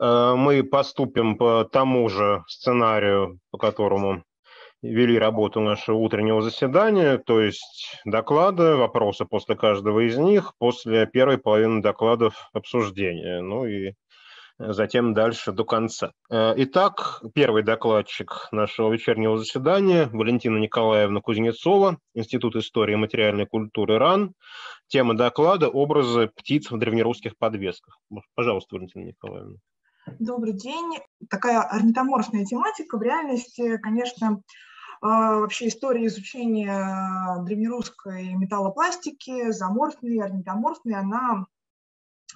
Э, мы поступим по тому же сценарию, по которому вели работу нашего утреннего заседания, то есть доклады, вопросы после каждого из них, после первой половины докладов обсуждения, ну и затем дальше до конца. Э, итак, первый докладчик нашего вечернего заседания Валентина Николаевна Кузнецова, Институт истории и материальной культуры РАН. Тема доклада «Образы птиц в древнерусских подвесках». Пожалуйста, Валентина Николаевна. Добрый день. Такая орнитоморфная тематика. В реальности, конечно, а, вообще история изучения древнерусской металлопластики, заморфной, орнитоморфной, она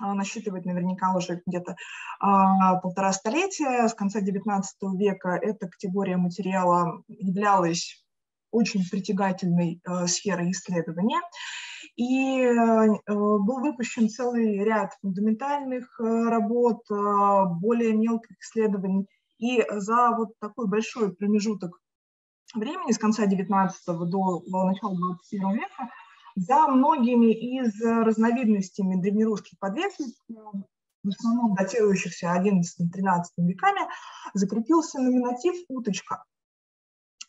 а, насчитывает наверняка уже где-то а, полтора столетия. С конца XIX века эта категория материала являлась очень притягательной сферой исследования. И э, был выпущен целый ряд фундаментальных э, работ, э, более мелких исследований. И за вот такой большой промежуток времени, с конца 19 до, до начала 21 века, за многими из разновидностями древнерусских подвесок, в основном датирующихся 11-13 веками, закрепился номинатив «уточка».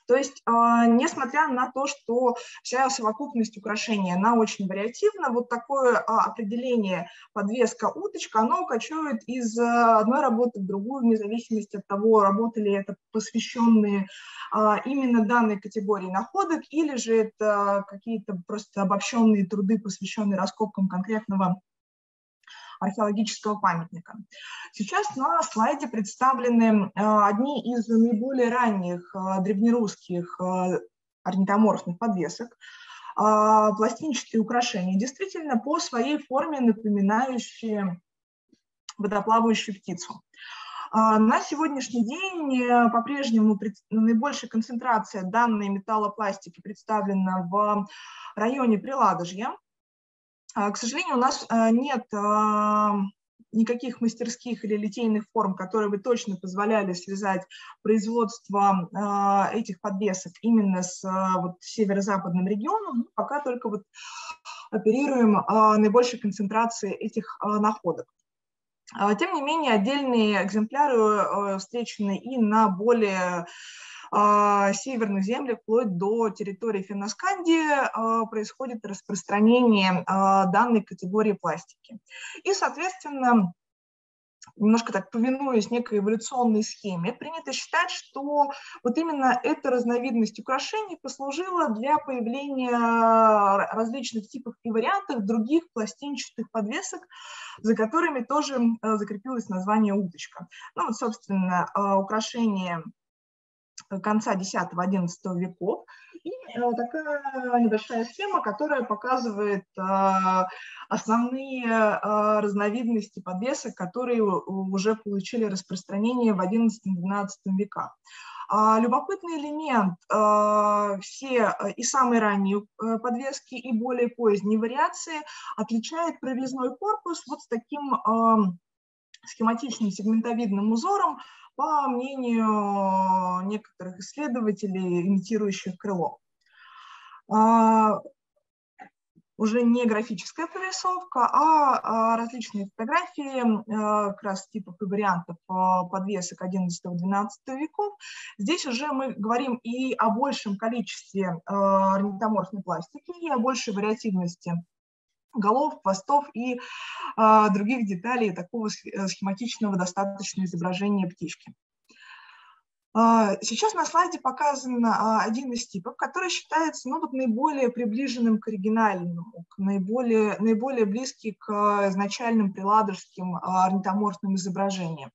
То есть, а, несмотря на то, что вся совокупность украшений, она очень вариативна, вот такое а, определение подвеска уточка, оно кочует из а, одной работы в другую, вне зависимости от того, работали это посвященные именно данной категории находок, или же это какие-то просто обобщенные труды, посвященные раскопкам конкретного археологического памятника. Сейчас на слайде представлены э, одни из наиболее ранних э, древнерусских э, орнитоморфных подвесок, пластинчатые украшения, действительно по своей форме напоминающие водоплавающую птицу. На сегодняшний день по-прежнему наибольшая концентрация данной металлопластики представлена в районе Приладожья. А, к сожалению, у нас а, нет а, никаких мастерских или литейных форм, которые бы точно позволяли связать производство этих подвесок именно с вот, северо-западным регионом. Ну, пока только вот оперируем наибольшей концентрацией этих находок. Тем не менее, отдельные экземпляры встречены и на более а, северных землях, вплоть до территории Финноскандии, а, происходит распространение а, данной категории пластики. И, соответственно, немножко так повинуясь некой эволюционной схеме, принято считать, что вот именно эта разновидность украшений послужила для появления различных типов и вариантов других пластинчатых подвесок, за которыми тоже закрепилось название уточка. Ну вот, собственно, украшения конца X-XI веков. И э, такая небольшая схема, которая показывает э, основные э, разновидности подвесок, которые уже получили распространение в XI-XII веках. А, любопытный элемент все и самые ранние подвески, и более поздние вариации отличает прорезной корпус вот с таким схематичным сегментовидным узором, по мнению некоторых исследователей, имитирующих крыло. А, уже не графическая прорисовка, а, а различные фотографии а, как раз типов и вариантов подвесок 11-12 веков. Здесь уже мы говорим и о большем количестве орнитоморфной пластики, и о большей вариативности голов, хвостов и а, других деталей такого э, схематичного достаточно изображения птички. А, сейчас на слайде показан а, один из типов, который считается ну, вот, наиболее приближенным к оригинальному, к наиболее, наиболее близкий к изначальным приладожским а, орнитоморфным изображениям.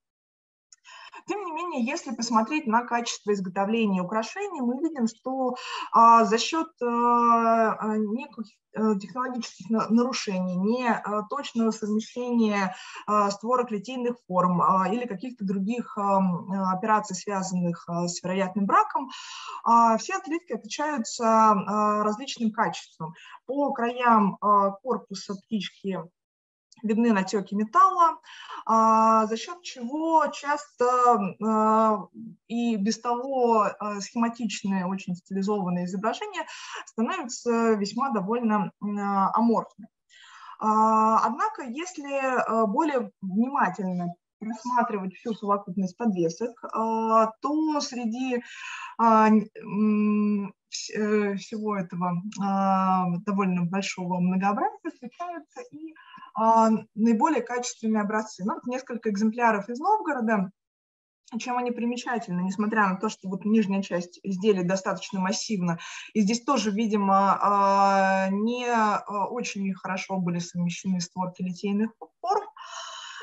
Тем не менее, если посмотреть на качество изготовления украшений, мы видим, что а, за счет а, а неких а, технологических нарушений, не а, точного совмещения а, створок литейных форм а, или каких-то других а, операций, связанных с вероятным браком, все отливки отличаются различным качеством. По краям корпуса птички видны натеки металла, а, за счет чего часто а, и без того а, схематичные, очень стилизованные изображения становятся весьма довольно аморфными. Однако, если более внимательно рассматривать всю совокупность подвесок, то среди всего этого довольно большого многообразия встречаются и наиболее качественные образцы. Ну, несколько экземпляров из Новгорода чем они примечательны, несмотря на то, что вот нижняя часть изделия достаточно массивна, и здесь тоже, видимо, а, не а, очень хорошо были совмещены створки литейных форм,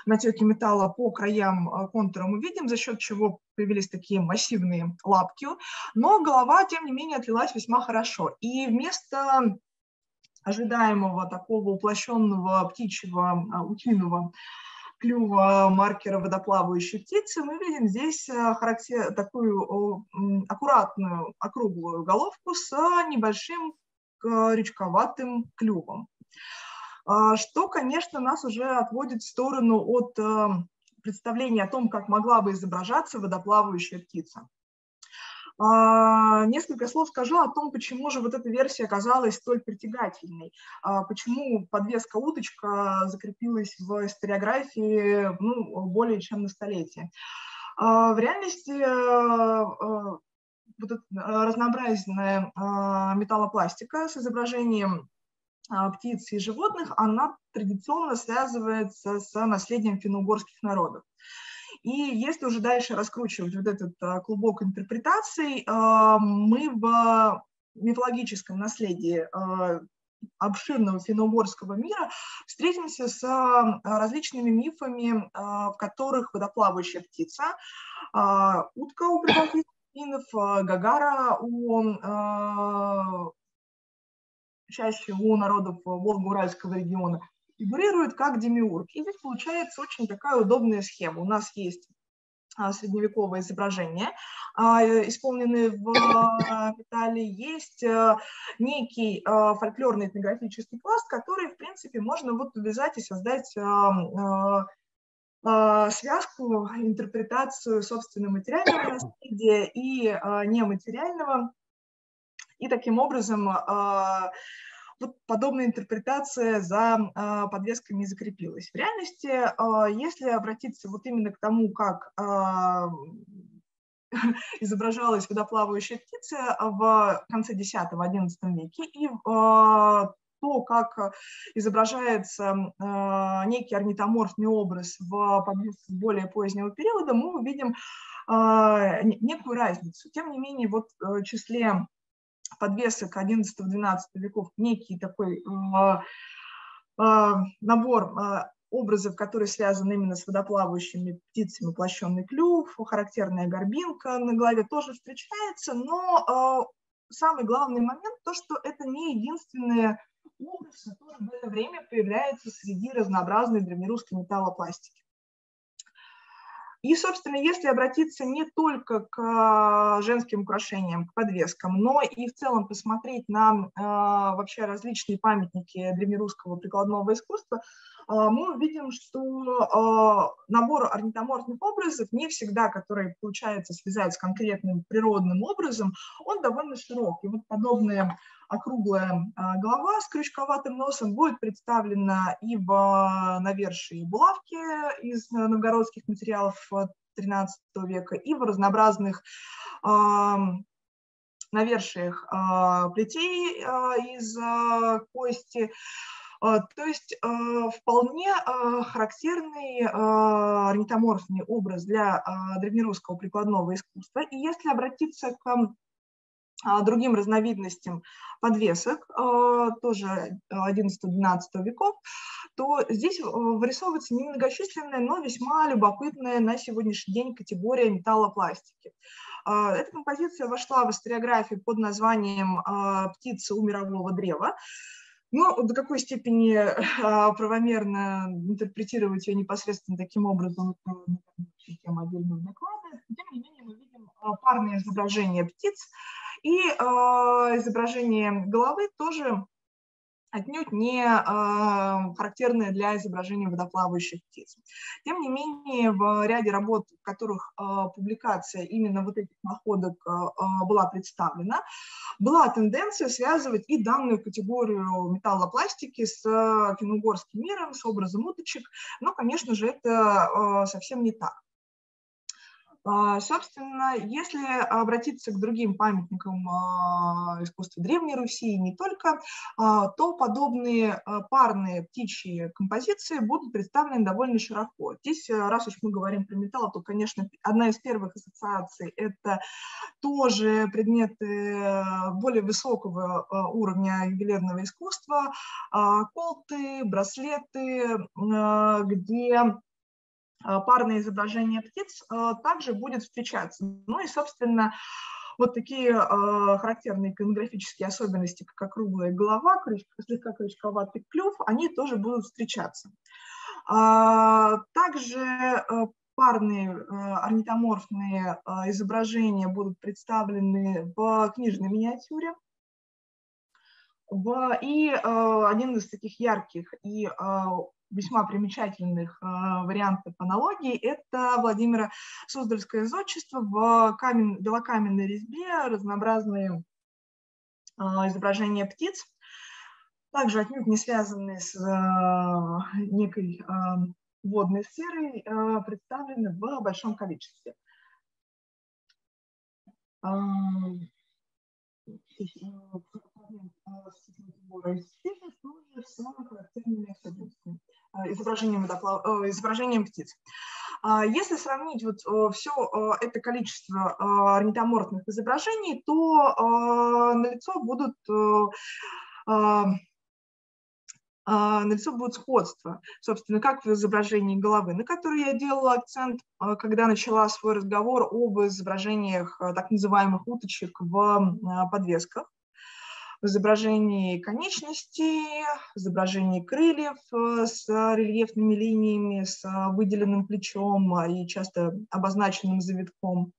натеки металла по краям а, контура мы видим, за счет чего появились такие массивные лапки, но голова, тем не менее, отлилась весьма хорошо. И вместо ожидаемого такого уплощенного птичьего, утиного клюва маркера водоплавающей птицы, мы видим здесь э, характер, такую аккуратную округлую головку с небольшим крючковатым клювом. А, что, конечно, нас уже отводит в сторону от э, представления о том, как могла бы изображаться водоплавающая птица. А, несколько слов скажу о том, почему же вот эта версия оказалась столь притягательной, а, почему подвеска уточка закрепилась в историографии ну, более чем на столетие. А, в реальности вот эта разнообразная металлопластика с изображением птиц и животных, она традиционно связывается с наследием финно-угорских народов. И если уже дальше раскручивать вот этот а, клубок интерпретаций, а, мы в мифологическом наследии а, обширного финно-угорского мира встретимся с различными мифами, в которых водоплавающая птица, утка у прибалтийских финнов, гагара у чаще у народов Волго-Уральского региона фигурирует как демиург. И здесь получается очень такая удобная схема. У нас есть а, средневековое изображение, а, исполненное в металле, есть а, некий фольклорный этнографический пласт, который, в принципе, можно вот увязать и создать связку, интерпретацию собственно материального наследия и нематериального. И таким образом вот подобная интерпретация за а, подвесками закрепилась. В реальности, а, если обратиться вот именно к тому, как а, изображалась водоплавающая птица в конце X-XI веке и то, как изображается некий орнитоморфный образ в подвеске более позднего периода, мы увидим некую разницу. Тем не менее, вот в числе подвесок 11-12 веков некий такой э, э, набор э, образов, которые связаны именно с водоплавающими птицами, плащенный клюв, характерная горбинка на голове тоже встречается, но самый главный момент то, что это не единственный образ, который в это время появляется среди разнообразной древнерусской металлопластики. И, собственно, если обратиться не только к а, женским украшениям, к подвескам, но и в целом посмотреть на а, вообще различные памятники древнерусского прикладного искусства, а, мы увидим, что набор орнитоморфных образов не всегда, который получается связать с конкретным природным образом, он довольно широк. И вот подобные округлая а, голова с крючковатым носом будет представлена и в навершии булавки из новгородских материалов XIII века, и в разнообразных навершиях а, плетей а, из кости. То есть вполне характерный орнитоморфный образ для древнерусского прикладного искусства. И если обратиться к а, другим разновидностям подвесок, а, тоже 11-12 веков, то здесь э, вырисовывается немногочисленная, но весьма любопытная на сегодняшний день категория металлопластики. А, эта композиция вошла в историографию под названием «Птица у мирового древа». Но до какой степени правомерно интерпретировать ее непосредственно таким образом, тема отдельного доклада. Тем не менее, мы видим парные изображения птиц, и э, изображение головы тоже отнюдь не э, характерные для изображения водоплавающих птиц. Тем не менее, в ряде работ, в которых э, публикация именно вот этих находок э, была представлена, была тенденция связывать и данную категорию металлопластики с финно-угорским миром, с образом уточек, но, конечно же, это совсем не так. А, собственно, если обратиться к другим памятникам а, искусства Древней Руси, не только, а, то подобные парные птичьи композиции будут представлены довольно широко. Здесь, раз уж мы говорим про металл, то, конечно, одна из первых ассоциаций – это тоже предметы более высокого уровня ювелирного искусства, колты, браслеты, где парное изображение птиц э, также будет встречаться. Ну и, собственно, вот такие э, характерные иконографические особенности, как округлая голова, слегка крючковатый клюв, они тоже будут встречаться. А, также парные орнитоморфные изображения будут представлены в книжной миниатюре. И один из таких ярких и весьма примечательных э, вариантов аналогии, это Владимира Суздальское зодчество в камен, белокаменной резьбе, разнообразные э, изображения птиц, также отнюдь не связанные с э, некой водной сферой, представлены в большом количестве самыми характерными особенностями изображением, водоплав... Э, изображением птиц. А если сравнить вот э, все э, это количество орнитоморфных изображений, то налицо будут налицо будет сходство, собственно, как в изображении головы, на которое я делала акцент, когда начала свой разговор об изображениях так называемых уточек в подвесках в изображении конечностей, в изображении крыльев э, с рельефными линиями, с выделенным плечом и часто обозначенным завитком,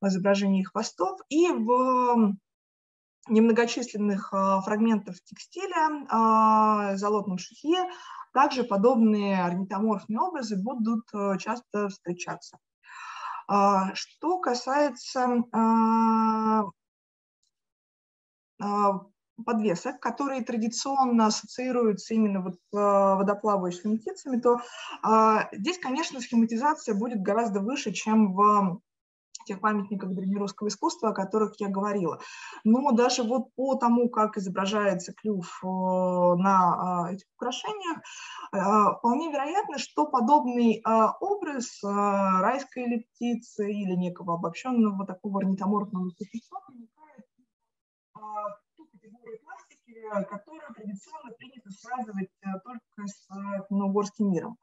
в изображении хвостов и в немногочисленных э, фрагментах текстиля, э, золотном шитье, также подобные орнитоморфные образы будут часто встречаться. Что касается а, подвесок, которые традиционно ассоциируются именно вот а, водоплавающими птицами, то а, здесь, конечно, схематизация будет гораздо выше, чем в тех памятниках древнерусского искусства, о которых я говорила. Но даже вот по тому, как изображается клюв э, на этих украшениях, вполне вероятно, что подобный образ райской или птицы или некого обобщенного такого орнитоморфного существа ту категорию пластики, которую традиционно принято связывать э, только с финно-угорским миром.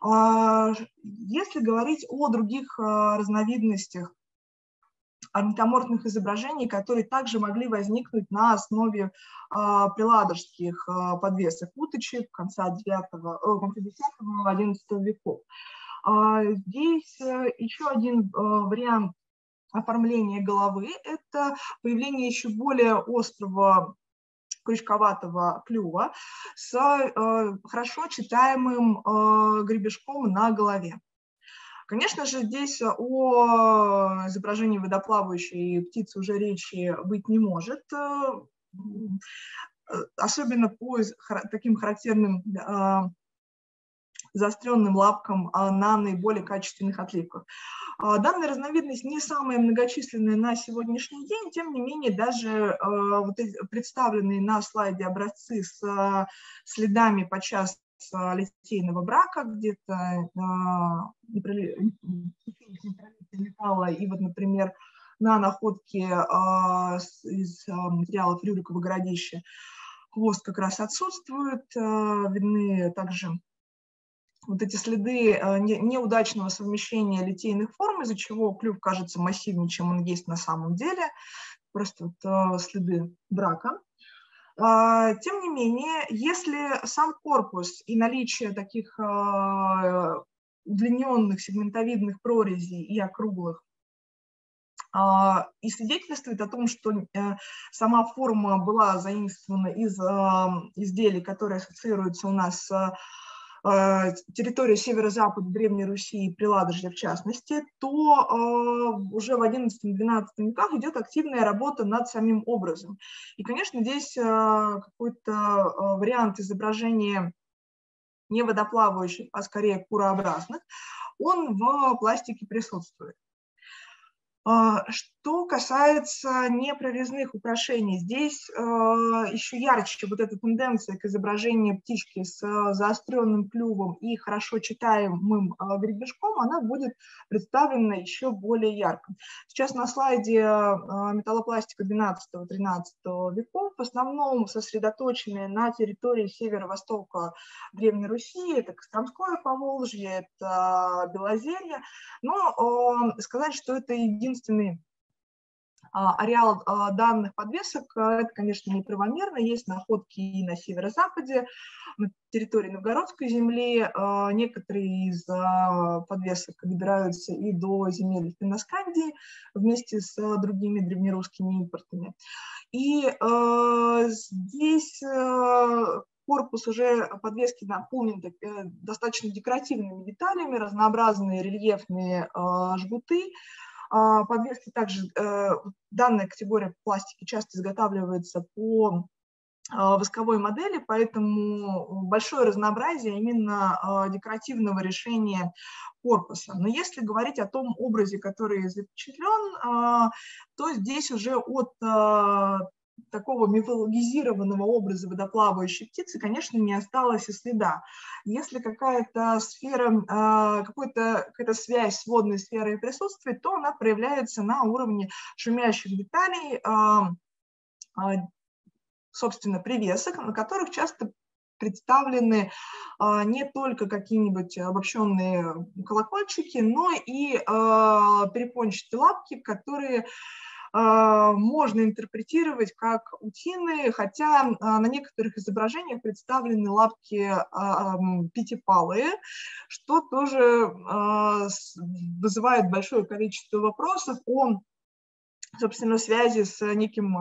А, если говорить о других э, разновидностях орнитоморфных изображений, которые также могли возникнуть на основе а, приладожских а, подвесок уточек конца 9, конца 10-11 веков. Здесь еще один вариант оформление головы – это появление еще более острого крючковатого клюва с э, хорошо читаемым э, гребешком на голове. Конечно же, здесь о изображении водоплавающей птицы уже речи быть не может, э, особенно по таким характерным заостренным лапкам на наиболее качественных отливках. А, данная разновидность не самая многочисленная на сегодняшний день, тем не менее даже а, вот представленные на слайде образцы с а, следами подчас литейного брака, где-то металла, и вот, например, на находке из материалов Рюрикова городища хвост как раз отсутствует, видны также вот эти следы э, неудачного совмещения литейных форм, из-за чего клюв кажется массивнее, чем он есть на самом деле, просто вот э, следы брака. А, тем не менее, если сам корпус и наличие таких э, удлиненных сегментовидных прорезей и округлых и свидетельствует о том, что сама форма была заимствована из изделий, которые ассоциируются у нас с Э, территорию северо-запада Древней Руси и Приладожья в частности, то э, уже в XI-XII веках идет активная работа над самим образом. И, конечно, здесь э, какой-то вариант изображения не водоплавающих, а скорее курообразных, он в пластике присутствует. А, что касается непрорезных украшений, здесь а, еще ярче вот эта тенденция к изображению птички с а, заостренным клювом и хорошо читаемым гребешком, она будет представлена еще более ярко. Сейчас на слайде металлопластика 12-13 веков в основном сосредоточены на территории северо-востока Древней Руси, это Костромское Поволжье, это Белозерье, но сказать, что это единственное единственный а, ареал а, данных подвесок, а, это, конечно, неправомерно, есть находки и на северо-западе, на территории Новгородской земли, некоторые из подвесок добираются и до земель Финноскандии вместе с другими древнерусскими импортами. И здесь корпус уже подвески наполнен э, достаточно декоративными деталями, разнообразные рельефные жгуты, подвески также, э, данная категория пластики часто изготавливается по а, восковой модели, поэтому большое разнообразие именно а, декоративного решения корпуса. Но если говорить о том образе, который запечатлен, то здесь уже от такого мифологизированного образа водоплавающей птицы, конечно, не осталось и следа. Если какая-то сфера, а, какая-то какая связь с водной сферой присутствует, то она проявляется на уровне шумящих деталей, а, а, собственно, привесок, на которых часто представлены не только какие-нибудь обобщенные колокольчики, но и перепончатые лапки, которые можно интерпретировать как утиные, хотя а, на некоторых изображениях представлены лапки а, пятипалые, что тоже вызывает большое количество вопросов о собственно, связи с неким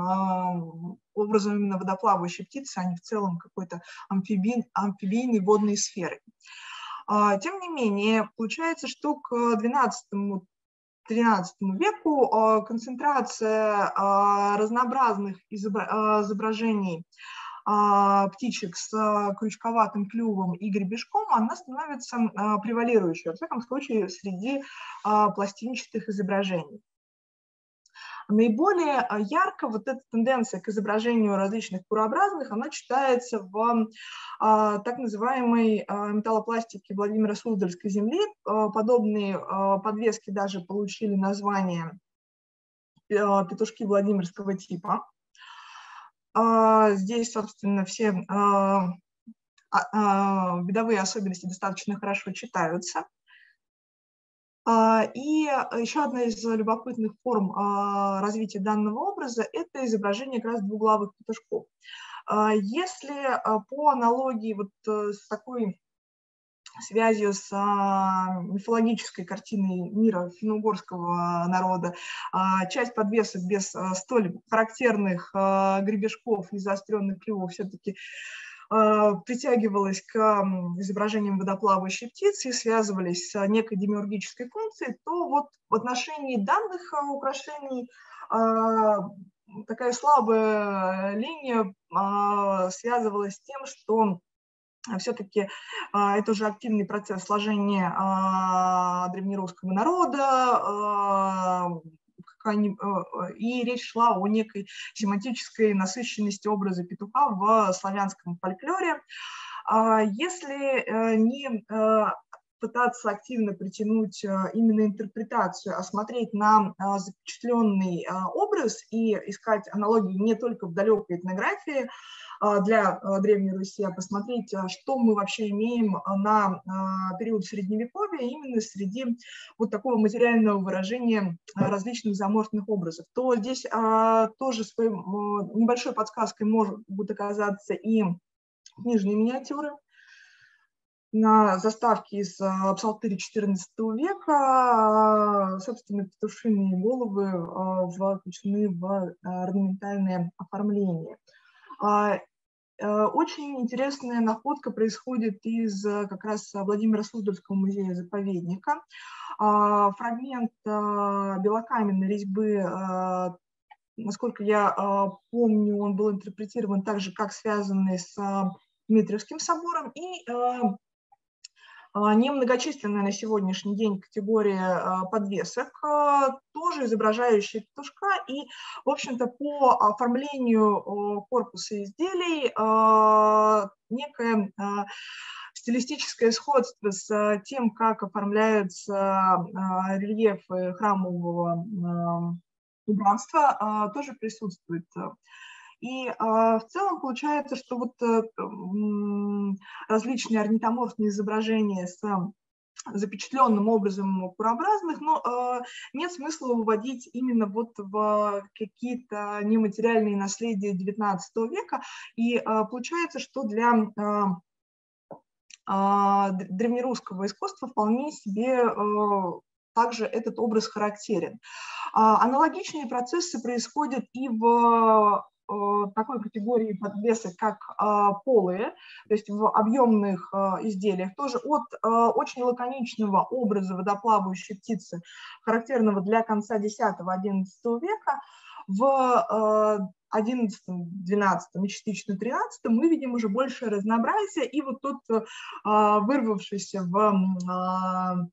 образом именно водоплавающей птицы, а не в целом какой-то амфибий, амфибийной водной сферы. Тем не менее, получается, что к XII XIII веку а, концентрация а, разнообразных а, изображений птичек с крючковатым клювом и гребешком, она становится превалирующей, во всяком случае, среди пластинчатых изображений. Наиболее а, ярко вот эта тенденция к изображению различных курообразных, она читается в а, так называемой а, металлопластике Владимира Суздальской земли. Подобные подвески даже получили название а, петушки Владимирского типа. Здесь, собственно, все видовые особенности достаточно хорошо читаются. А, и э, еще одна из любопытных форм а, развития данного образа – это изображение как раз двуглавых петушков. А, если по аналогии вот э, с такой связью с мифологической картиной мира финно-угорского народа. Часть подвесок без столь характерных гребешков и заостренных клювов все-таки притягивалась к изображениям водоплавающей птицы и связывались с некой демиургической функцией, то вот в отношении данных а, украшений а, такая слабая линия связывалась с тем, что все-таки это уже активный процесс сложения древнерусского народа, и речь шла о некой семантической насыщенности образа петуха в славянском фольклоре. А если э, не пытаться активно притянуть именно интерпретацию, а смотреть на запечатленный образ и искать аналогии не только в далекой этнографии, для а, Древней Руси, а посмотреть, что мы вообще имеем на период Средневековья именно среди вот такого материального выражения различных заморфных образов, то здесь тоже своей небольшой подсказкой могут оказаться и книжные миниатюры, на заставке из псалтыри XIV века, собственно, петушиные головы включены в орнаментальное оформление. Очень интересная находка происходит из как раз Владимира Суздальского музея-заповедника. Фрагмент белокаменной резьбы насколько я помню, он был интерпретирован так же, как связанный с Дмитриевским собором, и немногочисленная на сегодняшний день категория подвесок, тоже изображающие петушка, и, в общем-то, по оформлению корпуса изделий некое стилистическое сходство с тем, как оформляются рельефы храмового убранства тоже присутствует. И в целом получается, что вот э, различные орнитоморфные изображения с запечатленным образом курообразных, но э, нет смысла выводить именно вот в какие-то нематериальные наследия XIX века. И э, получается, что для э, древнерусского искусства вполне себе также этот образ характерен. А, аналогичные процессы происходят и в э, такой категории подвесок, как а, полые, то есть в объемных а, изделиях, тоже от очень лаконичного образа водоплавающей птицы, характерного для конца X-XI века, в 11, 12 и частично 13 мы видим уже большее разнообразие, и вот тот вырвавшийся в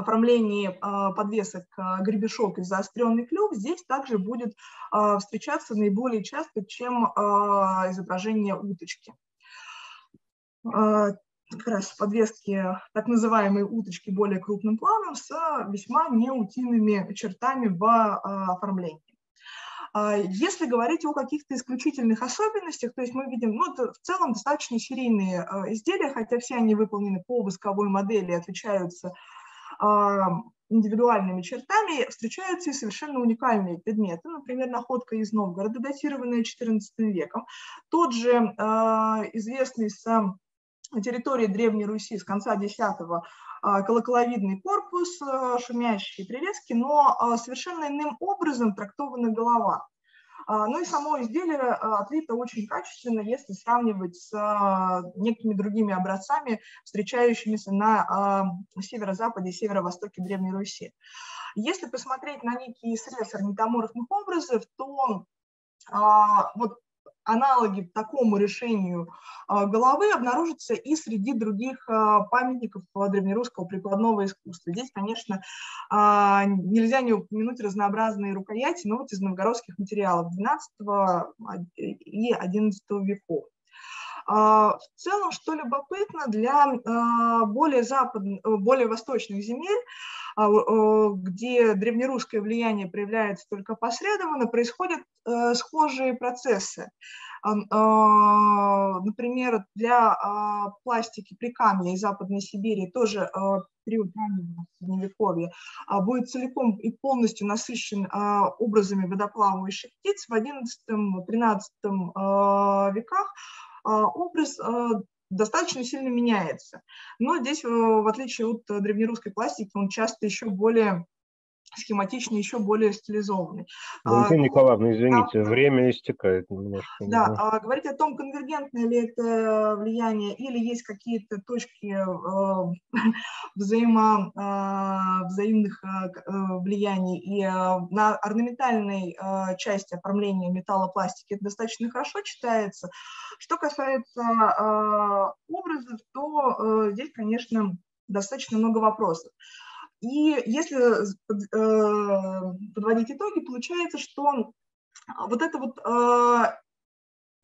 оформлении а, подвесок а, гребешок и заостренный клюв здесь также будет а, встречаться наиболее часто, чем изображение уточки. Как раз подвески так называемые уточки более крупным планом с весьма неутиными чертами в оформлении. Если говорить о каких-то исключительных особенностях, то есть мы видим, ну, это в целом достаточно серийные изделия, хотя все они выполнены по восковой модели, отличаются индивидуальными чертами встречаются и совершенно уникальные предметы, например, находка из Новгорода, датированная XIV веком, тот же а, известный с территории Древней Руси с конца X а, колоколовидный корпус, а, шумящие прелески, но совершенно иным образом трактована голова. А, ну и само изделие а, отлито очень качественно, если сравнивать с а, некими другими образцами, встречающимися на северо-западе и северо-востоке Древней Руси. Если посмотреть на некий срез орнитоморфных образов, то вот аналоги такому решению а, головы обнаружатся и среди других а, памятников древнерусского прикладного искусства. Здесь, конечно, а, нельзя не упомянуть разнообразные рукояти, но вот из новгородских материалов XII и XI веков. В целом, что любопытно, для более, западных, более восточных земель, где древнерусское влияние проявляется только посредованно, происходят э, схожие процессы. А, например, для а, пластики прикамья из Западной Сибири тоже а, период раннего Средневековья будет целиком и полностью насыщен образами водоплавающих птиц. В XI-XIII веках образ достаточно сильно меняется. Но здесь, в отличие от древнерусской пластики, он часто еще более схематичный, еще более стилизованный. Валентина Николаевна, извините, да, время истекает немножко. Да, а, говорить о том, конвергентное ли это влияние или есть какие-то точки э, взаимо, э, взаимных э, влияний и э, на орнаментальной э, части оформления металлопластики это достаточно хорошо читается. Что касается э, образов, то э, здесь, конечно, достаточно много вопросов. И если э, подводить итоги, получается, что вот эта вот э,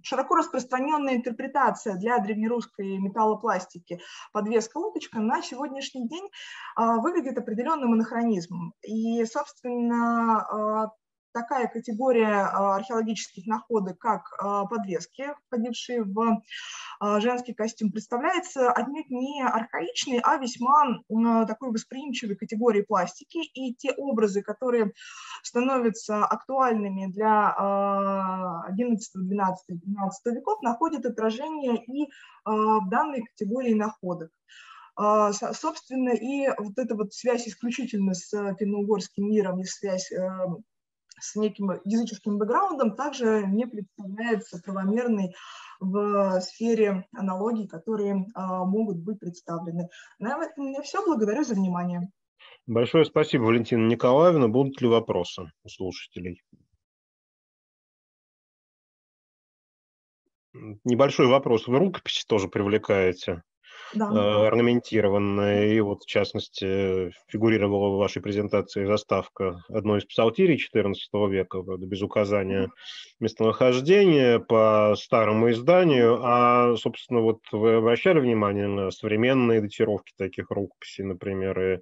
широко распространенная интерпретация для древнерусской металлопластики подвеска уточка на сегодняшний день э, выглядит определенным анахронизмом. И, собственно, такая категория археологических находок, как подвески, входившие в женский костюм, представляется отнюдь не архаичной, а весьма такой восприимчивой категорией пластики. И те образы, которые становятся актуальными для 11, 12, 12 веков, находят отражение и в данной категории находок. А, собственно, и вот эта вот связь исключительно с финно-угорским миром и связь с неким языческим бэкграундом также не представляется правомерной в сфере аналогий, которые а, могут быть представлены. На этом все. Благодарю за внимание. Большое спасибо, Валентина Николаевна. Будут ли вопросы у слушателей? Небольшой вопрос. Вы рукописи тоже привлекаете? Да. Э, орнаментированная. И вот, в частности, фигурировала в вашей презентации заставка одной из псалтирий XIV века, без указания местонахождения по старому изданию. А, собственно, вот вы обращали внимание на современные датировки таких рукописей, например, и,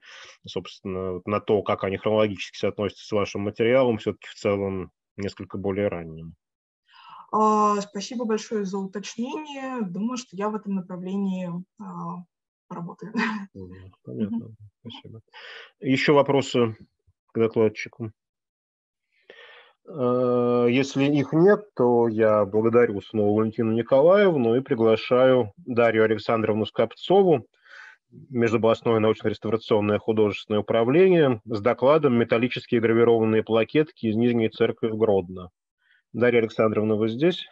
собственно, на то, как они хронологически соотносятся с вашим материалом, все-таки в целом несколько более ранним. А, спасибо большое за уточнение. Думаю, что я в этом направлении а, работаю. Понятно, спасибо. Еще вопросы к докладчику? А, если их нет, то я благодарю снова Валентину Николаевну и приглашаю Дарью Александровну Скопцову, Межобластное научно-реставрационное художественное управление с докладом «Металлические гравированные плакетки из Нижней церкви в Гродно». Дарья Александровна, вы здесь?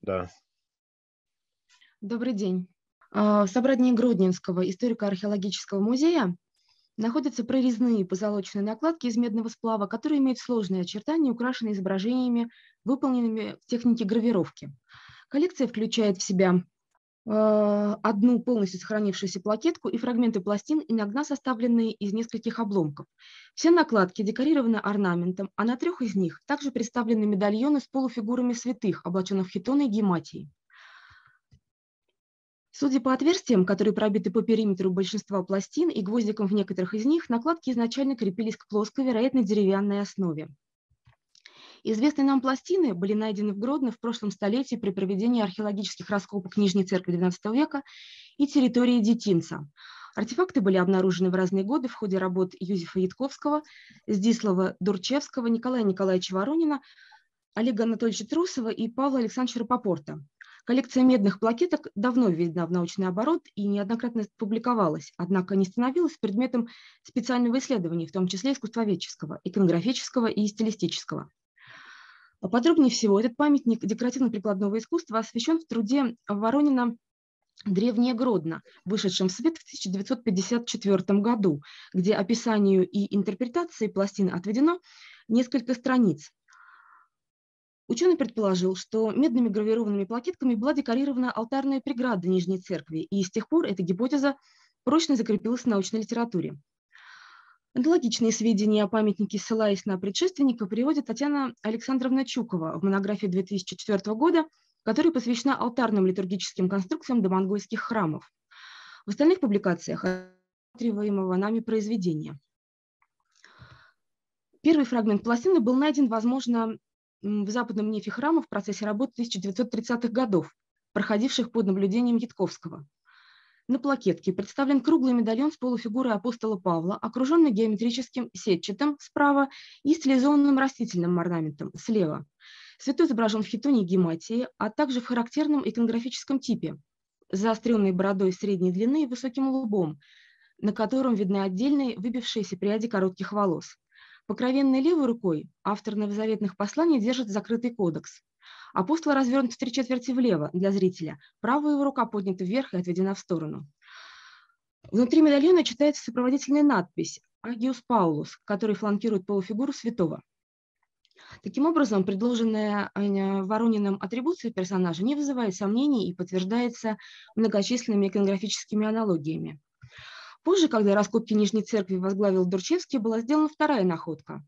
Да. Добрый день. А, в собрании Гродненского историко-археологического музея находятся прорезные позолоченные накладки из медного сплава, которые имеют сложные очертания, украшенные изображениями, выполненными в технике гравировки. Коллекция включает в себя одну полностью сохранившуюся плакетку и фрагменты пластин, иногда составленные из нескольких обломков. Все накладки декорированы орнаментом, а на трех из них также представлены медальоны с полуфигурами святых, облаченных в хитоны и гематии. Судя по отверстиям, которые пробиты по периметру большинства пластин и гвоздикам в некоторых из них, накладки изначально крепились к плоской, вероятно, деревянной основе. Известные нам пластины были найдены в Гродно в прошлом столетии при проведении археологических раскопок Нижней церкви XII века и территории Детинца. Артефакты были обнаружены в разные годы в ходе работ Юзефа Ятковского, Здислава Дурчевского, Николая Николаевича Воронина, Олега Анатольевича Трусова и Павла Александровича Рапопорта. Коллекция медных плакеток давно введена в научный оборот и неоднократно публиковалась, однако не становилась предметом специального исследования, в том числе искусствоведческого, иконографического и стилистического. Подробнее всего, этот памятник декоративно-прикладного искусства освящен в труде Воронина «Древнее Гродно», вышедшем в свет в 1954 году, где описанию и интерпретации пластин отведено несколько страниц. Ученый предположил, что медными гравированными плакетками была декорирована алтарная преграда Нижней Церкви, и с тех пор эта гипотеза прочно закрепилась в научной литературе. Аналогичные сведения о памятнике, ссылаясь на предшественника, приводит Татьяна Александровна Чукова в монографии 2004 года, которая посвящена алтарным литургическим конструкциям домонгольских храмов. В остальных публикациях рассматриваемого нами произведения. Первый фрагмент пластины был найден, возможно, в западном нефе храма в процессе работы 1930-х годов, проходивших под наблюдением Ятковского. На плакетке представлен круглый медальон с полуфигурой апостола Павла, окруженный геометрическим сетчатым справа и стилизованным растительным орнаментом слева. Святой изображен в хитоне гематии, а также в характерном иконографическом типе заостренной бородой средней длины и высоким лбом, на котором видны отдельные выбившиеся пряди коротких волос. Покровенной левой рукой автор новозаветных посланий держит закрытый кодекс. Апостол развернут в три четверти влево для зрителя, правая его рука поднята вверх и отведена в сторону. Внутри медальона читается сопроводительная надпись «Агиус Паулус», который фланкирует полуфигуру святого. Таким образом, предложенная э, Ворониным атрибуция персонажа не вызывает сомнений и подтверждается многочисленными иконографическими аналогиями. Позже, когда раскопки Нижней Церкви возглавил Дурчевский, была сделана вторая находка.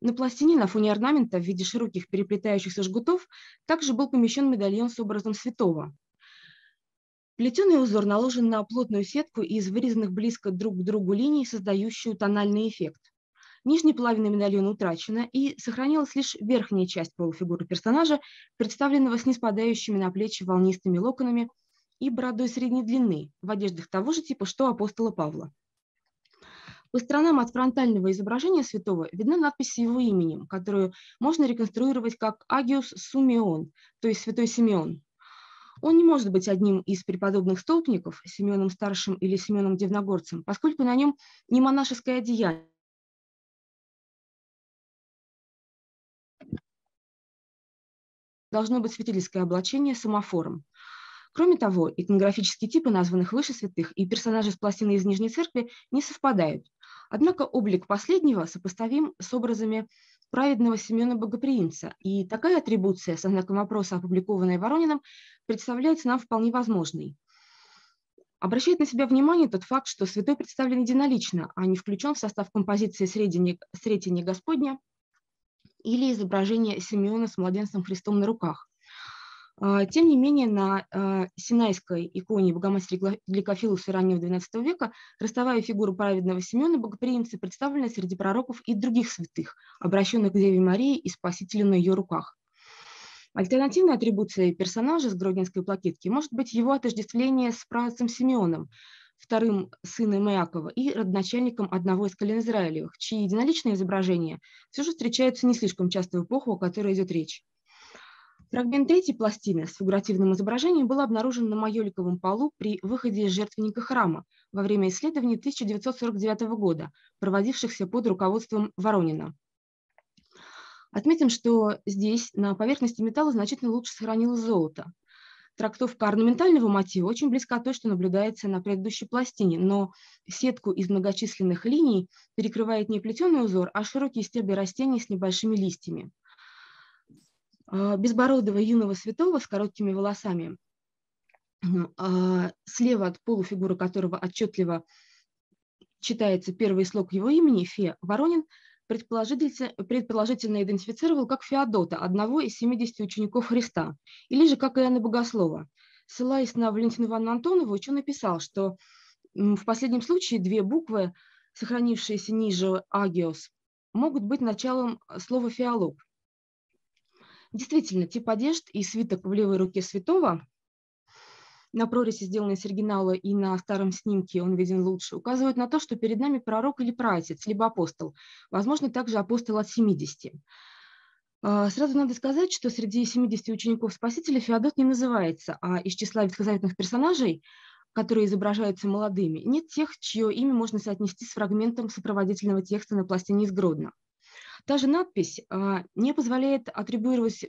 На пластине на фоне орнамента в виде широких переплетающихся жгутов также был помещен медальон с образом святого. Плетеный узор наложен на плотную сетку из вырезанных близко друг к другу линий, создающую тональный эффект. Нижняя половина медальона утрачена, и сохранилась лишь верхняя часть полуфигуры персонажа, представленного с неспадающими на плечи волнистыми локонами и бородой средней длины, в одеждах того же типа, что апостола Павла. По сторонам от фронтального изображения святого видна надпись с его именем, которую можно реконструировать как «Агиус Сумион», то есть «Святой Симеон». Он не может быть одним из преподобных столпников, Симеоном Старшим или Симеоном Дивногорцем, поскольку на нем не монашеское одеяние, должно быть святительское облачение самофором. Кроме того, иконографические типы названных выше святых и персонажи с пластины из Нижней Церкви не совпадают. Однако облик последнего сопоставим с образами праведного Семена Богоприимца, и такая атрибуция со знаком вопроса, опубликованная Воронином, представляется нам вполне возможной. Обращает на себя внимание тот факт, что святой представлен единолично, а не включен в состав композиции «Сретения Господня» или изображение Симеона с младенцем Христом на руках. А, тем не менее, на а, синайской иконе Богоматери Гликофилуса раннего XII века ростовая фигура праведного Семена Богоприимца представлена среди пророков и других святых, обращенных к Деве Марии и Спасителю на ее руках. Альтернативной атрибуцией персонажа с Гродненской плакетки может быть его отождествление с праотцем Симеоном, вторым сыном Иакова и родоначальником одного из колен Израилевых, чьи единоличные изображения все же встречаются не слишком часто в эпоху, о которой идет речь. Фрагмент третьей пластины с фигуративным изображением был обнаружен на Майоликовом полу при выходе из жертвенника храма во время исследований 1949 года, проводившихся под руководством Воронина. Отметим, что здесь на поверхности металла значительно лучше сохранилось золото. Трактовка орнаментального мотива очень близка той, что наблюдается на предыдущей пластине, но сетку из многочисленных линий перекрывает не плетеный узор, а широкие стебли растений с небольшими листьями. А, безбородого юного святого с короткими волосами, а, слева от полуфигуры которого отчетливо читается первый слог его имени, Фе Воронин, предположительно, предположительно идентифицировал как Феодота, одного из 70 учеников Христа, или же как Иоанна Богослова. Ссылаясь на Валентину Ивановну Антонову, ученый написал, что в последнем случае две буквы, сохранившиеся ниже «агиос», могут быть началом слова «феолог». Действительно, тип одежд и свиток в левой руке святого на прорези, сделанной с оригинала, и на старом снимке он виден лучше, указывают на то, что перед нами пророк или праотец, либо апостол, возможно, также апостол от 70. А, сразу надо сказать, что среди 70 учеников Спасителя Феодот не называется, а из числа ветхозаветных персонажей, которые изображаются молодыми, нет тех, чье имя можно соотнести с фрагментом сопроводительного текста на пластине из Гродно. Та же надпись а, не позволяет атрибуировать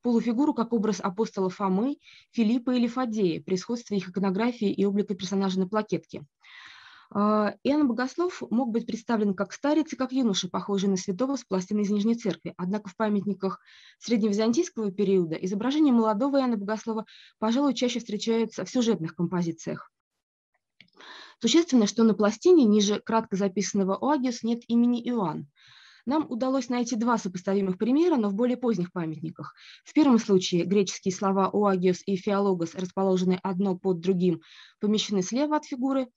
полуфигуру как образ апостола Фомы, Филиппа или Фадея при сходстве их иконографии и облика персонажа на плакетке. А, Иоанн Богослов мог быть представлен как старец и как юноша, похожий на святого с пластины из Нижней Церкви. Однако в памятниках средневизантийского периода изображение молодого Иоанна Богослова, пожалуй, чаще встречается в сюжетных композициях. Существенно, что на пластине ниже кратко записанного «Оагиус» нет имени Иоанн. Нам удалось найти два сопоставимых примера, но в более поздних памятниках. В первом случае греческие слова «оагиос» и «фиологос», расположенные одно под другим, помещены слева от фигуры,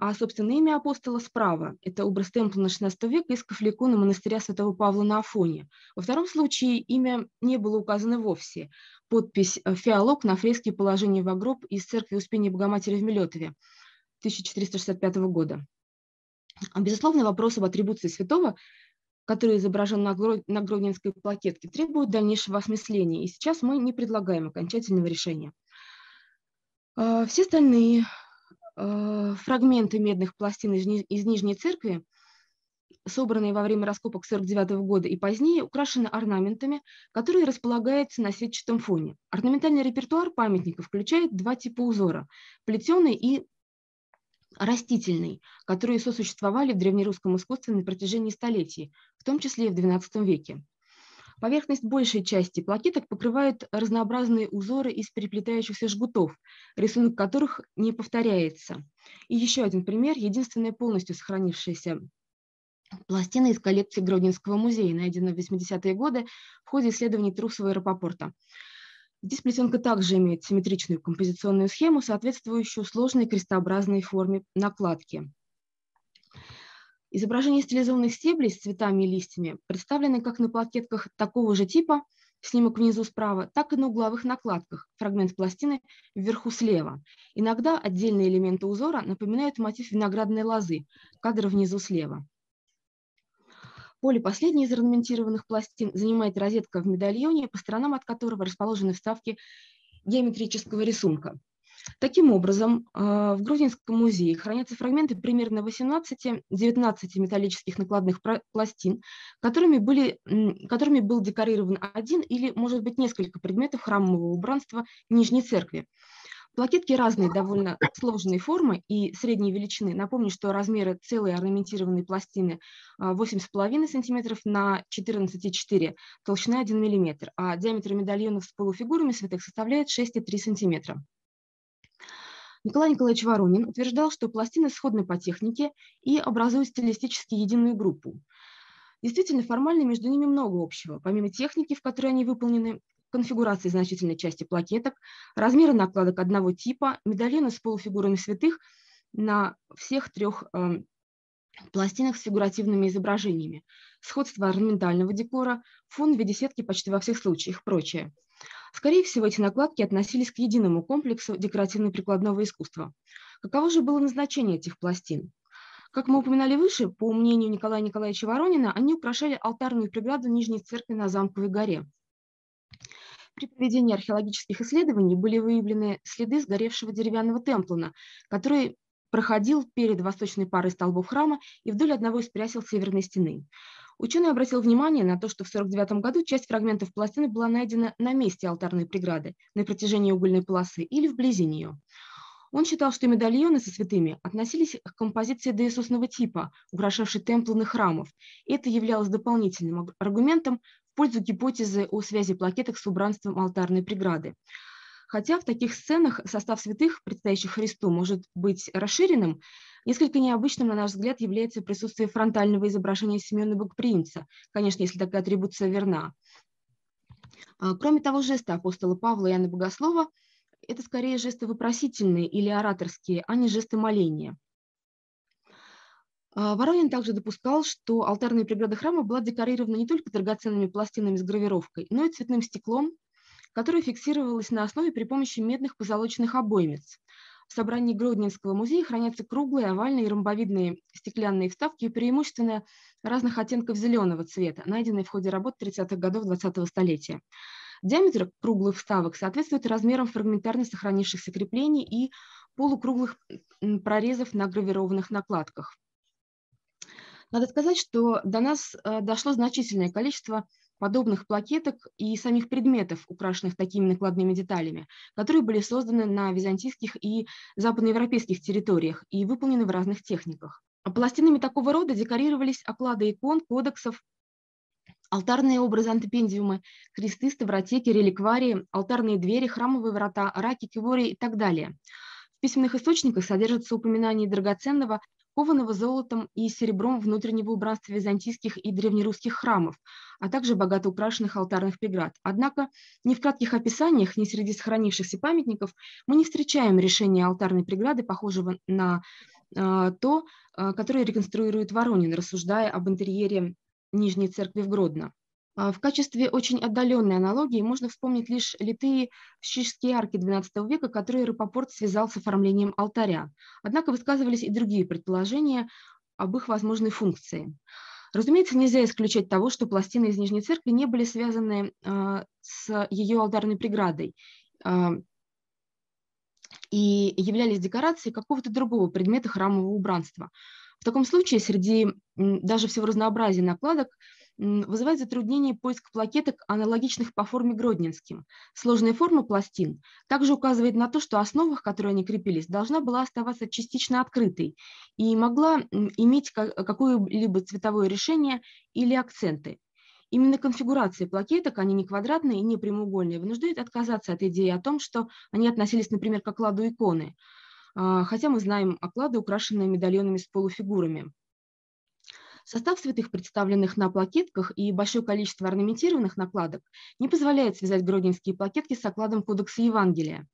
а, собственно, имя апостола справа. Это образ темпла XVI века из Кафликона монастыря святого Павла на Афоне. Во втором случае имя не было указано вовсе. Подпись «Фиолог» на фреске «Положение в гроб» из церкви Успения Богоматери в Мелетове 1465 года. Безусловно, вопрос об атрибуции святого который изображен на, гродненской плакетке, требует дальнейшего осмысления, и сейчас мы не предлагаем окончательного решения. А, все остальные а, фрагменты медных пластин из Нижней Церкви, собранные во время раскопок 49 года и позднее, украшены орнаментами, которые располагаются на сетчатом фоне. Орнаментальный репертуар памятника включает два типа узора – плетеный и растительный, которые сосуществовали в древнерусском искусстве на протяжении столетий, в том числе и в XII веке. Поверхность большей части плакеток покрывает разнообразные узоры из переплетающихся жгутов, рисунок которых не повторяется. И еще один пример – единственная полностью сохранившаяся пластина из коллекции Гродненского музея, найденная в 80-е годы в ходе исследований Трусова аэропорта. Здесь плетенка также имеет симметричную композиционную схему, соответствующую сложной крестообразной форме накладки. Изображения стилизованных стеблей с цветами и листьями представлены как на плакетках такого же типа, снимок внизу справа, так и на угловых накладках, фрагмент пластины вверху слева. Иногда отдельные элементы узора напоминают мотив виноградной лозы, кадр внизу слева. Поле последней из орнаментированных пластин занимает розетка в медальоне, по сторонам от которого расположены вставки геометрического рисунка. Таким образом, а, в Грузинском музее хранятся фрагменты примерно 18-19 металлических накладных пластин, которыми, были, которыми был декорирован один или, может быть, несколько предметов храмового убранства Нижней Церкви. Плакетки разные, довольно сложной формы и средней величины. Напомню, что размеры целой орнаментированной пластины 8,5 см на 14,4 толщина 1 мм, а диаметр медальонов с полуфигурами святых составляет 6,3 см. Николай Николаевич Воронин утверждал, что пластины сходны по технике и образуют стилистически единую группу. Действительно, формально между ними много общего. Помимо техники, в которой они выполнены, конфигурации значительной части плакеток, размеры накладок одного типа, медальоны с полуфигурами святых на всех трех э, пластинах с фигуративными изображениями, сходство орнаментального декора, фон в виде сетки почти во всех случаях, прочее. Скорее всего, эти накладки относились к единому комплексу декоративно-прикладного искусства. Каково же было назначение этих пластин? Как мы упоминали выше, по мнению Николая Николаевича Воронина, они украшали алтарную преграду Нижней церкви на Замковой горе. При проведении археологических исследований были выявлены следы сгоревшего деревянного темплона, который проходил перед восточной парой столбов храма и вдоль одного из прясел северной стены. Ученый обратил внимание на то, что в 1949 году часть фрагментов пластины была найдена на месте алтарной преграды, на протяжении угольной полосы или вблизи нее. Он считал, что медальоны со святыми относились к композиции деисусного типа, украшавшей темплы храмов. Это являлось дополнительным аргументом пользу гипотезы о связи плакеток с убранством алтарной преграды. Хотя в таких сценах состав святых, предстоящих Христу, может быть расширенным, несколько необычным, на наш взгляд, является присутствие фронтального изображения Семена Богоприимца, конечно, если такая атрибуция верна. А, кроме того жеста апостола Павла и Иоанна Богослова, это скорее жесты вопросительные или ораторские, а не жесты моления. А, Воронин также допускал, что алтарная преграда храма была декорирована не только драгоценными пластинами с гравировкой, но и цветным стеклом, которое фиксировалось на основе при помощи медных позолоченных обоймец. В собрании Гродненского музея хранятся круглые, овальные и ромбовидные стеклянные вставки, преимущественно разных оттенков зеленого цвета, найденные в ходе работ 30-х годов 20-го столетия. Диаметр круглых вставок соответствует размерам фрагментарно сохранившихся креплений и полукруглых прорезов на гравированных накладках. Надо сказать, что до нас э, дошло значительное количество подобных плакеток и самих предметов, украшенных такими накладными деталями, которые были созданы на византийских и западноевропейских территориях и выполнены в разных техниках. Пластинами такого рода декорировались оклады икон, кодексов, алтарные образы антипендиумы, кресты, ставротеки, реликварии, алтарные двери, храмовые врата, раки, кивории и так далее. В письменных источниках содержатся упоминания драгоценного кованого золотом и серебром внутреннего убранства византийских и древнерусских храмов, а также богато украшенных алтарных преград. Однако ни в кратких описаниях, ни среди сохранившихся памятников мы не встречаем решения алтарной преграды, похожего на э, то, э, которое реконструирует Воронин, рассуждая об интерьере Нижней церкви в Гродно. А, в качестве очень отдаленной аналогии можно вспомнить лишь литые щические арки XII века, которые Рапопорт связал с оформлением алтаря. Однако высказывались и другие предположения об их возможной функции. Разумеется, нельзя исключать того, что пластины из Нижней Церкви не были связаны э, с ее алтарной преградой э, и являлись декорацией какого-то другого предмета храмового убранства. В таком случае среди даже всего разнообразия накладок вызывает затруднение поиск плакеток, аналогичных по форме гродненским. Сложная форма пластин также указывает на то, что основа, к которой они крепились, должна была оставаться частично открытой и могла иметь какое-либо цветовое решение или акценты. Именно конфигурация плакеток, они не квадратные и не прямоугольные, вынуждает отказаться от идеи о том, что они относились, например, к окладу иконы, а, хотя мы знаем оклады, украшенные медальонами с полуфигурами. Состав святых, представленных на плакетках, и большое количество орнаментированных накладок не позволяет связать гродненские плакетки с окладом Кодекса Евангелия.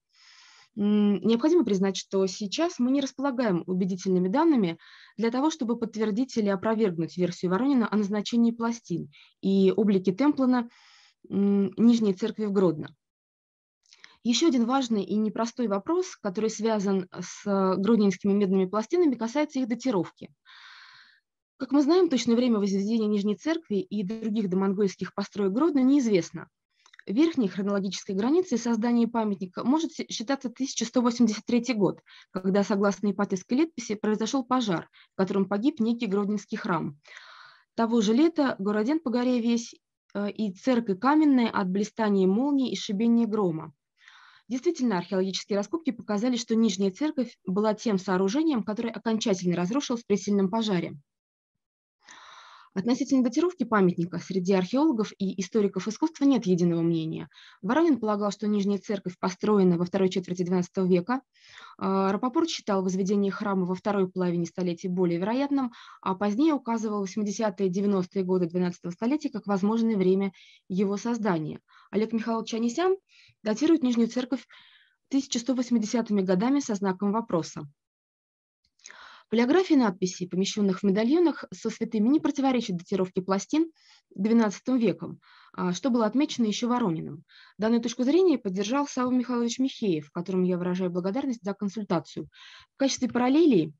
Необходимо признать, что сейчас мы не располагаем убедительными данными для того, чтобы подтвердить или опровергнуть версию Воронина о назначении пластин и облике Темплана Нижней церкви в Гродно. Еще один важный и непростой вопрос, который связан с гродненскими медными пластинами, касается их датировки. Как мы знаем, точное время возведения Нижней церкви и других домонгольских построек Гродно неизвестно. Верхней хронологической границей создания памятника может считаться 1183 год, когда, согласно Ипатьевской летописи, произошел пожар, в котором погиб некий Гродненский храм. Того же лета Городен по горе весь э, и церковь каменная от блистания молнии и шибения грома. Действительно, археологические раскопки показали, что Нижняя церковь была тем сооружением, которое окончательно разрушилось при сильном пожаре. Относительно датировки памятника среди археологов и историков искусства нет единого мнения. Воронин полагал, что Нижняя церковь построена во второй четверти XII века. А, Рапопорт считал возведение храма во второй половине столетия более вероятным, а позднее указывал 80-е и 90-е годы XII столетия как возможное время его создания. Олег Михайлович Анисян датирует Нижнюю церковь 1180-ми годами со знаком вопроса. Полиография надписей, помещенных в медальонах со святыми, не противоречит датировке пластин XII веком, а, что было отмечено еще Ворониным. Данную точку зрения поддержал Савва Михайлович Михеев, которому я выражаю благодарность за консультацию. В качестве параллелей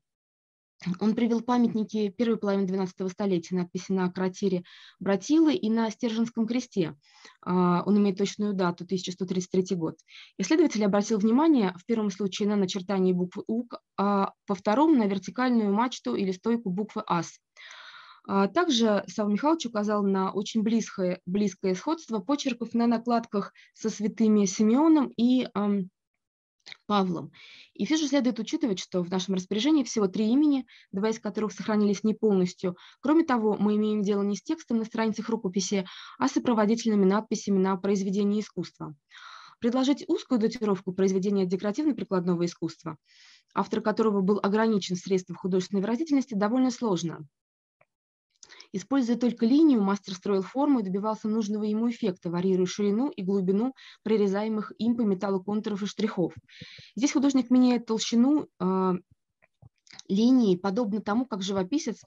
он привел памятники первой половины XII столетия, надписи на кратире Братилы и на Стерженском кресте. А, он имеет точную дату, 1133 год. Исследователь обратил внимание в первом случае на начертание буквы У, а во втором на вертикальную мачту или стойку буквы АС. А, также Савва Михайлович указал на очень близкое, близкое сходство почерков на накладках со святыми Симеоном и Павлом. И все же следует учитывать, что в нашем распоряжении всего три имени, два из которых сохранились не полностью. Кроме того, мы имеем дело не с текстом на страницах рукописи, а с сопроводительными надписями на произведении искусства. Предложить узкую датировку произведения декоративно-прикладного искусства, автор которого был ограничен в средствах художественной выразительности, довольно сложно. Используя только линию, мастер строил форму и добивался нужного ему эффекта, варьируя ширину и глубину прорезаемых им по металлу контуров и штрихов. Здесь художник меняет толщину э, линии, подобно тому, как живописец,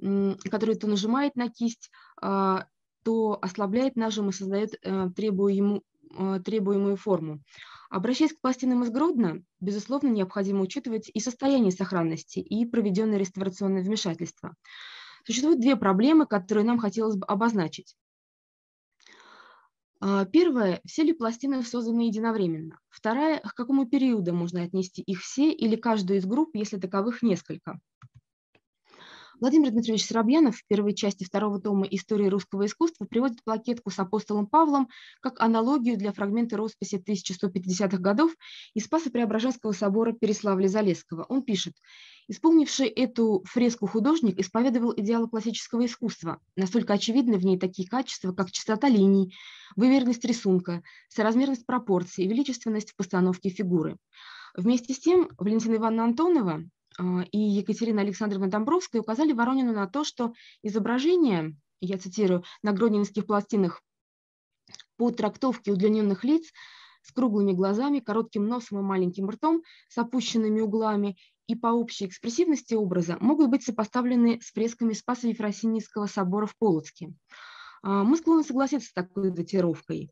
э, который то нажимает на кисть, э, то ослабляет нажим и создает э, требуемую, э, требуемую форму. Обращаясь к пластинам из Гродно, безусловно, необходимо учитывать и состояние сохранности, и проведенное реставрационное вмешательство. Существуют две проблемы, которые нам хотелось бы обозначить. А, первое, все ли пластины созданы единовременно? Вторая, к какому периоду можно отнести их все или каждую из групп, если таковых несколько? Владимир Дмитриевич Соробьянов в первой части второго тома «Истории русского искусства» приводит плакетку с апостолом Павлом как аналогию для фрагмента росписи 1150-х годов из Спасо-Преображенского собора Переславля-Залесского. Он пишет, Исполнивший эту фреску художник исповедовал идеалы классического искусства, настолько очевидны в ней такие качества, как чистота линий, выверенность рисунка, соразмерность пропорций, величественность в постановке фигуры. Вместе с тем Валентина Ивановна Антонова и Екатерина Александровна Домбровская указали Воронину на то, что изображение, я цитирую, на гродненских пластинах по трактовке удлиненных лиц с круглыми глазами, коротким носом и маленьким ртом, с опущенными углами и по общей экспрессивности образа могут быть сопоставлены с фресками Спаса Ефросинийского собора в Полоцке. А, мы склонны согласиться с такой датировкой.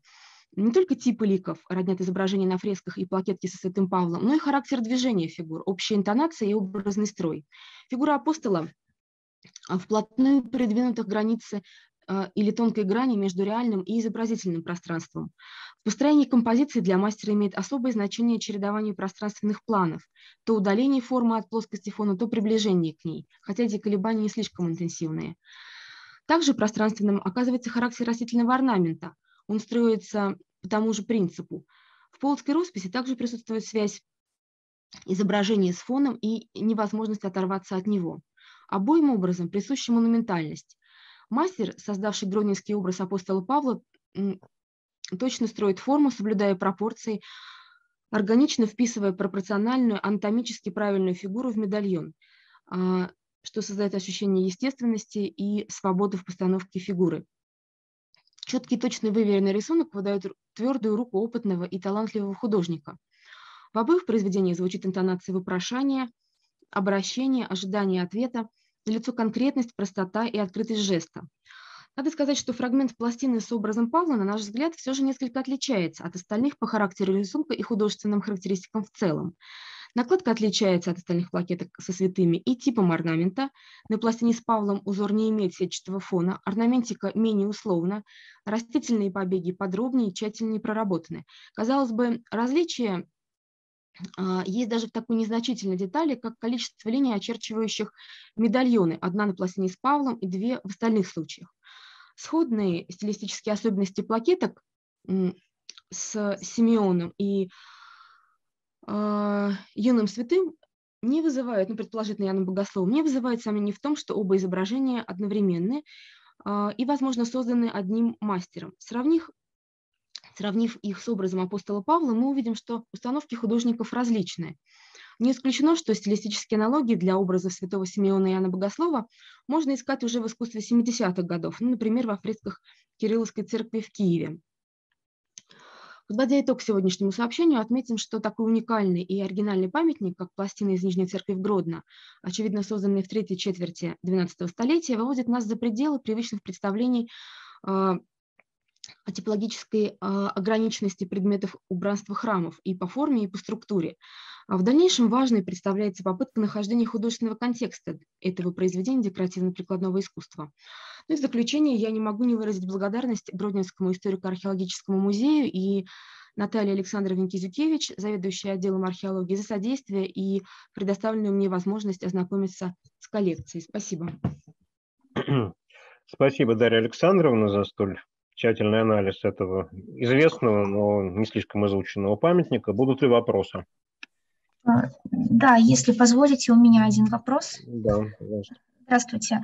Не только типы ликов роднят изображения на фресках и плакетке со Святым Павлом, но и характер движения фигур, общая интонация и образный строй. Фигура апостола а, вплотную придвинута к границе а, или тонкой грани между реальным и изобразительным пространством. В построении композиции для мастера имеет особое значение чередование пространственных планов, то удаление формы от плоскости фона, то приближение к ней, хотя эти колебания не слишком интенсивные. Также пространственным оказывается характер растительного орнамента. Он строится по тому же принципу. В полоцкой росписи также присутствует связь изображения с фоном и невозможность оторваться от него. Обоим образом присуща монументальность. Мастер, создавший гронинский образ апостола Павла, точно строит форму, соблюдая пропорции, органично вписывая пропорциональную, анатомически правильную фигуру в медальон, а, что создает ощущение естественности и свободы в постановке фигуры. Четкий, точный, выверенный рисунок выдает твердую руку опытного и талантливого художника. В обоих произведениях звучит интонация вопрошания, обращения, ожидания ответа, лицо конкретность, простота и открытость жеста. Надо сказать, что фрагмент пластины с образом Павла, на наш взгляд, все же несколько отличается от остальных по характеру рисунка и художественным характеристикам в целом. Накладка отличается от остальных плакеток со святыми и типом орнамента. На пластине с Павлом узор не имеет сетчатого фона, орнаментика менее условна, растительные побеги подробнее и тщательнее проработаны. Казалось бы, различие а, есть даже в такой незначительной детали, как количество линий, очерчивающих медальоны. Одна на пластине с Павлом и две в остальных случаях. Сходные стилистические особенности плакеток с Симеоном и э, юным святым не вызывают, ну, предположительно, Яном Богословом, не вызывают сомнений в том, что оба изображения одновременны э, и, возможно, созданы одним мастером. Сравнив, сравнив их с образом апостола Павла, мы увидим, что установки художников различные. Не исключено, что стилистические аналогии для образов святого Симеона и Иоанна Богослова можно искать уже в искусстве 70-х годов, ну, например, во фресках Кирилловской церкви в Киеве. Подводя итог сегодняшнему сообщению, отметим, что такой уникальный и оригинальный памятник, как пластина из Нижней церкви в Гродно, очевидно созданный в третьей четверти XII столетия, выводит нас за пределы привычных представлений а, о типологической а, ограниченности предметов убранства храмов и по форме, и по структуре. А в дальнейшем важной представляется попытка нахождения художественного контекста этого произведения декоративно-прикладного искусства. Ну и в заключение я не могу не выразить благодарность Гродненскому историко-археологическому музею и Наталье Александровне Кизюкевич, заведующей отделом археологии, за содействие и предоставленную мне возможность ознакомиться с коллекцией. Спасибо. Спасибо, Дарья Александровна, за столь тщательный анализ этого известного, но не слишком изученного памятника. Будут ли вопросы? А, да, если позволите, у меня один вопрос. Да, пожалуйста. Здравствуйте.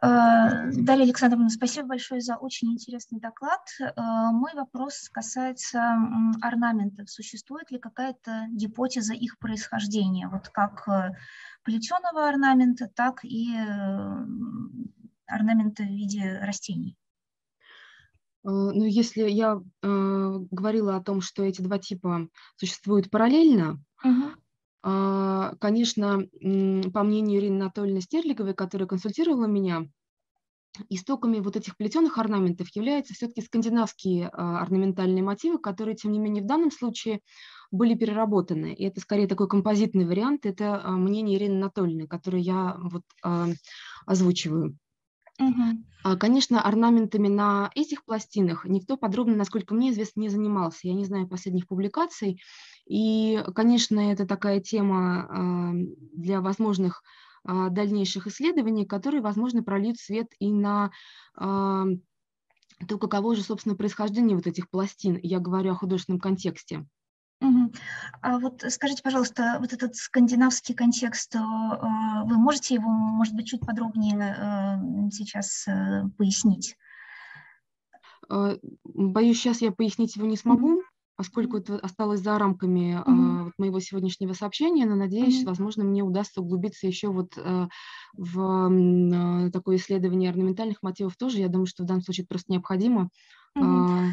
А, Дарья Александровна, спасибо большое за очень интересный доклад. А, мой вопрос касается орнаментов. Существует ли какая-то гипотеза их происхождения, вот как э, плетеного орнамента, так и э, орнамента в виде растений? Э, ну, если я э, говорила о том, что эти два типа существуют параллельно, угу. Э, конечно, по мнению Ирины Анатольевны Стерлиговой, которая консультировала меня, истоками вот этих плетеных орнаментов являются все-таки скандинавские э, орнаментальные мотивы, которые, тем не менее, в данном случае были переработаны. И это скорее такой композитный вариант, это э, мнение Ирины Анатольевны, которое я вот озвучиваю. Угу. Конечно, орнаментами на этих пластинах никто подробно, насколько мне известно, не занимался. Я не знаю последних публикаций. И, конечно, это такая тема а, для возможных а, дальнейших исследований, которые, возможно, прольют свет и на то, каково же, собственно, происхождение вот этих пластин. Я говорю о художественном контексте. Угу. А вот скажите, пожалуйста, вот этот скандинавский контекст, э, вы можете его, может быть, чуть подробнее э, сейчас э, пояснить? Боюсь, сейчас я пояснить его не смогу, поскольку это осталось за рамками mm моего сегодняшнего сообщения, но надеюсь, mm возможно, мне удастся углубиться еще вот в такое исследование орнаментальных мотивов тоже. Я думаю, что в данном случае это просто необходимо. mm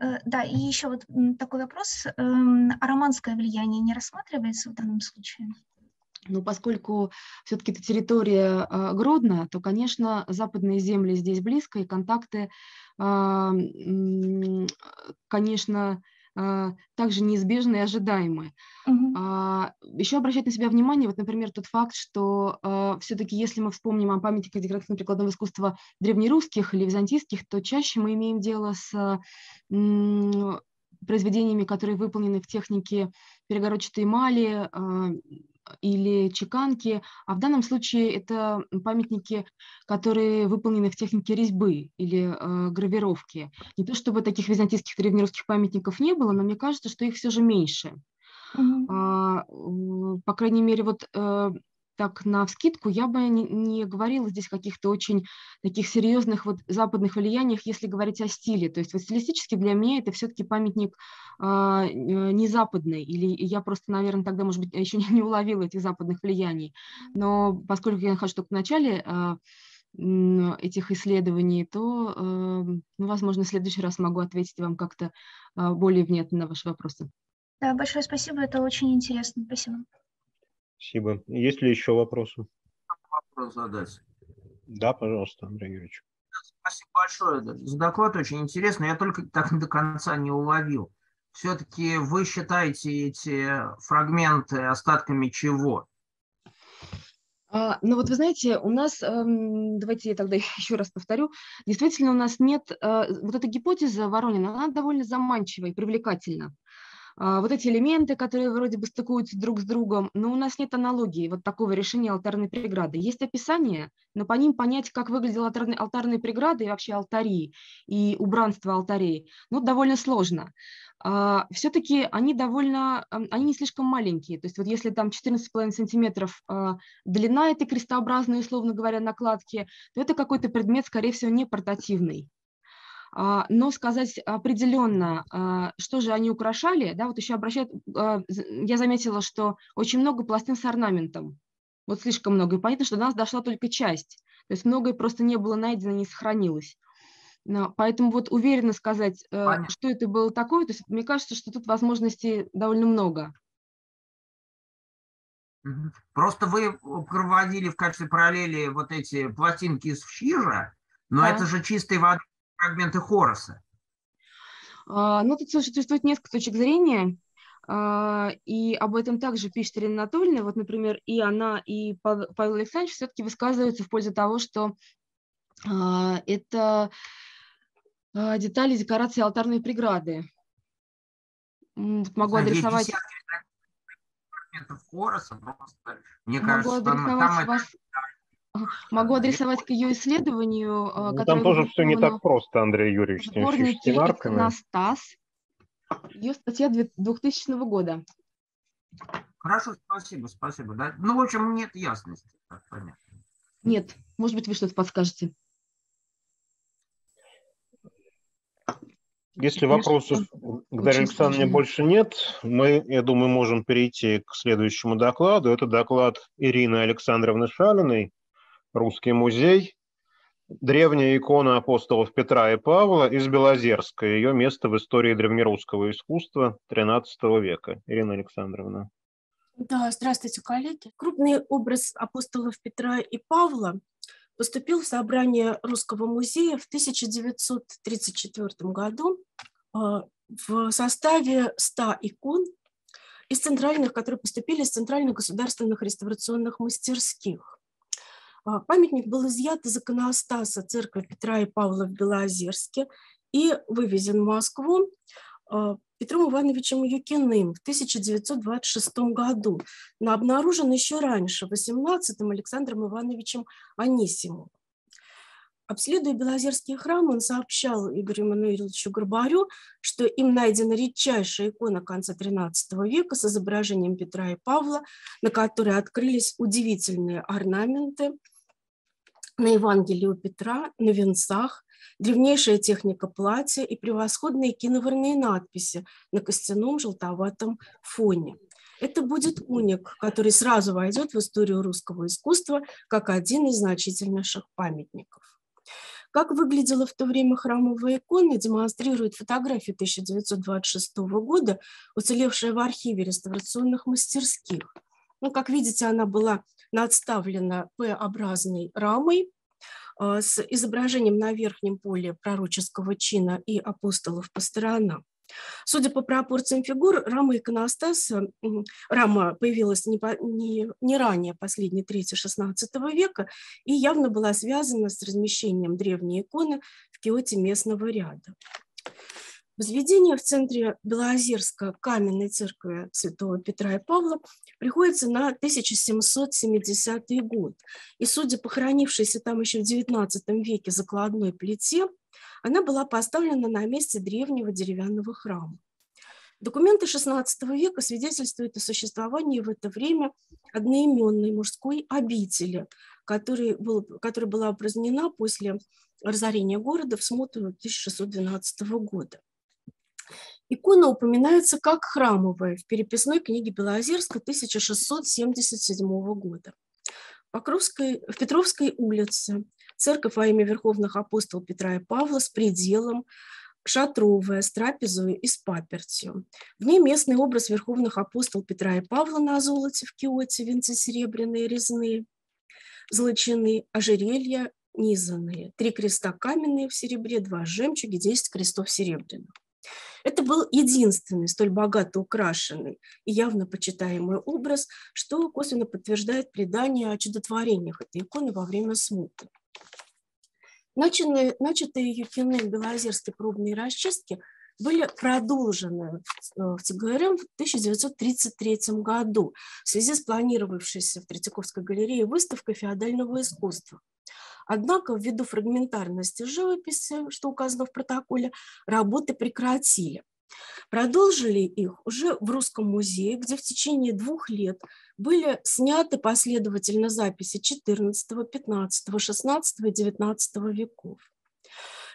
Э, да, и еще вот такой вопрос. Эм, а романское влияние не рассматривается в данном случае? Ну, поскольку все-таки это территория э, Гродно, то, конечно, западные земли здесь близко, и контакты, э, конечно, также неизбежны и ожидаемы. Угу. А, еще обращать на себя внимание, вот, например, тот факт, что а, все-таки, если мы вспомним о памятниках декоративно-прикладного искусства древнерусских или византийских, то чаще мы имеем дело с произведениями, которые выполнены в технике перегородчатой эмали, или чеканки, а в данном случае это памятники, которые выполнены в технике резьбы или э, гравировки. Не то чтобы таких византийских древнерусских памятников не было, но мне кажется, что их все же меньше. А, по крайней мере, вот э, так на вскидку я бы не, не говорила здесь каких-то очень таких серьезных вот западных влияниях, если говорить о стиле. То есть вот стилистически для меня это все-таки памятник а, э, не западный, или я просто, наверное, тогда, может быть, еще не, не уловила этих западных влияний. Но поскольку я нахожусь только в начале э, этих исследований, то, э, ну, возможно, в следующий раз могу ответить вам как-то более внятно на ваши вопросы. Да, большое спасибо, это очень интересно. Спасибо. Спасибо. Есть ли еще вопросы? Вопрос задать. Да, пожалуйста, Андрей Юрьевич. Спасибо большое за доклад, очень интересно. Я только так до конца не уловил. Все-таки вы считаете эти фрагменты остатками чего? А, ну вот вы знаете, у нас, эм, давайте я тогда еще раз повторю, действительно у нас нет, э, вот эта гипотеза Воронина, она довольно заманчива и привлекательна. А, вот эти элементы, которые вроде бы стыкуются друг с другом, но у нас нет аналогии вот такого решения алтарной преграды. Есть описание, но по ним понять, как выглядела алтарные, алтарные преграды и вообще алтари, и убранство алтарей, ну, довольно сложно. А, Все-таки они довольно, они не слишком маленькие, то есть вот если там 14,5 сантиметров а, длина этой крестообразной, условно говоря, накладки, то это какой-то предмет, скорее всего, не портативный. А, но сказать определенно, а, что же они украшали, да, вот еще обращают, а, я заметила, что очень много пластин с орнаментом, вот слишком много, и понятно, что до нас дошла только часть, то есть многое просто не было найдено, не сохранилось. Поэтому вот уверенно сказать, э, Понятно. что это было такое, то есть мне кажется, что тут возможностей довольно много. Просто вы проводили в качестве параллели вот эти пластинки из Фшижа, но да. это же чистой воды фрагменты Хороса? А, ну, тут существует несколько точек зрения, а, и об этом также пишет Ирина Анатольевна. Вот, например, и она, и Павел Александрович все-таки высказываются в пользу того, что а, это детали декорации алтарной преграды. Могу адресовать... Хороса, просто, мне Могу кажется, адресовать там, вас... это Могу адресовать к ее исследованию. Э, ну, там тоже все не так просто, Андрей Юрьевич, с теми Настас. Ее статья 2000 года. Хорошо, спасибо, спасибо. Да? Ну, в общем, нет ясности. Так, понятно. Нет, может быть, вы что-то подскажете. Если вопросов к Дарье Александровне больше нет, мы, я думаю, можем перейти к следующему докладу. Это доклад Ирины Александровны Шалиной Русский музей, древняя икона апостолов Петра и Павла из Белозерска, ее место в истории древнерусского искусства XIII века. Ирина Александровна. Да, здравствуйте, коллеги. Крупный образ апостолов Петра и Павла поступил в собрание Русского музея в 1934 году а, в составе 100 икон из центральных, которые поступили из центральных государственных реставрационных мастерских. А, памятник был изъят из иконостаса церкви Петра и Павла в Белозерске и вывезен в Москву а, Петром Ивановичем Юкиным в 1926 году, но обнаружен еще раньше, в 18-м Александром Ивановичем Анисимовым. Обследуя Белозерский храм, он сообщал Игорю Эммануиловичу Горбарю, что им найдена редчайшая икона конца XIII века с изображением Петра и Павла, на которой открылись удивительные орнаменты – на Евангелии у Петра, на венцах, древнейшая техника платья и превосходные киноварные надписи на костяном желтоватом фоне. Это будет уник, который сразу войдет в историю русского искусства как один из значительнейших памятников. Как выглядела в то время храмовая икона, демонстрирует фотография 1926 года, уцелевшая в архиве реставрационных мастерских. Ну, как видите, она была надставлена П-образной рамой а, с изображением на верхнем поле пророческого чина и апостолов по сторонам. Судя по пропорциям фигур, рама иконостаса, рама появилась не, не, не ранее последней трети XVI века и явно была связана с размещением древней иконы в киоте местного ряда. Возведение в центре Белоозерска каменной церкви святого Петра и Павла приходится на 1770 год. И судя по хранившейся там еще в XIX веке закладной плите, она была поставлена на месте древнего деревянного храма. Документы XVI века свидетельствуют о существовании в это время одноименной мужской обители, которая, был, которая была упразднена после разорения города в смуту 1612 года. Икона упоминается как храмовая в переписной книге Белоозерска 1677 года. Покровской, в Петровской улице церковь во имя верховных апостолов Петра и Павла с пределом шатровая, с трапезою и с папертью. В ней местный образ верховных апостол Петра и Павла на золоте в киоте, венцы серебряные, резные, золочены, ожерелья низанные, три креста каменные в серебре, два жемчуги, десять крестов серебряных. Это был единственный столь богато украшенный и явно почитаемый образ, что косвенно подтверждает предание о чудотворениях этой иконы во время смуты. Начатые, начатые Юкиным Белозерские пробные расчистки были продолжены в ЦГРМ в 1933 году в связи с планировавшейся в Третьяковской галерее выставкой феодального искусства. Однако ввиду фрагментарности живописи, что указано в протоколе, работы прекратили. Продолжили их уже в Русском музее, где в течение двух лет были сняты последовательно записи XIV, XV, XVI и XIX веков,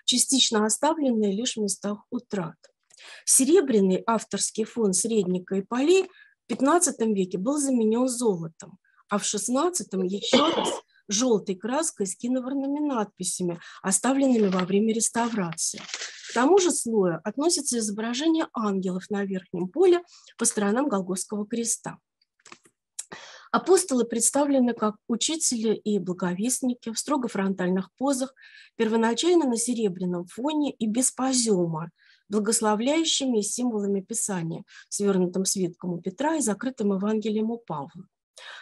частично оставленные лишь в местах утрат. Серебряный авторский фон средника и полей в XV веке был заменен золотом, а в XVI еще раз желтой краской с киноварными надписями, оставленными во время реставрации. К тому же слою относятся изображения ангелов на верхнем поле по сторонам Голгофского креста. Апостолы представлены как учители и благовестники в строго фронтальных позах, первоначально на серебряном фоне и без позема, благословляющими символами Писания, свернутым свитком у Петра и закрытым Евангелием у Павла.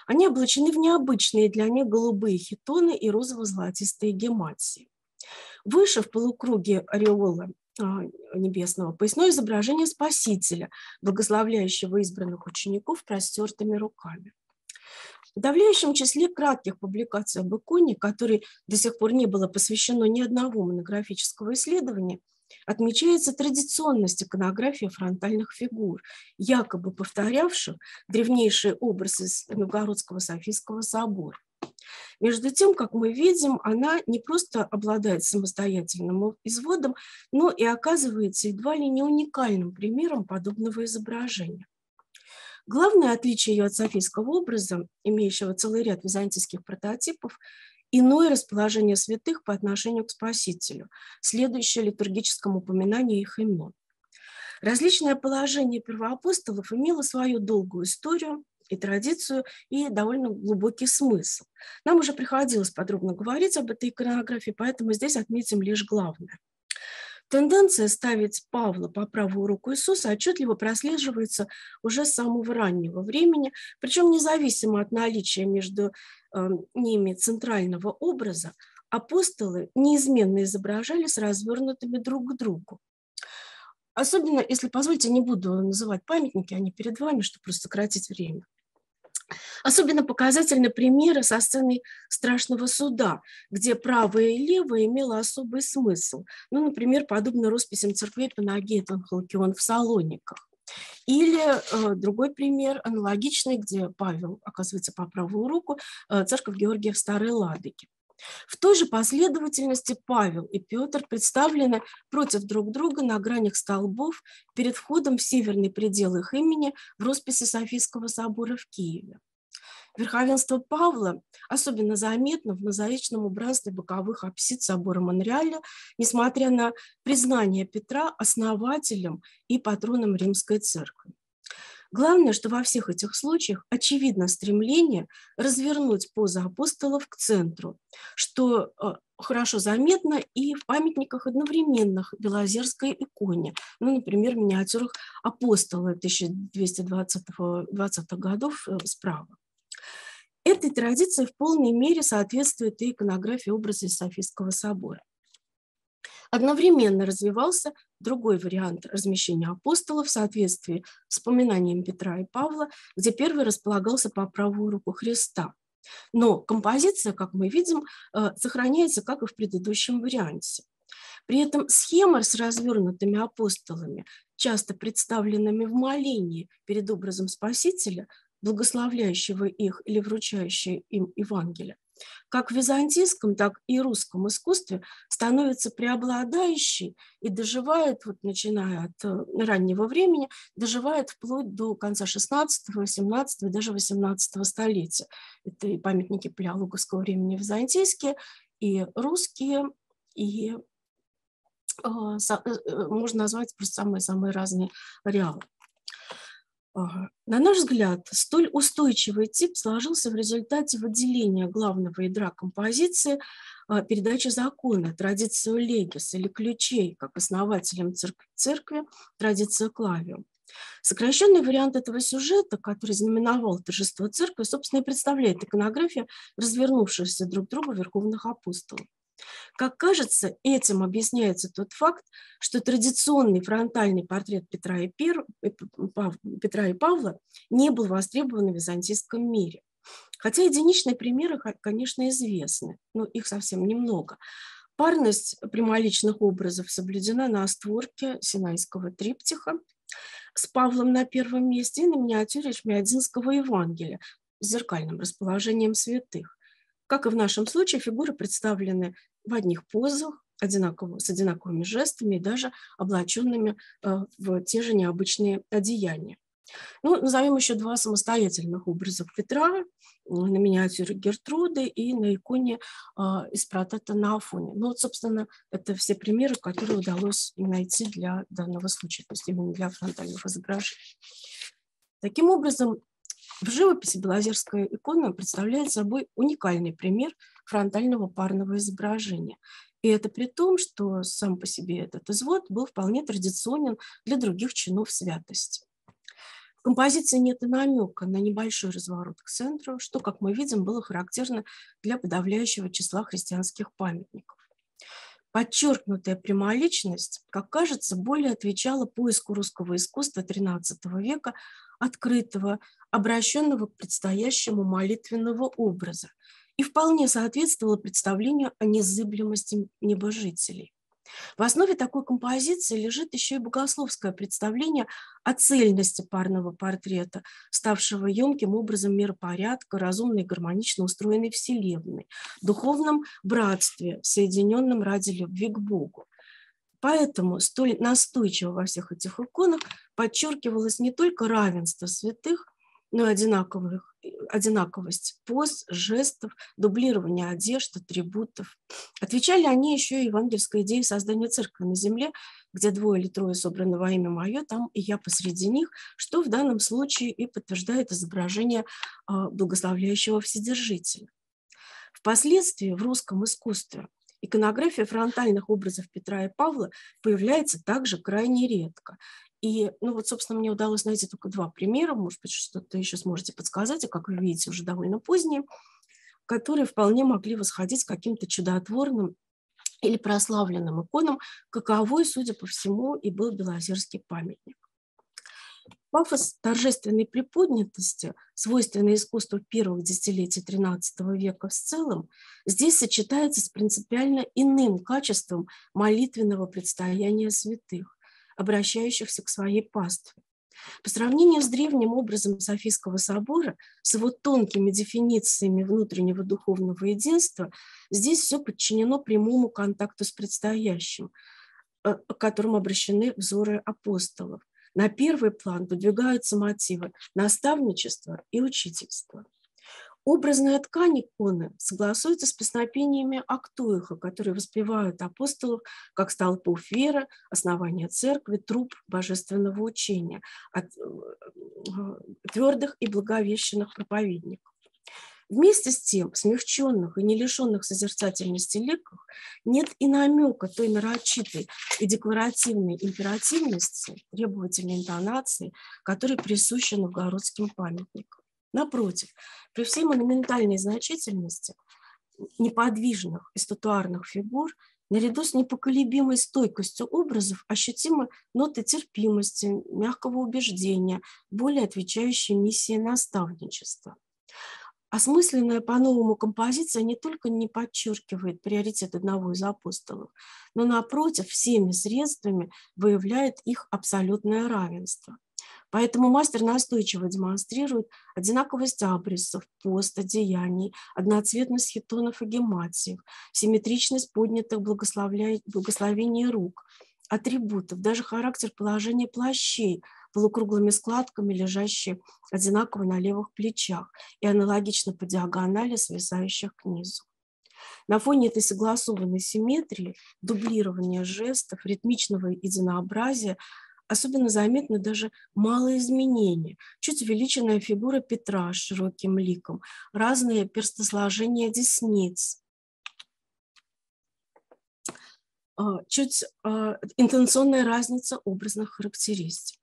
Они облачены в необычные для них голубые хитоны и розово-золотистые гематии. Выше в полукруге ореола а, небесного поясное изображение Спасителя, благословляющего избранных учеников простертыми руками. В давляющем числе кратких публикаций об иконе, которой до сих пор не было посвящено ни одного монографического исследования, отмечается традиционность иконографии фронтальных фигур, якобы повторявших древнейшие образы Новгородского Софийского собора. Между тем, как мы видим, она не просто обладает самостоятельным изводом, но и оказывается едва ли не уникальным примером подобного изображения. Главное отличие ее от софийского образа, имеющего целый ряд византийских прототипов, иное расположение святых по отношению к Спасителю, следующее литургическому упоминанию их имен. Различное положение первоапостолов имело свою долгую историю и традицию, и довольно глубокий смысл. Нам уже приходилось подробно говорить об этой иконографии, поэтому здесь отметим лишь главное. Тенденция ставить Павла по правую руку Иисуса отчетливо прослеживается уже с самого раннего времени, причем независимо от наличия между Эм, ними центрального образа, апостолы неизменно изображали с развернутыми друг к другу. Особенно, если позвольте, не буду называть памятники, они перед вами, чтобы просто сократить время. Особенно показательны примеры со сцены страшного суда, где правое и левое имело особый смысл. Ну, например, подобно росписям церквей Панагея Танхалкион в Салониках. Или э, другой пример, аналогичный, где Павел оказывается по правую руку, э, церковь Георгия в Старой Ладоге. В той же последовательности Павел и Петр представлены против друг друга на гранях столбов перед входом в северный предел их имени в росписи Софийского собора в Киеве. Верховенство Павла особенно заметно в мозаичном убранстве боковых апсид собора Монреаля, несмотря на признание Петра основателем и патроном Римской церкви. Главное, что во всех этих случаях очевидно стремление развернуть позы апостолов к центру, что э, хорошо заметно и в памятниках одновременных Белозерской иконе, ну, например, в миниатюрах апостола 1220 годов э, справа. Этой традиции в полной мере соответствует и иконография образа Софийского собора. Одновременно развивался другой вариант размещения апостолов в соответствии с вспоминанием Петра и Павла, где первый располагался по правую руку Христа. Но композиция, как мы видим, э, сохраняется, как и в предыдущем варианте. При этом схема с развернутыми апостолами, часто представленными в молении перед образом Спасителя, благословляющего их или вручающего им Евангелие, как в византийском, так и русском искусстве становится преобладающей и доживает, вот начиная от э, раннего времени, доживает вплоть до конца 16, 17, даже 18 столетия. Это и памятники палеологовского времени византийские, и русские, и можно назвать просто самые-самые разные ареалы. На наш взгляд, столь устойчивый тип сложился в результате выделения главного ядра композиции передачи закона, традицию легис или ключей, как основателям церкви, церкви традицию клавиум. Сокращенный вариант этого сюжета, который знаменовал торжество церкви, собственно, и представляет иконография развернувшихся друг друга верховных апостолов. Как кажется, этим объясняется тот факт, что традиционный фронтальный портрет Петра и, Пер... Э, Петра и Павла не был востребован в византийском мире. Хотя единичные примеры, конечно, известны, но их совсем немного. Парность прямоличных образов соблюдена на створке Синайского триптиха с Павлом на первом месте и на миниатюре Шмиадинского Евангелия с зеркальным расположением святых. Как и в нашем случае, фигуры представлены в одних позах, одинаково, с одинаковыми жестами и даже облаченными э, в те же необычные одеяния. Ну, назовем еще два самостоятельных образа Петра на миниатюре Гертруды и на иконе э, из протета на Афоне. Ну, вот, собственно, это все примеры, которые удалось найти для данного случая, то есть именно для фронтальных изображений. Таким образом, в живописи Белозерская икона представляет собой уникальный пример фронтального парного изображения. И это при том, что сам по себе этот извод был вполне традиционен для других чинов святости. В композиции нет и намека на небольшой разворот к центру, что, как мы видим, было характерно для подавляющего числа христианских памятников. Подчеркнутая прямоличность, как кажется, более отвечала поиску русского искусства XIII века, открытого, обращенного к предстоящему молитвенного образа, и вполне соответствовала представлению о незыблемости небожителей. В основе такой композиции лежит еще и богословское представление о цельности парного портрета, ставшего емким образом миропорядка, разумной и гармонично устроенной Вселенной, духовном братстве, соединенном ради любви к Богу. Поэтому столь настойчиво во всех этих иконах подчеркивалось не только равенство святых, и одинаковых, одинаковость поз, жестов, дублирование одежд, атрибутов. Отвечали они еще и евангельской идее создания церкви на земле, где двое или трое собраны во имя мое, там и я посреди них, что в данном случае и подтверждает изображение а, благословляющего Вседержителя. Впоследствии в русском искусстве иконография фронтальных образов Петра и Павла появляется также крайне редко. И, ну вот, собственно, мне удалось найти только два примера, может быть, что-то еще сможете подсказать, а как вы видите, уже довольно поздние, которые вполне могли восходить к каким-то чудотворным или прославленным иконам, каковой, судя по всему, и был Белозерский памятник. Пафос торжественной приподнятости, свойственный искусству первых десятилетий XIII века в целом, здесь сочетается с принципиально иным качеством молитвенного предстояния святых, обращающихся к своей пастве. По сравнению с древним образом Софийского собора, с его тонкими дефинициями внутреннего духовного единства, здесь все подчинено прямому контакту с предстоящим, э, к которому обращены взоры апостолов. На первый план выдвигаются мотивы наставничества и учительства. Образная ткань иконы согласуется с песнопениями Актуиха, которые воспевают апостолов как столпов веры, основания церкви, труп божественного учения, от э, твердых и благовещенных проповедников. Вместе с тем, в смягченных и не лишенных созерцательности ликах нет и намека той нарочитой и декларативной императивности, требовательной интонации, которая присуща новгородским памятникам. Напротив, при всей монументальной значительности неподвижных и статуарных фигур наряду с непоколебимой стойкостью образов ощутимы ноты терпимости, мягкого убеждения, более отвечающие миссии наставничества. Осмысленная по-новому композиция не только не подчеркивает приоритет одного из апостолов, но, напротив, всеми средствами выявляет их абсолютное равенство – Поэтому мастер настойчиво демонстрирует одинаковость абрисов, пост, одеяний, одноцветность хитонов и гематиев, симметричность поднятых благословений рук, атрибутов, даже характер положения плащей, полукруглыми складками, лежащие одинаково на левых плечах и аналогично по диагонали, свисающих к низу. На фоне этой согласованной симметрии, дублирования жестов, ритмичного единообразия особенно заметны даже малые изменения. Чуть увеличенная фигура Петра с широким ликом, разные перстосложения десниц, а, чуть а, интенционная разница образных характеристик.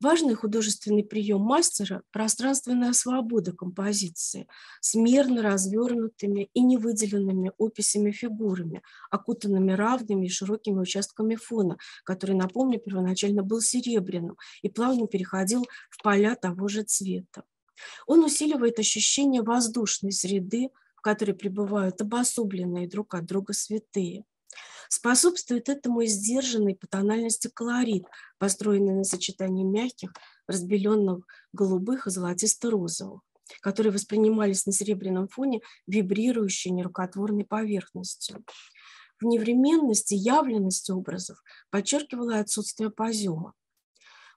Важный художественный прием мастера – пространственная свобода композиции с мерно развернутыми и невыделенными описями фигурами, окутанными равными и широкими участками фона, который, напомню, первоначально был серебряным и плавно переходил в поля того же цвета. Он усиливает ощущение воздушной среды, в которой пребывают обособленные друг от друга святые. Способствует этому и сдержанный по тональности колорит, построенный на сочетании мягких, разбеленных голубых и золотисто-розовых, которые воспринимались на серебряном фоне вибрирующей нерукотворной поверхностью. В невременности, явленности образов подчеркивала отсутствие позема.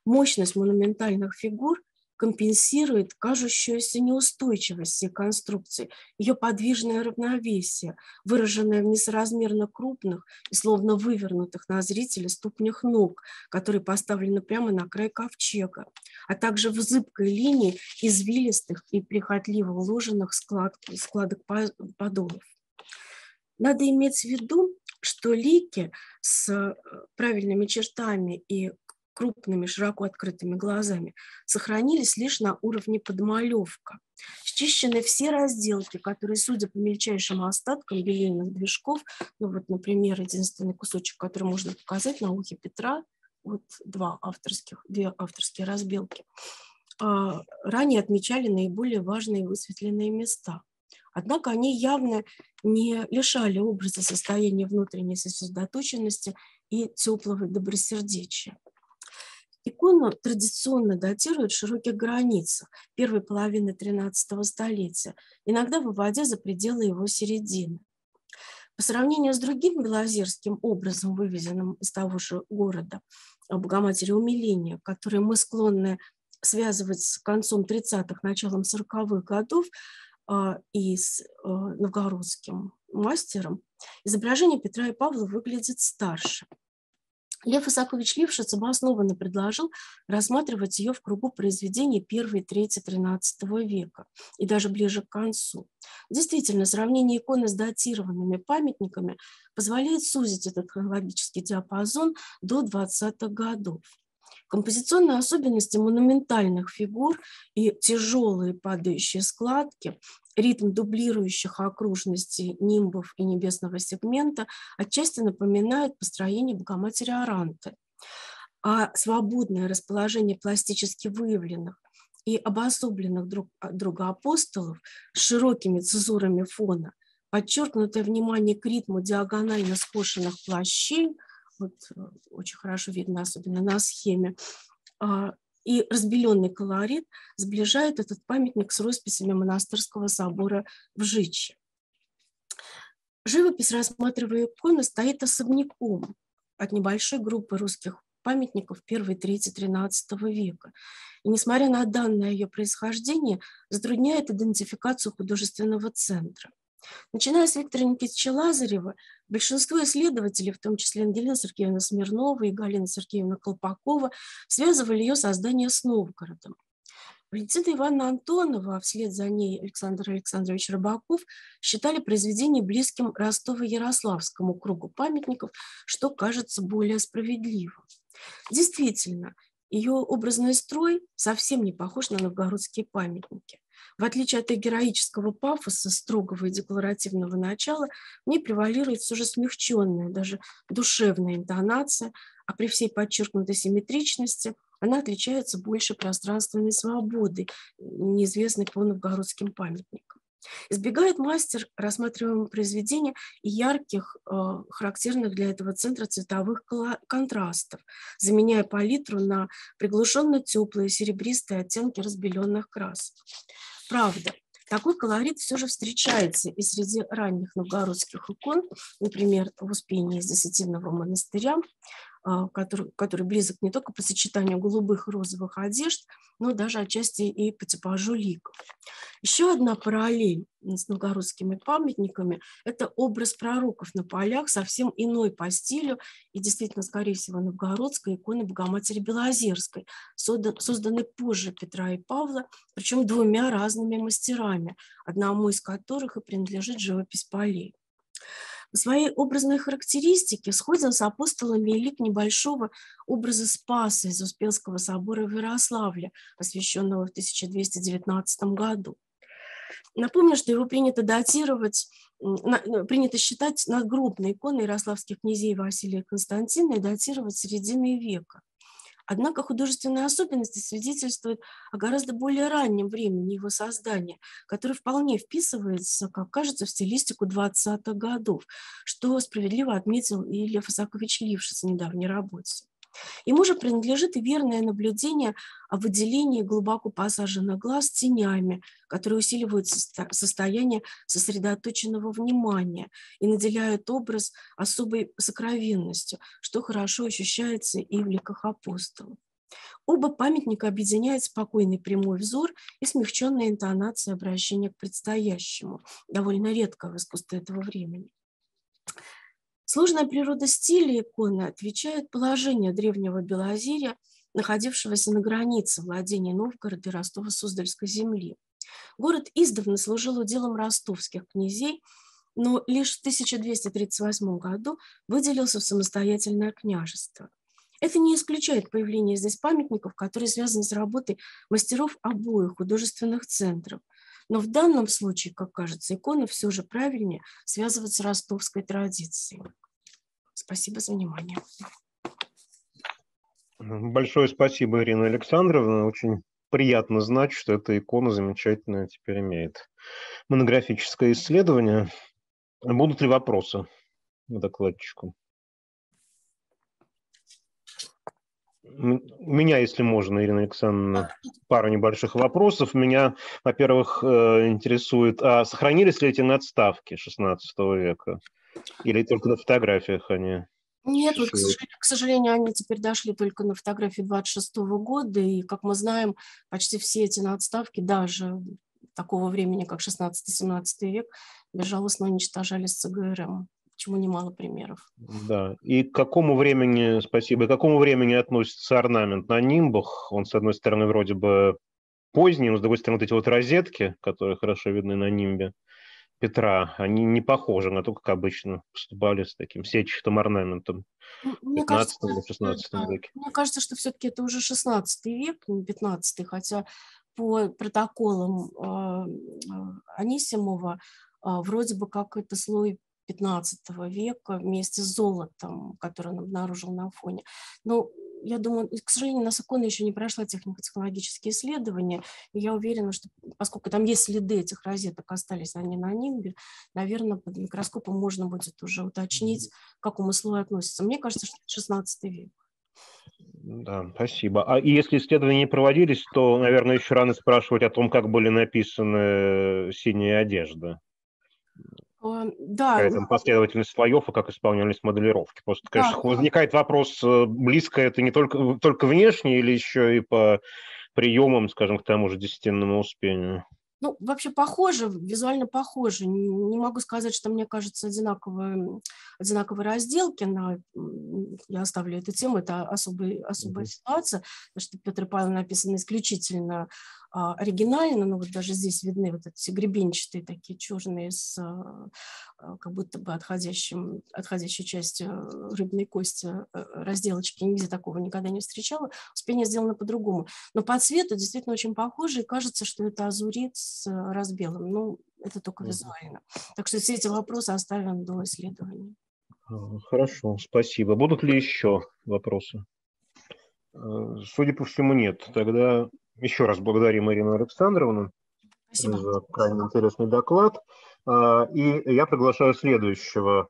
Мощность монументальных фигур компенсирует кажущуюся неустойчивость конструкции, ее подвижное равновесие, выраженное в несоразмерно крупных и словно вывернутых на зрителя ступнях ног, которые поставлены прямо на край ковчега, а также в зыбкой линии извилистых и прихотливо уложенных склад, складок подолов. Надо иметь в виду, что лики с э, правильными чертами и крупными, широко открытыми глазами, сохранились лишь на уровне подмалевка. Счищены все разделки, которые, судя по мельчайшим остаткам белильных движков, ну вот, например, единственный кусочек, который можно показать на ухе Петра, вот два авторских, две авторские разбелки, а, ранее отмечали наиболее важные высветленные места. Однако они явно не лишали образа состояния внутренней сосредоточенности и теплого добросердечия. Икону традиционно датируют в широких границах первой половины XIII столетия, иногда выводя за пределы его середины. По сравнению с другим белозерским образом, вывезенным из того же города, Богоматери Умиления, который мы склонны связывать с концом 30-х, началом 40-х годов а, и с а, новгородским мастером, изображение Петра и Павла выглядит старше – Лев Исакович Лившиц обоснованно предложил рассматривать ее в кругу произведений первой трети XIII века и даже ближе к концу. Действительно, сравнение иконы с датированными памятниками позволяет сузить этот хронологический диапазон до 20-х годов. Композиционные особенности монументальных фигур и тяжелые падающие складки ритм дублирующих окружностей нимбов и небесного сегмента отчасти напоминает построение Богоматери Аранты. А свободное расположение пластически выявленных и обособленных друг от друга апостолов с широкими цезурами фона, подчеркнутое внимание к ритму диагонально скошенных плащей, вот э, очень хорошо видно, особенно на схеме, а, и разбеленный колорит сближает этот памятник с росписями монастырского собора в Жиче. Живопись, рассматривая иконы, стоит особняком от небольшой группы русских памятников первой трети XIII века. И несмотря на данное ее происхождение, затрудняет идентификацию художественного центра. Начиная с Виктора Никитича Лазарева, большинство исследователей, в том числе Ангелина Сергеевна Смирнова и Галина Сергеевна Колпакова, связывали ее создание с Новгородом. Валентина Ивановна Антонова, а вслед за ней Александр Александрович Рыбаков, считали произведение близким Ростово-Ярославскому кругу памятников, что кажется более справедливым. Действительно, ее образный строй совсем не похож на новгородские памятники. В отличие от героического пафоса, строгого и декларативного начала, в ней превалирует все же смягченная, даже душевная интонация, а при всей подчеркнутой симметричности она отличается больше пространственной свободой, неизвестной по новгородским памятникам. Избегает мастер рассматриваемого произведения и ярких, э, характерных для этого центра цветовых контрастов, заменяя палитру на приглушенно теплые серебристые оттенки разбеленных красок. Правда, такой колорит все же встречается и среди ранних новгородских икон, например, в Успении из Десятинного монастыря, который, который близок не только по сочетанию голубых и розовых одежд, но даже отчасти и по типажу ликов. Еще одна параллель с новгородскими памятниками – это образ пророков на полях, совсем иной по стилю и действительно, скорее всего, новгородской иконы Богоматери Белозерской, созданной позже Петра и Павла, причем двумя разными мастерами, одному из которых и принадлежит живопись полей. По своей образной характеристике сходен с апостолами и лик небольшого образа Спаса из Успенского собора в Ярославле, посвященного в 1219 году. Напомню, что его принято датировать, принято считать надгробной иконой ярославских князей Василия и Константина и датировать середины века. Однако художественные особенности свидетельствуют о гораздо более раннем времени его создания, который вполне вписывается, как кажется, в стилистику 20-х годов, что справедливо отметил и Лев Исакович Лившиц в недавней работе. Ему же принадлежит и верное наблюдение о выделении глубоко посаженных глаз тенями, которые усиливают состояние сосредоточенного внимания и наделяют образ особой сокровенностью, что хорошо ощущается и в ликах апостолов. Оба памятника объединяют спокойный прямой взор и смягченная интонация обращения к предстоящему, довольно редко в искусстве этого времени. Сложная природа стиля иконы отвечает положению древнего Белозерья, находившегося на границе владения Новгорода и Ростова-Суздальской земли. Город издавна служил уделом ростовских князей, но лишь в 1238 году выделился в самостоятельное княжество. Это не исключает появление здесь памятников, которые связаны с работой мастеров обоих художественных центров. Но в данном случае, как кажется, иконы все же правильнее связывать с ростовской традицией. Спасибо за внимание. Большое спасибо, Ирина Александровна. Очень приятно знать, что эта икона замечательная теперь имеет монографическое исследование. Будут ли вопросы докладчику? У меня, если можно, Ирина Александровна, пара небольших вопросов. Меня, во-первых, э, интересует, а сохранились ли эти надставки XVI века? Или только на фотографиях они? Нет, вот, к, сожалению, к сожалению, они теперь дошли только на фотографии 26 -го года, и, как мы знаем, почти все эти надставки, даже такого времени, как 16-17 век, безжалостно уничтожались ЦГРМ, чему немало примеров. Да, и к какому времени, спасибо, и к какому времени относится орнамент на нимбах? Он, с одной стороны, вроде бы поздний, но, с другой стороны, вот эти вот розетки, которые хорошо видны на нимбе, Петра, они не похожи на то, как обычно поступали с таким сетчатым орнаментом мне 15 или 16 да, веке. Мне кажется, что все-таки это уже 16 век, не 15, хотя по протоколам э, Анисимова э, вроде бы как это слой 15 века вместе с золотом, который он обнаружил на фоне. Но я думаю, к сожалению, у нас икона еще не прошла технико-технологические исследования, и я уверена, что поскольку там есть следы этих розеток, остались они на нимбе, наверное, под микроскопом можно будет уже уточнить, к какому слою относится. Мне кажется, что это 16 век. Да, спасибо. А если исследования не проводились, то, наверное, еще рано спрашивать о том, как были написаны синие одежды. Э, да. Какая там последовательность слоев и как исполнялись моделировки. Просто, конечно, да. возникает вопрос, э, близко это не только, только внешне или еще и по приемам, скажем, к тому же десятинному успению? Ну, вообще похоже, визуально похоже. Не, могу сказать, что мне кажется одинаковые, одинаковые разделки. На, я оставлю эту тему, это особый, особая mm-hmm. ситуация, потому что Петр Павел написан исключительно оригинально, но вот даже здесь видны вот эти гребенчатые такие черные с а, а, как будто бы отходящим, отходящей частью рыбной кости разделочки. Нигде такого никогда не встречала. Успение сделано по-другому. Но по цвету действительно очень похоже, и кажется, что это азурит с разбелом. Ну, это только визуально. Так что все эти вопросы оставим до исследования. Хорошо, спасибо. Будут ли еще вопросы? Судя по всему, нет. Тогда еще раз благодарим Ирину Александровну Спасибо. за крайне интересный доклад. А, и я приглашаю следующего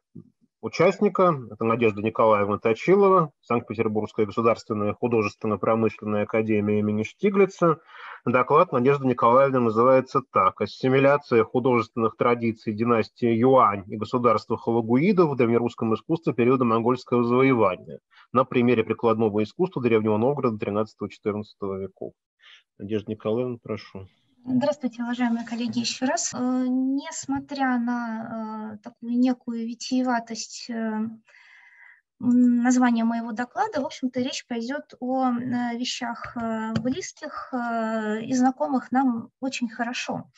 участника. Это Надежда Николаевна Точилова, Санкт-Петербургская государственная художественно-промышленная академия имени Штиглица. Доклад Надежды Николаевны называется так. «Ассимиляция художественных традиций династии Юань и государства Халагуидов в древнерусском искусстве периода монгольского завоевания на примере прикладного искусства Древнего Новгорода 13-14 веков». Надежда Николаевна, прошу. Здравствуйте, уважаемые коллеги, еще раз. Э, несмотря на э, такую некую витиеватость э, названия моего доклада, в общем-то, речь пойдет о вещах близких и знакомых нам очень хорошо.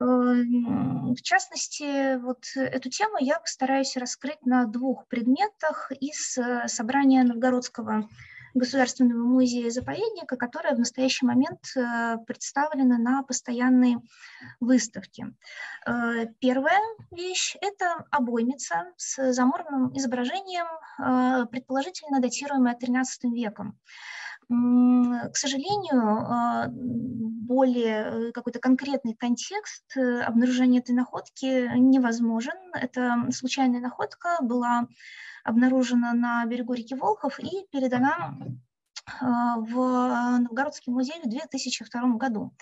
В частности, вот эту тему я постараюсь раскрыть на двух предметах из собрания Новгородского Государственного музея-заповедника, которая в настоящий момент э, представлена на постоянной выставке. Э, первая вещь – это обоймица с заморным изображением, э, предположительно датируемая XIII веком. К сожалению, более какой-то конкретный контекст обнаружения этой находки невозможен. Это случайная находка была обнаружена на берегу реки Волхов и передана а, в Новгородский музей в 2002 году.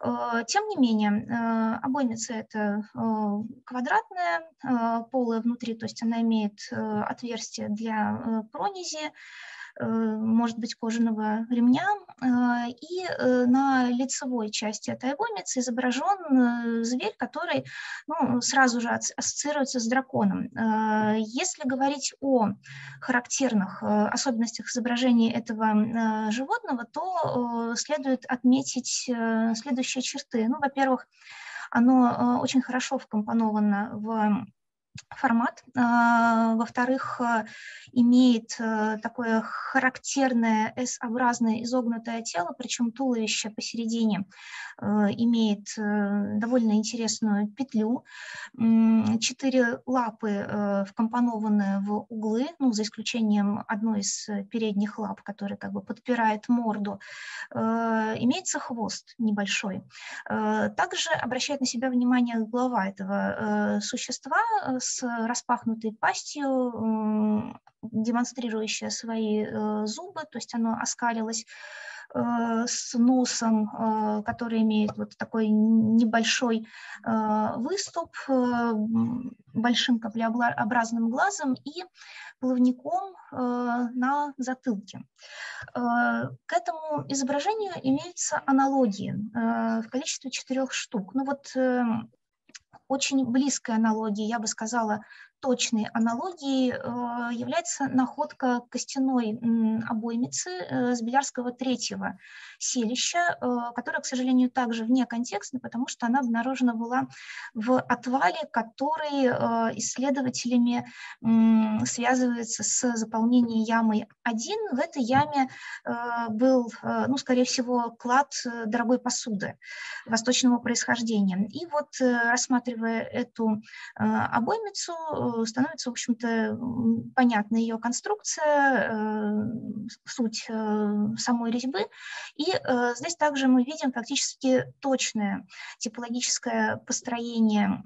А, тем не менее, а, обойница это квадратная, полая внутри, то есть она имеет отверстие для пронизи, может быть, кожаного ремня, э, и э, на лицевой части этой обоймицы изображен зверь, который ну, сразу же ассоциируется с драконом. Если говорить о характерных особенностях изображения этого животного, то следует отметить следующие черты. Ну, во-первых, оно очень хорошо вкомпоновано в формат. А, во-вторых, а, имеет э, такое характерное S-образное изогнутое тело, причем туловище посередине э, имеет э, довольно интересную петлю. Четыре лапы вкомпонованы в углы, ну, за исключением одной из передних лап, которая как бы подпирает морду. Имеется хвост небольшой. Также обращает на себя внимание голова этого существа с распахнутой пастью, демонстрирующая свои э, зубы, то есть оно оскалилось э, с носом, э, который имеет вот такой небольшой выступ, большим каплеобразным глазом и плавником на затылке. К этому изображению имеются аналогии в количестве четырех штук. Ну вот очень близкой аналогии, я бы сказала, точной аналогией э, является находка костяной обоймицы э, с Белярского третьего селища, э, которая, к сожалению, также вне контекста, потому что она обнаружена была в отвале, который исследователями связывается с заполнением ямой 1. В этой яме был, ну, скорее всего, клад дорогой посуды восточного происхождения. И вот, рассматривая эту обоймицу, становится, в общем-то, понятна ее конструкция, э, суть э, самой резьбы. И э, здесь также мы видим фактически точное типологическое построение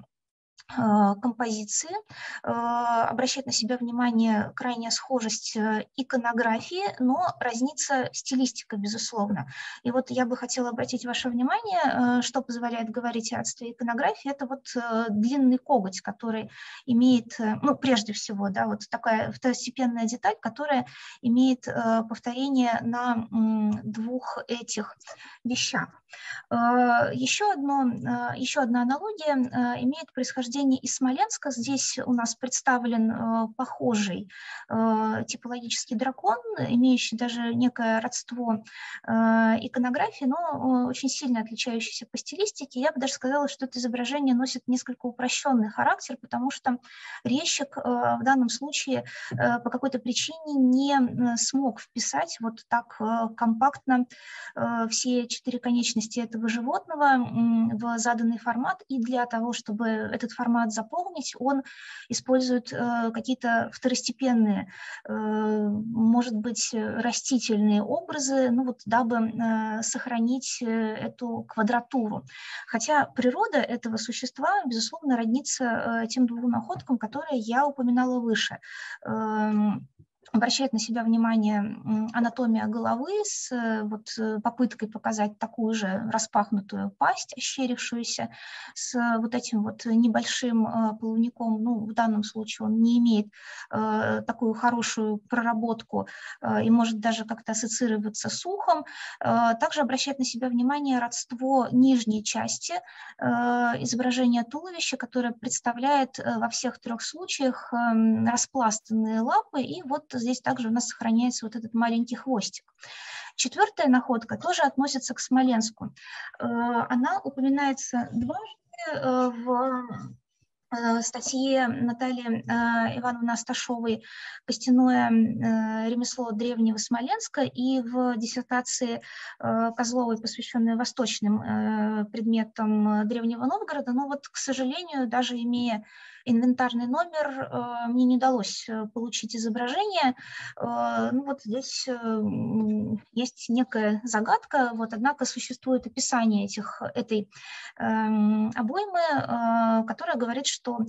композиции, а, обращает на себя внимание крайняя схожесть э, иконографии, но разница стилистика, безусловно. И вот я бы хотела обратить ваше внимание, э, что позволяет говорить о родстве иконографии, это вот э, длинный коготь, который имеет, ну, прежде всего, да, вот такая второстепенная деталь, которая имеет повторение на двух этих вещах. Еще, одно, еще одна аналогия имеет происхождение произведении из Смоленска здесь у нас представлен э, похожий э, типологический дракон, имеющий даже некое родство э, иконографии, но очень сильно отличающийся по стилистике. Я бы даже сказала, что это изображение носит несколько упрощенный характер, потому что резчик в данном случае по какой-то причине не смог вписать вот так компактно все четыре конечности этого животного в заданный формат, и для того, чтобы этот формат заполнить, он использует какие-то второстепенные, может быть, растительные образы, ну вот, дабы сохранить эту квадратуру. Хотя природа этого существа, безусловно, роднится тем двум находкам, которые я упоминала выше эм, обращает на себя внимание анатомия головы с э, вот, э, попыткой показать такую же распахнутую пасть, ощерившуюся, с вот этим вот небольшим э, плавником. Ну, в данном случае он не имеет э, такую хорошую проработку э, и может даже как-то ассоциироваться с ухом. Э, также обращает на себя внимание родство нижней части э, изображения туловища, которое представляет во всех трех случаях э, распластанные лапы и вот здесь также у нас сохраняется вот этот маленький хвостик. Четвертая находка тоже относится к Смоленску. Э, она упоминается дважды э, в э, статье Натальи Ивановны Асташовой «Костяное ремесло древнего Смоленска» и в диссертации Козловой, посвященной восточным предметам Древнего Новгорода. Но вот, к сожалению, даже имея инвентарный номер, э, мне не удалось э, получить изображение. Э, ну вот здесь есть некая загадка, вот, однако существует описание этих, этой эм, обоймы, которая говорит, что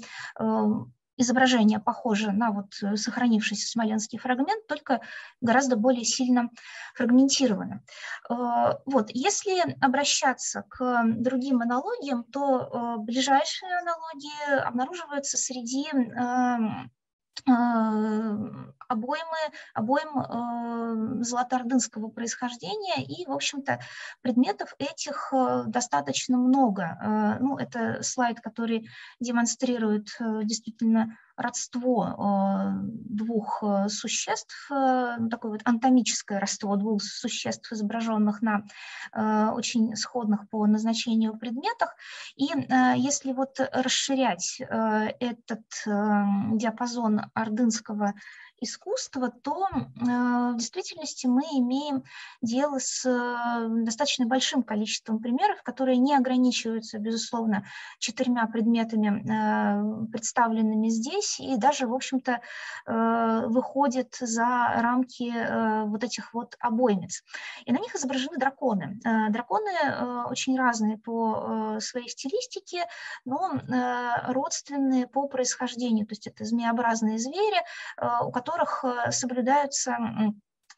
изображение похоже на вот э, сохранившийся смоленский фрагмент, только гораздо более сильно фрагментировано. Э, вот, если обращаться к другим аналогиям, то э, ближайшие аналогии обнаруживаются среди эм, обоймы, обоим э, золотоордынского происхождения, и, в общем-то, предметов этих достаточно много. Ну, это слайд, который демонстрирует действительно родство э, двух э, существ, э, такое вот анатомическое родство двух существ, изображенных на очень сходных по назначению предметах. И если вот расширять этот диапазон ордынского искусства, то э, в действительности мы имеем дело с э, достаточно большим количеством примеров, которые не ограничиваются, безусловно, четырьмя предметами, э, представленными здесь, и даже, в общем-то, выходят за рамки вот этих вот обойниц. И на них изображены драконы. Драконы очень разные по своей стилистике, но родственные по происхождению, то есть это змеобразные звери, у которых которых э, соблюдаются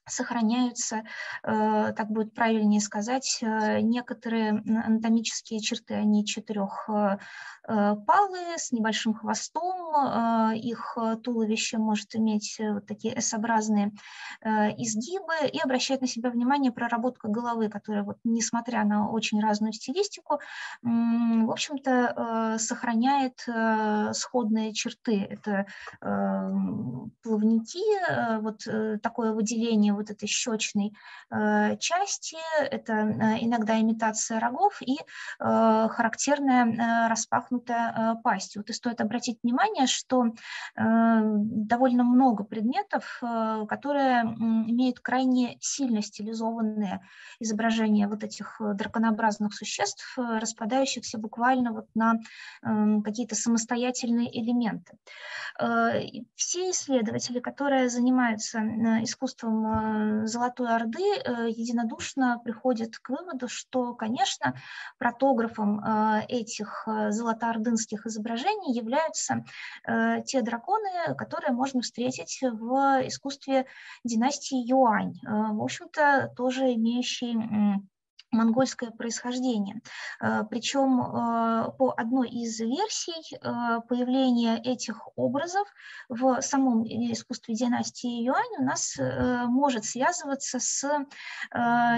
сохраняются, э, так будет правильнее сказать, э, некоторые анатомические черты, они четырех Э, с небольшим хвостом, их туловище может иметь вот такие S-образные изгибы и обращает на себя внимание проработка головы, которая, вот, несмотря на очень разную стилистику, в общем-то, сохраняет сходные черты. Это плавники, вот такое выделение вот этой щечной части, это иногда имитация рогов и характерная распахнутая э, пасть. Вот и стоит обратить внимание, что э, довольно много предметов, э, которые имеют крайне сильно стилизованные изображения вот этих драконообразных существ, распадающихся буквально вот на какие-то самостоятельные элементы. Все исследователи, которые занимаются искусством Золотой Орды, единодушно приходят к выводу, что, конечно, протографом этих золотых ордынских изображений являются э, те драконы, которые можно встретить в искусстве династии Юань, э, в общем-то, тоже имеющие монгольское происхождение. Э, Причем э, по одной из версий э, появление этих образов в самом искусстве династии Юань у нас может связываться с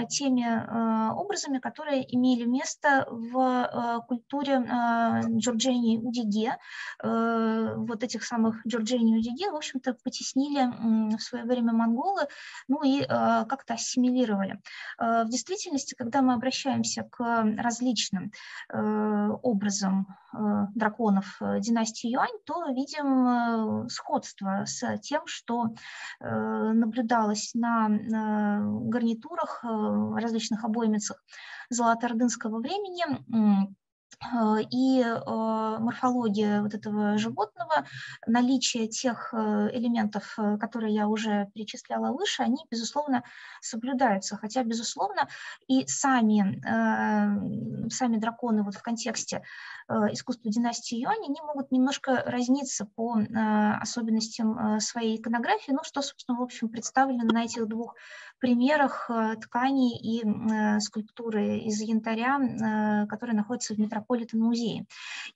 теми образами, которые имели место в культуре Джорджини Удиге. Вот этих самых Джорджини Удиге, в общем-то, потеснили в свое время монголы, ну и как-то ассимилировали. В действительности, когда мы обращаемся к различным э, образам э, драконов э, династии Юань, то видим сходство с тем, что наблюдалось на гарнитурах, различных обоймицах золотоордынского времени, и э, морфология вот этого животного, наличие тех э, элементов, которые я уже перечисляла выше, они, безусловно, соблюдаются. Хотя, безусловно, и сами, сами драконы вот в контексте искусства династии Юань, они могут немножко разниться по особенностям своей иконографии, ну, что, собственно, в общем, представлено на этих двух примерах тканей и скульптуры из янтаря, которые находятся в метрополии Метрополитен-музее.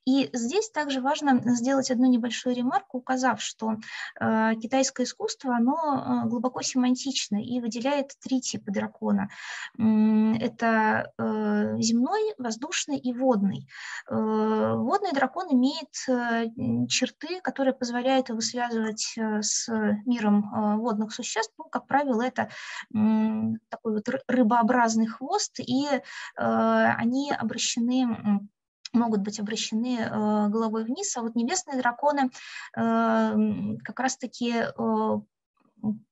И здесь также важно сделать одну небольшую ремарку, указав, что э, китайское искусство, оно э, глубоко семантично и выделяет три типа дракона. Это э, земной, воздушный и водный. Водный дракон имеет черты, которые позволяют его связывать с миром водных существ. Ну, как правило, это такой вот рыбообразный хвост, и они обращены могут быть обращены э, головой вниз, а вот небесные драконы э, как раз-таки э,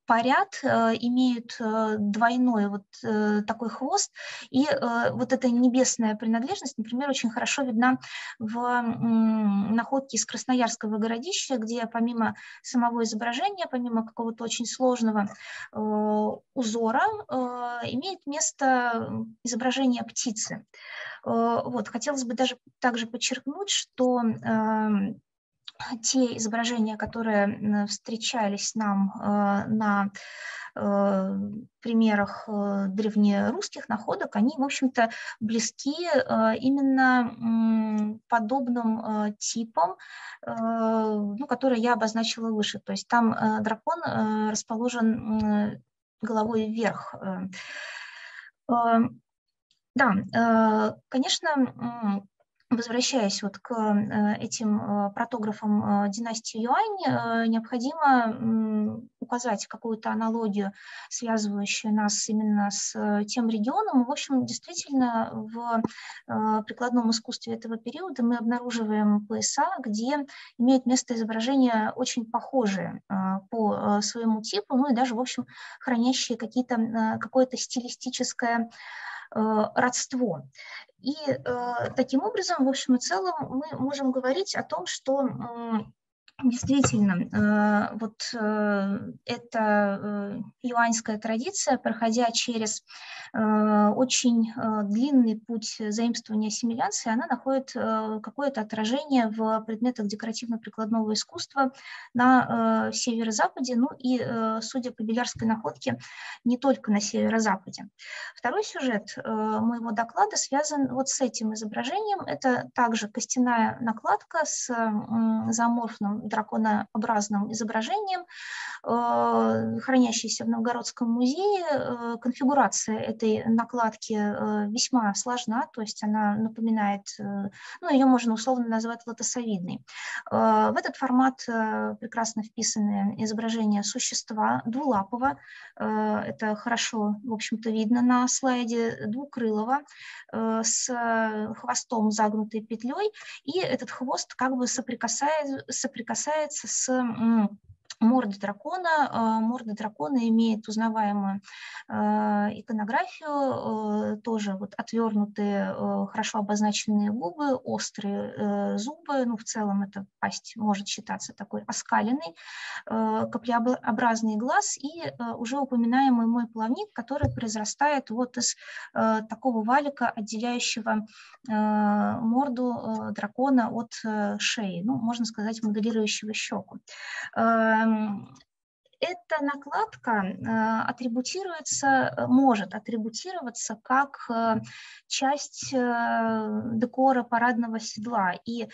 парят, имеют двойной вот такой хвост, и вот эта небесная принадлежность, например, очень хорошо видна в находке из Красноярского городища, где помимо самого изображения, помимо какого-то очень сложного узора, имеет место изображение птицы. Э, вот, хотелось бы даже также подчеркнуть, что эм, те изображения, которые встречались нам э, на э, примерах древнерусских находок, они, в общем-то, близки именно подобным типам, ну, которые я обозначила выше. То есть там дракон расположен головой вверх. Да, э, конечно, возвращаясь вот к э, этим э, протографам династии Юань, необходимо указать какую-то аналогию, связывающую нас именно с тем регионом. В общем, действительно, в прикладном искусстве этого периода мы обнаруживаем пояса, где имеют место изображения очень похожие по своему типу, ну и даже, в общем, хранящие какие-то, какое-то стилистическое Э, родство. И э, таким образом, в общем и целом, мы можем говорить о том, что Действительно, э, вот э, эта э, юаньская традиция, проходя через очень длинный путь заимствования ассимиляции, она находит какое-то отражение в предметах декоративно-прикладного искусства на северо-западе, ну и, судя по белярской находке, не только на северо-западе. Второй сюжет моего доклада связан вот с этим изображением. Это также костяная накладка с зооморфным драконообразным изображением, э, хранящейся в Новгородском музее. Э, конфигурация этой накладки э, весьма сложна, то есть она напоминает, ну, ее можно условно назвать лотосовидной. В этот формат прекрасно вписаны изображения существа двулапого, это хорошо, в общем-то, видно на слайде, двукрылого, с хвостом загнутой петлей, и этот хвост как бы соприкасается, соприкасается касается с морда дракона. А, морда дракона имеет узнаваемую а, иконографию, э, тоже вот отвернутые, э, хорошо обозначенные губы, острые э, зубы, ну в целом эта пасть может считаться такой оскаленной, каплеобразный глаз и уже упоминаемый мой плавник, который произрастает вот из такого валика, отделяющего морду дракона от шеи, ну можно сказать моделирующего щеку 嗯。Эта накладка э, атрибутируется, э, может атрибутироваться как э, часть декора парадного седла. И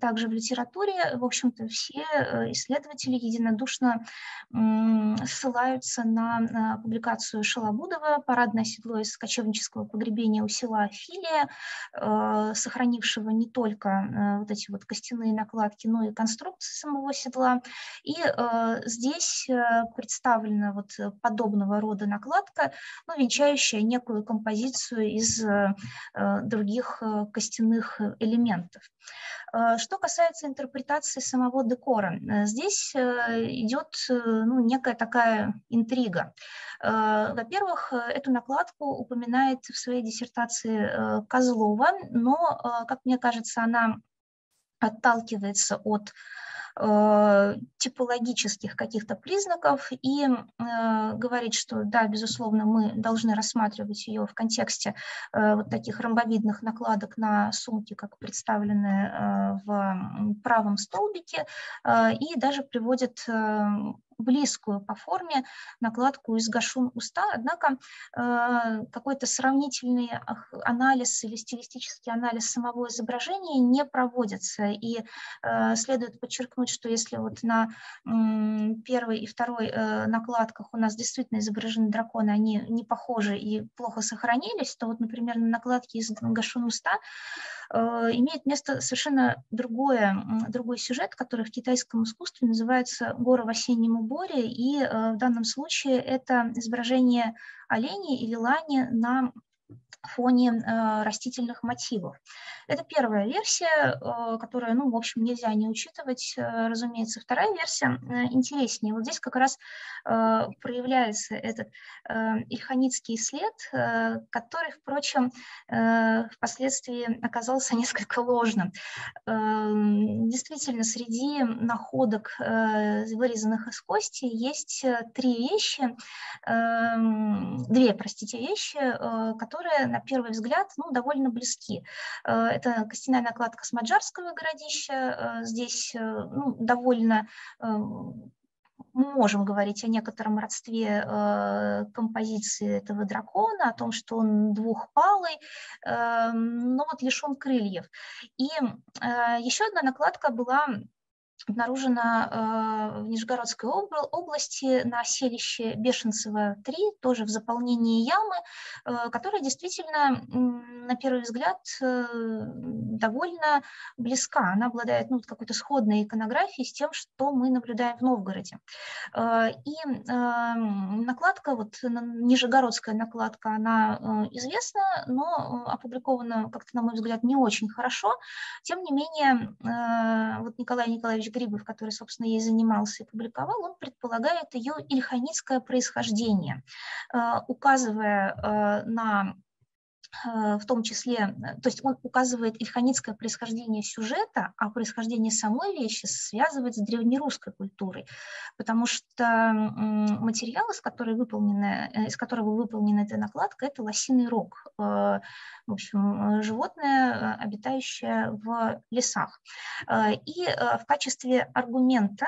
также в литературе, в общем-то, все исследователи единодушно ссылаются на публикацию Шалабудова «Парадное седло из кочевнического погребения у села Филия», сохранившего не только вот эти вот костяные накладки, но и конструкции самого седла. И здесь представлена вот подобного рода накладка, ну, венчающая некую композицию из других костяных элементов. Что касается интерпретации самого декора, здесь идет ну, некая такая интрига. Во-первых, эту накладку упоминает в своей диссертации Козлова, но, как мне кажется, она отталкивается от э, типологических каких-то признаков и э, говорит, что да, безусловно, мы должны рассматривать ее в контексте э, вот таких ромбовидных накладок на сумки, как представлены э, в правом столбике, э, и даже приводит э, близкую по форме накладку из гашун уста, однако э, какой-то сравнительный анализ или стилистический анализ самого изображения не проводится. И э, следует подчеркнуть, что если вот на первой и второй э, накладках у нас действительно изображены драконы, они не похожи и плохо сохранились, то вот, например, на накладке из гашун уста Э, имеет место совершенно другое, другой сюжет, который в китайском искусстве называется «Гора в осеннем уборе», и э, в данном случае это изображение оленей или лани на фоне э, растительных мотивов. Это первая версия, э, которая, ну, в общем, нельзя не учитывать, э, разумеется. Вторая версия интереснее. Вот здесь как раз проявляется этот ильханицкий след, который, впрочем, впоследствии оказался несколько ложным. Действительно, среди находок, вырезанных из кости, есть три вещи, две, простите, вещи, которые на первый взгляд ну, довольно близки. Э, это костяная накладка с Маджарского городища. Э, здесь э, ну, довольно мы можем говорить о некотором родстве э, композиции этого дракона, о том, что он двухпалый, э, но вот лишен крыльев. И э, еще одна накладка была обнаружена э, в Нижегородской области на селище Бешенцево-3, тоже в заполнении ямы, э, которая действительно, на первый взгляд, э, довольно близка. Она обладает ну, какой-то сходной иконографией с тем, что мы наблюдаем в Новгороде. И накладка, вот нижегородская накладка, она известна, но опубликована как-то, на мой взгляд, не очень хорошо. Тем не менее, вот Николай Николаевич Грибов, который, собственно, ей занимался и публиковал, он предполагает ее ильханитское происхождение, э, указывая э, на в том числе, то есть он указывает ильханитское происхождение сюжета, а происхождение самой вещи связывает с древнерусской культурой, потому что материал, из, которого выполнена, из которого выполнена эта накладка, это лосиный рог в общем, э, животное, э, обитающее в лесах. Э, и в качестве аргумента,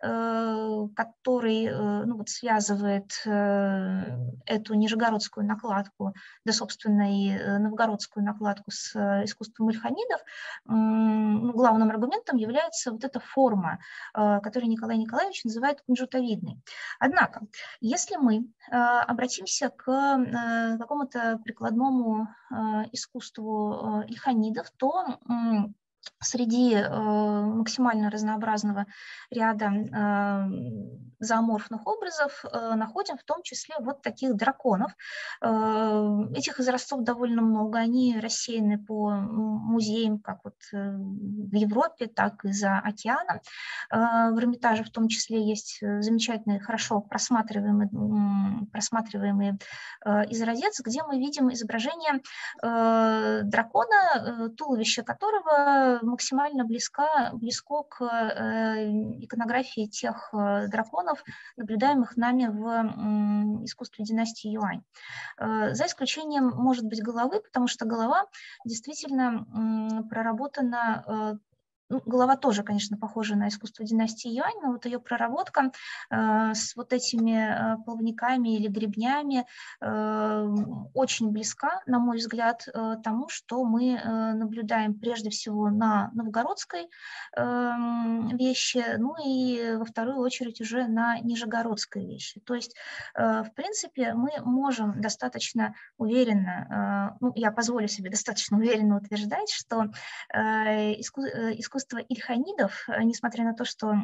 который ну, вот, связывает эту нижегородскую накладку, да, собственно, и новгородскую накладку с искусством ильханидов, ну, главным аргументом является вот эта форма, которую Николай Николаевич называет кунжутовидной. Однако, если мы обратимся к какому-то прикладному искусству ильханидов, то среди э, максимально разнообразного ряда э, зооморфных образов э, находим в том числе вот таких драконов. Этих изразцов довольно много, они рассеяны по музеям, как вот в Европе, так и за океаном. В Эрмитаже в том числе есть замечательный, хорошо просматриваемый, просматриваемый изразец, где мы видим изображение дракона, туловище которого максимально близка, близко к э, иконографии тех э, драконов, наблюдаемых нами в искусстве династии Юань. Э, за исключением, может быть, головы, потому что голова действительно проработана ну, голова тоже, конечно, похожа на искусство династии Юань, но вот ее проработка э, с вот этими э, плавниками или гребнями э, очень близка, на мой взгляд, э, тому, что мы э, наблюдаем прежде всего на новгородской э, вещи, ну и во вторую очередь уже на нижегородской вещи. То есть, э, в принципе, мы можем достаточно уверенно, э, ну, я позволю себе достаточно уверенно утверждать, что э, искусство искусство ильханидов, э, несмотря на то, что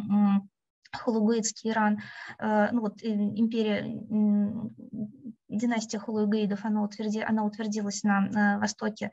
Хулугуидский Иран, ну вот империя династия хулуйгаидов, она, утверди, она утвердилась на, Востоке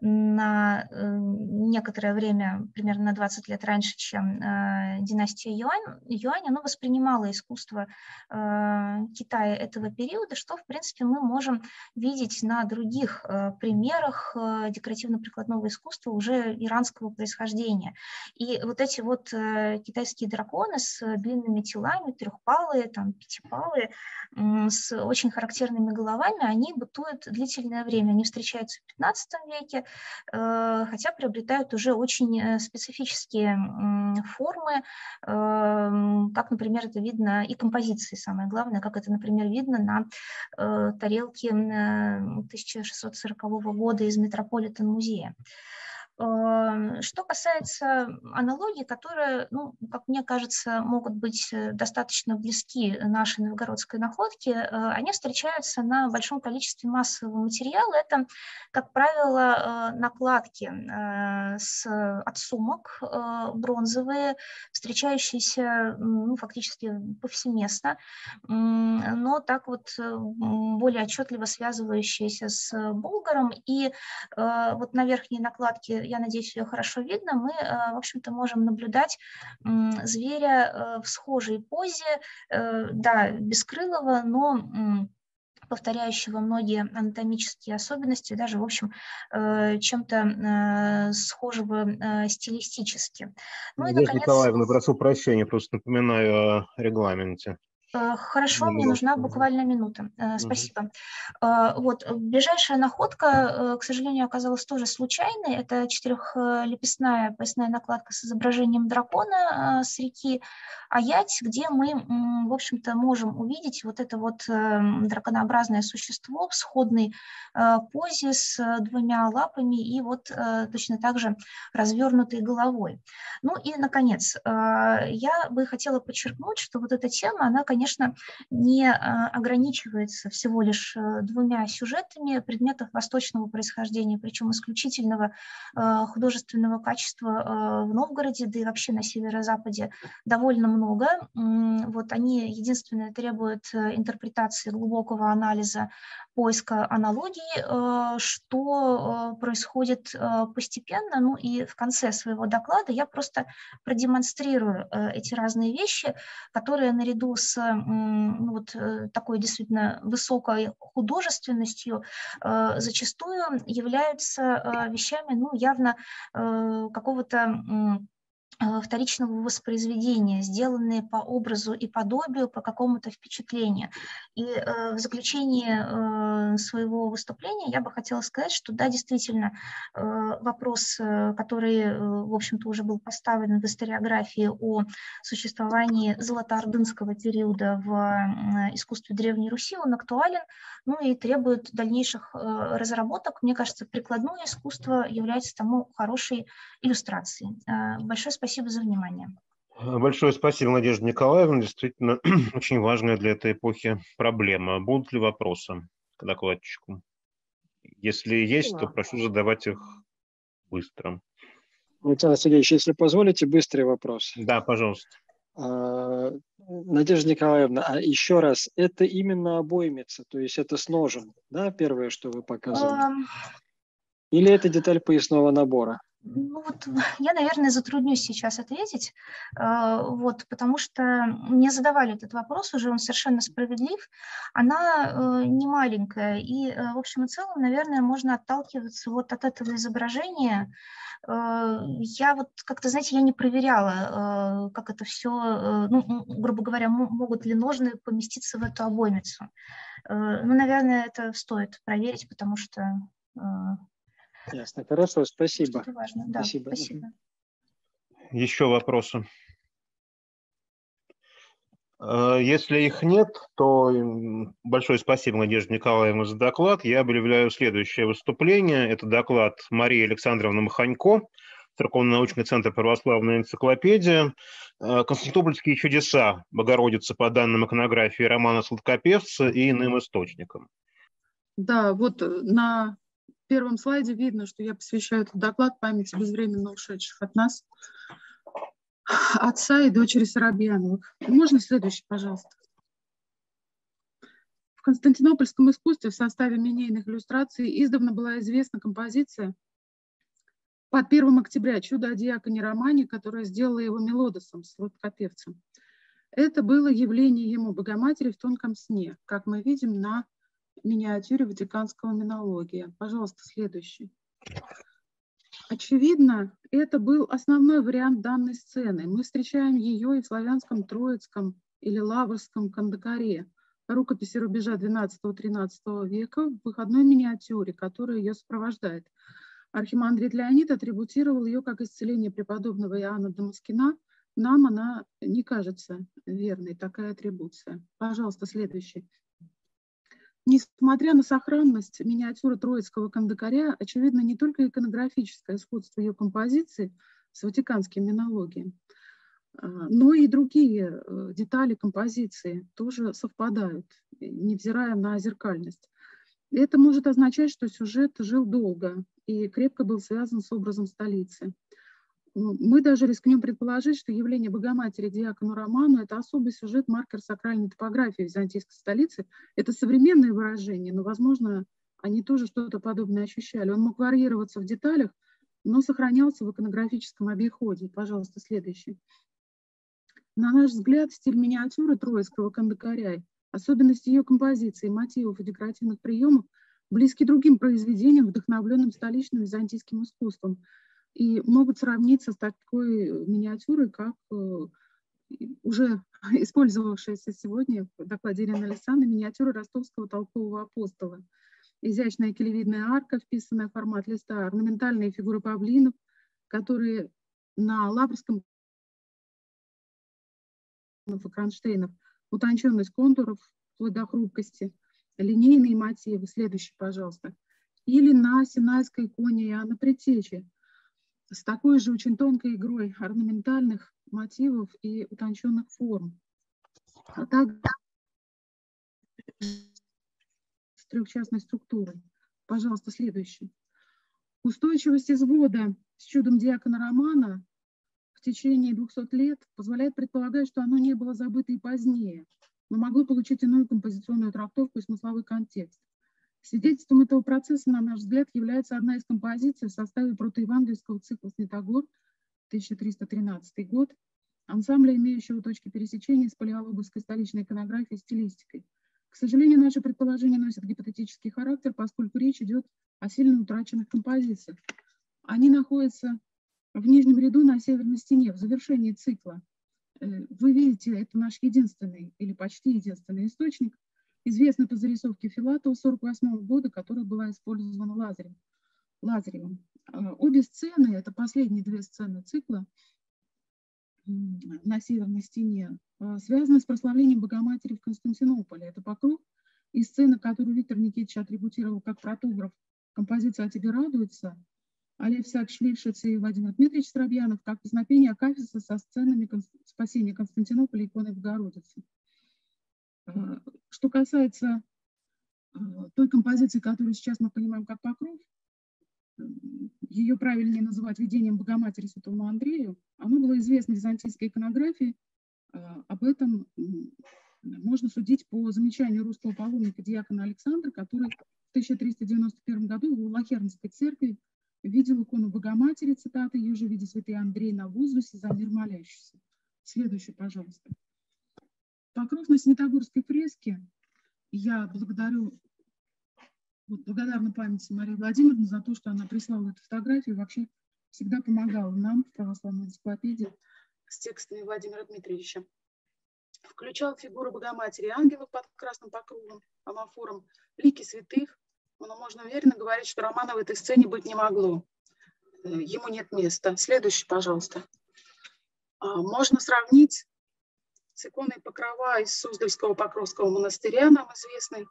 на э, некоторое время, примерно на 20 лет раньше, чем э, династия Юань, Юань, она воспринимала искусство э, Китая этого периода, что, в принципе, мы можем видеть на других примерах декоративно-прикладного искусства уже иранского происхождения. И вот эти вот китайские драконы с длинными телами, трехпалые, там, пятипалые, с очень характерными разными головами, они бытуют длительное время. Они встречаются в 15 веке, э, хотя приобретают уже очень э, специфические формы, эм, как, например, это видно и композиции, самое главное, как это, например, видно на э, тарелке 1640 года из Метрополитен-музея. Эм, что касается аналогий, которые, ну, как мне кажется, могут быть э, достаточно близки нашей новгородской находке, э, они встречаются на большом количестве массового материала. Это, как правило, э, накладки с, от сумок бронзовые, встречающиеся ну, фактически повсеместно, но так вот более отчетливо связывающиеся с Булгаром. И вот на верхней накладке я надеюсь, ее хорошо видно, мы, э, в общем-то, можем наблюдать зверя э, в схожей позе, э, да, бескрылого, но повторяющего многие анатомические особенности, даже, в общем, чем-то схожего стилистически. Ну, Надежда и, наконец... Николаевна, прошу прощения, просто напоминаю о регламенте. Э, хорошо, мне нужна буквально минута. Э, спасибо. Э, вот, ближайшая находка, к сожалению, оказалась тоже случайной. Это четырехлепестная поясная накладка с изображением дракона с реки Аять, где мы, в общем-то, можем увидеть вот это вот драконообразное существо в сходной позе с двумя лапами и вот точно так же развернутой головой. Ну и, наконец, я бы хотела подчеркнуть, что вот эта тема, она, конечно, конечно, не а, ограничивается всего лишь э, двумя сюжетами предметов восточного происхождения, причем исключительного э, художественного качества э, в Новгороде, да и вообще на северо-западе довольно много. Вот они единственное требуют интерпретации глубокого анализа поиска аналогий, э, что э, происходит э, постепенно. Ну и в конце своего доклада я просто продемонстрирую эти разные вещи, которые наряду с ну, вот, такой действительно высокой художественностью зачастую являются вещами ну, явно какого-то вторичного воспроизведения, сделанные по образу и подобию, по какому-то впечатлению. И э, в заключении э, своего выступления я бы хотела сказать, что да, действительно, вопрос, который, в общем-то, уже был поставлен в историографии о существовании золотоордынского периода в искусстве Древней Руси, он актуален, ну и требует дальнейших разработок. Мне кажется, прикладное искусство является тому хорошей иллюстрацией. Большое спасибо Спасибо за внимание. Большое спасибо, Надежда Николаевна. Действительно, очень важная для этой эпохи проблема. Будут ли вопросы к докладчику? Если есть, то прошу задавать их быстро. Александр Сергеевич, если позволите, быстрый вопрос. Да, пожалуйста. А, Надежда Николаевна, а еще раз, это именно обоймица, то есть это с ножем, да, первое, что вы показывали? Или это деталь поясного набора? Ну вот я, наверное, затруднюсь сейчас ответить, э, вот, потому что мне задавали этот вопрос уже, он совершенно справедлив. Она э, не маленькая, и э, в общем и целом, наверное, можно отталкиваться вот от этого изображения. Я вот как-то, знаете, я не проверяла, как это все, ну, грубо говоря, могут ли ножны поместиться в эту обоймицу. Ну, наверное, это стоит проверить, потому что Ясно, хорошо, спасибо. Это важно, да, спасибо. спасибо. Еще вопросы? Э, если их нет, то большое спасибо, Надежда Николаевна, за доклад. Я объявляю следующее выступление. Это доклад Марии Александровны Маханько, Церковно-научный центр «Православная энциклопедия». Э, «Константинопольские чудеса. Богородица по данным иконографии Романа Сладкопевца и иным источникам». Да, вот на первом слайде видно, что я посвящаю этот доклад памяти безвременно ушедших от нас. отца и дочери Соробьяновых. Можно следующий, пожалуйста? В константинопольском искусстве в составе минейных иллюстраций издавна была известна композиция под 1 октября «Чудо о диаконе Романе», которая сделала его мелодосом, сладкопевцем. Это было явление ему Богоматери в тонком сне, как мы видим на миниатюре Ватиканского минология. Пожалуйста, следующий. Очевидно, это был основной вариант данной сцены. Мы встречаем ее и в славянском Троицком или Лаврском Кандакаре, рукописи рубежа XII-XIII века в выходной миниатюре, которая ее сопровождает. Архимандрит Леонид атрибутировал ее как исцеление преподобного Иоанна Дамаскина. Нам она не кажется верной, такая атрибуция. Пожалуйста, следующий. Несмотря на сохранность миниатюры Троицкого кандакаря, очевидно не только иконографическое сходство ее композиции с ватиканским минологием, а, но и другие э, детали композиции тоже совпадают, невзирая на зеркальность. Это может означать, что сюжет жил долго и крепко был связан с образом столицы. Мы даже рискнем предположить, что явление Богоматери Диакону Роману – это особый сюжет, маркер сакральной топографии византийской столицы. Это современные выражения, но, возможно, они тоже что-то подобное ощущали. Он мог варьироваться в деталях, но сохранялся в иконографическом обиходе. Пожалуйста, следующий. На наш взгляд, стиль миниатюры Троицкого кандакаря, особенности ее композиции, мотивов и декоративных приемов близки другим произведениям, вдохновленным столичным византийским искусством – и могут сравниться с такой миниатюрой, как э, уже использовавшаяся сегодня в докладе Ирины Александры миниатюра ростовского толкового апостола. Изящная келевидная арка, вписанная в формат листа, орнаментальные фигуры павлинов, которые на лаврском кронштейнов, утонченность контуров, вплоть до хрупкости, линейные мотивы, следующий, пожалуйста, или на синайской иконе Иоанна Предтечи, с такой же очень тонкой игрой орнаментальных мотивов и утонченных форм. А также с трехчастной структурой. Пожалуйста, следующий. Устойчивость извода с чудом диакона Романа в течение 200 лет позволяет предполагать, что оно не было забыто и позднее, но могло получить иную композиционную трактовку и смысловой контекст. Свидетельством этого процесса, на наш взгляд, является одна из композиций в составе протоевангельского цикла «Снитогор» 1313 год, ансамбля, имеющего точки пересечения с палеологовской столичной иконографией и стилистикой. К сожалению, наше предположение носит гипотетический характер, поскольку речь идет о сильно утраченных композициях. Они находятся в нижнем ряду на северной стене, в завершении цикла. Э, вы видите, это наш единственный или почти единственный источник, известна по зарисовке Филатова 48 года, которая была использована Лазарем. Лазаревым. А, обе сцены, это последние две сцены цикла на северной стене, а, связаны с прославлением Богоматери в Константинополе. Это покров и сцена, которую Виктор Никитич атрибутировал как фотограф. Композиция «О тебе радуется», Олег Сакш Лившиц и Владимир Дмитриевич Стробьянов как песнопение Акафиса со сценами спасения Константинополя иконы Богородицы. А, что касается а, той композиции, которую сейчас мы понимаем как покров, ее правильнее называть видением Богоматери Святому Андрею, оно было известно в византийской иконографии. Об этом можно судить по замечанию русского паломника диакона Александра, который в 1391 году в Лахернской церкви видел икону Богоматери, цитаты, ее же виде святый Андрей на воздухе за мир молящийся. Следующий, пожалуйста. Покров на Снитогорской фреске я благодарю, вот, благодарна памяти Марии Владимировны за то, что она прислала эту фотографию, вообще всегда помогала нам в православной энциклопедии с текстами Владимира Дмитриевича. Включал фигуру Богоматери ангелов под красным покровом, амафором, лики святых, но можно уверенно говорить, что романа в этой сцене быть не могло. Э, ему нет места. Следующий, пожалуйста. А, можно сравнить с иконой Покрова из Суздальского Покровского монастыря, нам известной,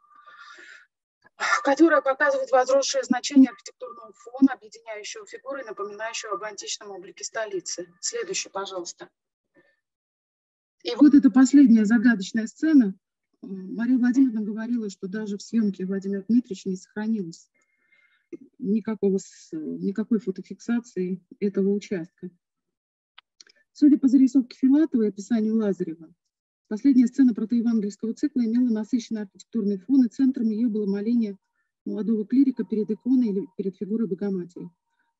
которая показывает возросшее значение архитектурного фона, объединяющего фигуры, напоминающего об античном облике столицы. Следующий, пожалуйста. И вот эта последняя загадочная сцена. Мария Владимировна говорила, что даже в съемке Владимира Дмитриевича не сохранилось никакого, никакой фотофиксации этого участка. Судя по зарисовке Филатова и описанию Лазарева, последняя сцена протоевангельского цикла имела насыщенный архитектурный фон, и центром ее было моление молодого клирика перед иконой или перед фигурой Богоматери.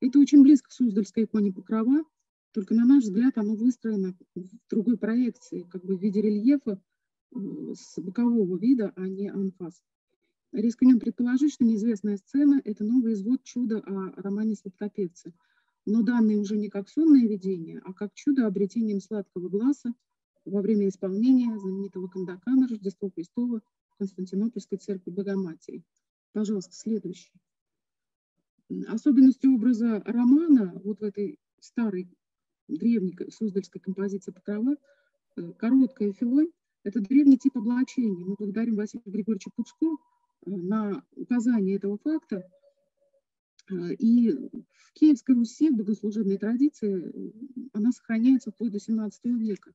Это очень близко к Суздальской иконе Покрова, только на наш взгляд оно выстроено в другой проекции, как бы в виде рельефа э, с бокового вида, а не анфас. Рискнем предположить, что неизвестная сцена – это новый извод чуда о романе Сладкопевца, но данные уже не как сонное видение, а как чудо обретением сладкого глаза во время исполнения знаменитого кандака на Христово в Константинопольской церкви Богоматери. Пожалуйста, следующий. Особенностью образа романа вот в этой старой древней суздальской композиции Покрова э, короткая филонь – это древний тип облачения. Мы благодарим Василия Григорьевича Пуцко э, на указание этого факта. Э, и в Киевской Руси, в богослужебной традиции, она сохраняется вплоть до XVII века.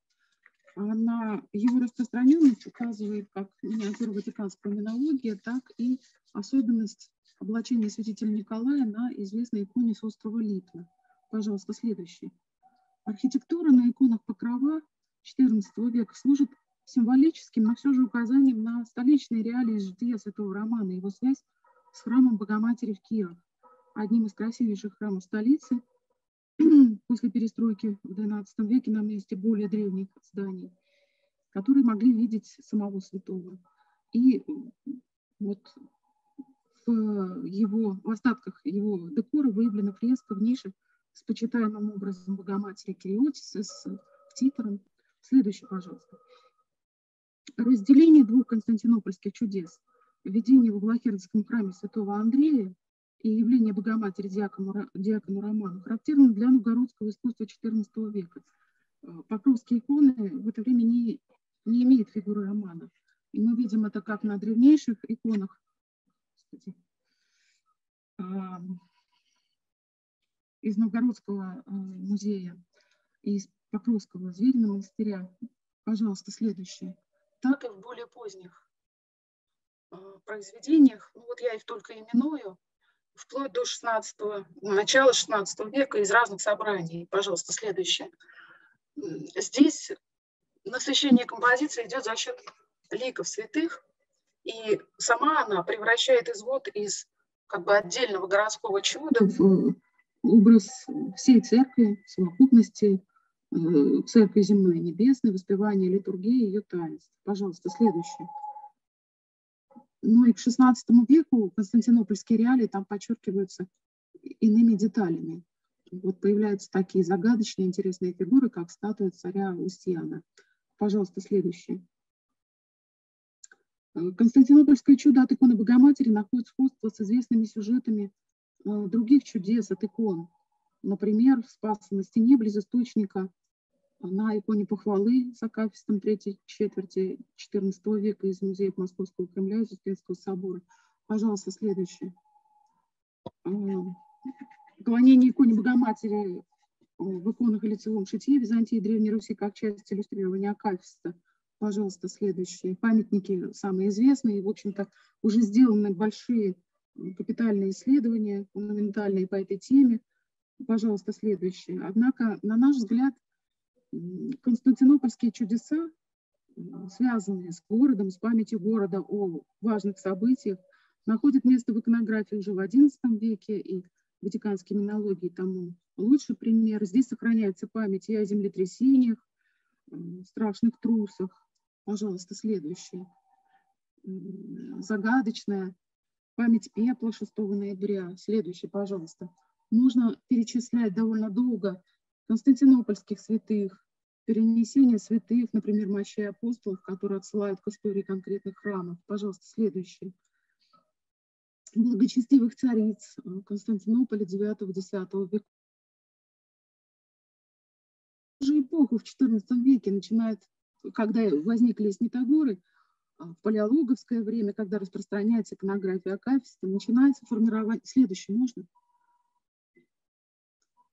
А на его распространенность указывает как миниатюра Ватиканской минологии, так и особенность облачения святителя Николая на известной иконе с острова Литва. Пожалуйста, следующий. Архитектура на иконах Покрова XIV века служит символическим, но все же указанием на столичные реалии жития святого Романа, его связь с храмом Богоматери в Киеве, одним из красивейших храмов столицы после перестройки в XII веке на месте более древних зданий, которые могли видеть самого святого. И вот в его в остатках его декора выявлена фреска в нише с почитаемым образом Богоматери Кириотиса с титром. Следующий, пожалуйста. Разделение двух константинопольских чудес. Введение в Блахердском храме святого Андрея и явление Богоматери диакону, диакону Роману характерно для новгородского искусства XIV века. Покровские иконы в это время не, не имеют фигуры Романа. И мы видим это как на древнейших иконах господи, из Новгородского э, музея и из Покровского звериного монастыря. Пожалуйста, следующее. Так и в более поздних э, произведениях, ну вот я их только именую, вплоть до 16 начала 16 века из разных собраний. Пожалуйста, следующее. Здесь насыщение композиции идет за счет ликов святых, и сама она превращает извод из как бы отдельного городского чуда в образ всей церкви, совокупности э, церкви земной и небесной, воспевания литургии и ее таинств. Пожалуйста, следующее. Ну и к XVI веку константинопольские реалии там подчеркиваются иными деталями. Вот появляются такие загадочные, интересные фигуры, как статуя царя Устьяна. Пожалуйста, следующее. Э, Константинопольское чудо от иконы Богоматери находит сходство с известными сюжетами э, других чудес от икон. Например, Спас на стене близ источника на иконе похвалы с акафистом третьей четверти XIV века из музея Московского Кремля из Успенского собора. Пожалуйста, следующее. Э, поклонение иконе Богоматери в иконах и лицевом шитье Византии и Древней Руси как часть иллюстрирования акафиста – Пожалуйста, следующие. Памятники самые известные. В общем-то, уже сделаны большие капитальные исследования, фундаментальные по этой теме. Пожалуйста, следующие. Однако, на наш взгляд, константинопольские чудеса, связанные с городом, с памятью города о важных событиях, находят место в иконографии уже в XI веке, и ватиканские минологии тому лучший пример. Здесь сохраняется память и о землетрясениях, страшных трусах, Пожалуйста, следующий. Загадочная память пепла 6 ноября. Следующий, пожалуйста. Можно перечислять довольно долго константинопольских святых, перенесение святых, например, мощей апостолов, которые отсылают к истории конкретных храмов. Пожалуйста, следующий. Благочестивых цариц Константинополя 9-10 века. Уже эпоху в XIV веке начинает когда возникли снитогоры, а, в палеологовское время, когда распространяется иконография Акафиста, начинается формирование... Следующее можно?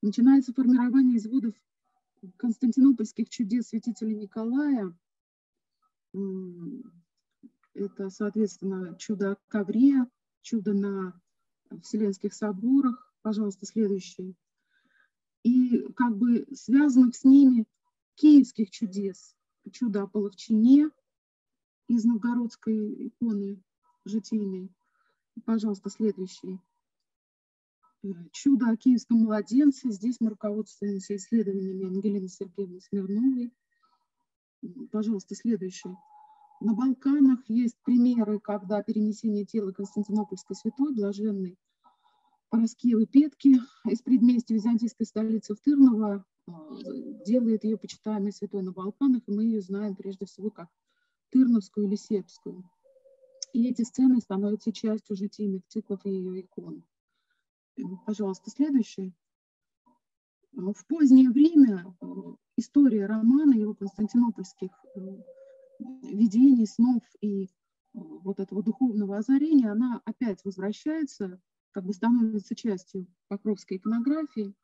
Начинается формирование изводов константинопольских чудес святителя Николая. Это, соответственно, чудо Ковре, чудо на Вселенских соборах. Пожалуйста, следующее. И как бы связанных с ними киевских чудес. Чудо о Половчине из новгородской иконы житийной. Пожалуйста, следующий. Э, чудо о киевском младенце. Здесь мы руководствуемся исследованиями Ангелины Сергеевны Смирновой. Пожалуйста, следующий. На Балканах есть примеры, когда перенесение тела Константинопольской святой, блаженной Параскевы Петки из предместья византийской столицы в Тырново э, делает ее почитаемой святой на Балканах, и мы ее знаем прежде всего как Тырновскую или Сербскую. И эти сцены становятся частью житийных циклов ее икон. Пожалуйста, следующий. В позднее время э, история романа, его константинопольских э, видений, снов и вот этого духовного озарения, она опять возвращается как бы становится частью покровской иконографии,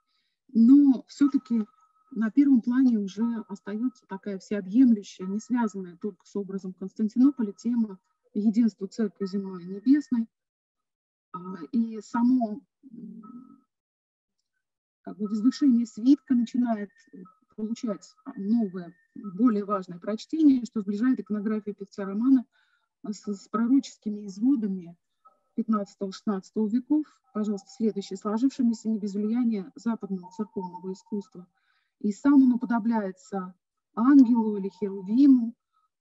но все-таки на первом плане уже остается такая всеобъемлющая, не связанная только с образом Константинополя тема единства Церкви земной и небесной. А, и само как бы возвышение свитка начинает получать новое, более важное прочтение, что сближает иконографию певца романа с, с пророческими изводами 15-16 веков, пожалуйста, следующее, сложившимися не без влияния западного церковного искусства. И сам он уподобляется ангелу или херувиму,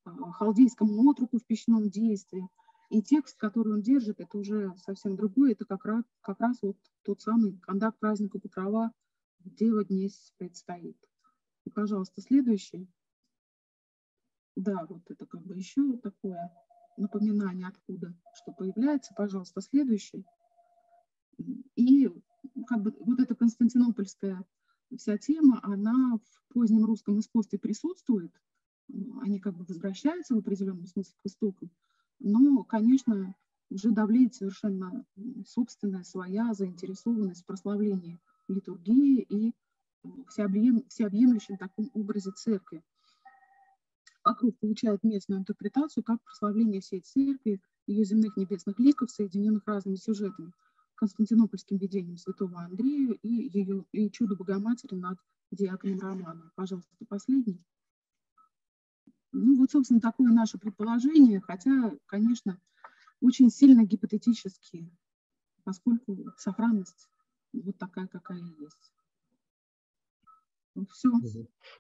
а, халдейскому отруку в пищном действии. И текст, который он держит, это уже совсем другой, это как раз, как раз вот тот самый кондак праздника Петрова «Дева днесь предстоит». И, пожалуйста, следующий. Да, вот это как бы еще такое напоминание откуда, что появляется, пожалуйста, следующий. И как бы вот эта константинопольская вся тема, она в позднем русском искусстве присутствует, они как бы возвращаются в определенном смысле к истокам, но, конечно, уже давлеет совершенно собственная своя заинтересованность в прославлении литургии и всеобъем, всеобъемлющем таком образе церкви вокруг получает местную интерпретацию как прославление всей церкви, ее земных небесных ликов, соединенных разными сюжетами, константинопольским видением святого Андрея и, ее, и чудо Богоматери над диаконом Романом. Пожалуйста, последний. Ну вот, собственно, такое наше предположение, хотя, конечно, очень сильно гипотетически, поскольку сохранность вот такая, какая есть. Ну, Все.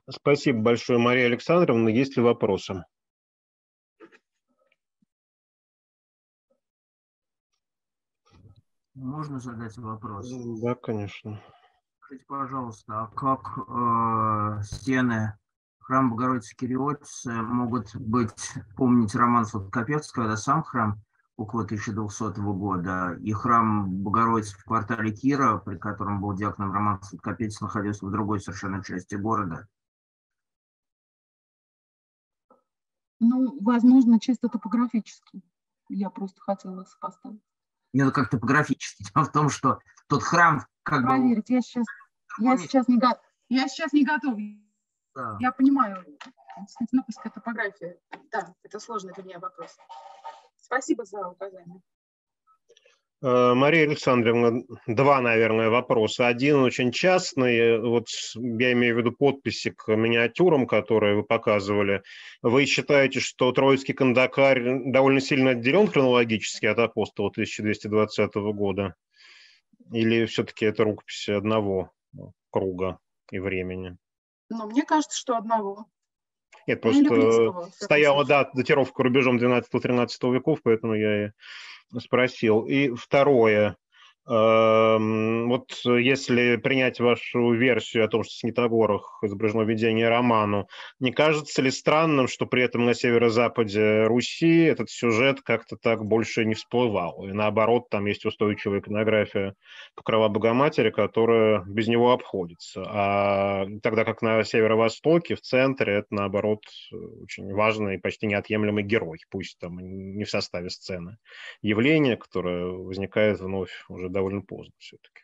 Спасибо большое, Мария Александровна. Есть ли вопросы? Можно задать вопрос? Да, конечно. Скажите, пожалуйста, а как э, стены храма Богородицы Кириотицы могут быть, помните роман Сладкопевского, когда сам храм около 1200 года, и храм Богородицы в квартале Кира, при котором был диаконом Роман Сладкопец, находился в другой совершенно части города. Ну, возможно, чисто топографически. Я просто хотела сопоставить. Не, ну как топографически. Дело в том, что тот храм как Проверить, бы... я сейчас, я сейчас не, го... я сейчас не готов. Да. Я понимаю, константинопольская топография. Да, это сложный для меня вопрос. Спасибо за указание. Э, Мария Александровна, два, наверное, вопроса. Один очень частный. Вот я имею в виду подписи к миниатюрам, которые вы показывали. Вы считаете, что Троицкий Кандакарь довольно сильно отделен хронологически от апостола 1220 года? Или все-таки это рукопись одного круга и времени? Ну, мне кажется, что одного. Нет, просто стояла да, датировка рубежом 12-13 веков, поэтому я и спросил. И второе. Эм, вот если принять вашу версию о том, что в Снитогорах изображено видение роману, не кажется ли странным, что при этом на северо-западе Руси этот сюжет как-то так больше не всплывал? И наоборот, там есть устойчивая иконография Покрова Богоматери, которая без него обходится. А тогда как на северо-востоке, в центре, это наоборот очень важный и почти неотъемлемый герой, пусть там не в составе сцены. Явление, которое возникает вновь уже довольно поздно все-таки.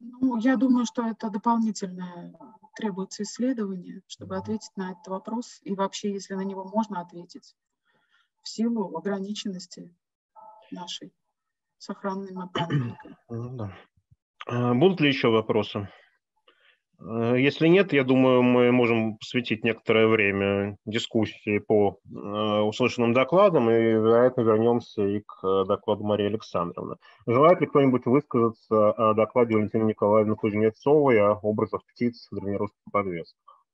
Ну, я думаю, что это дополнительное требуется исследование, чтобы ответить на этот вопрос. И вообще, если на него можно ответить, в силу ограниченности нашей сохранной памятникой. Ну да. А будут ли еще вопросы? Э, если нет, я думаю, мы можем посвятить некоторое время дискуссии по э, услышанным докладам и, вероятно, вернемся и к э, докладу Марии Александровны. Желает ли кто-нибудь высказаться о докладе Валентины Николаевны Кузнецовой о образах птиц в древнерусских подвесках?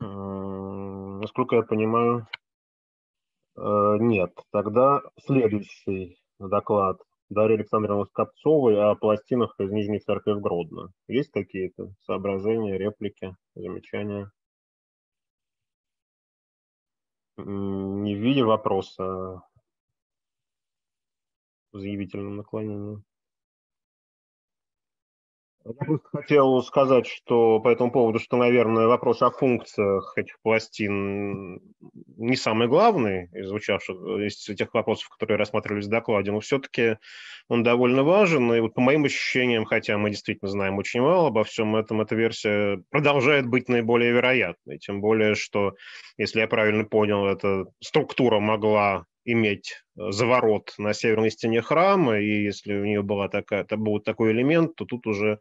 Насколько я понимаю, нет. Тогда следующий доклад Дарьи Александровны Скопцовой о пластинах из Нижней Церкви в Гродно. Есть какие-то соображения, реплики, замечания? Не видя вопроса в заявительном наклонении. Я просто хотел сказать, что по этому поводу, что, наверное, вопрос о функциях этих пластин не самый главный из звучавших, из тех вопросов, которые рассматривались в докладе, но все-таки он довольно важен. И вот по моим ощущениям, хотя мы действительно знаем очень мало обо всем этом, эта версия продолжает быть наиболее вероятной. Тем более, что, если я правильно понял, эта структура могла иметь э, заворот на северной стене храма, и если у нее была такая, это был такой элемент, то тут уже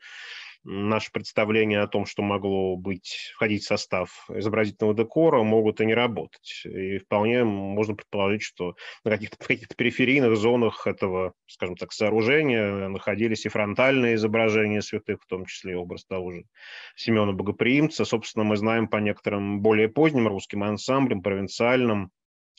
наше представление о том, что могло быть, входить в состав изобразительного декора, могут и не работать. И вполне можно предположить, что на каких-то, в каких-то периферийных зонах этого, скажем так, сооружения находились и фронтальные изображения святых, в том числе образ того же Семена Богоприимца. Собственно, мы знаем по некоторым более поздним русским ансамблям, провинциальным,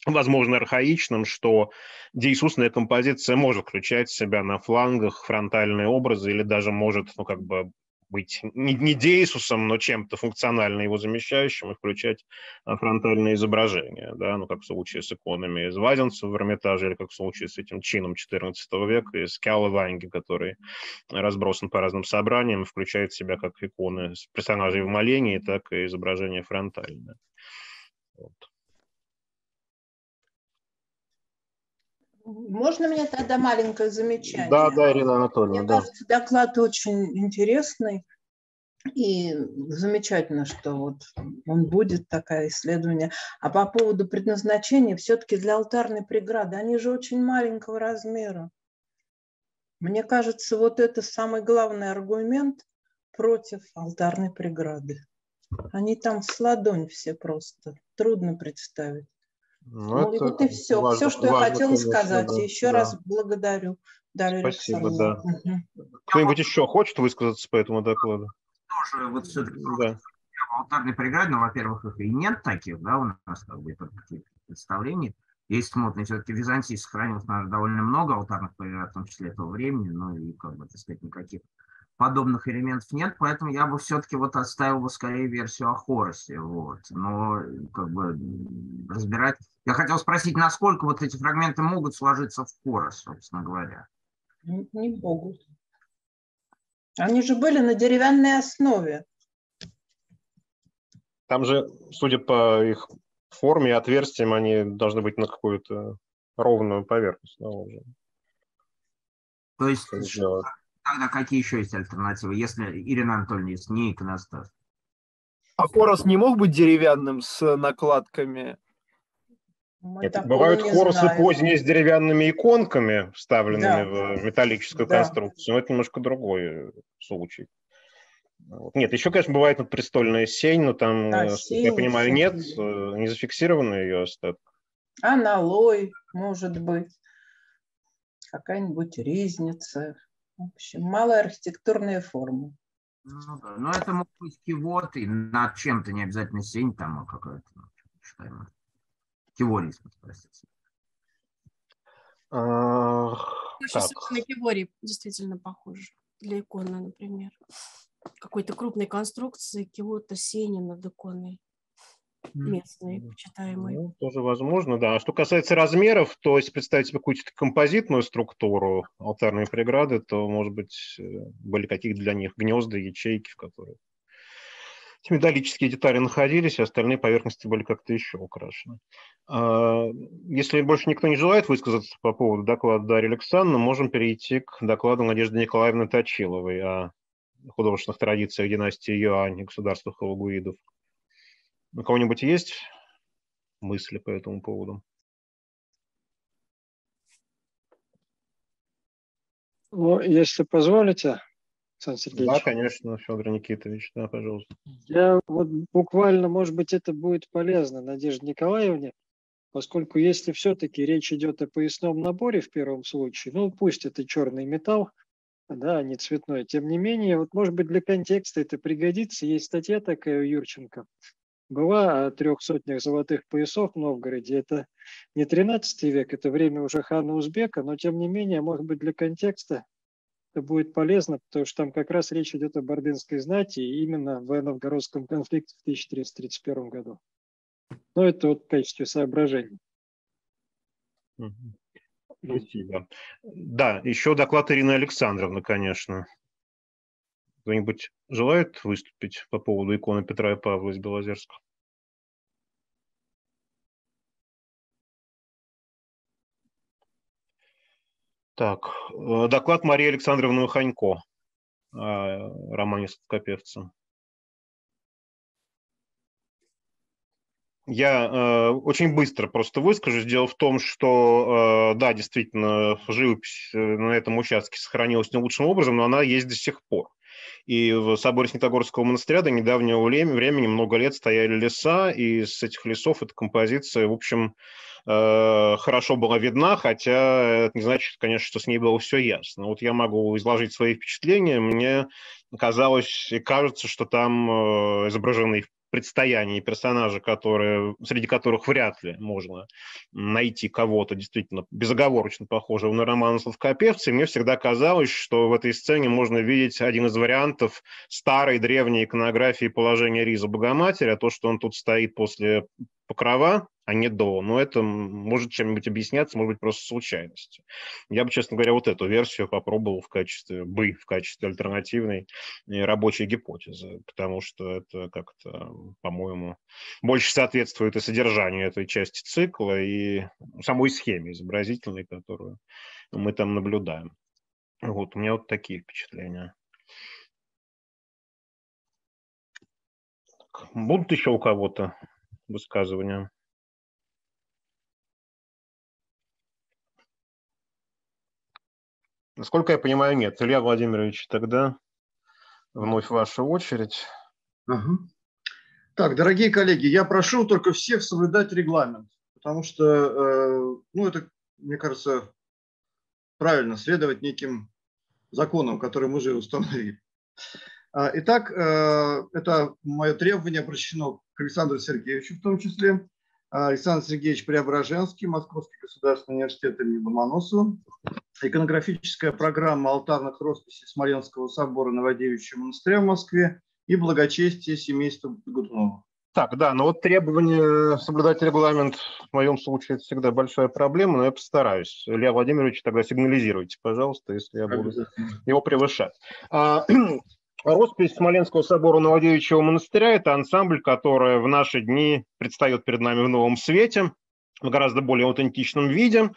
возможно, архаичным, что деисусная композиция может включать в себя на флангах фронтальные образы или даже может, ну, как бы быть не, не деисусом, но чем-то функционально его замещающим и включать а, фронтальное изображение, да, ну, как в случае с иконами из Вазенца в Эрмитаже или как в случае с этим чином XIV века из Кяллаванги, который разбросан по разным собраниям, включает в себя как иконы персонажей в молении, так и изображение фронтальное. Вот. Можно мне тогда маленькое замечание? Да, да, Ирина Анатольевна. Мне да. кажется, доклад очень интересный. И замечательно, что вот он будет, такое исследование. А по поводу предназначения, все-таки для алтарной преграды, они же очень маленького размера. Мне кажется, вот это самый главный аргумент против алтарной преграды. Они там с ладонь все просто. Трудно представить. Ну, ну и вот и все. Важно, все, что важно, я хотела конечно, сказать. Да, еще да. раз благодарю. Дарья Спасибо, да. Угу. Кто-нибудь еще хочет высказаться по этому докладу? Тоже вот все-таки да. алтарной преграды, ну, во-первых, их и нет таких, да, у нас как бы представлений. Есть смутные, все-таки в Византии сохранилось, наверное, довольно много алтарных преград, в том числе этого времени, но и, как бы, так сказать, никаких подобных элементов нет, поэтому я бы все-таки вот оставил бы скорее версию о Хоросе, вот. Но как бы разбирать... Я хотел спросить, насколько вот эти фрагменты могут сложиться в Хорос, собственно говоря. Не могут. Они же были на деревянной основе. Там же, судя по их форме и отверстиям, они должны быть на какую-то ровную поверхность наложены. То есть, Тогда какие еще есть альтернативы, если Ирина Анатольевна, если не иконостас? А хорос не мог быть деревянным с накладками? Мы Это бывают хоросы знаем. поздние с деревянными иконками, вставленными да. в металлическую да. конструкцию, но это немножко другой случай. Нет, еще, конечно, бывает вот престольная сень, но там, а, сень, я понимаю, сень. нет, э, не зафиксирована ее остаток. Аналой, может быть, какая-нибудь резница, в общем, малая архитектурная форма. Ну, да. Но это мог быть кивот, и над чем-то не обязательно сень, там а какая-то, ну, считаем, киворий, простите. А, на киворий действительно похоже. Для иконы, например. Какой-то крупной конструкции, киота сени над иконой местные, почитаемые. Ну, тоже возможно, да. А что касается размеров, то если представить себе какую-то композитную структуру алтарной преграды, то, может быть, э, были какие-то для них гнезда, ячейки, в которых металлические детали находились, а остальные поверхности были как-то еще украшены. А, если больше никто не желает высказаться по поводу доклада Дарьи Александровны, можем перейти к докладу Надежды Николаевны Точиловой о художественных традициях династии Юань и государства Халагуидов. У кого-нибудь есть мысли по этому поводу? Ну, если позволите, Александр Сергеевич. Да, конечно, Федор Никитович, да, пожалуйста. Я вот буквально, может быть, это будет полезно Надежде Николаевне, поскольку если все-таки речь идет о поясном наборе в первом случае, ну пусть это черный металл, да, а не цветной, тем не менее, вот может быть для контекста это пригодится. Есть статья такая у Юрченко, была о трех сотнях золотых поясов в Новгороде. Это не 13 век, это время уже хана Узбека, но тем не менее, может быть, для контекста это будет полезно, потому что там как раз речь идет о Бордынской знати именно в новгородском конфликте в 1331 году. Но это вот в качестве соображений. Спасибо. Да, еще доклад Ирины Александровны, конечно. Кто-нибудь желает выступить по поводу иконы Петра и Павла из Белозерска? Так, э, доклад Марии Александровны Ханько о романе с Копевцем. Я э, очень быстро просто выскажусь. Дело в том, что, э, да, действительно, живопись э, на этом участке сохранилась не лучшим образом, но она есть до сих пор. И в соборе Снитогорского монастыря до недавнего времени много лет стояли леса, и с этих лесов эта композиция, в общем, э, хорошо была видна, хотя это не значит, конечно, что с ней было все ясно. Вот я могу изложить свои впечатления. Мне казалось и кажется, что там э, изображены предстоянии персонажа, которые, среди которых вряд ли можно найти кого-то действительно безоговорочно похожего на романа Сладкопевца. Мне всегда казалось, что в этой сцене можно видеть один из вариантов старой древней иконографии положения Риза а то, что он тут стоит после покрова, а не до. Но это может чем-нибудь объясняться, может быть, просто случайностью. Я бы, честно говоря, вот эту версию попробовал в качестве, бы, в качестве альтернативной э, рабочей гипотезы, потому что это как-то, по-моему, больше соответствует и содержанию этой части цикла, и самой схеме изобразительной, которую мы там наблюдаем. Вот, у меня вот такие впечатления. Будут еще у кого-то высказывания? Насколько я понимаю, нет. Илья Владимирович, тогда вновь ваша очередь. Ага. Так, дорогие коллеги, я прошу только всех соблюдать регламент, потому что, э, ну, это, мне кажется, правильно следовать неким законам, которые мы уже установили. А, итак, э, это мое требование обращено к Александру Сергеевичу в том числе. А, Александр Сергеевич Преображенский, Московский государственный университет имени Ломоносова, иконографическая программа алтарных росписей Смоленского собора Новодевичьего монастыря в Москве и благочестие семейства Годунова. Так, да, но вот требование соблюдать регламент в моем случае это всегда большая проблема, но я постараюсь. Илья Владимирович, тогда сигнализируйте, пожалуйста, если я буду его превышать. А, Роспись Смоленского собора Новодевичьего монастыря – это ансамбль, который в наши дни предстает перед нами в новом свете в гораздо более аутентичном виде,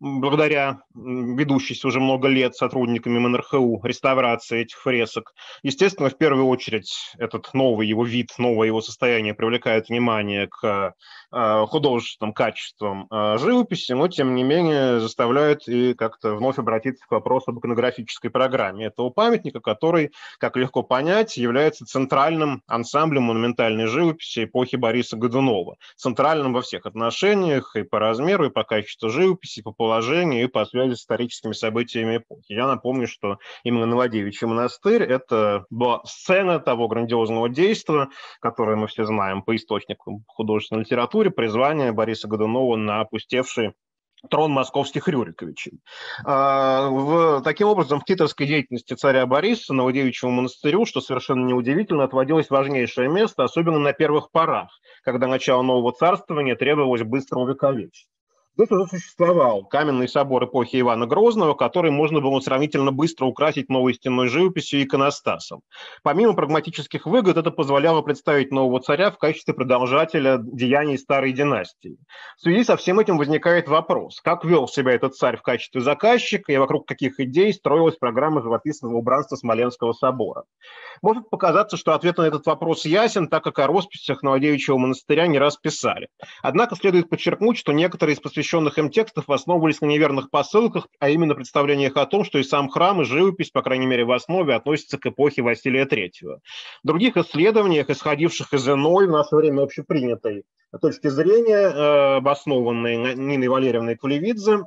благодаря ведущейся уже много лет сотрудниками МНРХУ реставрации этих фресок. Естественно, в первую очередь этот новый его вид, новое его состояние привлекает внимание к э, художественным качествам э, живописи, но тем не менее заставляет и как-то вновь обратиться к вопросу об иконографической программе этого памятника, который, как легко понять, является центральным ансамблем монументальной живописи эпохи Бориса Годунова, центральным во всех отношениях, и по размеру, и по качеству живописи, и по положению, и по связи с историческими событиями эпохи. Я напомню, что именно Новодевичий монастырь – это была сцена того грандиозного действия, которое мы все знаем по источникам художественной литературы, призвание Бориса Годунова на опустевший трон московских Рюриковичей. А, в, таким образом, в титовской деятельности царя Бориса Новодевичьему монастырю, что совершенно неудивительно, отводилось важнейшее место, особенно на первых порах, когда начало нового царствования требовалось быстро увековечить. Здесь уже существовал каменный собор эпохи Ивана Грозного, который можно было сравнительно быстро украсить новой стенной живописью и иконостасом. Помимо прагматических выгод, это позволяло представить нового царя в качестве продолжателя деяний старой династии. В связи со всем этим возникает вопрос, как вел себя этот царь в качестве заказчика и вокруг каких идей строилась программа живописного убранства Смоленского собора. Может показаться, что ответ на этот вопрос ясен, так как о росписях Новодевичьего монастыря не раз писали. Однако следует подчеркнуть, что некоторые из посвященных им текстов основывались на неверных посылках, а именно представлениях о том, что и сам храм, и живопись, по крайней мере в основе, относятся к эпохе Василия III. В других исследованиях, исходивших из иной, в наше время общепринятой точки зрения, э, обоснованной Ниной Валерьевной Кулевидзе,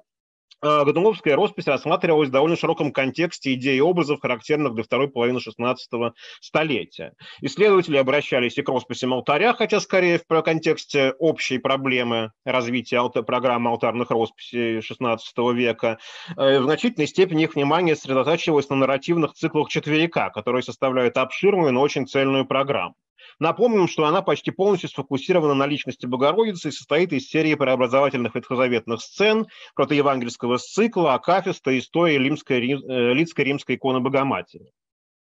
Годуновская роспись рассматривалась в довольно широком контексте идей и образов, характерных для второй половины XVI столетия. Исследователи обращались и к росписям алтаря, хотя скорее в контексте общей проблемы развития программы алтарных росписей XVI века. Э, в значительной степени их внимание сосредотачивалось на нарративных циклах четверика, которые составляют обширную, но очень цельную программу. Напомним, что она почти полностью сфокусирована на личности Богородицы и состоит из серии преобразовательных ветхозаветных сцен, протоевангельского цикла, акафиста, истории римской, э, Лидской римской иконы Богоматери.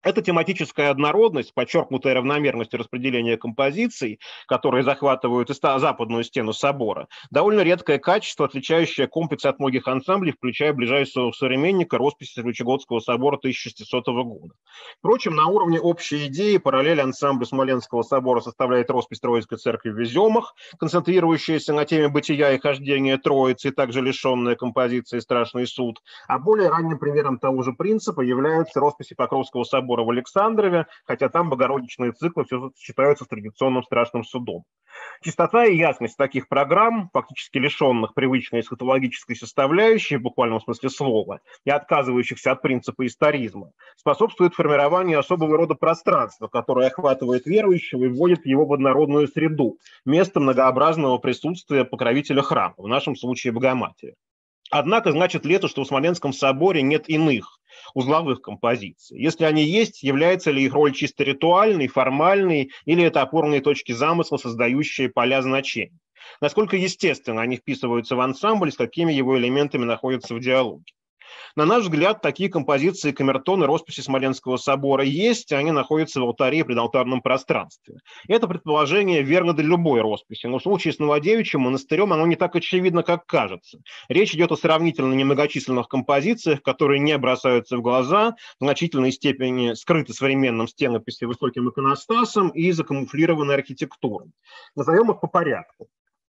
Эта тематическая однородность, подчеркнутая равномерностью распределения композиций, которые захватывают и западную стену собора, довольно редкое качество, отличающее комплекс от многих ансамблей, включая ближайшего современника росписи Рычегодского собора 1600 года. Впрочем, на уровне общей идеи параллель ансамблю Смоленского собора составляет роспись Троицкой церкви в Веземах, концентрирующаяся на теме бытия и хождения Троицы, и также лишенная композиции «Страшный суд». А более ранним примером того же принципа являются росписи Покровского собора собора в Александрове, хотя там богородичные циклы все считаются традиционным страшным судом. Чистота и ясность таких программ, фактически лишенных привычной эсхатологической составляющей в буквальном смысле слова и отказывающихся от принципа историзма, способствует формированию особого рода пространства, которое охватывает верующего и вводит его в однородную среду, место многообразного присутствия покровителя храма, в нашем случае Богоматери. Однако значит ли это, что в Смоленском соборе нет иных, узловых композиций? Если они есть, является ли их роль чисто ритуальной, формальной, или это опорные точки замысла, создающие поля значений? Насколько естественно они вписываются в ансамбль, с какими его элементами находятся в диалоге? На наш взгляд, такие композиции камертона росписи Смоленского собора есть, они находятся в алтаре и предалтарном пространстве. Это предположение верно для любой росписи, но в случае с Новодевичьим монастырем оно не так очевидно, как кажется. Речь идет о сравнительно немногочисленных композициях, которые не бросаются в глаза, в значительной степени скрыты современным стенописи высоким иконостасом и закамуфлированной архитектурой. Назовем их по порядку.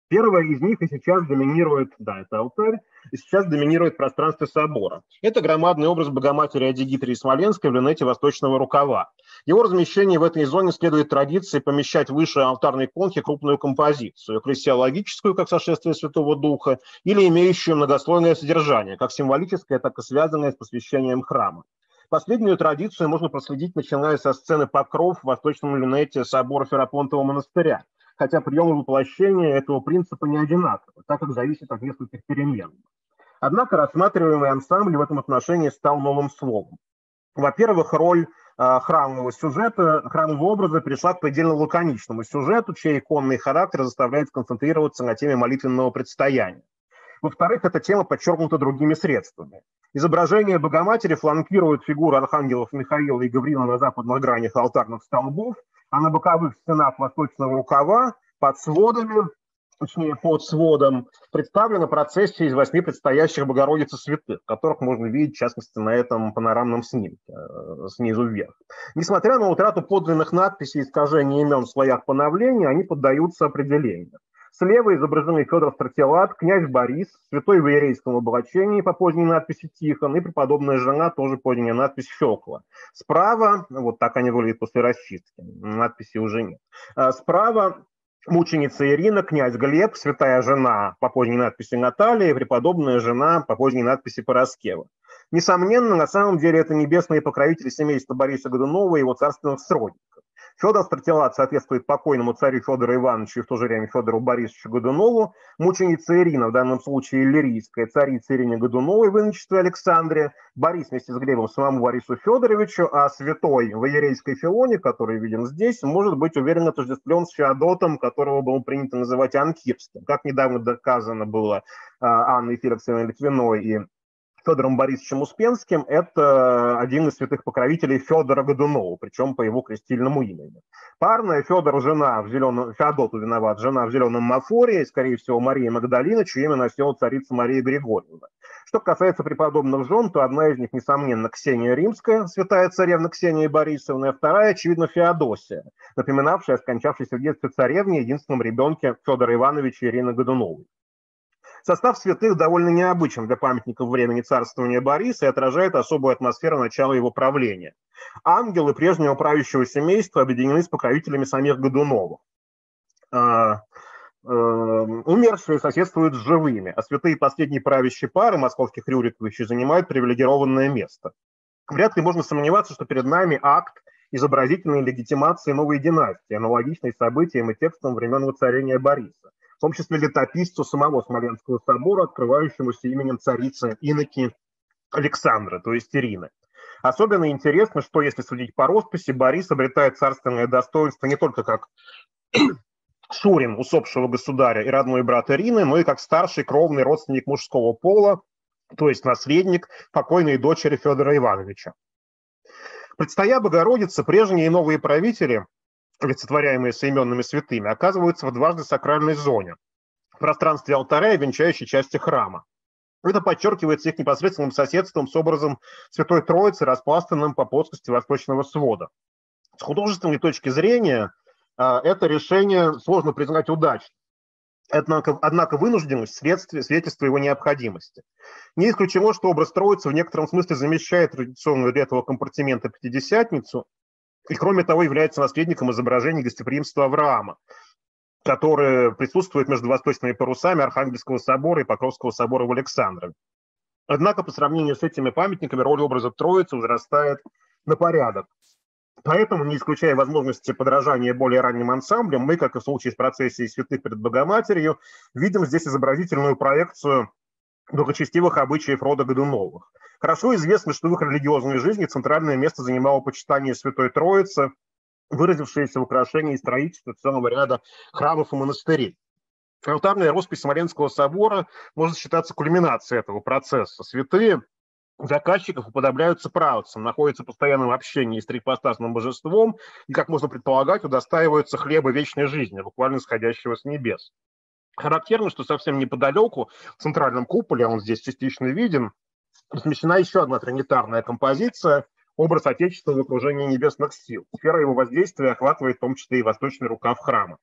Первая из них и сейчас доминирует, да, это алтарь, и сейчас доминирует пространство собора. Это громадный образ Богоматери Адигитрии Смоленской в люнете восточного рукава. Его размещение в этой зоне следует традиции помещать выше алтарной конки крупную композицию, экклесиологическую, как сошествие Святого Духа, или имеющую многослойное содержание, как символическое, так и связанное с посвящением храма. Последнюю традицию можно проследить, начиная со сцены Покров в восточном люнете собора Ферапонтового монастыря хотя приемы воплощения этого принципа не одинаковы, так как зависит от нескольких перемен. Однако рассматриваемый ансамбль в этом отношении стал новым словом. Во-первых, роль а, храмового сюжета, храмового образа перешла к предельно лаконичному сюжету, чей иконный характер заставляет сконцентрироваться на теме молитвенного предстояния. Во-вторых, эта тема подчеркнута другими средствами. Изображение Богоматери фланкирует фигуры архангелов Михаила и Гавриила на западных гранях алтарных столбов, а на боковых стенах восточного рукава под сводами, точнее под сводом, представлена процессия из восьми предстоящих Богородицы святых, которых можно видеть, в частности, на этом панорамном снимке, э, снизу вверх. Несмотря на утрату подлинных надписей и искажение имен в слоях поновления, они поддаются определению. Слева изображены Федор Стратилат, князь Борис, святой в иерейском облачении по поздней надписи Тихон и преподобная жена, тоже поздняя надпись Фекла. Справа, вот так они выглядят после расчистки, надписи уже нет. А справа мученица Ирина, князь Глеб, святая жена по поздней надписи Наталья и преподобная жена по поздней надписи Пороскева. Несомненно, на самом деле это небесные покровители семейства Бориса Годунова и его царственных сродников. Федор Стратилат соответствует покойному царю Федору Ивановичу и в то же время Федору Борисовичу Годунову, мученица Ирина, в данном случае иллирийская, царица Ирине Годуновой в иночестве Александре, Борис вместе с Глебом самому Борису Федоровичу, а святой в иерейской Филоне, который виден здесь, может быть уверенно отождествлен с Феодотом, которого было принято называть Анкирским. Как недавно доказано было а, Анной Феликсовной Литвиной и Федором Борисовичем Успенским, это один из святых покровителей Федора Годунова, причем по его крестильному имени. Парная Федор, жена в зеленом, Феодоту виноват, жена в зеленом мафоре, скорее всего, Мария Магдалина, чье имя носила царица Мария Григорьевна. Что касается преподобных жен, то одна из них, несомненно, Ксения Римская, святая царевна Ксения Борисовна, а вторая, очевидно, Феодосия, напоминавшая скончавшейся в детстве царевне единственном ребенке Федора Ивановича Ирины Годуновой. Состав святых довольно необычен для памятников времени царствования Бориса и отражает особую атмосферу начала его правления. Ангелы прежнего правящего семейства объединены с покровителями самих Годуновых. А, э, умершие соседствуют с живыми, а святые последней правящей пары московских Рюриковичей занимают привилегированное место. Вряд ли можно сомневаться, что перед нами акт изобразительной легитимации новой династии, аналогичной событиям и текстам времен воцарения Бориса том числе летописцу самого Смоленского собора, открывающемуся именем царицы Иноки Александра, то есть Ирины. Особенно интересно, что, если судить по росписи, Борис обретает царственное достоинство не только как Шурин усопшего государя и родной брат Ирины, но и как старший кровный родственник мужского пола, то есть наследник покойной дочери Федора Ивановича. Предстоя Богородице, прежние и новые правители олицетворяемые соименными святыми, оказываются в дважды сакральной зоне, в пространстве алтаря и венчающей части храма. Это подчеркивается их непосредственным соседством с образом Святой Троицы, распластанным по плоскости восточного свода. С художественной точки зрения а, это решение сложно признать удачным. Однако, однако вынужденность свидетельство его необходимости. Не исключено, что образ Троицы в некотором смысле замещает традиционную для этого компартимента Пятидесятницу, и, кроме того, является наследником изображений гостеприимства Авраама, которое присутствует между восточными парусами Архангельского собора и Покровского собора в Александрове. Однако по сравнению с этими памятниками роль образа Троицы возрастает на порядок. Поэтому, не исключая возможности подражания более ранним ансамблям, мы, как и в случае с процессией святых перед Богоматерью, видим здесь изобразительную проекцию благочестивых обычаев рода Годуновых – Хорошо известно, что в их религиозной жизни центральное место занимало почитание Святой Троицы, выразившееся в украшении и строительстве целого ряда храмов и монастырей. Алтарная роспись Смоленского собора может считаться кульминацией этого процесса. Святые заказчиков уподобляются правцам, находятся в постоянном общении с трипостасным божеством и, как можно предполагать, удостаиваются хлеба вечной жизни, буквально сходящего с небес. Характерно, что совсем неподалеку, в центральном куполе, он здесь частично виден, размещена еще одна тринитарная композиция «Образ Отечества в окружении небесных сил». Сфера его воздействия охватывает в том числе и восточный рукав храма.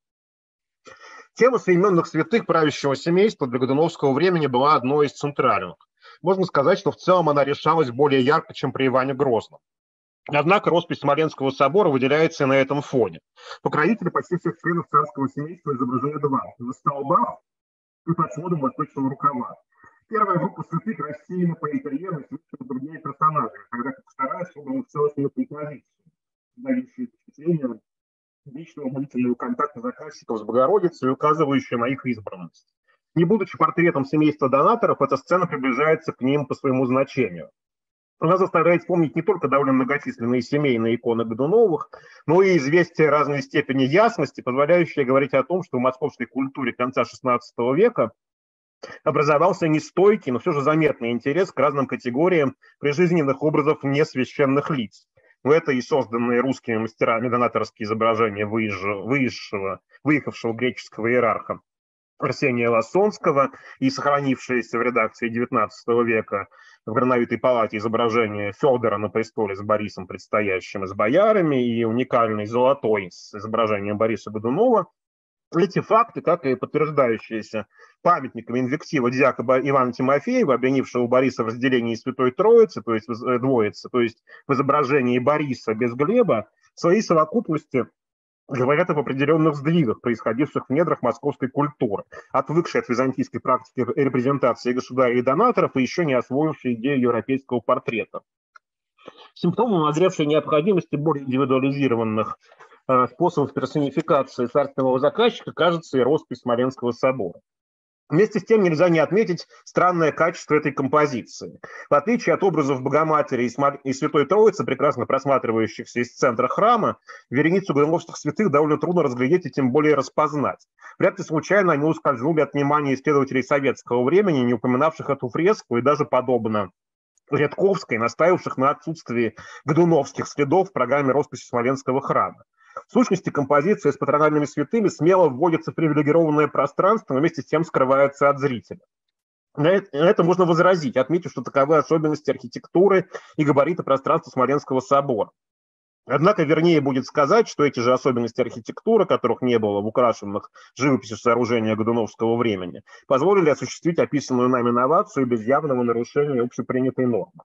Тема соименных святых правящего семейства для Годуновского времени была одной из центральных. Можно сказать, что в целом она решалась более ярко, чем при Иване Грозном. Однако роспись Смоленского собора выделяется на этом фоне. Покровители почти всех членов царского семейства изображены два – на столбах и под сводом восточного рукава. Первая группа святых рассеяна по интерьеру и совершенно другие персонажи, когда как вторая собрана целостную композицию, дающую впечатление личного молитвенного контакта заказчиков с Богородицей и указывающую на их избранность. Не будучи портретом семейства донаторов, эта сцена приближается к ним по своему значению. Она заставляет вспомнить не только довольно многочисленные семейные иконы Годуновых, но и известия разной степени ясности, позволяющие говорить о том, что в московской культуре конца XVI века образовался нестойкий, но все же заметный интерес к разным категориям прижизненных образов несвященных лиц. В это и созданные русскими мастерами донаторские изображения выезжего, выехавшего греческого иерарха Арсения Лосонского и сохранившиеся в редакции XIX века в Грановитой палате изображение Федора на престоле с Борисом предстоящим и с боярами и уникальный золотой с изображением Бориса Годунова – эти факты, как и подтверждающиеся памятниками инвектива дьякоба Ивана Тимофеева, обвинившего Бориса в разделении Святой Троицы, то есть э, двоицы, то есть в изображении Бориса без Глеба, в своей совокупности говорят об определенных сдвигах, происходивших в недрах московской культуры, отвыкшей от византийской практики репрезентации государей и донаторов и еще не освоившей идею европейского портрета. Симптомом назревшей необходимости более индивидуализированных Э, способов персонификации царственного заказчика кажется и роспись Смоленского собора. Вместе с тем нельзя не отметить странное качество этой композиции. В отличие от образов Богоматери и Святой Троицы, прекрасно просматривающихся из центра храма, вереницу громовских святых довольно трудно разглядеть и тем более распознать. Вряд ли случайно они ускользнули от внимания исследователей советского времени, не упоминавших эту фреску и даже подобно Редковской, настаивавших на отсутствии годуновских следов в программе росписи Смоленского храма. В сущности, композиция с патрональными святыми смело вводится в привилегированное пространство, но вместе с тем скрывается от зрителя. На это можно возразить, отметив, что таковы особенности архитектуры и габариты пространства Смоленского собора. Однако вернее будет сказать, что эти же особенности архитектуры, которых не было в украшенных живописью сооружения Годуновского времени, позволили осуществить описанную нами новацию без явного нарушения общепринятой нормы.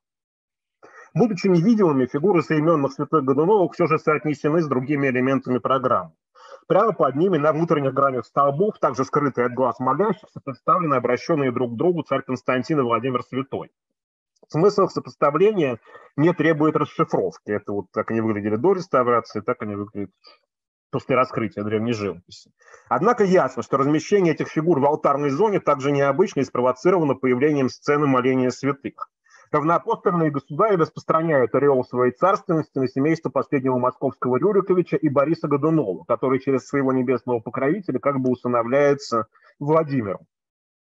Будучи невидимыми, фигуры соединенных святых Годуновых все же соотнесены с другими элементами программы. Прямо под ними на внутренних гранях столбов, также скрытые от глаз молящихся, представлены обращенные друг к другу царь Константин и Владимир Святой. Смысл их сопоставления не требует расшифровки. Это вот так они выглядели до реставрации, так они выглядят после раскрытия древней живописи. Однако ясно, что размещение этих фигур в алтарной зоне также необычно и спровоцировано появлением сцены моления святых. Равноапостольные государи распространяют ореол своей царственности на семейство последнего московского Рюриковича и Бориса Годунова, который через своего небесного покровителя как бы усыновляется Владимиром.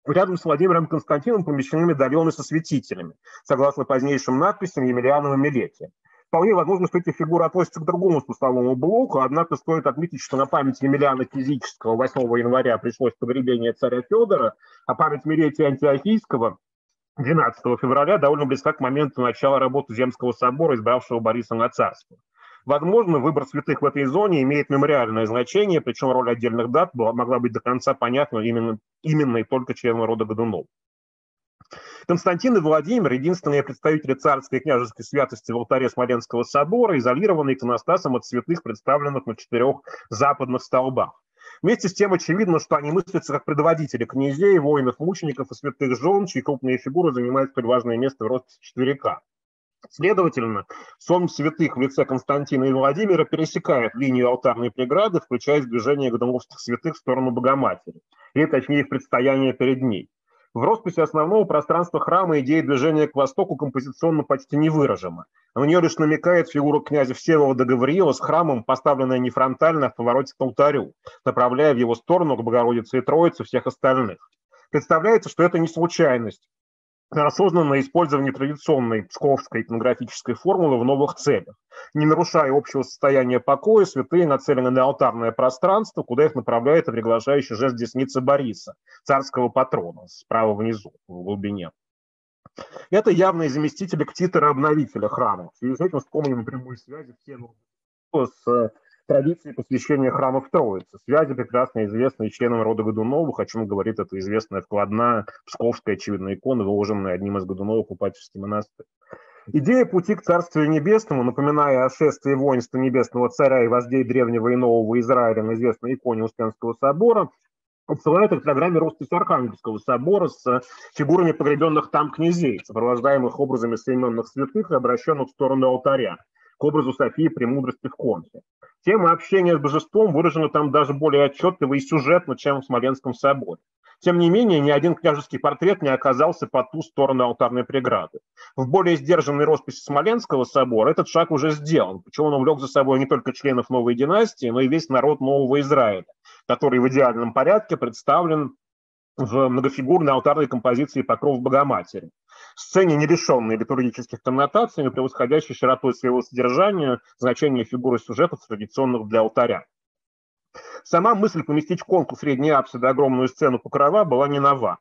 Рядом с Владимиром Константином помещены медальоны со святителями, согласно позднейшим надписям Емельянова Милетия. Вполне возможно, что эти фигуры относятся к другому смысловому блоку, однако стоит отметить, что на память Емельяна Физического 8 января пришлось погребение царя Федора, а память Милетия Антиохийского 12 февраля довольно близка к моменту начала работы Земского собора, избравшего Бориса на царство. Возможно, выбор святых в этой зоне имеет мемориальное значение, причем роль отдельных дат была, могла быть до конца понятна именно, именно и только членам рода Годунов. Константин и Владимир – единственные представители царской и княжеской святости в алтаре Смоленского собора, изолированные иконостасом от святых, представленных на четырех западных столбах. Вместе с тем очевидно, что они мыслятся как предводители князей, воинов, мучеников и святых жен, чьи крупные фигуры занимают столь важное место в росписи четверика. Следовательно, сон святых в лице Константина и Владимира пересекает линию алтарной преграды, включая движение годомовских святых в сторону Богоматери, или точнее их предстояние перед ней. В росписи основного пространства храма идея движения к востоку композиционно почти не выражена. На нее лишь намекает фигура князя Всеволода Гавриила с храмом, поставленная не фронтально, а в повороте к алтарю, направляя в его сторону к Богородице и Троице всех остальных. Представляется, что это не случайность осознанное использование традиционной псковской этнографической формулы в новых целях. Не нарушая общего состояния покоя, святые нацелены на алтарное пространство, куда их направляет приглашающий жест десницы Бориса, царского патрона, справа внизу, в глубине. Это явные заместители ктитора-обновителя храма. В связи с этим вспомним прямую связь все с традиции посвящения храмов Троицы. Связи прекрасно известны членам рода Годуновых, о чем говорит эта известная вкладная псковская очевидная икона, выложенная одним из Годуновых Упатьевский монастырь. Идея пути к Царствию Небесному, напоминая о шествии воинства Небесного Царя и вождей Древнего и Нового Израиля на известной иконе Успенского собора, отсылает к программе роспись Архангельского собора с фигурами погребенных там князей, сопровождаемых образами соименных святых и обращенных в сторону алтаря, к образу Софии Премудрости в конце. Тема общения с божеством выражена там даже более отчетливо и сюжетно, чем в Смоленском соборе. Тем не менее, ни один княжеский портрет не оказался по ту сторону алтарной преграды. В более сдержанной росписи Смоленского собора этот шаг уже сделан, причем он увлек за собой не только членов новой династии, но и весь народ Нового Израиля, который в идеальном порядке представлен в многофигурной алтарной композиции «Покров Богоматери» сцене, не лишенной литургических коннотаций, но превосходящей широтой своего содержания значение фигуры сюжетов, традиционных для алтаря. Сама мысль поместить в конкурс средней апсиды огромную сцену Покрова была не нова.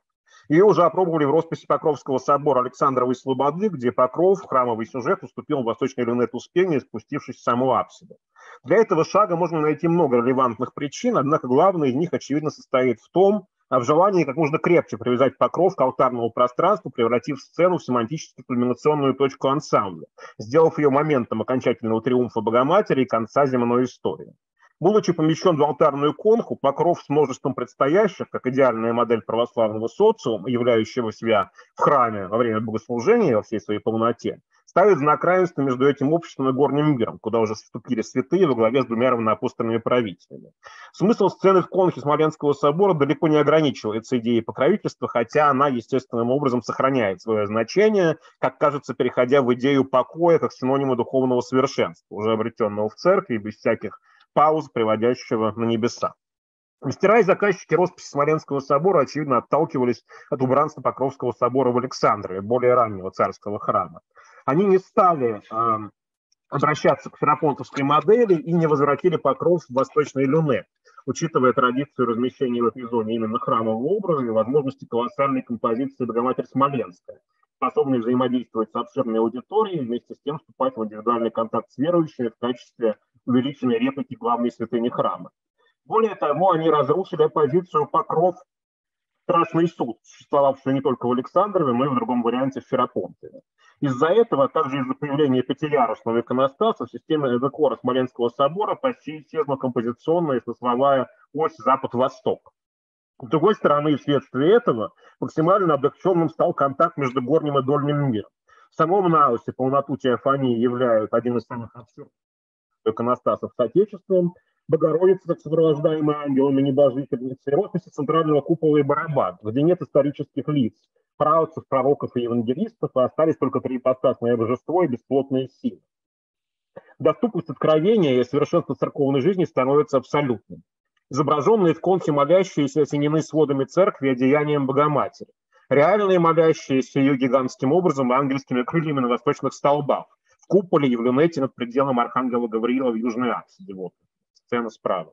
Ее уже опробовали в росписи Покровского собора Александровой Слободы, где Покров, храмовый сюжет, уступил в восточный люнет Успения, спустившись в саму апсиду. Для этого шага можно найти много релевантных причин, однако главное из них, очевидно, состоит в том, в желании как можно крепче привязать покров к алтарному пространству, превратив сцену в семантически кульминационную точку ансамбля, сделав ее моментом окончательного триумфа Богоматери и конца земной истории. Будучи помещен в алтарную конху, покров с множеством предстоящих, как идеальная модель православного социума, являющего себя в храме во время богослужения во всей своей полноте, ставит знак равенства между этим обществом и горним миром, куда уже вступили святые во главе с двумя равноапостольными правителями. Смысл сцены в конхе Смоленского собора далеко не ограничивается идеей покровительства, хотя она естественным образом сохраняет свое значение, как кажется, переходя в идею покоя как синонима духовного совершенства, уже обретенного в церкви без всяких пауз, приводящего на небеса. Мастера и заказчики росписи Смоленского собора, очевидно, отталкивались от убранства Покровского собора в Александрове, более раннего царского храма. Они не стали э, обращаться к ферапонтовской модели и не возвратили покров в восточный люнет, учитывая традицию размещения в этой зоне именно храмового образа и возможности колоссальной композиции Богоматерь Смоленская, способные взаимодействовать с обширной аудиторией, вместе с тем вступать в индивидуальный контакт с верующими в качестве увеличенной реплики главной святыни храма. Более того, они разрушили оппозицию покров страшный суд, существовавший не только в Александрове, но и в другом варианте в Ферапонтове. Из-за этого, а также из-за появления пятиярусного иконостаса в системе декора Смоленского собора почти исчезла композиционная смысловая ось запад-восток. С другой стороны, вследствие этого максимально облегченным стал контакт между горним и дольним миром. В самом Наусе полноту теофании являют один из самых абсурдных иконостасов с Отечеством, Богородица, как сопровождаемая ангелами небожительницы, и росписи центрального купола и барабан, где нет исторических лиц, правцев, пророков и евангелистов, а остались только триипостасное божество и бесплотные силы. Доступность откровения и совершенство церковной жизни становится абсолютным. Изображенные в конте молящиеся осенены сводами церкви одеянием Богоматери. Реальные молящиеся ее гигантским образом и ангельскими крыльями на восточных столбах. В куполе и в люнете над пределом Архангела Гавриила в Южной Акции. Сцена справа.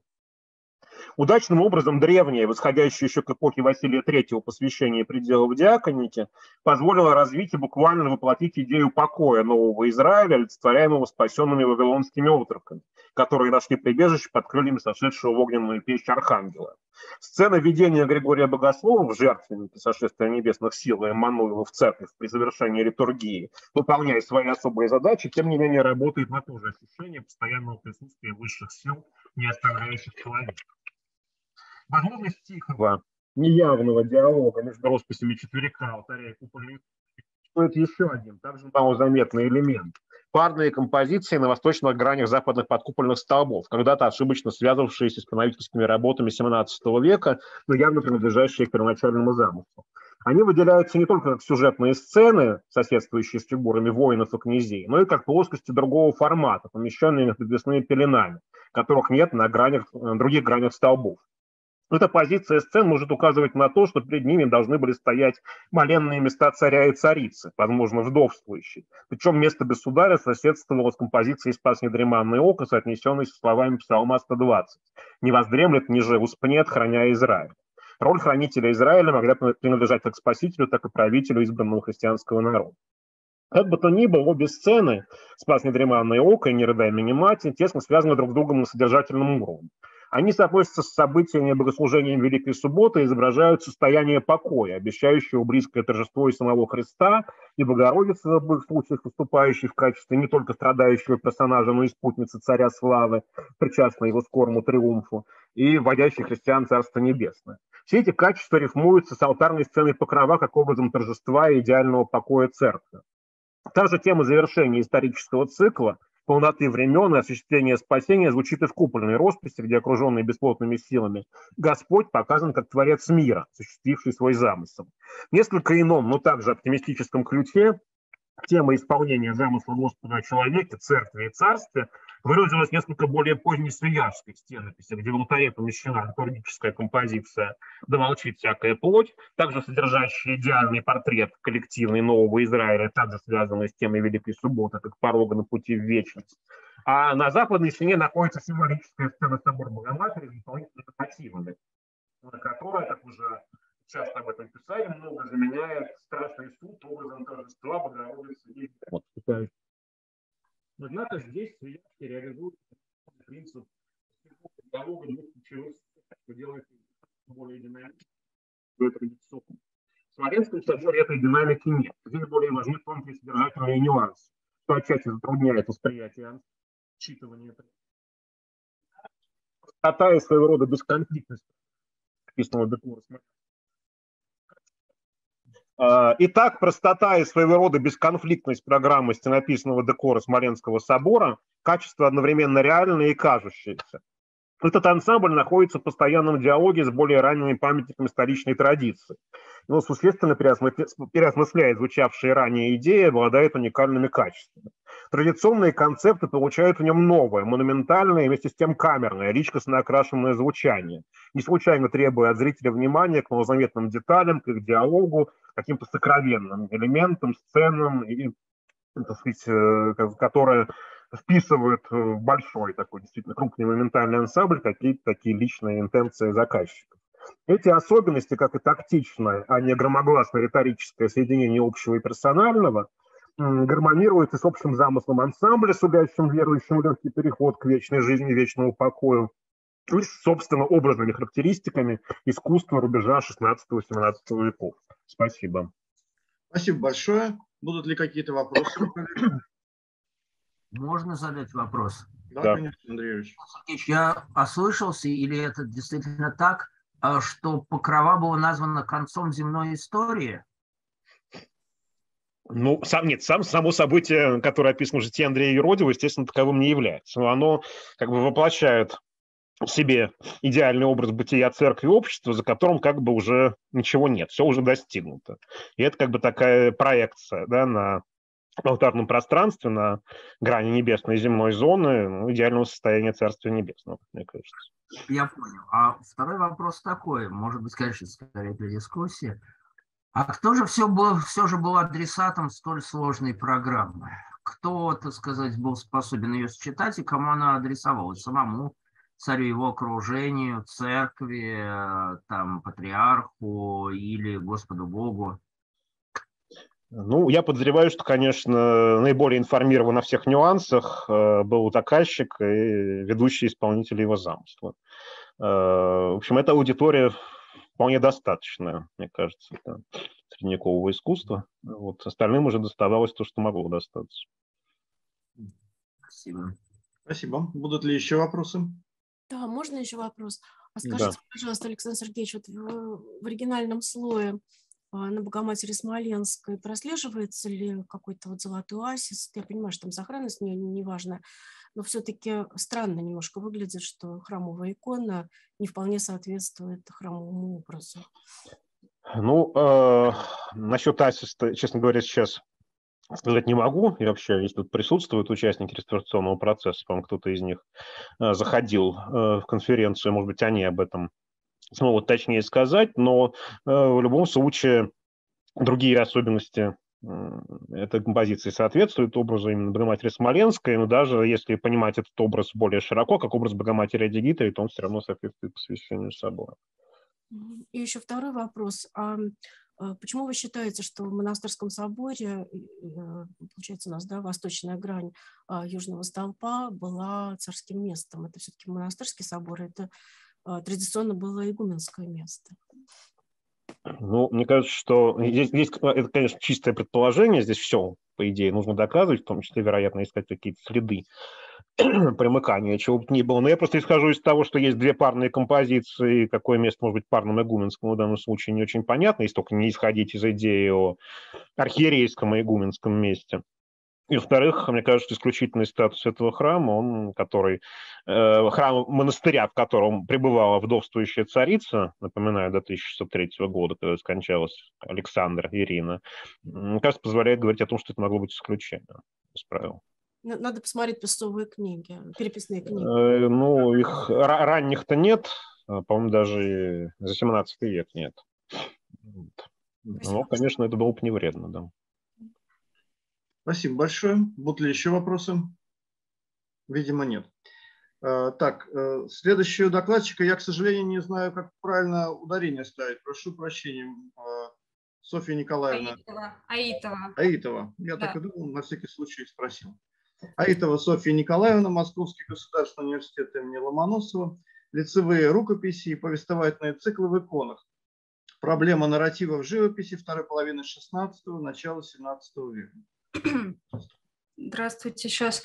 Удачным образом древнее, восходящее еще к эпохе Василия III посвящение пределов диаконике, позволило развить и буквально воплотить идею покоя нового Израиля, олицетворяемого спасенными вавилонскими отроками, которые нашли прибежище под крыльями сошедшего в огненную печь Архангела. Сцена видения Григория Богослова в жертвеннике сошествия небесных сил и Эммануила в церковь при завершении литургии, выполняя свои особые задачи, тем не менее работает на то же ощущение постоянного присутствия высших сил, не оставляющих человека. Возможность тихого, неявного диалога между росписями четверика, алтаря и купольной это еще один, также малозаметный элемент. Парные композиции на восточных гранях западных подкупольных столбов, когда-то ошибочно связывавшиеся с каноническими работами XVII века, но явно принадлежащие к первоначальному замыслу. Они выделяются не только как сюжетные сцены, соседствующие с фигурами воинов и князей, но и как плоскости другого формата, помещенные между подвесными пеленами, которых нет на гранях, на других гранях столбов. Эта позиция сцен может указывать на то, что перед ними должны были стоять маленные места царя и царицы, возможно, вдовствующие. Причем место государя соседствовало с композицией «Спас недреманное око», соотнесенной со словами Псалма 120. «Не воздремлет, ниже успнет, храня Израиль». Роль хранителя Израиля могла принадлежать как спасителю, так и правителю избранного христианского народа. Как бы то ни было, обе сцены «Спас недреманное око» и «Не рыдай меня мать» тесно связаны друг с другом на содержательном уровне. Они соотносятся с событиями богослужением Великой Субботы изображают состояние покоя, обещающего близкое торжество и самого Христа, и Богородицы в обоих случаях выступающей в качестве не только страдающего персонажа, но и спутницы царя славы, причастной его скорому триумфу, и вводящей христиан Царство Небесное. Все эти качества рифмуются с алтарной сценой покрова как образом торжества и идеального покоя церкви. Та же тема завершения исторического цикла полноты времен и осуществления спасения звучит и в купольной росписи, где окруженный бесплотными силами Господь показан как Творец мира, осуществивший свой замысел. Несколько ином, но также оптимистическом ключе тема исполнения замысла Господа о человеке, церкви и царстве выразилась несколько более поздней свияжской стенописи, где в алтаре помещена литургическая композиция «Да молчит всякая плоть», также содержащая идеальный портрет коллективный нового Израиля, также связанный с темой Великой Субботы, как порога на пути в вечность. А на западной стене находится символическая сцена собора Богоматери с дополнительными мотивами, которая, как уже часто об этом писали, много заменяет страшный суд образом торжества Богородицы и вот, Однако здесь свияжки реализуют принцип диалога двух ключевых что делает более динамично, традиционно. В Смоленском соборе этой динамики нет. Здесь более важны тонкие содержательные нюансы, что отчасти затрудняет восприятие считывания. Простота и своего рода бесконфликтность написанного Бекура а, итак, простота и своего рода бесконфликтность программы стенописного декора Смоленского собора – качество одновременно реальное и кажущееся. Этот ансамбль находится в постоянном диалоге с более ранними памятниками столичной традиции. Но существенно переосмысляет звучавшие ранее идеи, обладает уникальными качествами. Традиционные концепты получают в нем новое, монументальное и вместе с тем камерное, ричкостно окрашенное звучание, не случайно требуя от зрителя внимания к малозаметным деталям, к их диалогу, каким-то сокровенным элементам, сценам, и, так сказать, э, которые вписывают в большой такой действительно крупный моментальный ансамбль какие-то такие личные интенции заказчиков. Эти особенности, как и тактичное, а не громогласное риторическое соединение общего и персонального, гармонируется с общим замыслом ансамбля, сулящим верующим легкий переход к вечной жизни, вечному покою, и, собственно, образными характеристиками искусства рубежа 16-17 веков. Спасибо. Спасибо большое. Будут ли какие-то вопросы? Можно задать вопрос? Да, да. конечно, Андреевич. Я ослышался, или это действительно так, а, что Покрова было названо концом земной истории? Ну, сам, нет, сам, само событие, которое описано в житии Андрея Еродева, естественно, таковым не является. Но оно как бы воплощает в себе идеальный образ бытия церкви и общества, за которым как бы уже ничего нет, все уже достигнуто. И это как бы такая проекция да, на алтарном пространстве, на грани небесной и земной зоны ну, идеального состояния Царствия Небесного, мне кажется. Я понял. А второй вопрос такой, может быть, конечно, скорее для дискуссии. А кто же все, был, все же был адресатом столь сложной программы? Кто, так сказать, был способен ее считать и кому она адресовалась? Самому царю его окружению, церкви, э, там, патриарху или Господу Богу? Ну, я подозреваю, что, конечно, наиболее информирован о всех нюансах э, был заказчик и ведущий исполнитель его замысла. Э, в общем, эта аудитория вполне достаточная, мне кажется, да, средневекового искусства. Вот. Остальным уже доставалось то, что могло достаться. Спасибо. Спасибо. Будут ли еще вопросы? Да, можно еще вопрос? А скажите, да. пожалуйста, Александр Сергеевич, вот в, в оригинальном слое на Богоматери Смоленской прослеживается ли какой-то вот золотой оазис? Я понимаю, что там сохранность не, не важна, но все-таки странно немножко выглядит, что храмовая икона не вполне соответствует храмовому образу. Ну, э, насчет асиста, честно говоря, сейчас сказать не могу. И вообще, если тут присутствуют участники реставрационного процесса, по-моему, кто-то из них э, заходил э, в конференцию, может быть, они об этом смогут точнее сказать, но э, в любом случае другие особенности этой композиции соответствуют образу именно Богоматери Смоленской, но даже если понимать этот образ более широко, как образ Богоматери Адигита, то он все равно соответствует посвящению собой. И еще второй вопрос. А а почему вы считаете, что в монастырском соборе, э, получается, у нас да, восточная грань а, Южного столпа была царским местом? Это все-таки монастырский собор, это а, традиционно было игуменское место. Ну, мне кажется, что здесь, здесь, это, конечно, чистое предположение, здесь все, по идее, нужно доказывать, в том числе, вероятно, искать какие-то следы примыкания, чего бы ни было. Но я просто исхожу из того, что есть две парные композиции, какое место может быть парным игуменскому в данном случае не очень понятно, если только не исходить из идеи о архиерейском и игуменском месте. И, во-вторых, мне кажется, исключительный статус этого храма, он, который, э, храм монастыря, в котором пребывала вдовствующая царица, напоминаю, до 1603 года, когда скончалась Александра Ирина, мне кажется, позволяет говорить о том, что это могло быть исключением из правил. Надо посмотреть песцовые книги, переписные книги. Э, ну, их ранних-то нет, а, по-моему, даже за 17 век нет. Ну, конечно, это было бы не вредно, да. Спасибо большое. Будут ли еще вопросы? Видимо, нет. Э, так, э, следующего докладчика я, к сожалению, не знаю, как правильно ударение ставить. Прошу прощения. Софья Николаевна. Аитова. Аитова. Аитова. Я да. так и думал, на всякий случай спросил. Аитова Софья Николаевна, Московский государственный университет имени Ломоносова, лицевые рукописи и повествовательные циклы в иконах. Проблема нарратива в живописи второй половины XVI – начала XVII века. Здравствуйте. Сейчас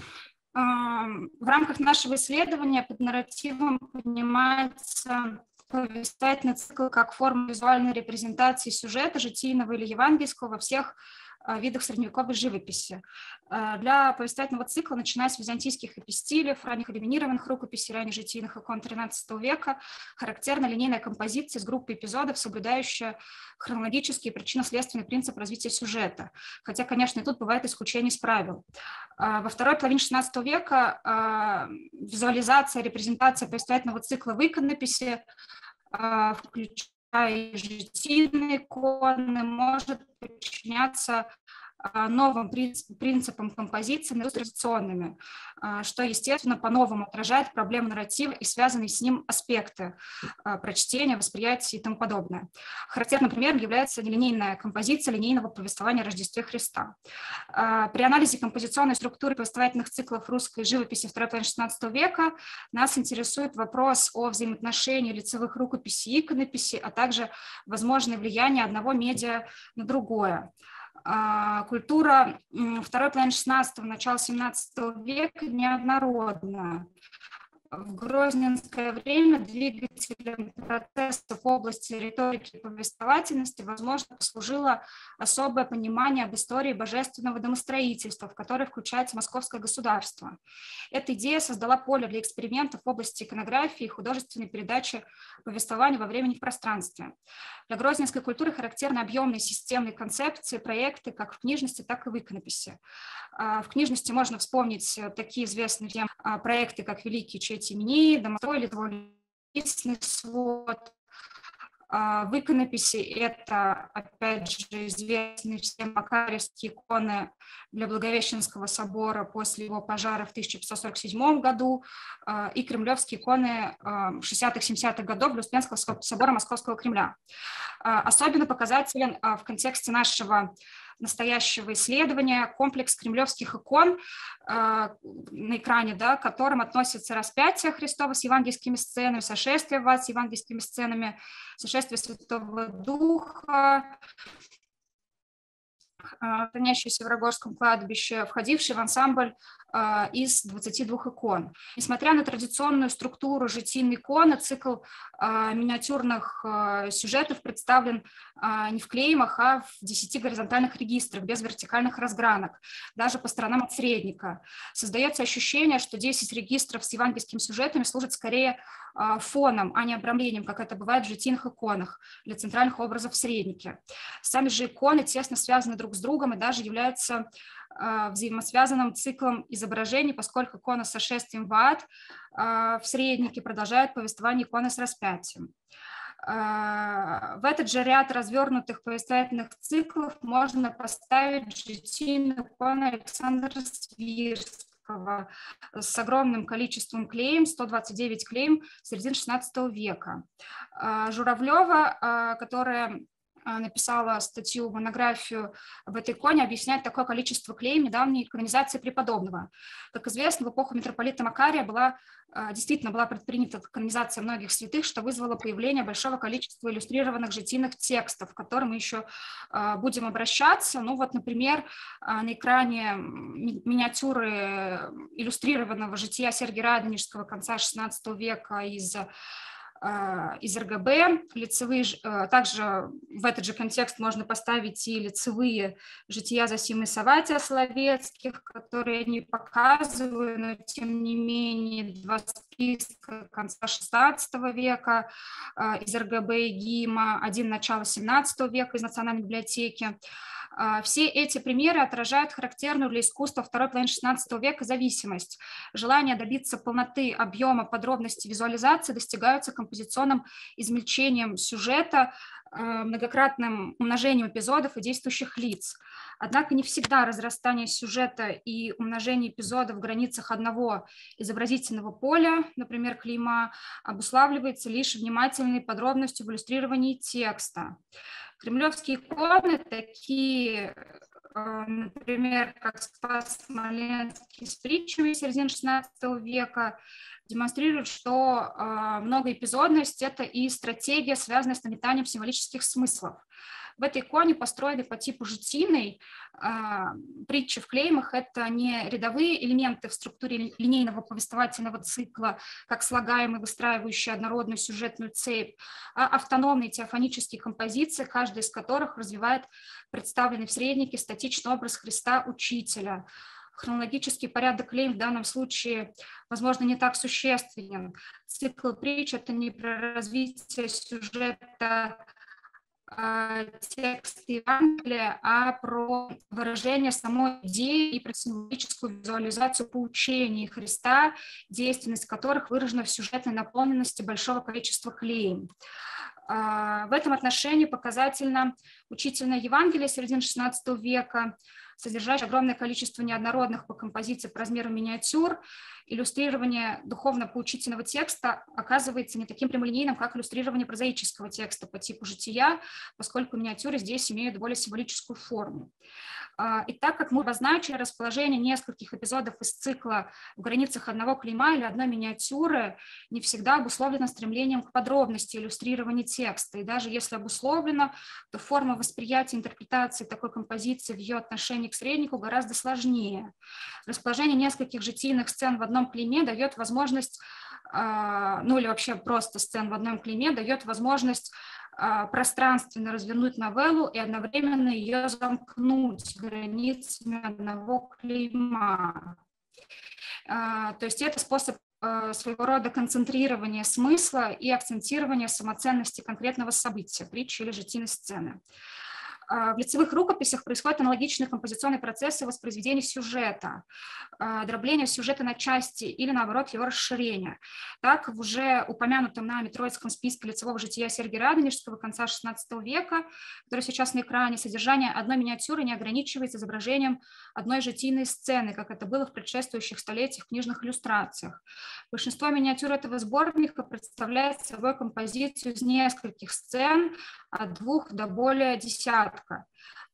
в рамках нашего исследования под нарративом понимается повествовательный цикл как форма визуальной репрезентации сюжета, житийного или евангельского во всех видах средневековой живописи. Э, для повествовательного цикла, начиная с византийских эпистилев, ранних иллюминированных рукописей, ранних житийных икон XIII века, характерна линейная композиция с группой эпизодов, соблюдающая хронологический и причинно-следственный принцип развития сюжета. Хотя, конечно, и тут бывает исключение из правил. Э, во второй половине XVI века визуализация, репрезентация повествовательного цикла в иконописи включает житийные иконы может подчиняться новым принципам композиции иллюстрационными, что, естественно, по-новому отражает проблему нарратива и связанные с ним аспекты прочтения, восприятия и тому подобное. Характерным примером является нелинейная композиция линейного повествования о Рождестве Христа. При анализе композиционной структуры повествовательных циклов русской живописи второй половины XVI века нас интересует вопрос о взаимоотношении лицевых рукописей и иконописи, а также возможное влияние одного медиа на другое. А, культура второй половины XVI – начала XVII века неоднородна в грозненское время двигателем процессов в области риторики и повествовательности, возможно, послужило особое понимание об истории божественного домостроительства, в которое включается московское государство. Эта идея создала поле для экспериментов в области иконографии и художественной передачи повествования во времени и в пространстве. Для грозненской культуры характерны объемные системные концепции, проекты как в книжности, так и в иконописи. А, в книжности можно вспомнить такие известные а, проекты, как «Великий Четимни», «Домострой», «Литволистный свод», а, в иконописи это, опять же, известные всем Макаревские иконы для Благовещенского собора после его пожара в 1547 году и кремлевские иконы 60-70-х годов для Успенского собора Московского Кремля. Особенно показателен в контексте нашего настоящего исследования комплекс кремлевских икон э, на экране, да, к которым относятся распятие Христова с евангельскими сценами, сошествие в с евангельскими сценами, сошествие Святого Духа, э, хранящиеся в Рогорском кладбище, входивший в ансамбль из 22 икон. Несмотря на традиционную структуру житийной иконы, цикл а, миниатюрных а, сюжетов представлен не в клеймах, а в 10 горизонтальных регистрах, без вертикальных разгранок, даже по сторонам от средника. Создается ощущение, что 10 регистров с евангельскими сюжетами служат скорее фоном, а не обрамлением, как это бывает в житийных иконах для центральных образов в среднике. Сами же иконы тесно связаны друг с другом и даже являются а, взаимосвязанным циклом изображений, поскольку икона с сошествием в ад а, в среднике продолжает повествование иконы с распятием. А, в этот же ряд развернутых повествовательных циклов можно поставить житийную икону Александра Свирского с огромным количеством клеем, 129 клеем середины XVI века. Журавлева, которая а, написала статью, монографию в этой иконе, объясняет такое количество клеем недавней канонизации преподобного. Как известно, в эпоху митрополита Макария была, а, действительно была предпринята канонизация многих святых, что вызвало появление большого количества иллюстрированных житийных текстов, к которым мы еще а, будем обращаться. Ну вот, например, на экране миниатюры иллюстрированного жития Сергия Радонежского конца XVI века из а, из РГБ. Лицевые, а, также в этот же контекст можно поставить и лицевые жития Зосимы Саватия Соловецких, которые не показываю, но тем не менее два списка конца XVI века а, из РГБ и ГИМа, один начала XVII века из Национальной библиотеки. А, все эти примеры отражают характерную для искусства второй половины XVI века зависимость. Желание добиться полноты объема подробности визуализации достигаются композиционным измельчением сюжета, а, многократным умножением эпизодов и действующих лиц. Однако не всегда разрастание сюжета и умножение эпизодов в границах одного изобразительного поля, например, клейма, обуславливается лишь внимательной подробностью в иллюстрировании текста. Кремлевские иконы, такие, э, например, как Спас Смоленский с притчами середины XVI века, демонстрируют, что э, многоэпизодность – это и стратегия, связанная с нагнетанием символических смыслов. В этой иконе построены по типу житийной. А, притчи в клеймах – это не рядовые элементы в структуре линейного повествовательного цикла, как слагаемые, выстраивающие однородную сюжетную цепь, а автономные теофонические композиции, каждая из которых развивает представленный в среднике статичный образ Христа Учителя – хронологический порядок клейм в данном случае, возможно, не так существенен. Цикл притч – это не про развитие сюжета а, текст Евангелия, а про выражение самой идеи и про символическую визуализацию поучений Христа, действенность которых выражена в сюжетной наполненности большого количества клеем. А, в этом отношении показательно учительное Евангелие середины XVI века содержащий огромное количество неоднородных по композиции по размеру миниатюр, иллюстрирование духовно-поучительного текста оказывается не таким прямолинейным, как иллюстрирование прозаического текста по типу жития, поскольку миниатюры здесь имеют более символическую форму. А, и так как мы обозначили расположение нескольких эпизодов из цикла в границах одного клейма или одной миниатюры, не всегда обусловлено стремлением к подробности иллюстрирования текста. И даже если обусловлено, то форма восприятия интерпретации такой композиции в ее отношении к среднику гораздо сложнее. Расположение нескольких житийных сцен в одном клейме дает возможность а, ну или вообще просто сцен в одном клейме дает возможность а, пространственно развернуть новеллу и одновременно ее замкнуть границами одного клейма. А, то есть это способ своего рода концентрирования смысла и акцентирования самоценности конкретного события, притчи или житийной сцены. А, в лицевых рукописях происходят аналогичные композиционные процессы воспроизведения сюжета, а, дробления сюжета на части или, наоборот, его расширения. Так, в уже упомянутом нами Троицком списке лицевого жития Сергия Радонежского конца XVI века, который сейчас на экране, содержание одной миниатюры не ограничивается изображением одной житийной сцены, как это было в предшествующих столетиях книжных иллюстрациях. Большинство миниатюр этого сборника представляет собой композицию из нескольких сцен, от двух до более десятка.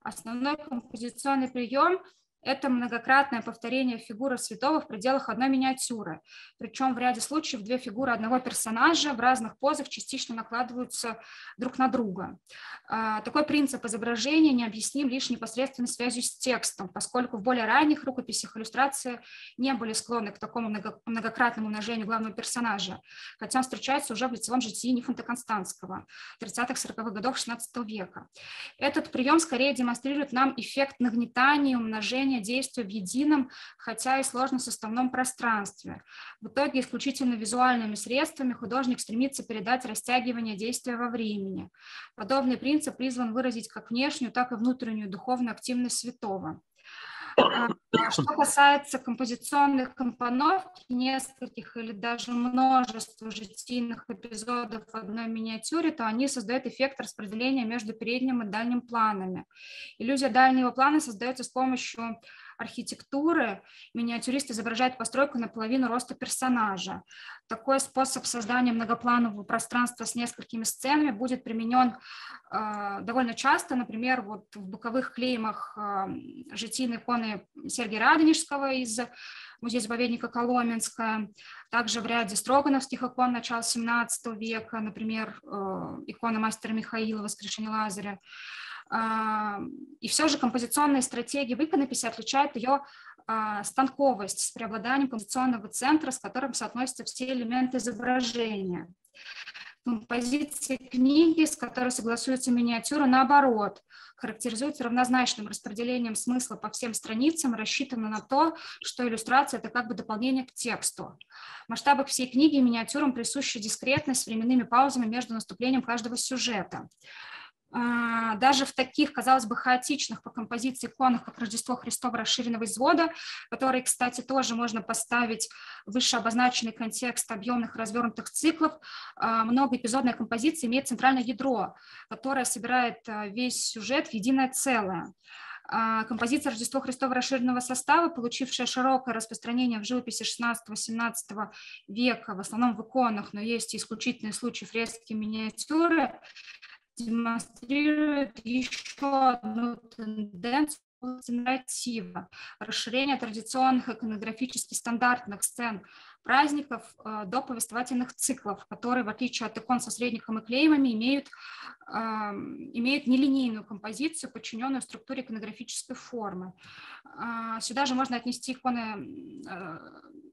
Основной композиционный прием это многократное повторение фигуры святого в пределах одной миниатюры. Причем в ряде случаев две фигуры одного персонажа в разных позах частично накладываются друг на друга. А, такой принцип изображения необъясним лишь непосредственной связью с текстом, поскольку в более ранних рукописях иллюстрации не были склонны к такому многократному умножению главного персонажа, хотя он встречается уже в лицевом житии Нифонта Константского 30-40-х годов XVI века. Этот прием скорее демонстрирует нам эффект нагнетания и умножения выполнения действия в едином, хотя и сложно составном пространстве. В итоге исключительно визуальными средствами художник стремится передать растягивание действия во времени. Подобный принцип призван выразить как внешнюю, так и внутреннюю духовную активность святого. А, что касается композиционных компоновки, нескольких или даже множества житийных эпизодов в одной миниатюре, то они создают эффект распределения между передним и дальним планами. Иллюзия дальнего плана создается с помощью архитектуры. Миниатюрист изображает постройку наполовину роста персонажа. Такой способ создания многопланового пространства с несколькими сценами будет применен э, довольно часто, например, вот в боковых клеймах э, житийной иконы Сергия Радонежского из музея-заповедника Коломенская, также в ряде строгановских икон начала XVII века, например, э, икона мастера Михаила «Воскрешение Лазаря», и все же композиционные стратегии в иконописи отличают ее а, станковость с преобладанием композиционного центра, с которым соотносятся все элементы изображения. Композиции книги, с которой согласуется миниатюра, наоборот, характеризуется равнозначным распределением смысла по всем страницам, рассчитано на то, что иллюстрация – это как бы дополнение к тексту. В масштабах всей книги миниатюрам присуща дискретность с временными паузами между наступлением каждого сюжета. А, даже в таких, казалось бы, хаотичных по композиции иконах, как Рождество Христово расширенного извода, которые, кстати, тоже можно поставить в выше обозначенный контекст объемных развернутых циклов, а, многоэпизодная композиция имеет центральное ядро, которое собирает а, весь сюжет в единое целое. Композиция Рождество Христова расширенного состава, получившая широкое распространение в живописи 16-17 века, в основном в иконах, но есть исключительные случаи фрески миниатюры, демонстрирует еще одну тенденцию нарратива, расширение традиционных иконографически стандартных сцен праздников э, до повествовательных циклов, которые, в отличие от икон со средником и клеймами, имеют, э, имеют нелинейную композицию, подчиненную структуре иконографической формы. Э, сюда же можно отнести иконы э,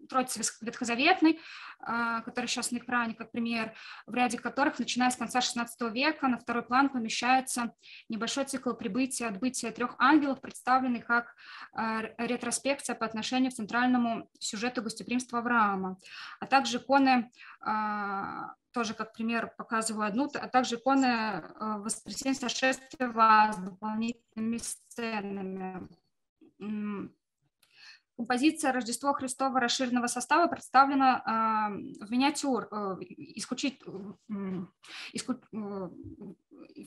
Троицы Ветхозаветной, а, который сейчас на экране как пример, в ряде которых, начиная с конца XVI века, на второй план помещается небольшой цикл прибытия, отбытия трех ангелов, представленный как а, ретроспекция по отношению к центральному сюжету гостеприимства Авраама, а также иконы а, тоже как пример показываю одну, а также иконы воскресенья сошествия вас с дополнительными сценами. Композиция Рождество Христова расширенного состава представлена в миниатюр, э, исключить,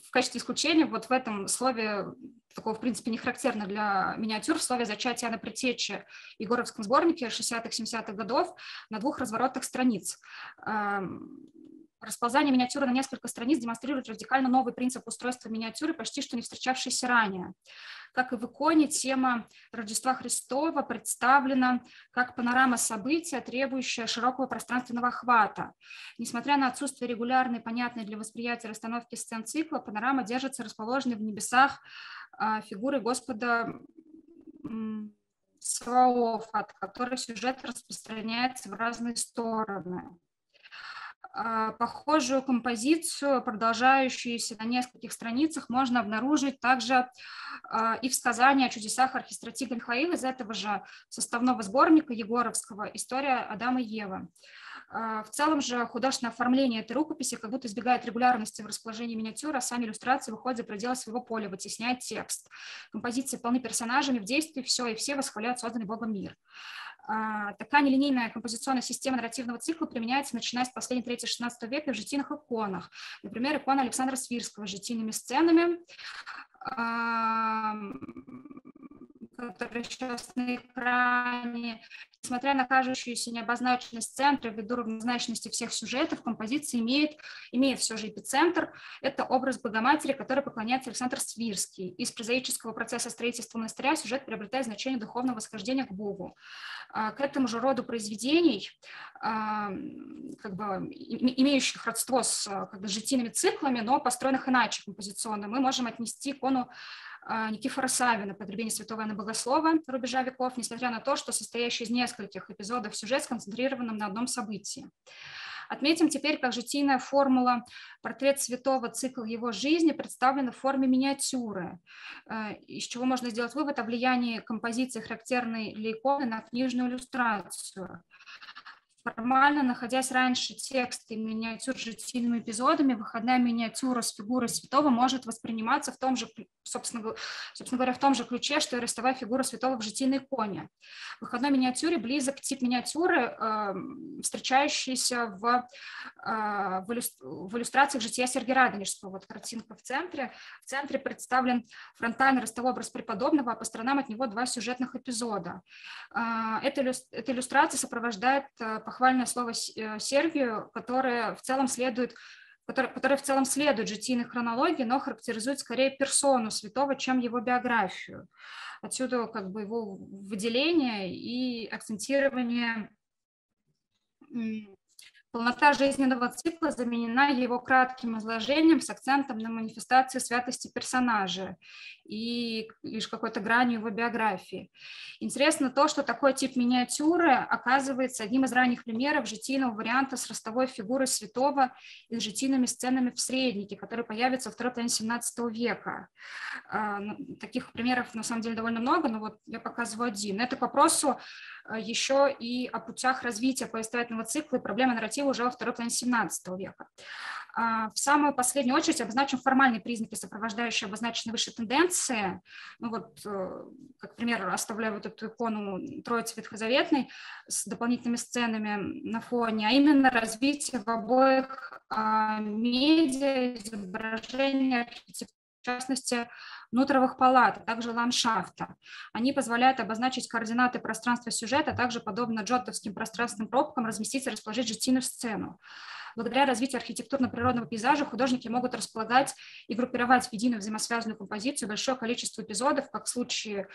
в качестве исключения вот в этом слове такого, в принципе, не характерно для миниатюр в слове «Зачатие на предтече» Егоровском сборнике 60-70-х годов на двух разворотах страниц. Расползание миниатюры на несколько страниц демонстрирует радикально новый принцип устройства миниатюры, почти что не встречавшийся ранее. Как и в иконе, тема Рождества Христова представлена как панорама события, требующая широкого пространственного охвата. Несмотря на отсутствие регулярной, понятной для восприятия расстановки сцен цикла, панорама держится расположенной в небесах а, фигуры Господа Саваофа, от которой сюжет распространяется в разные стороны. А, похожую композицию, продолжающуюся на нескольких страницах, можно обнаружить также а, и в сказании о чудесах архистратига Михаила из этого же составного сборника Егоровского «История Адама и Евы». А, в целом же художественное оформление этой рукописи как будто избегает регулярности в расположении миниатюры, а сами иллюстрации выходят за пределы своего поля, вытесняет текст. Композиции полны персонажами, в действии все и все восхваляют созданный Богом мир. А, такая нелинейная композиционная система нарративного цикла применяется начиная с последней трети XVI века в житийных иконах. Например, икона Александра Свирского с житийными сценами, который сейчас на экране, несмотря на кажущуюся необозначенность центра, ввиду равнозначности всех сюжетов, композиция имеет, имеет все же эпицентр. Это образ Богоматери, который поклоняется Александр Свирский. Из прозаического процесса строительства монастыря сюжет приобретает значение духовного восхождения к Богу. А, к этому же роду произведений, а, как бы, имеющих родство с как бы, житийными циклами, но построенных иначе композиционно, мы можем отнести икону а, Никифора Савина «Погребение святого Иоанна Богослова. Рубежа веков», несмотря на то, что состоящий из нескольких эпизодов сюжет сконцентрирован на одном событии. Отметим теперь, как житийная формула портрет святого цикл его жизни представлена в форме миниатюры, э, из чего можно сделать вывод о влиянии композиции, характерной для иконы, на книжную иллюстрацию формально, находясь раньше текста и миниатюр житийными эпизодами, выходная миниатюра с фигурой святого может восприниматься в том же, собственно, собственно говоря, в том же ключе, что и ростовая фигура святого в житийной иконе. В выходной миниатюре близок тип миниатюры, э, встречающийся в, э, в, иллюст, в иллюстрациях жития Сергия Радонежского. Вот картинка в центре. В центре представлен фронтальный ростовой образ преподобного, а по сторонам от него два сюжетных эпизода. Э, эта, эта иллюстрация сопровождает э, похвальное слово э, Сергию, которое в целом следует который, который в целом следует житийной хронологии, но характеризует скорее персону святого, чем его биографию. Отсюда как бы его выделение и акцентирование Полнота жизненного цикла заменена его кратким изложением с акцентом на манифестацию святости персонажа и лишь какой-то гранью его биографии. Интересно то, что такой тип миниатюры оказывается одним из ранних примеров житийного варианта с ростовой фигурой святого и с житийными сценами в среднике, который появится в второй половине 17 века. А, ну, таких примеров на самом деле довольно много, но вот я показываю один. Это к вопросу а, еще и о путях развития повествовательного цикла и проблемы нарратива уже во второй половине 17 века. А, в самую последнюю очередь обозначим формальные признаки, сопровождающие обозначенные выше тенденции. Ну вот, э, как пример, оставляю вот эту икону Троицы Ветхозаветной с дополнительными сценами на фоне, а именно развитие в обоих а, медиа, изображения в частности, внутренних палат, а также ландшафта. Они позволяют обозначить координаты пространства сюжета, а также, подобно джоттовским пространственным пробкам, разместить и расположить жестиную сцену. Благодаря развитию архитектурно-природного пейзажа художники могут располагать и группировать в единую взаимосвязанную композицию большое количество эпизодов, как в случае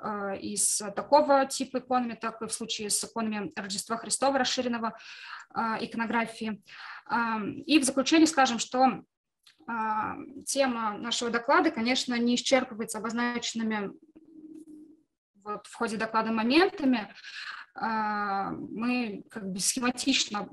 э, из такого типа иконами, так и в случае с иконами Рождества Христова расширенного э, иконографии. Э, и в заключение скажем, что тема нашего доклада, конечно, не исчерпывается обозначенными вот в ходе доклада моментами. Мы как бы схематично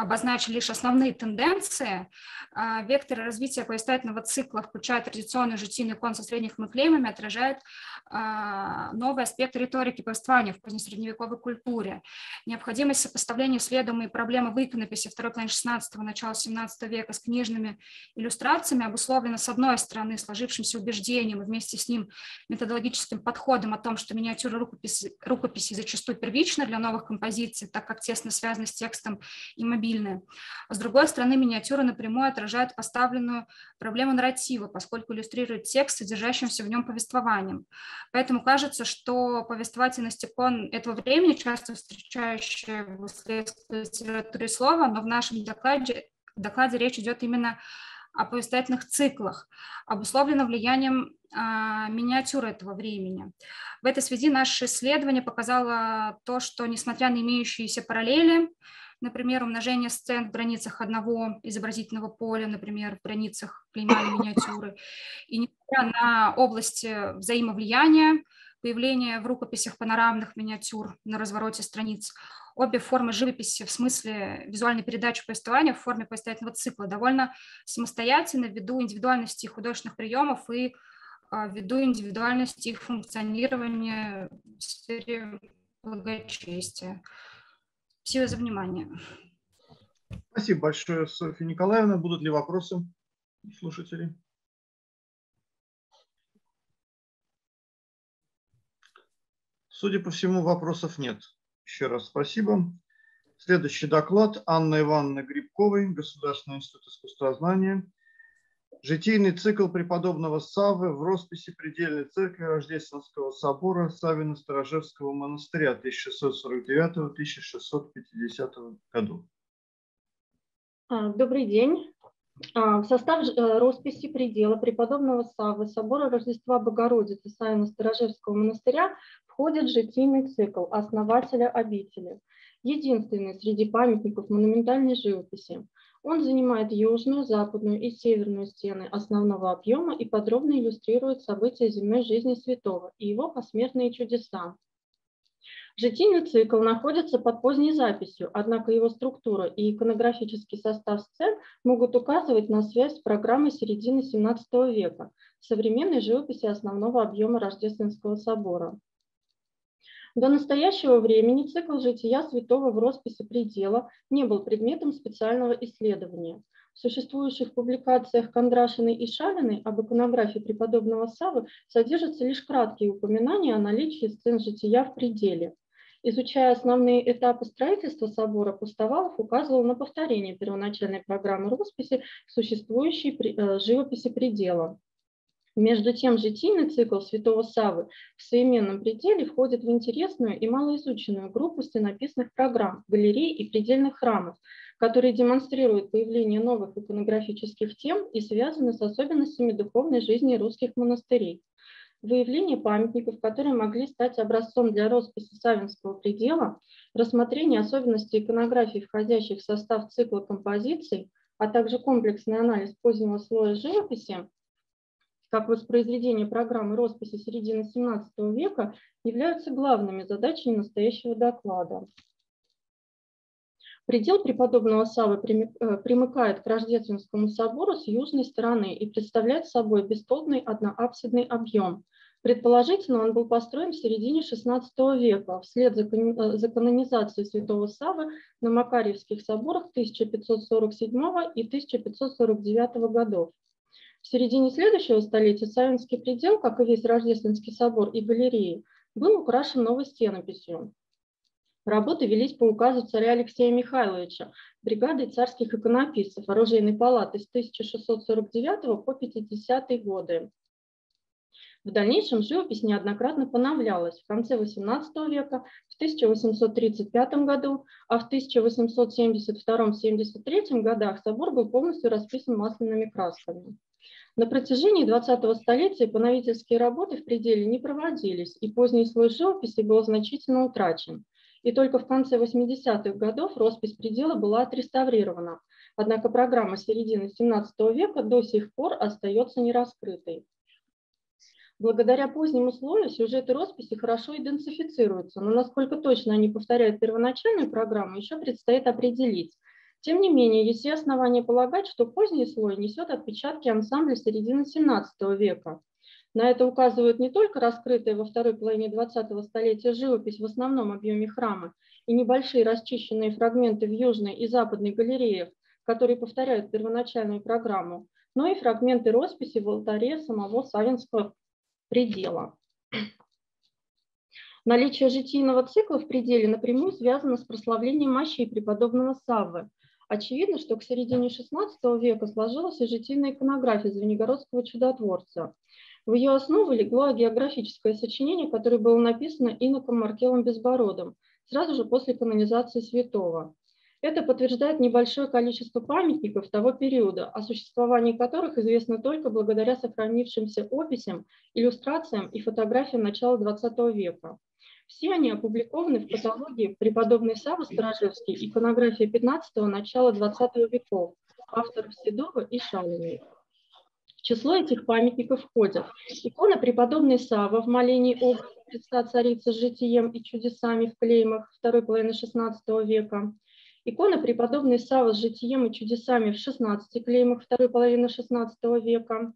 обозначили лишь основные тенденции. А, векторы развития повествовательного цикла, включая традиционный житийный кон со средних клеймами, отражает а, новый аспект риторики повествования в позднесредневековой культуре, необходимость сопоставления исследуемой проблемы в иконописи второй половины 16 начала 17 века с книжными иллюстрациями обусловлена, с одной стороны, сложившимся убеждением и вместе с ним методологическим подходом о том, что миниатюра рукописи, рукописи зачастую первична для новых композиций, так как тесно связаны с текстом и мобильны. А с другой стороны, миниатюра напрямую отражает поставленную проблему нарратива, поскольку иллюстрирует текст, содержащимся в нем повествованием. Поэтому кажется, что повествовательность икон этого времени, часто встречающая в исследовательской литературе слова, но в нашем докладе, докладе речь идет именно о повествовательных циклах, обусловлено влиянием а, миниатюры этого времени. В этой связи наше исследование показало то, что, несмотря на имеющиеся параллели, например, умножение сцен в границах одного изобразительного поля, например, в границах клейма миниатюры, и несмотря на области взаимовлияния, появление в рукописях панорамных миниатюр на развороте страниц, обе формы живописи в смысле визуальной передачи повествования в форме повествовательного цикла довольно самостоятельно ввиду индивидуальности художественных приемов и а, ввиду индивидуальности их функционирования в сфере благочестия. Спасибо за внимание. Спасибо большое, Софья Николаевна. Будут ли вопросы слушателей? Судя по всему, вопросов нет. Еще раз спасибо. Следующий доклад Анна Ивановна Грибковой, Государственный институт искусствознания. Житийный цикл преподобного Савы в росписи предельной церкви Рождественского собора Савино-Сторожевского монастыря 1649-1650 годов. А, добрый день. А, в состав э, росписи предела преподобного Савы собора Рождества Богородицы Савино-Сторожевского монастыря входит житийный цикл основателя обители, единственный среди памятников монументальной живописи. Он занимает южную, западную и северную стены основного объема и подробно иллюстрирует события земной жизни святого и его посмертные чудеса. Житийный цикл находится под поздней записью, однако его структура и иконографический состав сцен могут указывать на связь с программой середины XVII века, современной живописи основного объема Рождественского собора. До настоящего времени цикл жития святого в росписи предела не был предметом специального исследования. В существующих публикациях Кондрашиной и Шалиной об иконографии преподобного Савы содержатся лишь краткие упоминания о наличии сцен жития в пределе. Изучая основные этапы строительства собора, Пустовалов указывал на повторение первоначальной программы росписи существующей э, живописи предела. Между тем, житийный цикл святого Савы в современном пределе входит в интересную и малоизученную группу стенописных программ, галерей и предельных храмов, которые демонстрируют появление новых иконографических тем и связаны с особенностями духовной жизни русских монастырей. Выявление памятников, которые могли стать образцом для росписи Савинского предела, рассмотрение особенностей иконографии, входящих в состав цикла композиций, а также комплексный анализ позднего слоя живописи как воспроизведение программы росписи середины XVII века являются главными задачами настоящего доклада. Предел преподобного Савы э, примыкает к Рождественскому собору с южной стороны и представляет собой бестолбный одноапсидный объем. Предположительно, он был построен в середине XVI века, вслед за э, канонизацией святого Савы на Макарьевских соборах 1547 и 1549 годов. В середине следующего столетия Савинский предел, как и весь Рождественский собор и галереи, был украшен новой стенописью. Работы велись по указу царя Алексея Михайловича, бригадой царских иконописцев оружейной палаты с 1649 по 50 годы. В дальнейшем живопись неоднократно поновлялась в конце XVIII века, в 1835 году, а в 1872-73 годах собор был полностью расписан масляными красками. На протяжении 20-го столетия поновительские работы в пределе не проводились, и поздний слой живописи был значительно утрачен. И только в конце 80-х годов роспись предела была отреставрирована. Однако программа середины 17 века до сих пор остается нераскрытой. Благодаря позднему слою сюжеты росписи хорошо идентифицируются, но насколько точно они повторяют первоначальную программу, еще предстоит определить. Тем не менее, есть и основания полагать, что поздний слой несет отпечатки ансамбля середины XVII века. На это указывают не только раскрытая во второй половине 20-го столетия живопись в основном объеме храма и небольшие расчищенные фрагменты в южной и западной галереях, которые повторяют первоначальную программу, но и фрагменты росписи в алтаре самого Савинского предела. Наличие житийного цикла в пределе напрямую связано с прославлением мощей преподобного Саввы. Очевидно, что к середине XVI века сложилась и житийная иконография Звенигородского чудотворца. В ее основу легло географическое сочинение, которое было написано иноком Маркелом Безбородом сразу же после канонизации святого. Это подтверждает небольшое количество памятников того периода, о существовании которых известно только благодаря сохранившимся описям, иллюстрациям и фотографиям начала XX века. Все они опубликованы в каталоге «Преподобный Савва Сторожевский. Иконография 15-го начала XX веков» авторов Седова и Шалиной. В число этих памятников входят икона преподобной Савва в молении образа Христа Царицы с житием и чудесами в клеймах второй половины XVI века, икона преподобной Савва с житием и чудесами в 16 клеймах второй половины XVI века,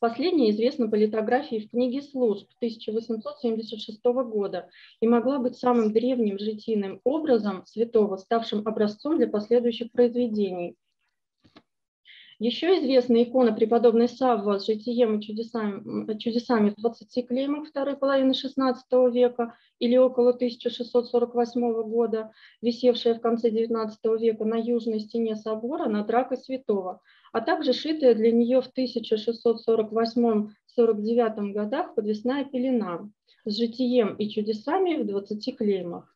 Последняя известна по литографии в книге служб 1876 года и могла быть самым древним житийным образом святого, ставшим образцом для последующих произведений. Еще известна икона преподобной Савва с житием и чудесами, чудесами в 20 клеймах второй половины XVI века или около 1648 года, висевшая в конце XIX века на южной стене собора над ракой святого, а также шитая для нее в 1648-49 годах подвесная пелена с житием и чудесами в 20 клеймах.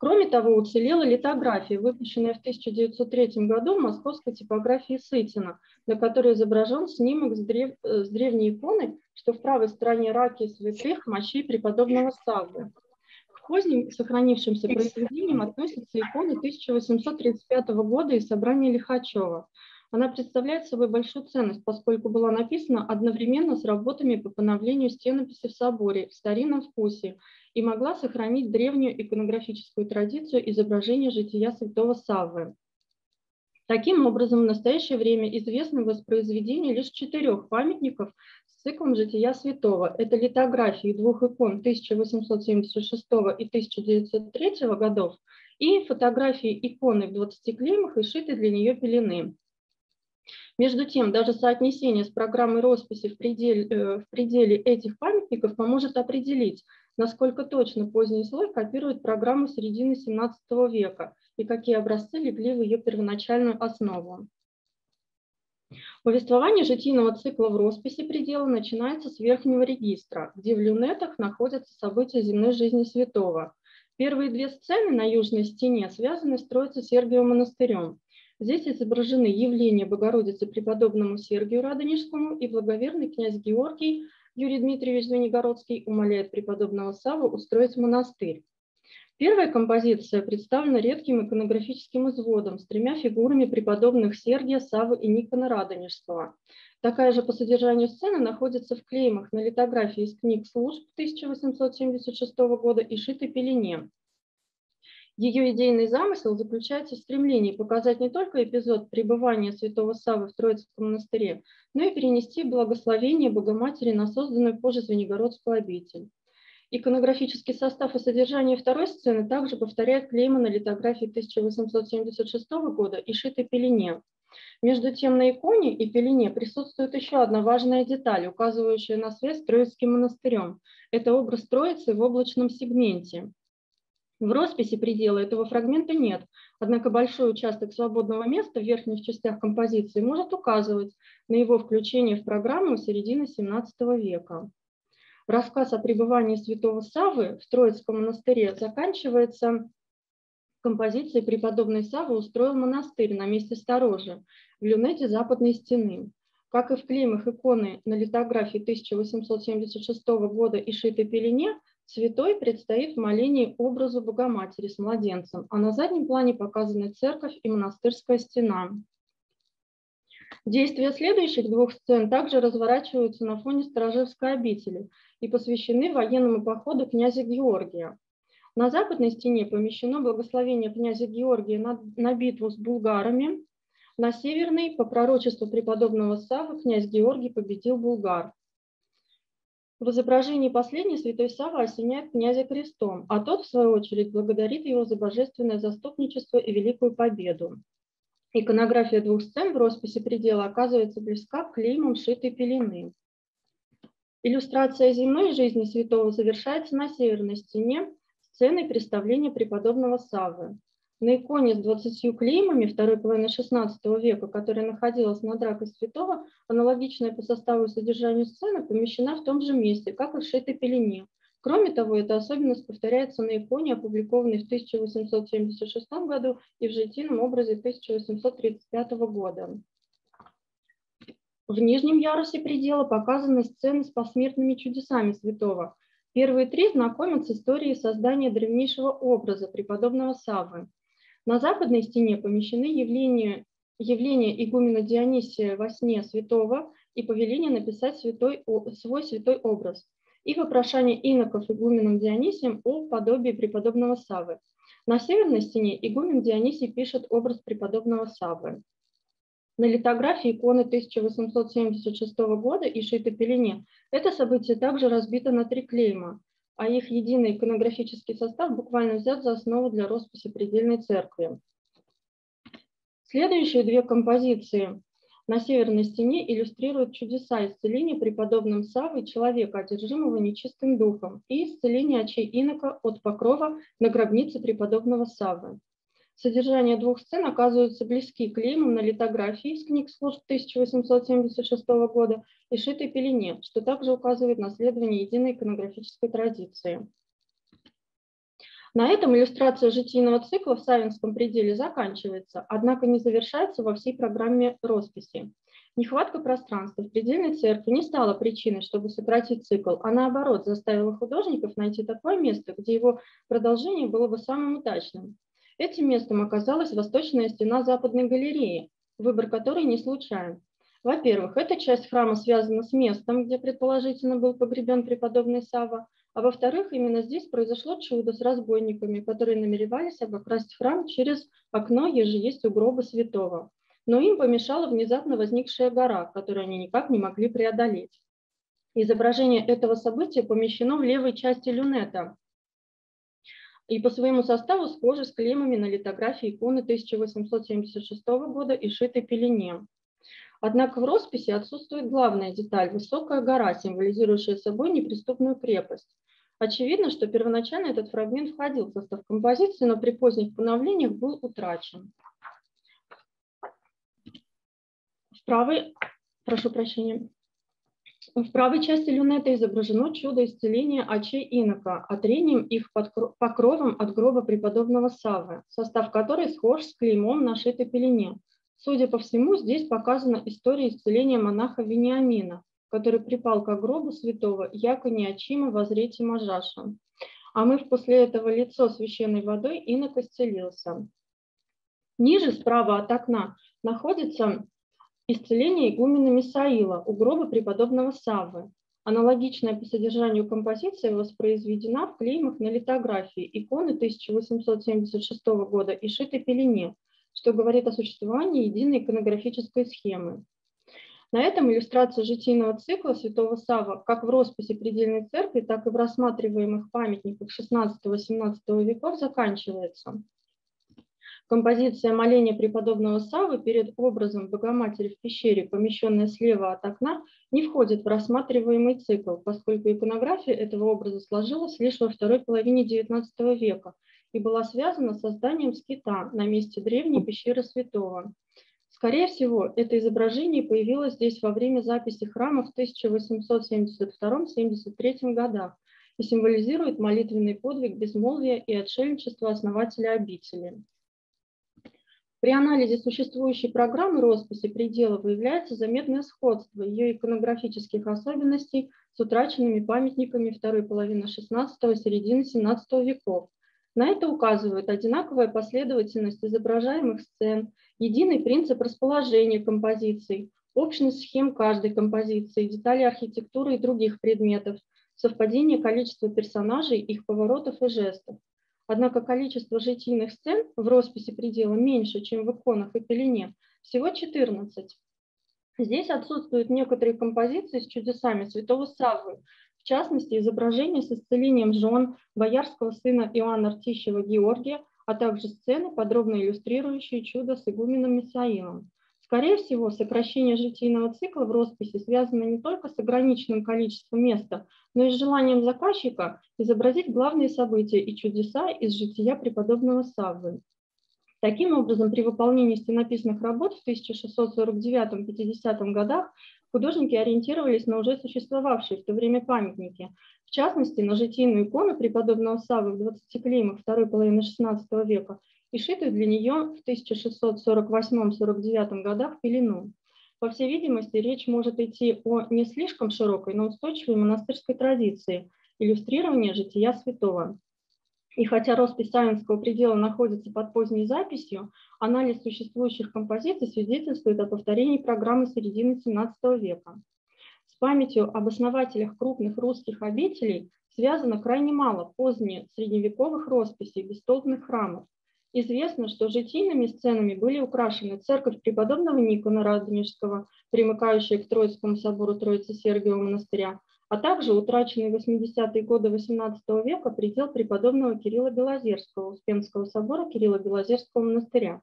Кроме того, уцелела литография, выпущенная в 1903 году в московской типографии Сытина, на которой изображен снимок с, древ... Э, с древней иконой, что в правой стороне раки святых мощей преподобного Саввы. Поздним сохранившимся произведениям относятся иконы 1835 года из собрания Лихачева. Она представляет собой большую ценность, поскольку была написана одновременно с работами по поновлению стенописи в соборе в старинном вкусе и могла сохранить древнюю иконографическую традицию изображения жития святого Саввы. Таким образом, в настоящее время известны воспроизведения лишь четырех памятников циклом жития святого. Это литографии двух икон 1876 и 1903 годов и фотографии иконы в 20 клеймах и шитой для нее пелены. Между тем, даже соотнесение с программой росписи в пределе, э, в пределе этих памятников поможет определить, насколько точно поздний слой копирует программу середины XVII века и какие образцы легли в ее первоначальную основу. Повествование житийного цикла в росписи предела начинается с верхнего регистра, где в люнетах находятся события земной жизни святого. Первые две сцены на южной стене связаны с Троице-Сергиевым монастырем. Здесь изображены явления Богородицы преподобному Сергию Радонежскому и благоверный князь Георгий Юрий Дмитриевич Звенигородский умоляет преподобного Саву устроить монастырь. Первая композиция представлена редким иконографическим изводом с тремя фигурами преподобных Сергия, Савы и Никона Радонежского. Такая же по содержанию сцена находится в клеймах на литографии из книг служб 1876 года и шитой пелене. Ее идейный замысел заключается в стремлении показать не только эпизод пребывания святого Савы в Троицком монастыре, но и перенести благословение Богоматери на созданную позже Звенигородскую обитель. Иконографический состав и содержание второй сцены также повторяет клейма на литографии 1876 года и шитой пелене. Между тем на иконе и пелене присутствует еще одна важная деталь, указывающая на связь с Троицким монастырем. Это образ Троицы в облачном сегменте. В росписи предела этого фрагмента нет, однако большой участок свободного места в верхних частях композиции может указывать на его включение в программу середины XVII века. Рассказ о пребывании святого Савы в Троицком монастыре заканчивается композицией «Преподобный Савва устроил монастырь на месте сторожи в люнете западной стены». Как и в клеймах иконы на литографии 1876 года и шитой пелене, Святой предстоит в молении образу Богоматери с младенцем, а на заднем плане показаны церковь и монастырская стена. Действия следующих двух сцен также разворачиваются на фоне Сторожевской обители и посвящены военному походу князя Георгия. На западной стене помещено благословение князя Георгия на, на битву с булгарами, На северной, по пророчеству преподобного Савы, князь Георгий победил булгар. В изображении последней святой Сава осеняет князя крестом, а тот, в свою очередь, благодарит его за божественное заступничество и великую победу. Иконография двух сцен в росписи предела оказывается близка к клеймам шитой пелены. Иллюстрация земной жизни святого завершается на северной стене сценой представления преподобного Саввы. На иконе с 20 клеймами второй половины XVI века, которая находилась над ракой святого, аналогичная по составу и содержанию сцена помещена в том же месте, как и в шитой пелене. Кроме того, эта особенность повторяется на иконе, опубликованной в 1876 году и в житийном образе 1835 года. В нижнем ярусе предела показаны сцены с посмертными чудесами святого. Первые три знакомят с историей создания древнейшего образа преподобного Саввы. На западной стене помещены явления, явления игумена Дионисия во сне святого и повеление написать святой, свой святой образ, и вопрошание иноков игуменом Дионисием о подобии преподобного Савы. На северной стене игумен Дионисий пишет образ преподобного Савы. На литографии иконы 1876 года и шитой пелене это событие также разбито на три клейма, а их единый иконографический состав буквально взят за основу для росписи предельной церкви. Следующие две композиции на северной стене иллюстрируют чудеса исцеления преподобным Савой человека, одержимого нечистым духом, и исцеление очей инока от покрова на гробнице преподобного Савы. Содержание двух сцен оказываются близки клеймам на литографии из книг служб 1876 года и шитой пелене, что также указывает на следование единой иконографической традиции. На этом иллюстрация житийного цикла в Савинском пределе заканчивается, однако не завершается во всей программе росписи. Нехватка пространства в предельной церкви не стала причиной, чтобы сократить цикл, а наоборот заставила художников найти такое место, где его продолжение было бы самым удачным. Этим местом оказалась восточная стена Западной галереи, выбор которой не случайен. Во-первых, эта часть храма связана с местом, где предположительно был погребен преподобный Сава, а во-вторых, именно здесь произошло чудо с разбойниками, которые намеревались обокрасть храм через окно, еже есть у гроба святого. Но им помешала внезапно возникшая гора, которую они никак не могли преодолеть. Изображение этого события помещено в левой части люнета, и по своему составу схожи с клеймами на литографии иконы 1876 года и шитой пелене. Однако в росписи отсутствует главная деталь – высокая гора, символизирующая собой неприступную крепость. Очевидно, что первоначально этот фрагмент входил в состав композиции, но при поздних поновлениях был утрачен. В правой, прошу прощения, в правой части люнета изображено чудо исцеления очей инока, отрением их под покровом от гроба преподобного Савы, состав которой схож с клеймом на шитой пелене. Судя по всему, здесь показана история исцеления монаха Вениамина, который припал к гробу святого, яко неочимо возрете Мажаша. А мы после этого лицо священной водой инок исцелился. Ниже, справа от окна, находится Исцеление игумена Мисаила у гроба преподобного Саввы. Аналогичная по содержанию композиция воспроизведена в клеймах на литографии иконы 1876 года и шитой пелене, что говорит о существовании единой иконографической схемы. На этом иллюстрация житийного цикла святого Сава как в росписи предельной церкви, так и в рассматриваемых памятниках XVI-XVII веков заканчивается. Композиция моления преподобного Савы перед образом Богоматери в пещере, помещенная слева от окна, не входит в рассматриваемый цикл, поскольку иконография этого образа сложилась лишь во второй половине XIX века и была связана с созданием скита на месте древней пещеры святого. Скорее всего, это изображение появилось здесь во время записи храма в 1872-73 годах и символизирует молитвенный подвиг безмолвия и отшельничества основателя обители. При анализе существующей программы росписи предела выявляется заметное сходство ее иконографических особенностей с утраченными памятниками второй половины XVI – середины XVII веков. На это указывает одинаковая последовательность изображаемых сцен, единый принцип расположения композиций, общность схем каждой композиции, детали архитектуры и других предметов, совпадение количества персонажей, их поворотов и жестов. Однако количество житийных сцен в росписи предела меньше, чем в иконах и пелене, Всего 14. Здесь отсутствуют некоторые композиции с чудесами святого Саввы, в частности, изображение с исцелением жен боярского сына Иоанна Ртищева Георгия, а также сцены, подробно иллюстрирующие чудо с игуменом Мисаилом. Скорее всего, сокращение житийного цикла в росписи связано не только с ограниченным количеством места, но и с желанием заказчика изобразить главные события и чудеса из жития преподобного Саввы. Таким образом, при выполнении стенописных работ в 1649-50 годах художники ориентировались на уже существовавшие в то время памятники, в частности, на житийную икону преподобного Савы в 20 клеймах второй половины XVI века и шитую для нее в 1648-49 годах пелену. По всей видимости, речь может идти о не слишком широкой, но устойчивой монастырской традиции иллюстрирования жития святого. И хотя роспись Савинского предела находится под поздней записью, анализ существующих композиций свидетельствует о повторении программы середины XVII века. Памятью об основателях крупных русских обителей связано крайне мало поздних средневековых росписей бестолбных храмов. Известно, что житийными сценами были украшены церковь преподобного Никона Радонежского, примыкающая к Троицкому собору Троицы Сергиева монастыря, а также утраченный в 80-е годы XVIII века предел преподобного Кирилла Белозерского, Успенского собора Кирилла Белозерского монастыря.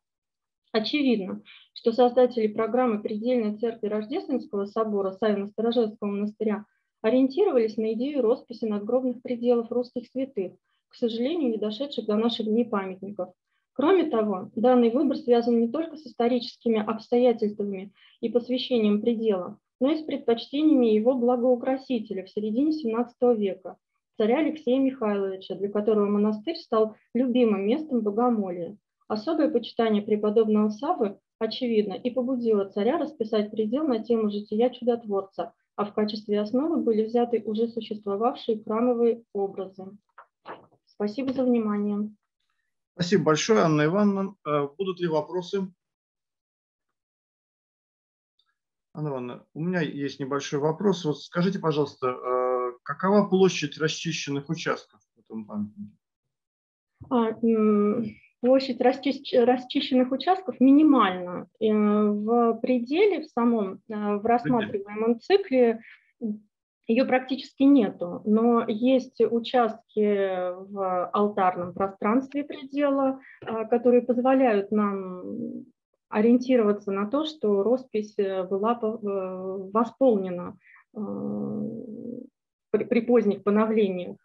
Очевидно, что создатели программы предельной церкви Рождественского собора Савино-Сторожевского монастыря ориентировались на идею росписи надгробных пределов русских святых, к сожалению, не дошедших до наших дней памятников. Кроме того, данный выбор связан не только с историческими обстоятельствами и посвящением предела, но и с предпочтениями его благоукрасителя в середине XVII века, царя Алексея Михайловича, для которого монастырь стал любимым местом богомолия. Особое почитание преподобного Савы, очевидно, и побудило царя расписать предел на тему жития чудотворца, а в качестве основы были взяты уже существовавшие храмовые образы. Спасибо за внимание. Спасибо большое, Анна Ивановна. Э, будут ли вопросы? Анна Ивановна, у меня есть небольшой вопрос. Вот скажите, пожалуйста, э, какова площадь расчищенных участков в этом памятнике? Площадь расчищенных участков минимальна. Э, в пределе, в самом, э, в рассматриваемом цикле ее практически нету, но есть участки в алтарном пространстве предела, которые позволяют нам ориентироваться на то, что роспись э, была э, восполнена э, при поздних поновлениях.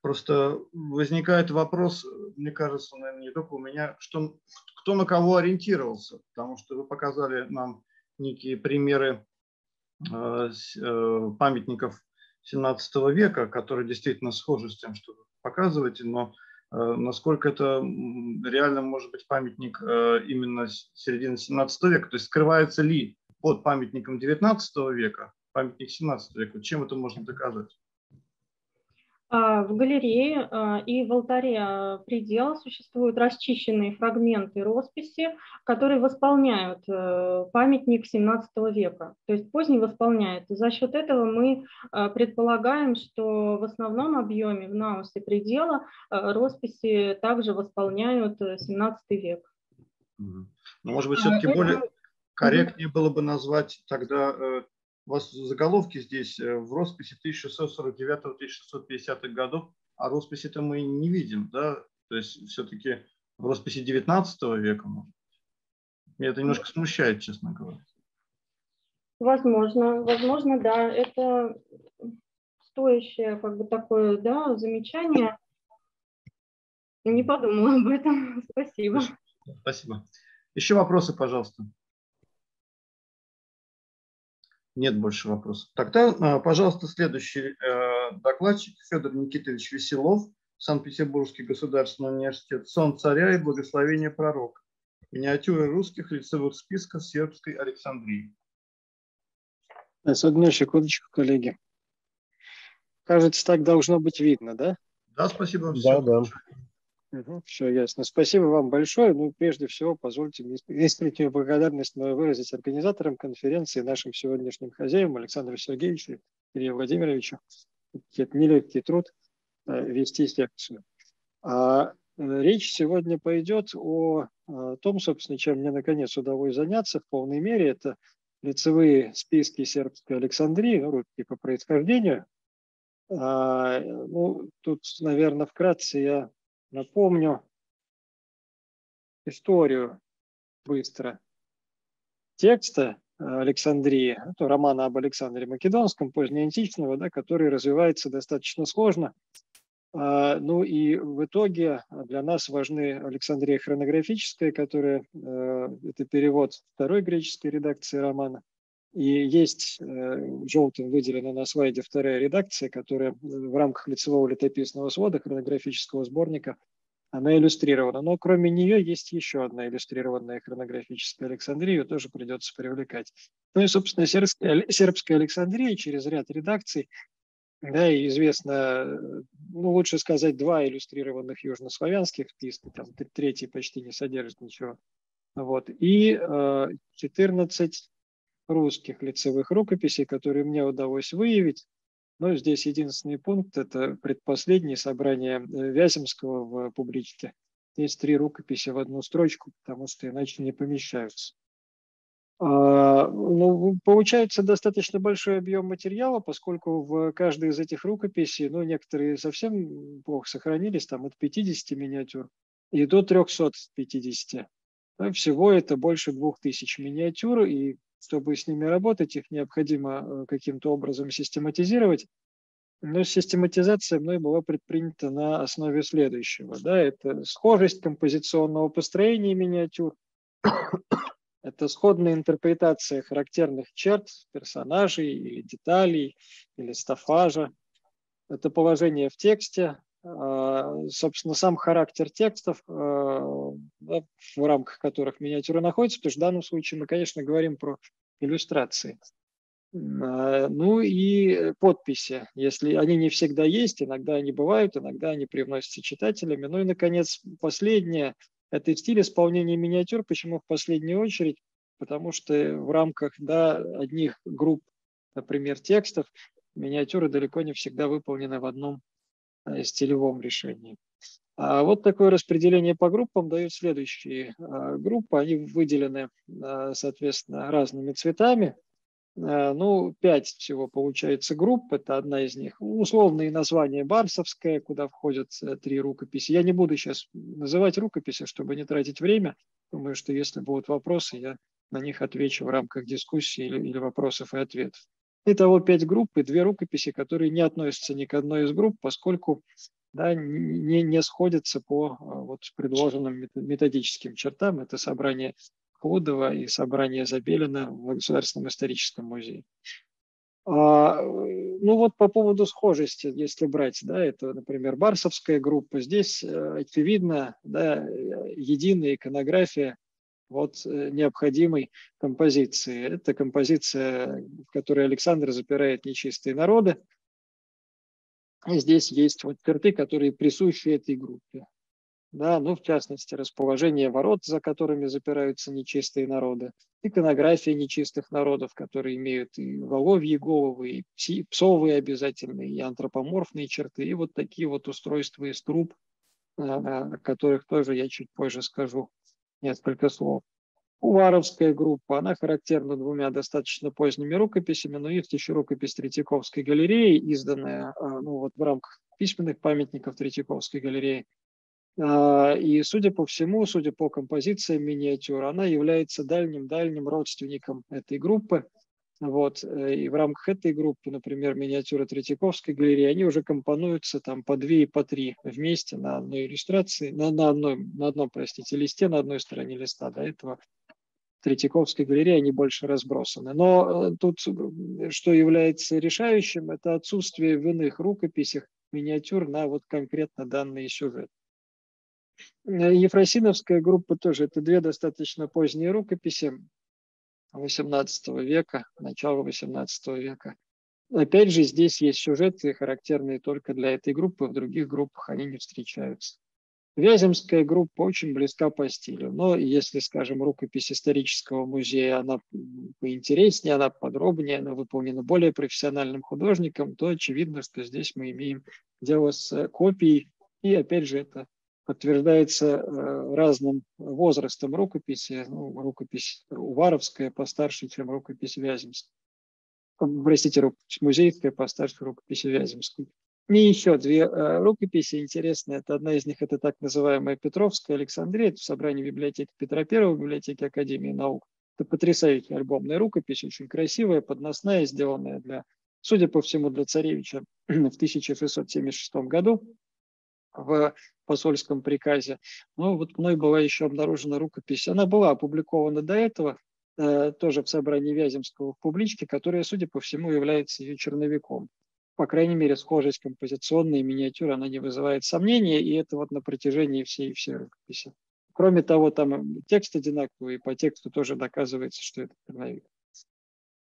Просто возникает вопрос, мне кажется, наверное, не только у меня, что, кто на кого ориентировался, потому что вы показали нам некие примеры памятников 17 века, которые действительно схожи с тем, что вы показываете, но Э, насколько это реально может быть памятник э, именно середины 17 века, то есть скрывается ли под памятником 19 века памятник 17 века, чем это можно доказать? А, в галерее а, и в алтаре а, предела существуют расчищенные фрагменты росписи, которые восполняют э, памятник XVII века, то есть поздний восполняет. за счет этого мы предполагаем, что в основном объеме в наусе предела росписи также восполняют XVII век. Ну, может быть, все-таки более корректнее было бы назвать тогда э, у вас заголовки здесь э, в росписи 1649-1650 годов, а росписи-то мы не видим, да? То есть все-таки в росписи 19 века, может Меня это немножко смущает, честно говоря. Возможно, возможно, да. Это стоящее как бы такое да, замечание. Не подумала об этом. Спасибо. Спасибо. Еще вопросы, пожалуйста. Нет больше вопросов. Тогда, а, пожалуйста, следующий э, докладчик Федор Никитович Веселов, Санкт-Петербургский государственный университет, сон царя и благословение пророка. Миниатюры русских лицевых списков сербской Александрии. С одной секундочку, коллеги. Кажется, так должно быть видно, да? Да, спасибо. Да, да. Угу, все ясно. Спасибо вам большое. Ну, прежде всего, позвольте мне искреннюю благодарность выразить организаторам конференции, нашим сегодняшним хозяевам Александру Сергеевичу, Илье Владимировичу. Это нелегкий труд э, вести секцию. А Речь сегодня пойдет о том, собственно, чем мне наконец удалось заняться в полной мере. Это лицевые списки сербской Александрии, ну, русские по происхождению. А, ну, тут, наверное, вкратце я напомню историю быстро текста Александрии, это романа об Александре Македонском, позднеантичного, да, который развивается достаточно сложно. А, ну и в итоге для нас важны Александрия хронографическая, которая э, это перевод второй греческой редакции романа. И есть э, желтым выделена на слайде вторая редакция, которая в рамках лицевого летописного свода хронографического сборника она иллюстрирована. Но кроме нее есть еще одна иллюстрированная хронографическая Александрия, ее тоже придется привлекать. Ну и, собственно, сербская, сербская Александрия через ряд редакций, да, и известно, ну, лучше сказать, два иллюстрированных южнославянских списка, там третий почти не содержит ничего. Вот. И э, 14 русских лицевых рукописей, которые мне удалось выявить. Но здесь единственный пункт – это предпоследнее собрание э, Вяземского в публичке. Есть три рукописи в одну строчку, потому что иначе не помещаются. А, ну, получается достаточно большой объем материала, поскольку в каждой из этих рукописей, ну, некоторые совсем плохо сохранились, там от 50 миниатюр и до 350. Всего это больше 2000 миниатюр, и чтобы с ними работать, их необходимо э, каким-то образом систематизировать. Но систематизация мной была предпринята на основе следующего. Да, это схожесть композиционного построения миниатюр, это сходная интерпретация характерных черт персонажей или деталей, или стафажа. Это положение в тексте, собственно, сам характер текстов, а, в рамках которых миниатюра находится, потому что в данном случае мы, конечно, говорим про иллюстрации. А, ну и подписи, если они не всегда есть, иногда они бывают, иногда они привносятся читателями. Ну и, наконец, последнее – это стиль исполнения миниатюр. Почему в последнюю очередь? Потому что в рамках да, одних групп, например, текстов, миниатюры далеко не всегда выполнены в одном Э, стилевом решении. А вот такое распределение по группам дают следующие а, группы. Они выделены, а, соответственно, разными цветами. А, ну, пять всего получается групп. Это одна из них. Условные названия Барсовская, куда входят э, три рукописи. Я не буду сейчас называть рукописи, чтобы не тратить время. Думаю, что если будут вопросы, я на них отвечу в рамках дискуссии или, или вопросов и ответов. Итого пять групп и две рукописи, которые не относятся ни к одной из групп, поскольку да, не, не сходятся по а, вот, предложенным методическим чертам. Это собрание Ходова и собрание Забелина в Государственном историческом музее. А, ну вот по поводу схожести, если брать, да, это, например, Барсовская группа, здесь э, очевидно, да, э, единая иконография вот э, необходимой композиции. Это композиция, в которой Александр запирает нечистые народы. И здесь есть вот черты, которые присущи этой группе. Да, ну, в частности, расположение ворот, за которыми запираются нечистые народы, иконография нечистых народов, которые имеют и воловьи головы, и псовые обязательные, и антропоморфные черты, и вот такие вот устройства из труб, о которых тоже я чуть позже скажу несколько слов. Уваровская группа, она характерна двумя достаточно поздними рукописями, но есть еще рукопись Третьяковской галереи, изданная а, ну, вот в рамках письменных памятников Третьяковской галереи. А, и, судя по всему, судя по композициям миниатюр, она является дальним-дальним родственником этой группы. Вот. Э, и в рамках этой группы, например, миниатюры Третьяковской галереи, они уже компонуются там по две и по три вместе на одной иллюстрации, на, на, одной, на одном, простите, листе, на одной стороне листа. До этого Третьяковской галереи, они больше разбросаны. Но э, тут, что является решающим, это отсутствие в иных рукописях миниатюр на вот конкретно данный сюжет. Э, Ефросиновская группа тоже, это две достаточно поздние рукописи. XVIII века, начала XVIII века. Опять же, здесь есть сюжеты, характерные только для этой группы, в других группах они не встречаются. Вяземская группа очень близка по стилю, но если, скажем, рукопись исторического музея, она поинтереснее, она подробнее, она выполнена более профессиональным художником, то очевидно, что здесь мы имеем дело с копией, и опять же это подтверждается разным возрастом рукописи. Ну, рукопись Уваровская постарше, чем рукопись Вяземская. Простите, рукопись музейская постарше рукописи Вяземской. И еще две рукописи интересные. Это одна из них это так называемая Петровская Александрия. Это в собрании библиотеки Петра I, библиотеки Академии наук. Это потрясающая альбомная рукопись, очень красивая, подносная, сделанная для, судя по всему, для царевича в 1676 году в посольском приказе. Но вот мной была еще обнаружена рукопись. Она была опубликована до этого, э, тоже в собрании Вяземского в публичке, которая, судя по всему, является ее черновиком. По крайней мере, схожесть композиционной миниатюры, она не вызывает сомнения, и это вот на протяжении всей, всей рукописи. Кроме того, там текст одинаковый, и по тексту тоже доказывается, что это черновик.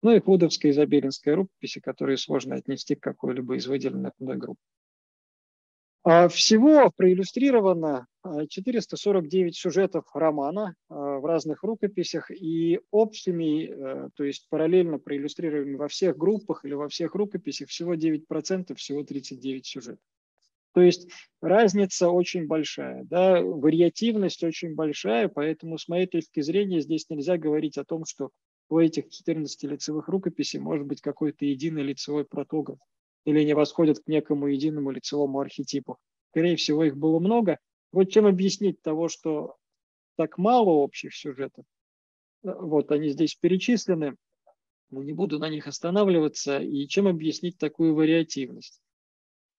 Ну и Худовская и Забелинская рукописи, которые сложно отнести к какой-либо из выделенных мной групп. А всего проиллюстрировано 449 а, сюжетов романа а, в разных рукописях и общими, э, то есть параллельно проиллюстрированы во всех группах или во всех рукописях всего 9%, всего 39 сюжетов. То есть разница очень большая, да, вариативность очень большая, поэтому с моей точки зрения здесь нельзя говорить о том, что у этих 14 лицевых рукописей может быть какой-то единый лицевой протограф или не восходят к некому единому лицевому архетипу. Скорее всего, их было много. Вот чем объяснить того, что так мало общих сюжетов. Вот они здесь перечислены, но не буду на них останавливаться. И чем объяснить такую вариативность?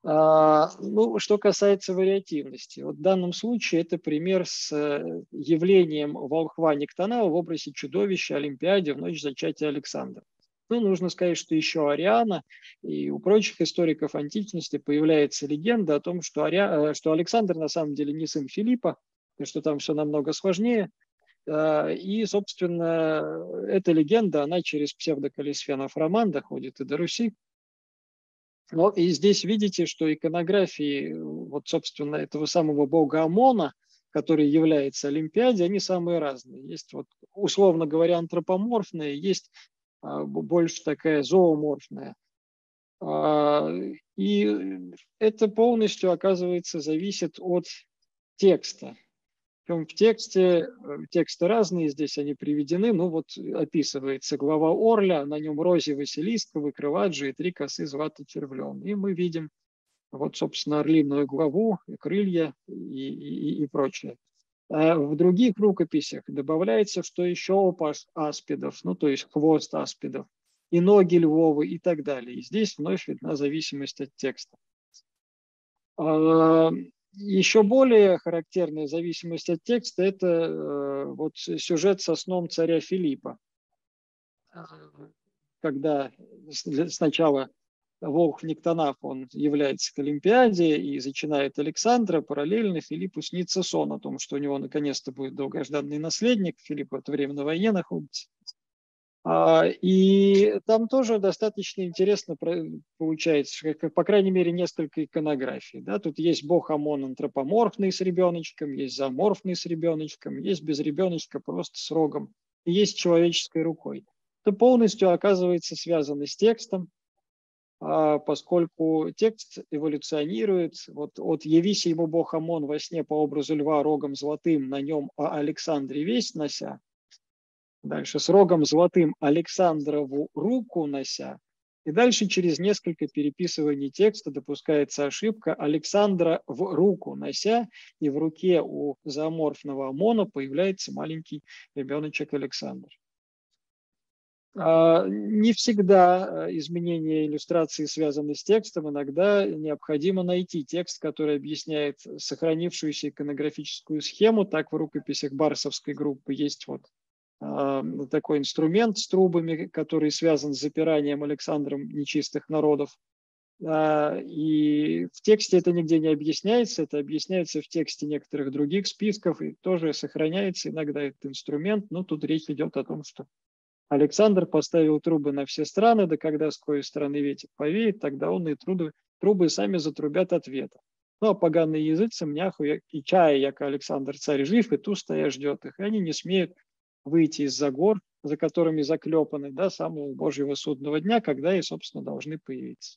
А, ну, что касается вариативности, вот в данном случае это пример с э, явлением волхва Никтана в образе чудовища Олимпиаде в ночь зачатия Александра. Ну, нужно сказать, что еще Ариана и у прочих историков античности появляется легенда о том, что, Ари... Э, что Александр на самом деле не сын Филиппа, что там все намного сложнее. А, и, собственно, эта легенда, она через псевдокалисфенов роман доходит и до Руси. Но и здесь видите, что иконографии, вот, собственно, этого самого бога Амона, который является Олимпиадой, они самые разные. Есть, вот, условно говоря, антропоморфные, есть больше такая зооморфная. А, и это полностью, оказывается, зависит от текста. В тексте, э, тексты разные, здесь они приведены, ну вот описывается глава Орля, на нем розе Василиска, выкрываджи и три косы зваты червлем. И мы видим вот, собственно, орлиную главу, и крылья и, и, и прочее. А в других рукописях добавляется, что еще опас аспидов, ну то есть хвост аспидов, и ноги львовы и так далее. И здесь вновь видна зависимость от текста. А, еще более характерная зависимость от текста – это э, вот сюжет со сном царя Филиппа, когда сначала Волх Никтонаф, он является к Олимпиаде и зачинает Александра, параллельно Филиппу снится сон о том, что у него наконец-то будет долгожданный наследник, Филипп в это время на войне находится. А, и там тоже достаточно интересно получается, по крайней мере, несколько иконографий. Да? Тут есть бог Амон антропоморфный с ребеночком, есть заморфный с ребеночком, есть без ребеночка просто с рогом, есть человеческой рукой. Это полностью оказывается связано с текстом, поскольку текст эволюционирует вот от «Явись ему бог Амон во сне по образу льва рогом золотым, на нем о Александре весь нося», Дальше с рогом золотым Александрову руку нося. И дальше через несколько переписываний текста допускается ошибка Александра в руку нося, и в руке у зооморфного ОМОНа появляется маленький ребеночек Александр. А, не всегда э, изменение иллюстрации связаны с текстом, иногда необходимо найти текст, который объясняет сохранившуюся иконографическую схему. Так в рукописях Барсовской группы есть вот а, такой инструмент с трубами, который связан с запиранием Александром нечистых народов. А, и в тексте это нигде не объясняется, это объясняется в тексте некоторых других списков и тоже сохраняется иногда этот инструмент. Но тут речь идет о том, что Александр поставил трубы на все страны, да когда с какой стороны ветер повеет, тогда он и трубы, трубы сами затрубят от ветра. Ну, а поганые языцы мняху и чая, яко Александр царь жив, и ту стоя ждет их. И они не смеют выйти из-за гор, за которыми заклепаны, да, самого Божьего судного дня, когда и, собственно, должны появиться.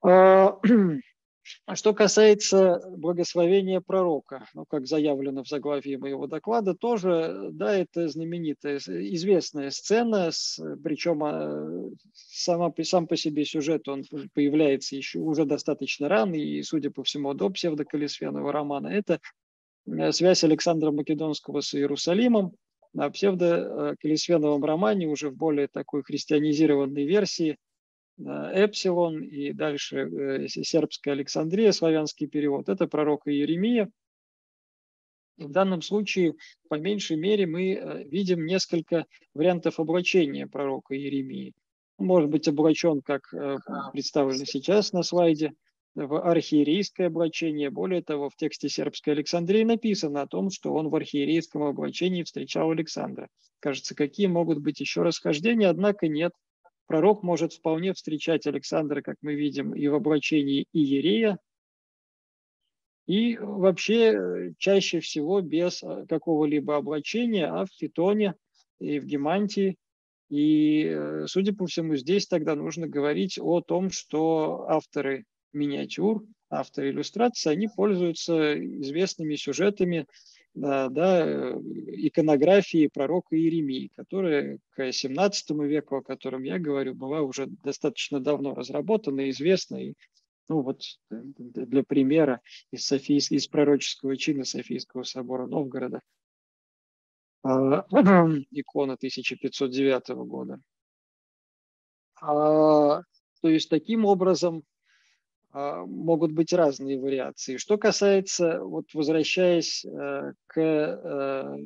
А, что касается благословения пророка, ну, как заявлено в заглавии моего доклада, тоже, да, это знаменитая, известная сцена, с, причем а, сама, сам по себе сюжет, он появляется еще уже достаточно рано, и, судя по всему, до псевдокалисфенова романа, это э, связь Александра Македонского с Иерусалимом, на псевдокалисфеновом романе уже в более такой христианизированной версии – Эпсилон и дальше э, сербская Александрия, славянский перевод, это пророк Иеремия. В данном случае, по меньшей мере, мы э, видим несколько вариантов облачения пророка Иеремии. Может быть облачен, как э, представлено сейчас на слайде, в архиерейское облачение. Более того, в тексте сербской Александрии написано о том, что он в архиерейском облачении встречал Александра. Кажется, какие могут быть еще расхождения, однако нет – Пророк может вполне встречать Александра, как мы видим, и в облачении Иерея, и вообще э, чаще всего без э, какого-либо облачения, а в хитоне и в гемантии. И, э, судя по всему, здесь тогда нужно говорить о том, что авторы миниатюр, авторы иллюстраций, они пользуются известными сюжетами да, да, иконографии пророка Иеремии, которая к 17 веку, о котором я говорю, была уже достаточно давно разработана, известна. И, ну вот для примера из, Софийс, из пророческого чина Софийского собора Новгорода, а, икона 1509 года. А, то есть таким образом могут быть разные вариации. Что касается, вот возвращаясь э, к э,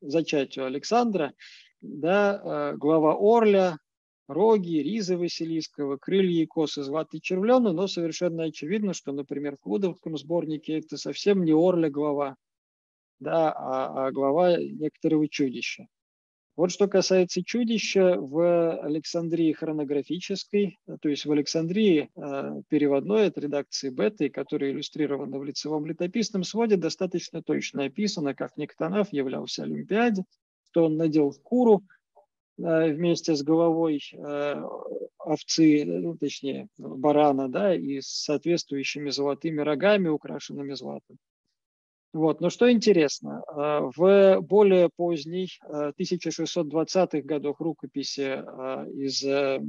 зачатию Александра, да, э, глава Орля, роги, ризы Василийского, крылья и косы златы червлены, но совершенно очевидно, что, например, в Клудовском сборнике это совсем не Орля глава, да, а, а глава некоторого чудища. Вот что касается чудища в Александрии хронографической, то есть в Александрии э, переводной от редакции Беты, которая иллюстрирована в лицевом летописном своде, достаточно точно описано, как Нектонав являлся Олимпиаде, что он надел куру э, вместе с головой э, овцы, ну, точнее, барана, да, и с соответствующими золотыми рогами, украшенными златом. Вот. Но что интересно, а, в более поздней 1620-х а, годах рукописи а, из э,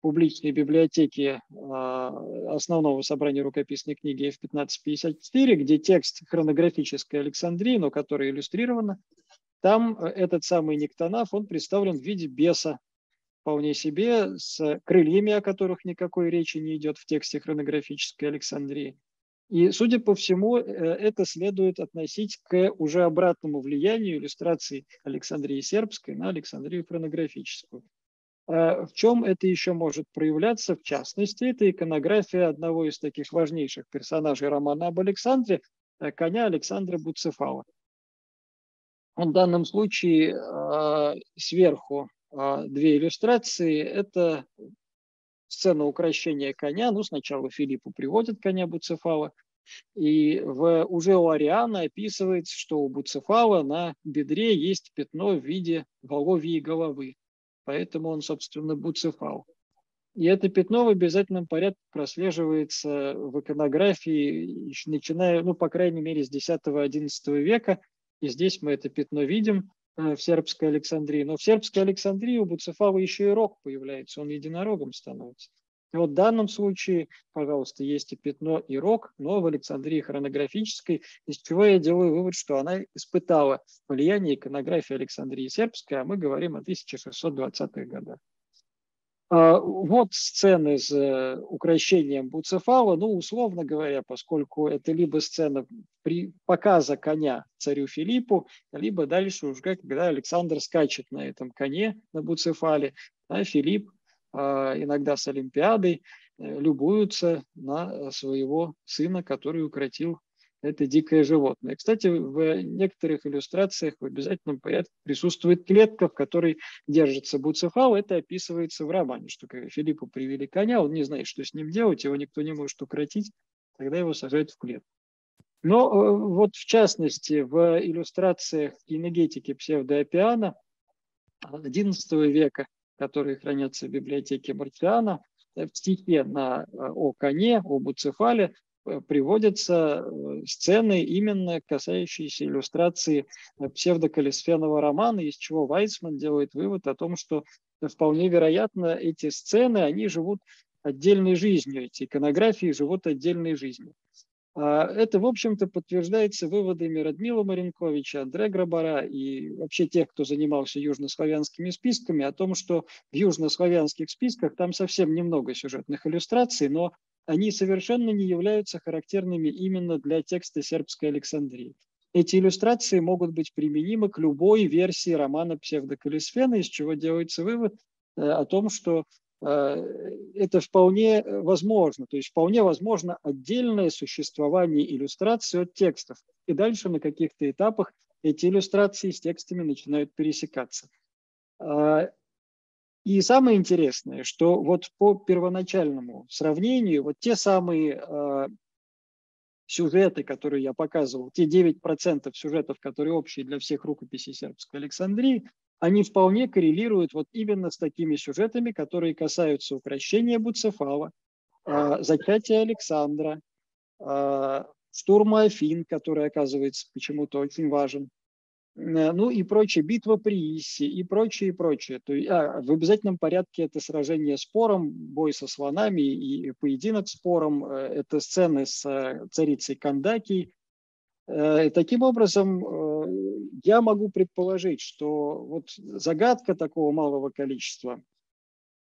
публичной библиотеки основного собрания рукописной книги F1554, где текст хронографической Александрии, но который иллюстрировано, там э, этот самый Никтонав, он представлен в виде беса, вполне себе, с крыльями, о которых никакой речи не идет в тексте хронографической Александрии. И, судя по всему, э, это следует относить к уже обратному влиянию иллюстраций Александрии Сербской на Александрию хронографическую. А в чем это еще может проявляться? В частности, это иконография одного из таких важнейших персонажей романа об Александре, э, коня Александра Буцефала. В данном случае а, сверху а, две иллюстрации. Это сцена украшения коня. Ну, сначала Филиппу приводят коня Буцефала, и в, уже у Ариана описывается, что у Буцефала на бедре есть пятно в виде воловьей головы. Поэтому он, собственно, Буцефал. И это пятно в обязательном порядке прослеживается в иконографии, начиная, ну, по крайней мере, с X-XI века. И здесь мы это пятно видим в сербской Александрии. Но в сербской Александрии у Буцефала еще и рог появляется, он единорогом становится. И вот в данном случае, пожалуйста, есть и пятно, и рог, но в Александрии хронографической, из чего я делаю вывод, что она испытала влияние иконографии Александрии Сербской, а мы говорим о 1620-х годах. А, вот сцены с э, украшением Буцефала, ну, условно говоря, поскольку это либо сцена при показа коня царю Филиппу, либо дальше уже, когда Александр скачет на этом коне, на Буцефале, а Филипп а, иногда с Олимпиадой, э, любуются на своего сына, который укротил это дикое животное. Кстати, в некоторых иллюстрациях в обязательном порядке присутствует клетка, в которой держится буцефал. Это описывается в романе, что когда Филиппу привели коня, он не знает, что с ним делать, его никто не может укротить, тогда его сажают в клетку. Но э, вот в частности в иллюстрациях кинегетики псевдоопиана XI века которые хранятся в библиотеке Мартиана, в стихе на, э, о коне, о Буцефале, приводятся сцены, именно касающиеся иллюстрации псевдокалисфенного романа, из чего Вайсман делает вывод о том, что вполне вероятно эти сцены, они живут отдельной жизнью, эти иконографии живут отдельной жизнью. А это, в общем-то, подтверждается выводами Радмила Маренковича, Андре Грабара и вообще тех, кто занимался южнославянскими списками, о том, что в южнославянских списках там совсем немного сюжетных иллюстраций, но они совершенно не являются характерными именно для текста сербской Александрии. Эти иллюстрации могут быть применимы к любой версии романа псевдокалисфена, из чего делается вывод э, о том, что Э, это вполне э, возможно. То есть вполне возможно отдельное существование иллюстраций от текстов. И дальше на каких-то этапах эти иллюстрации с текстами начинают пересекаться. И самое интересное, что вот по первоначальному сравнению, вот те самые а, сюжеты, которые я показывал, те 9% сюжетов, которые общие для всех рукописей сербской Александрии, они вполне коррелируют вот именно с такими сюжетами, которые касаются укращения Буцефала, э, зачатия Александра, э, штурма Афин, который оказывается почему-то очень важен, э, ну и прочее, битва при Иссе и прочее, и прочее. То есть, а, в обязательном порядке это сражение с пором, бой со слонами и поединок с пором, э, это сцены с э, царицей Кандакией, Э, таким образом, э, я могу предположить, что вот загадка такого малого количества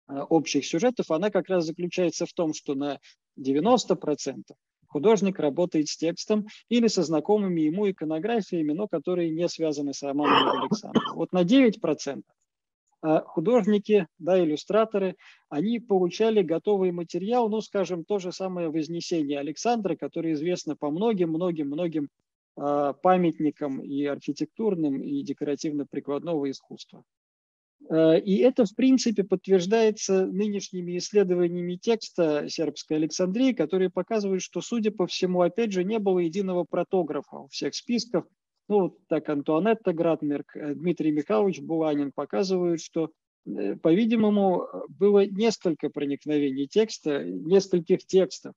э, общих сюжетов, она как раз заключается в том, что на 90% художник работает с текстом или со знакомыми ему иконографиями, но которые не связаны с романом Александра. Вот на 9% художники, да, иллюстраторы, они получали готовый материал, ну, скажем, то же самое «Вознесение Александра», которое известно по многим-многим-многим а, памятникам и архитектурным, и декоративно-прикладного искусства. А, и это, в принципе, подтверждается нынешними исследованиями текста сербской Александрии, которые показывают, что, судя по всему, опять же, не было единого протографа у всех списков. Ну, вот так Антуанетта Градмерк, э, Дмитрий Михайлович Буланин показывают, что, э, по-видимому, было несколько проникновений текста, нескольких текстов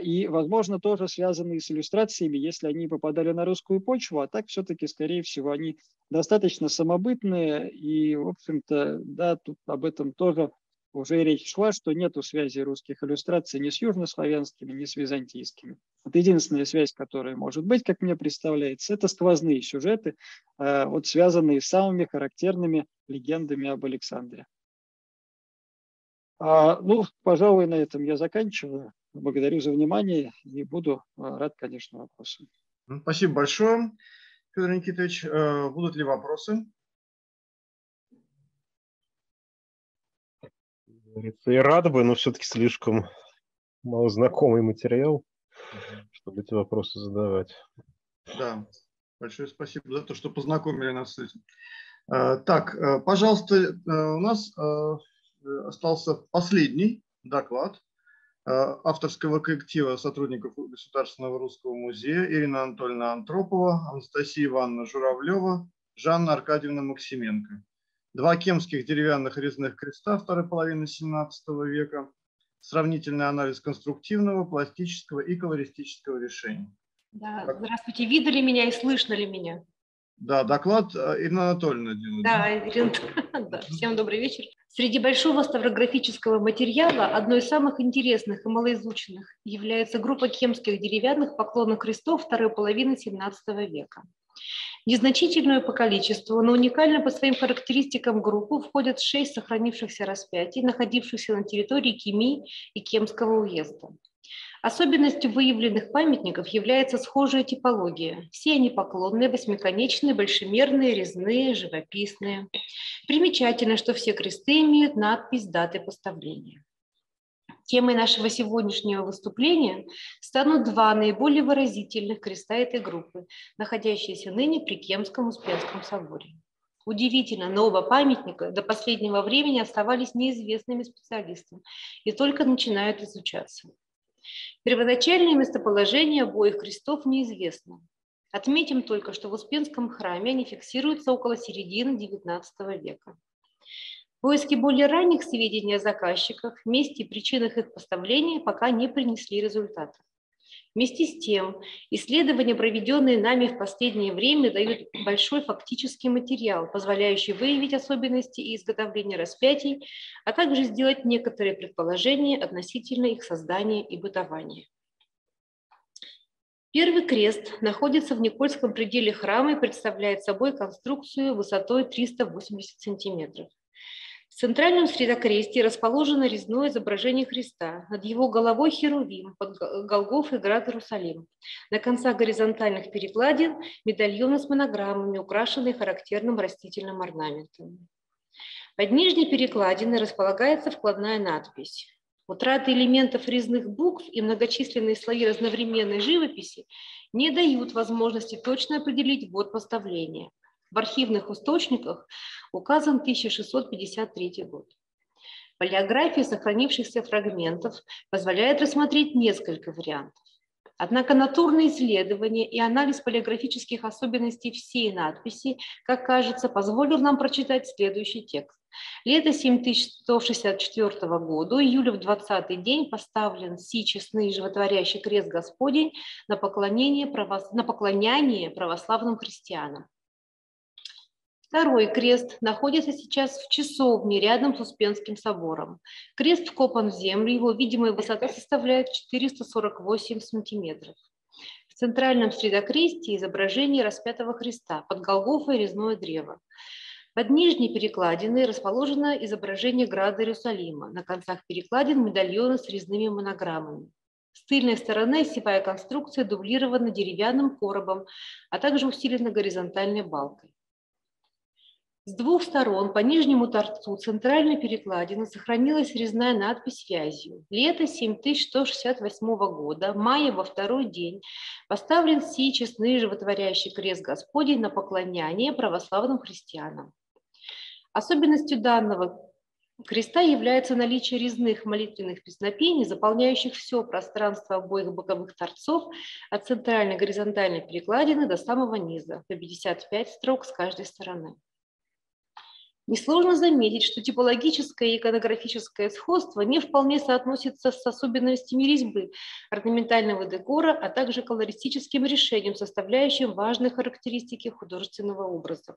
и, возможно, тоже связанные с иллюстрациями, если они попадали на русскую почву, а так все-таки, скорее всего, они достаточно самобытные, и, в общем-то, да, тут об этом тоже уже речь шла, что нет связи русских иллюстраций ни с южнославянскими, ни с византийскими. Вот единственная связь, которая может быть, как мне представляется, это сквозные сюжеты, а, вот связанные с самыми характерными легендами об Александре. А, ну, пожалуй, на этом я заканчиваю. Благодарю за внимание и буду а, рад, конечно, вопросам. Спасибо большое, Федор Никитович. Э, будут ли вопросы? И рад бы, но все-таки слишком малознакомый материал, чтобы эти вопросы задавать. Да, большое спасибо за то, что познакомили нас с этим. Э, так, э, пожалуйста, у нас остался последний доклад э, авторского коллектива сотрудников Государственного русского музея Ирина Анатольевна Антропова, Анастасия Ивановна Журавлева, Жанна Аркадьевна Максименко. Два кемских деревянных резных креста второй половины XVII века, сравнительный анализ конструктивного, пластического и колористического решения. Да, здравствуйте, видели меня и слышно ли меня? Да, доклад э, Ирина Анатольевна делает. Да, Ирина, да. Всем добрый вечер. Среди большого ставрографического материала одной из самых интересных и малоизученных является группа кемских деревянных поклонных крестов второй половины XVII века. Незначительную по количеству, но уникально по своим характеристикам группу входят шесть сохранившихся распятий, находившихся на территории Кеми и Кемского уезда. Особенностью выявленных памятников является схожая типология. Все они поклонные, восьмиконечные, большемерные, резные, живописные. Примечательно, что все кресты имеют надпись даты поставления. Темой нашего сегодняшнего выступления станут два наиболее выразительных креста этой группы, находящиеся ныне при Кемском Успенском соборе. Удивительно, но оба памятника до последнего времени оставались неизвестными специалистам и только начинают изучаться. Первоначальное местоположение обоих крестов неизвестно. Отметим только, что в Успенском храме они фиксируются около середины XIX века. Поиски более ранних сведений о заказчиках, месте и причинах их поставления пока не принесли результатов. Вместе с тем, исследования, проведенные нами в последнее время, дают большой фактический материал, позволяющий выявить особенности изготовления распятий, а также сделать некоторые предположения относительно их создания и бытования. Первый крест находится в Никольском пределе храма и представляет собой конструкцию высотой 380 сантиметров. В центральном средокрестии расположено резное изображение Христа. Над его головой херувим, под Голгоф и град Иерусалим. На концах горизонтальных перекладин медальоны с монограммами, украшенные характерным растительным орнаментом. Под нижней перекладиной располагается вкладная надпись. Утрата элементов резных букв и многочисленные слои разновременной живописи не дают возможности точно определить год поставления. В архивных источниках указан 1653 год. Палеография сохранившихся фрагментов позволяет рассмотреть несколько вариантов. Однако натурные исследования и анализ палеографических особенностей всей надписи, как кажется, позволил нам прочитать следующий текст. Лето 7164 года, июля в 20 день поставлен си честный животворящий крест Господень на поклонение, на поклоняние православным христианам. Второй крест находится сейчас в часовне рядом с Успенским собором. Крест вкопан в землю, его видимая высота составляет 448 сантиметров. В центральном средокрестии изображение распятого Христа, под Голгофой резное древо. Под нижней перекладиной расположено изображение града Иерусалима. На концах перекладин медальоны с резными монограммами. С тыльной стороны осевая конструкция дублирована деревянным коробом, а также усилена горизонтальной балкой. С двух сторон по нижнему торцу центральной перекладины сохранилась резная надпись вязью. Лето 7168 года, мая во второй день, поставлен сей честный животворящий крест Господень на поклоняние православным христианам. Особенностью данного креста является наличие резных молитвенных песнопений, заполняющих все пространство обоих боковых торцов от центральной горизонтальной перекладины до самого низа, по 55 строк с каждой стороны. Несложно заметить, что типологическое и иконографическое сходство не вполне соотносится с особенностями резьбы, орнаментального декора, а также колористическим решением, составляющим важные характеристики художественного образа.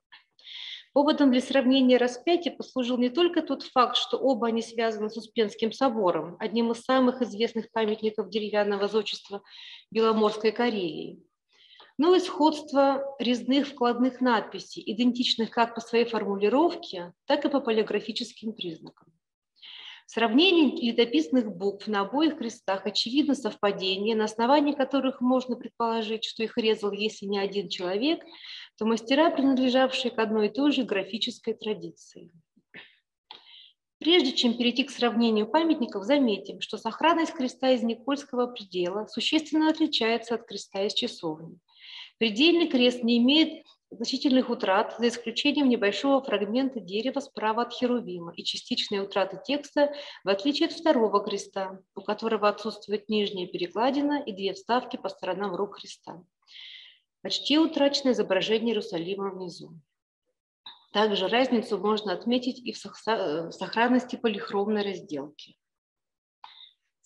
Поводом для сравнения распятия послужил не только тот факт, что оба они связаны с Успенским собором, одним из самых известных памятников деревянного зодчества Беломорской Карелии, но и сходство резных вкладных надписей, идентичных как по своей формулировке, так и по полиграфическим признакам. В сравнении летописных букв на обоих крестах очевидно совпадение, на основании которых можно предположить, что их резал, если не один человек, то мастера, принадлежавшие к одной и той же графической традиции. Прежде чем перейти к сравнению памятников, заметим, что сохранность креста из Никольского предела существенно отличается от креста из часовни. Предельный крест не имеет значительных утрат, за исключением небольшого фрагмента дерева справа от Херувима и частичной утраты текста, в отличие от второго креста, у которого отсутствует нижняя перекладина и две вставки по сторонам рук Христа. Почти утрачено изображение Иерусалима внизу. Также разницу можно отметить и в сохранности полихромной разделки.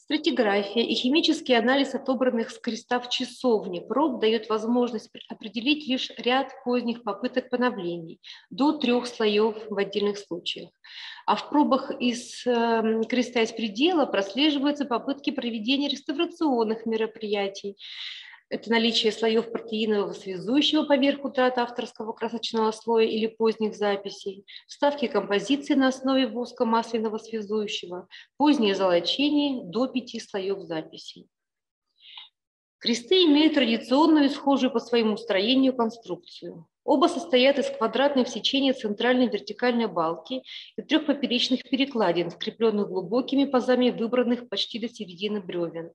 Стратиграфия и химический анализ отобранных с креста в часовне проб дает возможность определить лишь ряд поздних попыток поновлений, до трех слоев в отдельных случаях. А в пробах из э, креста из предела прослеживаются попытки проведения реставрационных мероприятий, это наличие слоев протеинового связующего поверх утраты авторского красочного слоя или поздних записей, вставки композиции на основе воска масляного связующего, позднее золочение до пяти слоев записей. Кресты имеют традиционную и схожую по своему строению конструкцию. Оба состоят из квадратной в центральной вертикальной балки и трех поперечных перекладин, скрепленных глубокими пазами выбранных почти до середины бревен.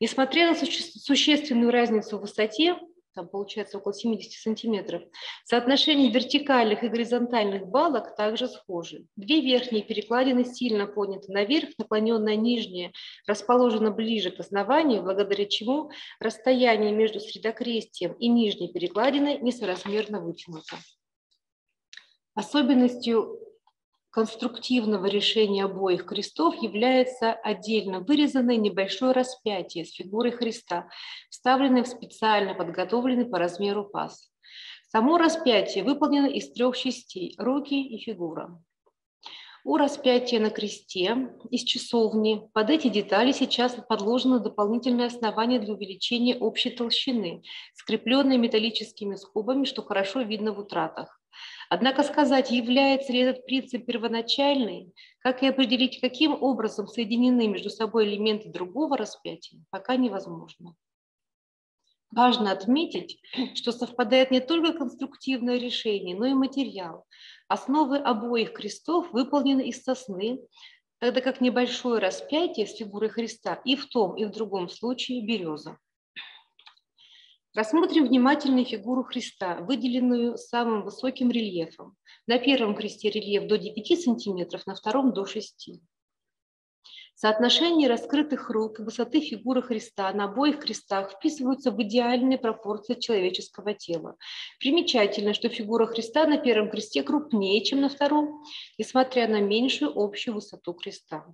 Несмотря на суще существенную разницу в высоте, там получается около 70 сантиметров, соотношение вертикальных и горизонтальных балок также схожи. Две верхние перекладины сильно подняты наверх, наклоненная нижняя расположена ближе к основанию, благодаря чему расстояние между средокрестием и нижней перекладиной несоразмерно вытянуто. Особенностью конструктивного решения обоих крестов является отдельно вырезанное небольшое распятие с фигурой Христа, вставленное в специально подготовленный по размеру паз. Само распятие выполнено из трех частей – руки и фигура. У распятия на кресте из часовни под эти детали сейчас подложено дополнительное основание для увеличения общей толщины, скрепленное металлическими скобами, что хорошо видно в утратах. Однако сказать, является ли этот принцип первоначальный, как и определить, каким образом соединены между собой элементы другого распятия, пока невозможно. Важно отметить, что совпадает не только конструктивное решение, но и материал. Основы обоих крестов выполнены из сосны, тогда как небольшое распятие с фигурой Христа и в том, и в другом случае береза. Рассмотрим внимательно фигуру Христа, выделенную самым высоким рельефом. На первом кресте рельеф до 9 см, на втором до 6 Соотношение раскрытых рук и высоты фигуры Христа на обоих крестах вписываются в идеальные пропорции человеческого тела. Примечательно, что фигура Христа на первом кресте крупнее, чем на втором, несмотря на меньшую общую высоту креста.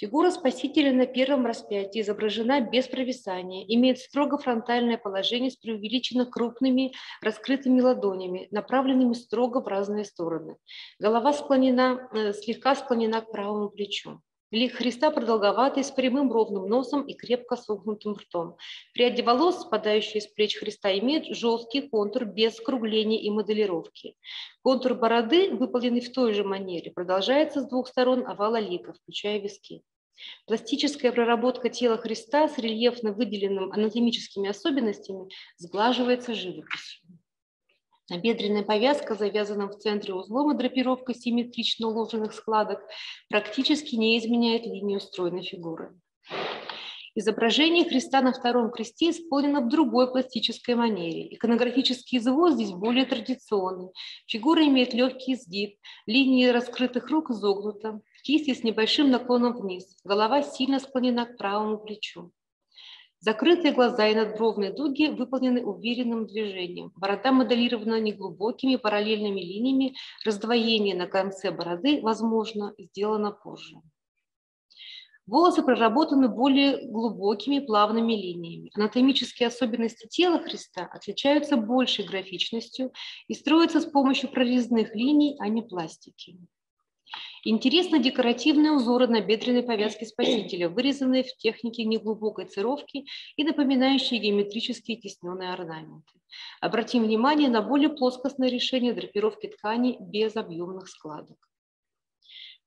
Фигура Спасителя на первом распятии изображена без провисания, имеет строго фронтальное положение с преувеличенно крупными раскрытыми ладонями, направленными строго в разные стороны. Голова склонена, э, слегка склонена к правому плечу. Лик Христа продолговатый, с прямым ровным носом и крепко согнутым ртом. Пряди волос, спадающие с плеч Христа, имеют жесткий контур без скругления и моделировки. Контур бороды, выполненный в той же манере, продолжается с двух сторон овала лика, включая виски. Пластическая проработка тела Христа с рельефно выделенным анатомическими особенностями сглаживается живописью. Набедренная повязка, завязанная в центре узлом и драпировкой симметрично уложенных складок, практически не изменяет линию стройной фигуры. Изображение Христа на втором кресте исполнено в другой пластической манере. Иконографический извод здесь более традиционный. Фигура имеет легкий изгиб, линии раскрытых рук изогнута, кисти с небольшим наклоном вниз, голова сильно склонена к правому плечу. Закрытые глаза и надбровные дуги выполнены уверенным движением. Борода моделирована неглубокими параллельными линиями. Раздвоение на конце бороды, возможно, сделано позже. Волосы проработаны более глубокими плавными линиями. Анатомические особенности тела Христа отличаются большей графичностью и строятся с помощью прорезных линий, а не пластики. Интересны декоративные узоры на бедренной повязке Спасителя, вырезанные в технике неглубокой цировки и напоминающие геометрические тесненные орнаменты. Обратим внимание на более плоскостное решение драпировки ткани без объемных складок.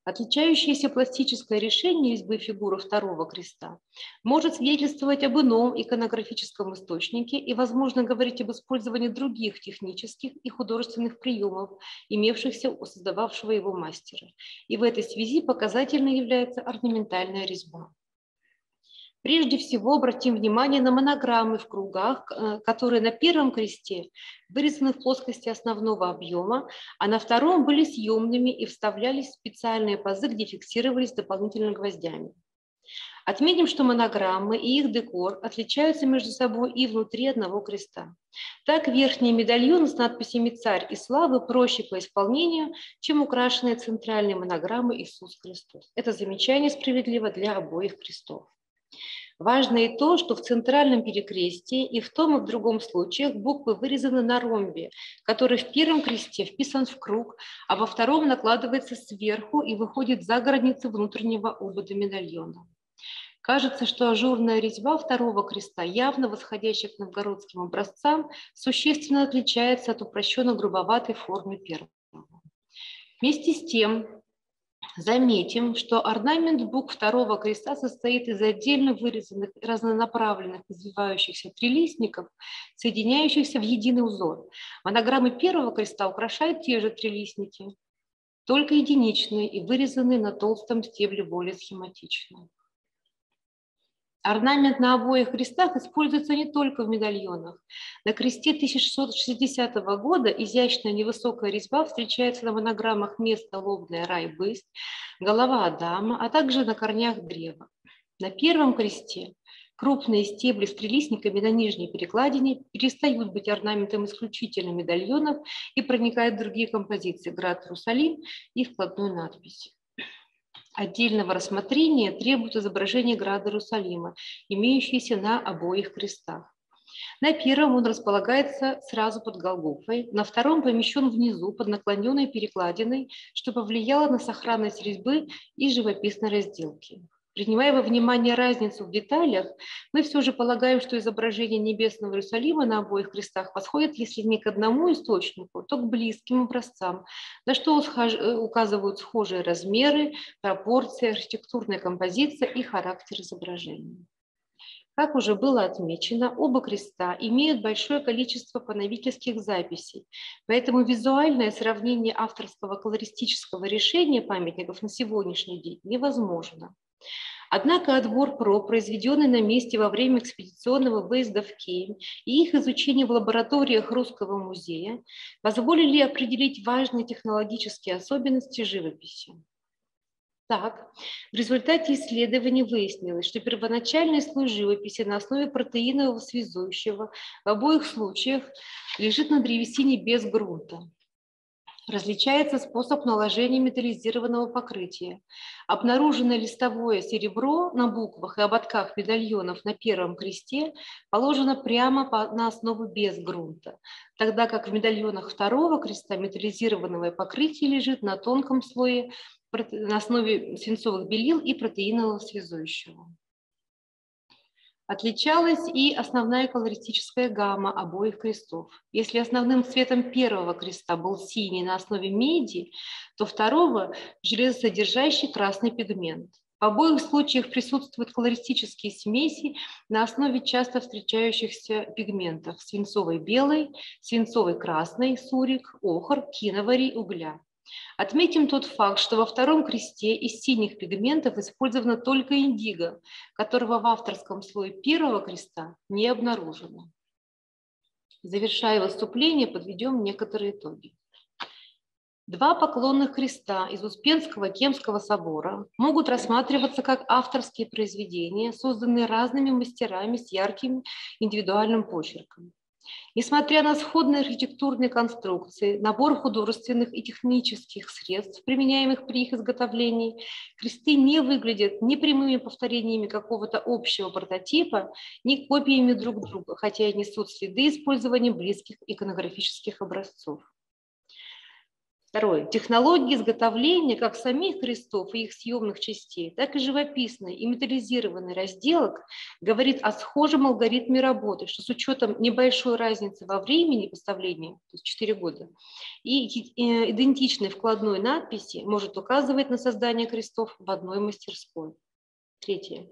Отличающееся пластическое решение резьбы фигуры второго креста может свидетельствовать об ином иконографическом источнике и, возможно, говорить об использовании других технических и художественных приемов, имевшихся у создававшего его мастера. И в этой связи показательной является орнаментальная резьба. Прежде всего обратим внимание на монограммы в кругах, э, которые на первом кресте вырезаны в плоскости основного объема, а на втором были съемными и вставлялись в специальные пазы, где фиксировались дополнительными гвоздями. Отметим, что монограммы и их декор отличаются между собой и внутри одного креста. Так верхний медальон с надписями «Царь и славы» проще по исполнению, чем украшенные центральные монограммы «Иисус Христос». Это замечание справедливо для обоих крестов. Важно и то, что в центральном перекрестии и в том и в другом случаях буквы вырезаны на ромбе, который в первом кресте вписан в круг, а во втором накладывается сверху и выходит за границы внутреннего обода медальона. Кажется, что ажурная резьба второго креста, явно восходящая к новгородским образцам, существенно отличается от упрощенно грубоватой формы первого. Вместе с тем, Заметим, что орнамент букв второго креста состоит из отдельно вырезанных разнонаправленных извивающихся трилистников, соединяющихся в единый узор. Монограммы первого креста украшают те же трилистники, только единичные и вырезанные на толстом стебле более схематично. Орнамент на обоих крестах используется не только в медальонах. На кресте 1660 года изящная невысокая резьба встречается на монограммах «Место лобное, рай, бысть», «Голова Адама», а также на корнях древа. На первом кресте Крупные стебли с трилистниками на нижней перекладине перестают быть орнаментом исключительно медальонов и проникают в другие композиции «Град Иерусалим» и вкладную надпись. Отдельного рассмотрения требует изображение града Иерусалима, имеющееся на обоих крестах. На первом он располагается сразу под Голгофой, на втором помещен внизу под наклоненной перекладиной, что повлияло на сохранность резьбы и живописной разделки. Принимая во внимание разницу в деталях, мы все же полагаем, что изображение небесного Иерусалима на обоих крестах подходит, если не к одному источнику, то к близким образцам, на что э, указывают схожие размеры, пропорции, архитектурная композиция и характер изображения. Как уже было отмечено, оба креста имеют большое количество пановительских записей, поэтому визуальное сравнение авторского колористического решения памятников на сегодняшний день невозможно. Однако отбор проб, произведенный на месте во время экспедиционного выезда в Кейм и их изучение в лабораториях Русского музея позволили определить важные технологические особенности живописи. Так, в результате исследований выяснилось, что первоначальный слой живописи на основе протеинового связующего в обоих случаях лежит на древесине без грунта. Различается способ наложения металлизированного покрытия. Обнаруженное листовое серебро на буквах и ободках медальонов на первом кресте положено прямо на основу без грунта, тогда как в медальонах второго креста металлизированное покрытие лежит на тонком слое на основе свинцовых белил и протеинового связующего. Отличалась и основная колористическая гамма обоих крестов. Если основным цветом первого креста был синий на основе меди, то второго – железосодержащий красный пигмент. В обоих случаях присутствуют колористические смеси на основе часто встречающихся пигментов – свинцовой белой, свинцовой красной, сурик, охр, киноварий, угля. Отметим тот факт, что во втором кресте из синих пигментов использовано только индиго, которого в авторском слое первого креста не обнаружено. Завершая выступление, подведем некоторые итоги. Два поклонных креста из Успенского Кемского собора могут рассматриваться как авторские произведения, созданные разными мастерами с ярким индивидуальным почерком. Несмотря на сходные архитектурные конструкции, набор художественных и технических средств, применяемых при их изготовлении, кресты не выглядят ни прямыми повторениями какого-то общего прототипа, ни копиями друг друга, хотя и несут следы использования близких иконографических образцов. Второе. Технологии изготовления как самих крестов и их съемных частей, так и живописной и металлизированной разделок говорит о схожем алгоритме работы, что с учетом небольшой разницы во времени поставления, то есть 4 года, и идентичной вкладной надписи может указывать на создание крестов в одной мастерской. Третье.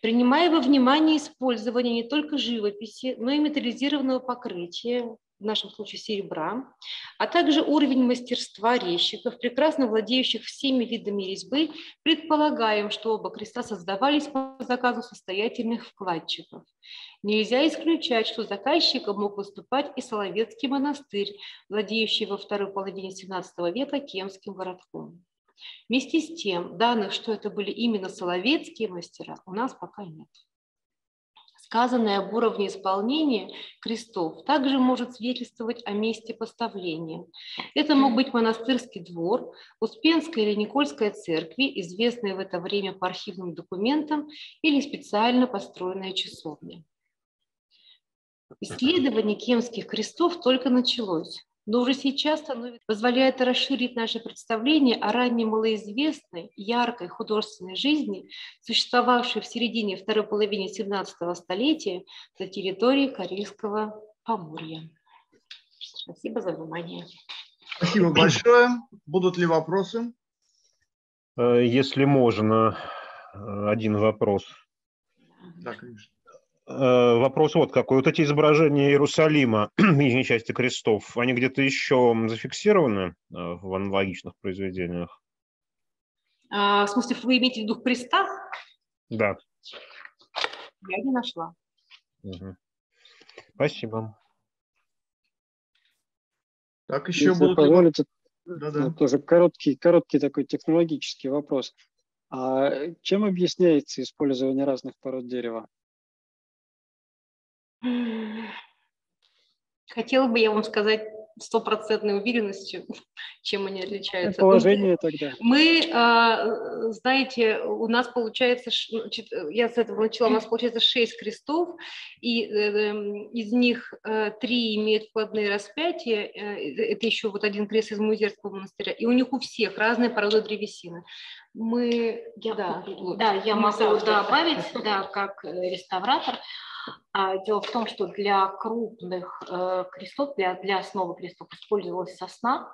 Принимая во внимание использование не только живописи, но и металлизированного покрытия, в нашем случае серебра, а также уровень мастерства резчиков, прекрасно владеющих всеми видами резьбы, предполагаем, что оба креста создавались по заказу состоятельных вкладчиков. Нельзя исключать, что заказчиком мог выступать и Соловецкий монастырь, владеющий во второй половине XVII века Кемским городком. Вместе с тем, данных, что это были именно соловецкие мастера, у нас пока нет. Сказанное об уровне исполнения крестов также может свидетельствовать о месте поставления. Это мог быть монастырский двор, Успенская или Никольская церкви, известные в это время по архивным документам, или специально построенная часовня. Исследование кемских крестов только началось но уже сейчас становится, позволяет расширить наше представление о ранней малоизвестной, яркой художественной жизни, существовавшей в середине второй половины 17 столетия на территории Карельского Поморья. Спасибо за внимание. Спасибо большое. Будут ли вопросы? Э, если можно, э, один вопрос. Да, конечно. Э, вопрос вот какой. Вот эти изображения Иерусалима, нижней части крестов, они где-то еще зафиксированы э, в аналогичных произведениях? А, в смысле, вы имеете в виду в крестах? Да. Я не нашла. Угу. Спасибо. Так, еще Если будут... позволите, да, да. тоже короткий, короткий такой технологический вопрос. А чем объясняется использование разных пород дерева? Хотела бы я вам сказать стопроцентной уверенностью, чем они отличаются. Положение тогда. Мы, а, знаете, у нас получается, я с этого начала, у нас получается шесть крестов, и э, эм, из них э, три имеют вкладные распятия, э, это еще вот один крест из Музерского монастыря, и у них у всех разные породы древесины. Мы, я, да, да, я могу добавить, да, как реставратор, дело в том, что для крупных э, крестов, для, для основы крестов использовалась сосна,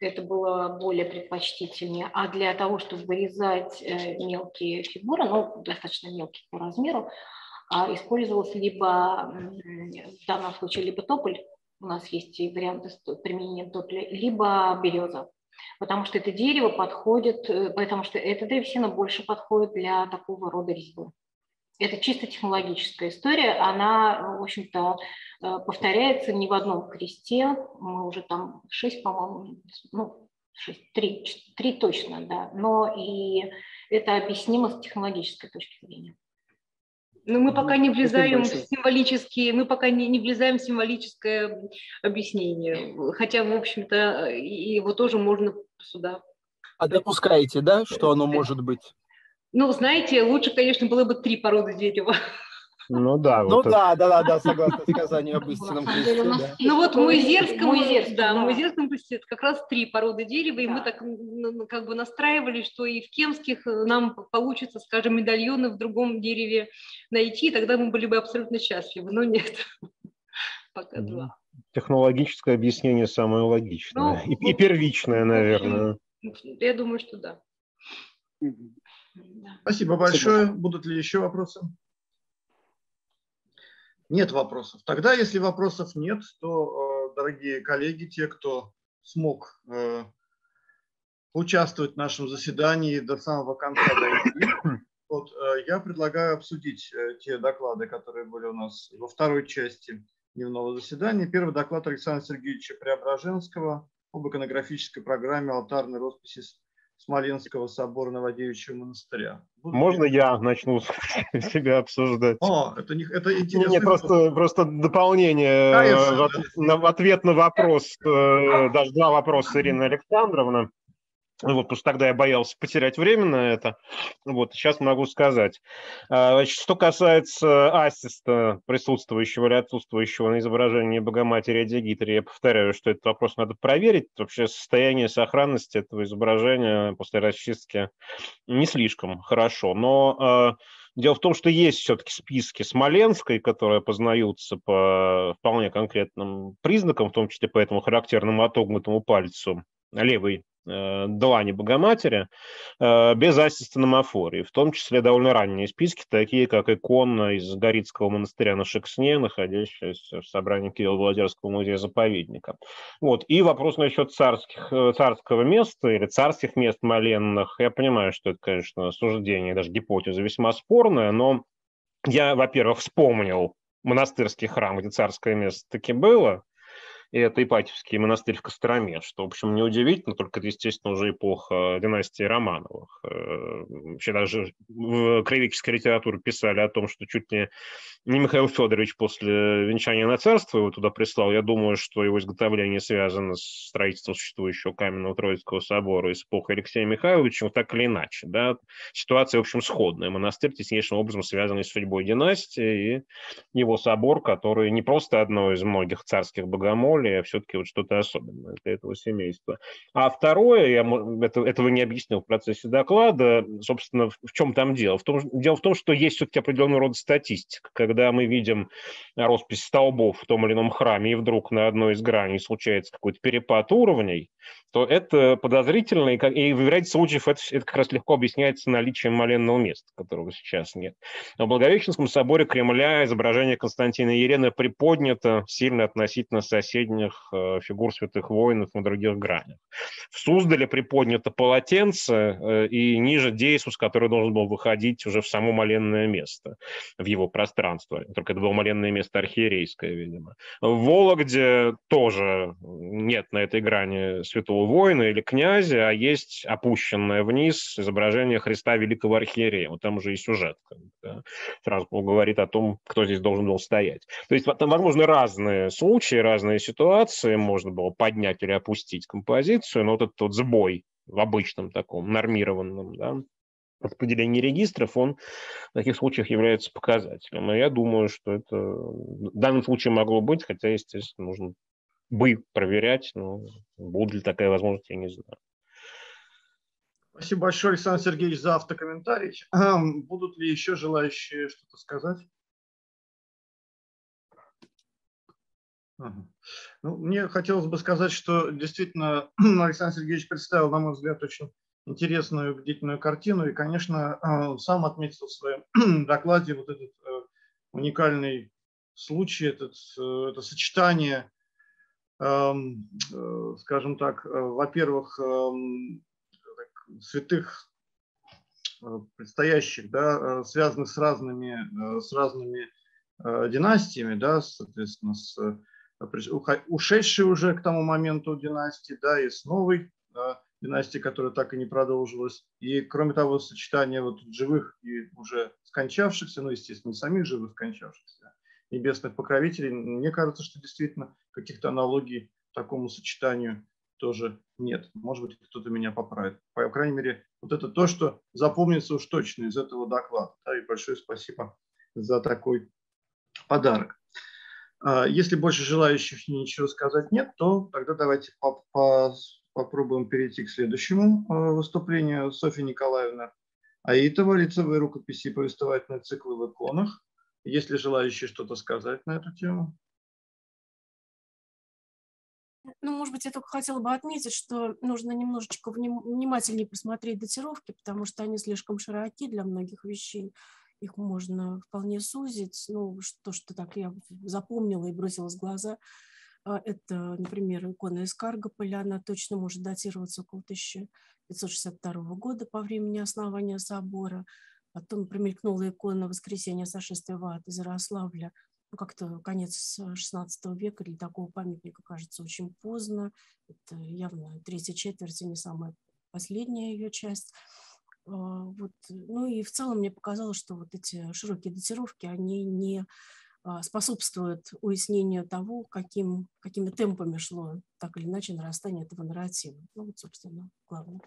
это было более предпочтительнее. А для того, чтобы вырезать э, мелкие фигуры, ну, достаточно мелкие по размеру, а, использовалась либо, в данном случае, либо тополь, у нас есть варианты применения топля, либо береза. Потому что это дерево подходит, э, потому что эта древесина больше подходит для такого рода резьбы. Это чисто технологическая история, она, в общем-то, э, повторяется не в одном кресте, мы уже там шесть, по-моему, ну, шесть, три, три точно, да, но и это объяснимо с технологической точки зрения. Но мы пока не влезаем в символические, мы пока не, не влезаем в символическое объяснение, хотя, в общем-то, его тоже можно сюда. А допускаете, да, что оно может быть? Ну, знаете, лучше, конечно, было бы три породы дерева. Ну да. Ну вот да, да, да, да, согласно сказанию об истинном кресте. Да. Ну вот в Муизерском, да, в Муизерском кресте как раз три породы дерева, и мы так как бы настраивали, что и в Кемских нам получится, скажем, медальоны в другом дереве найти, тогда мы были бы абсолютно счастливы, но нет. Пока два. Технологическое объяснение самое логичное ну, и, и первичное, наверное. Я думаю, что да. Спасибо большое. Будут ли еще вопросы? Нет вопросов. Тогда, если вопросов нет, то, э, дорогие коллеги, те, кто смог э, участвовать в нашем заседании до самого конца дойти, вот, э, я предлагаю обсудить те доклады, которые были у нас во второй части дневного заседания. Первый доклад Александра Сергеевича Преображенского об иконографической программе алтарной росписи Смоленского собора Новодевичьего монастыря. Буду Можно я начну себя обсуждать? О, это, не, это интересно. Нет, просто, просто дополнение Конечно. в, в ответ на вопрос, э, даже два вопроса Ирины Александровны. Вот, потому что тогда я боялся потерять время на это. Вот, сейчас могу сказать. А, что касается ассиста, присутствующего или отсутствующего на изображении Богоматери Адигитри, я повторяю, что этот вопрос надо проверить. Вообще состояние сохранности этого изображения после расчистки не слишком хорошо. Но а, Дело в том, что есть все-таки списки Смоленской, которые познаются по вполне конкретным признакам, в том числе по этому характерному отогнутому пальцу левой Э, длани Богоматери э, без ассистономофории, в том числе довольно ранние списки, такие как икона из Горицкого монастыря на Шексне, находящаяся в собрании Киево-Владимирского музея-заповедника. Вот. И вопрос насчет царских, э, царского места или царских мест моленных. Я понимаю, что это, конечно, суждение, даже гипотеза весьма спорная, но я, во-первых, вспомнил монастырский храм, где царское место таки было, и это Ипатьевский монастырь в Костроме, что, в общем, неудивительно, только это, естественно, уже эпоха династии Романовых. Э, вообще даже в краеведческой литературе писали о том, что чуть ли не Михаил Федорович после венчания на царство его туда прислал. Я думаю, что его изготовление связано с строительством существующего каменного Троицкого собора из эпохи Алексея Михайловича, так или иначе. Да? Ситуация, в общем, сходная. Монастырь теснейшим образом связан с судьбой династии и его собор, который не просто одно из многих царских богомолий, более все-таки вот что-то особенное для этого семейства. А второе, я это, этого не объяснил в процессе доклада, собственно, в, в чем там дело? В том, дело в том, что есть все-таки определенного рода статистика. Когда мы видим роспись столбов в том или ином храме, и вдруг на одной из граней случается какой-то перепад уровней, то это подозрительно, и, и в ряде случаев это, это как раз легко объясняется наличием моленного места, которого сейчас нет. Но в Благовещенском соборе Кремля изображение Константина Ерены приподнято сильно относительно соседних э, фигур святых воинов на других гранях. В Суздале приподнято полотенце э, и ниже Дейсус, который должен был выходить уже в само моленное место, в его пространство. Только это было моленное место архиерейское, видимо. В Вологде тоже нет на этой грани святого воина или князя, а есть опущенное вниз изображение Христа Великого Архиерея. Вот там уже и сюжет да, сразу говорит о том, кто здесь должен был стоять. То есть там возможны разные случаи, разные ситуации, можно было поднять или опустить композицию, но вот этот вот сбой в обычном таком нормированном да, распределении регистров, он в таких случаях является показателем. И я думаю, что это в данном случае могло быть, хотя, естественно, нужно бы проверять, но будет ли такая возможность, я не знаю. Спасибо большое, Александр Сергеевич, за автокомментарий. Будут ли еще желающие что-то сказать? Ага. Ну, мне хотелось бы сказать, что действительно Александр Сергеевич представил, на мой взгляд, очень интересную, убедительную картину. И, конечно, а, сам отметил в своем докладе вот этот э, уникальный случай, этот, э, это сочетание, скажем так, во-первых, эм, святых предстоящих, да, связанных с разными, с разными династиями, да, соответственно, с ушедшей уже к тому моменту династии, да, и с новой, да, династии, которая так и не продолжилась. И, кроме того, сочетание вот живых и уже скончавшихся, ну, естественно, не самих живых скончавшихся, небесных покровителей, мне кажется, что действительно каких-то аналогий такому сочетанию тоже нет. Может быть, кто-то меня поправит. По крайней мере, вот это то, что запомнится уж точно из этого доклада. Да, и большое спасибо за такой подарок. А, если больше желающих ничего сказать нет, то тогда давайте по, по попробуем перейти к следующему э, выступлению Софьи Николаевны Аитова «Лицевые рукописи и повествовательные циклы в иконах». Есть ли желающие что-то сказать на эту тему? Ну, может быть, я только хотела бы отметить, что нужно немножечко внимательнее посмотреть датировки, потому что они слишком широки для многих вещей. Их можно вполне сузить. Ну, то, что так я запомнила и бросилась в глаза – а, это, например, икона из Каргополя, она точно может датироваться около 1562 года по времени основания собора. Потом промелькнула икона Воскресения сошествия в ад из Ярославля. Ну, как-то конец XVI века для такого памятника кажется очень поздно. Это явно третья четверть, и не самая последняя ее часть. А, вот. Ну и в целом мне показалось, что вот эти широкие датировки, они не а, способствует уяснению того, каким, какими темпами шло так или иначе нарастание этого нарратива. Ну вот, собственно, главное.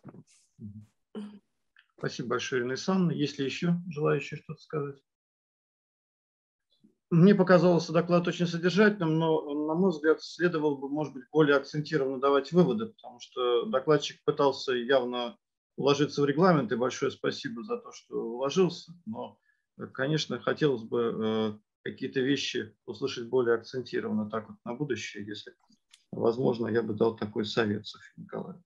Спасибо большое, Ирина Александровна. Есть ли еще желающие что-то сказать? Мне показался доклад очень содержательным, но, на мой взгляд, следовало бы, может быть, более акцентированно давать выводы, потому что докладчик пытался явно уложиться в регламент, и большое спасибо за то, что уложился. Но, конечно, хотелось бы э, какие-то вещи услышать более акцентированно так вот на будущее, если возможно, я бы дал такой совет, Софье Николаевна.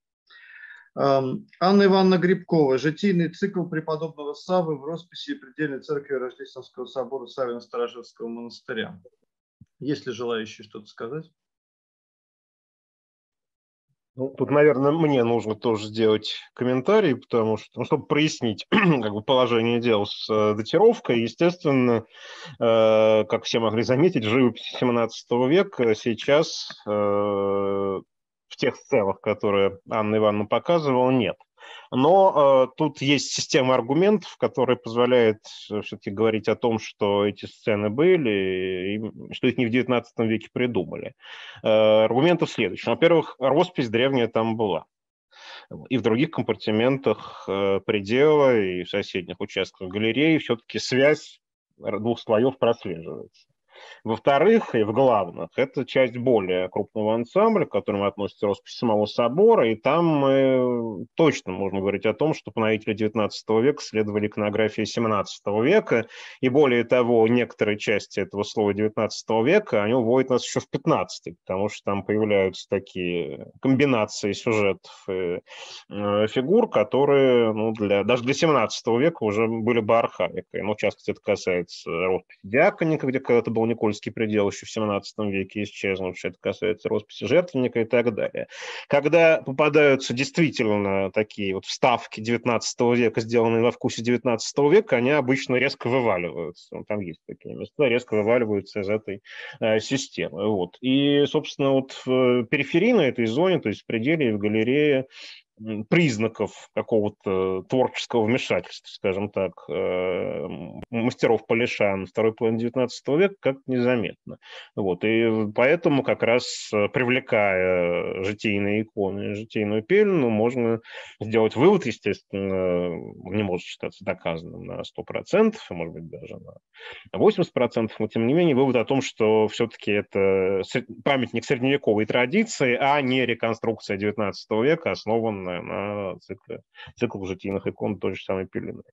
Анна Ивановна Грибкова. Житийный цикл преподобного Савы в росписи предельной церкви Рождественского собора Савино-Сторожевского монастыря. Есть ли желающие что-то сказать? Ну, тут, наверное, мне нужно тоже сделать комментарий, потому что, ну, чтобы прояснить как бы, положение дел с э, датировкой, естественно, э, как все могли заметить, живопись 17 века сейчас э, в тех целях, которые Анна Ивановна показывала, нет. Но э, тут есть система аргументов, которая позволяет э, все-таки говорить о том, что эти сцены были, и что их не в XIX веке придумали. Э, аргументов следующих. Во-первых, роспись древняя там была. И в других компартиментах э, предела, и в соседних участках галереи все-таки связь двух слоев прослеживается. Во-вторых, и в главных, это часть более крупного ансамбля, к которому относится роспись самого собора, и там мы точно можно говорить о том, что поновители XIX века следовали иконографии XVII века, и более того, некоторые части этого слова XIX века, они уводят нас еще в XV, потому что там появляются такие комбинации сюжетов и э, фигур, которые ну, для, даже для XVII века уже были бы архаикой. Ну, в частности, это касается росписи Диаконика, где когда-то был Никольский предел еще в 17 веке исчезнувший, это касается росписи жертвенника и так далее. Когда попадаются действительно такие вот вставки 19 века, сделанные во вкусе 19 века, они обычно резко вываливаются. Ну, там есть такие места, резко вываливаются из этой э, системы. Вот. И, собственно, вот в периферийной этой зоне, то есть в пределе, в галерее, признаков какого-то творческого вмешательства, скажем так, э, мастеров Полишан второй половины XIX века как незаметно. Вот. И поэтому как раз э, привлекая житейные иконы, житейную пелену, можно сделать вывод, естественно, не может считаться доказанным на 100%, а может быть даже на 80%, но тем не менее вывод о том, что все-таки это памятник средневековой традиции, а не реконструкция XIX века, основанная основанная на цикле, цикл житийных икон той же самой Пелины.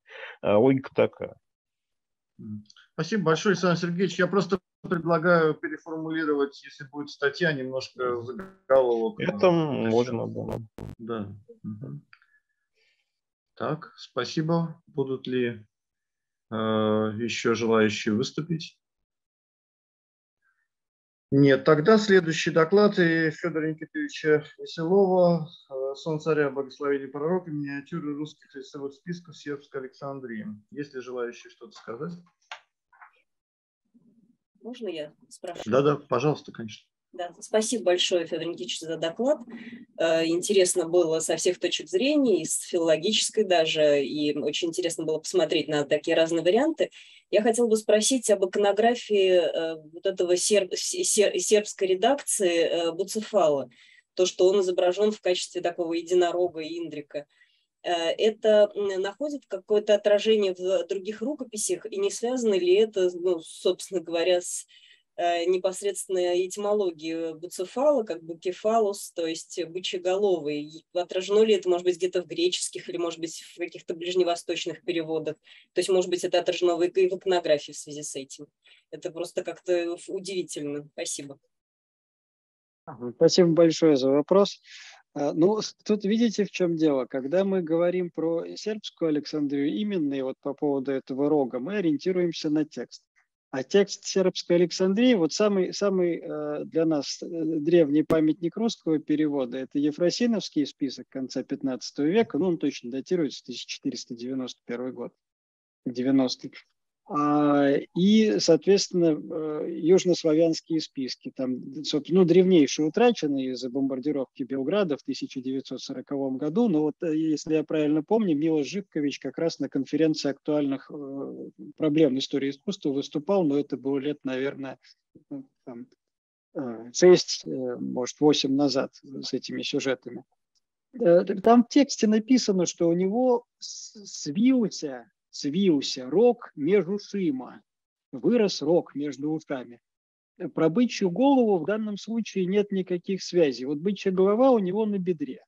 А логика такая. Спасибо большое, Александр Сергеевич. Я просто предлагаю переформулировать, если будет статья, немножко заголовок. Это можно, да. Да. Угу. Так, спасибо. Будут ли э, еще желающие выступить? Нет, тогда следующий доклад и Федора Никитовича Веселова э, «Сон царя, благословение пророка, миниатюры русских лицевых списков сербской Александрии». Есть ли желающие что-то сказать? Можно я спрошу? Да-да, пожалуйста, конечно. Да, спасибо большое, Федор Никитич, за доклад. Э, интересно было со всех точек зрения, и с филологической даже, и очень интересно было посмотреть на такие разные варианты. Я хотела бы спросить об иконографии э, вот этого серб, сербской редакции э, Буцефала, то, что он изображен в качестве такого единорога Индрика. Э, это находит какое-то отражение в других рукописях, и не связано ли это, ну, собственно говоря, с непосредственно этимологию буцефала, как бы кефалус, то есть бычеголовый. Отражено ли это, может быть, где-то в греческих или, может быть, в каких-то ближневосточных переводах? То есть, может быть, это отражено в иконографии в связи с этим. Это просто как-то удивительно. Спасибо. Спасибо большое за вопрос. А, ну, тут видите, в чем дело. Когда мы говорим про сербскую Александрию именно, и вот по поводу этого рога, мы ориентируемся на текст. А текст сербской Александрии, вот самый, самый э, для нас э, древний памятник русского перевода, это Ефросиновский список конца 15 века, ну он точно датируется 1491 год, 90 а, и, соответственно, э, южнославянские списки. Там, ну, древнейшие утрачены из-за бомбардировки Белграда в 1940 году. Но вот, э, если я правильно помню, Милош Живкович как раз на конференции актуальных э, проблем истории искусства выступал, но это было лет, наверное, ну, там, 6, может, 8 назад с этими сюжетами. Там в тексте написано, что у него свился свился рог между шима, вырос рог между ушами. Про бычью голову в данном случае нет никаких связей. Вот бычья голова у него на бедре.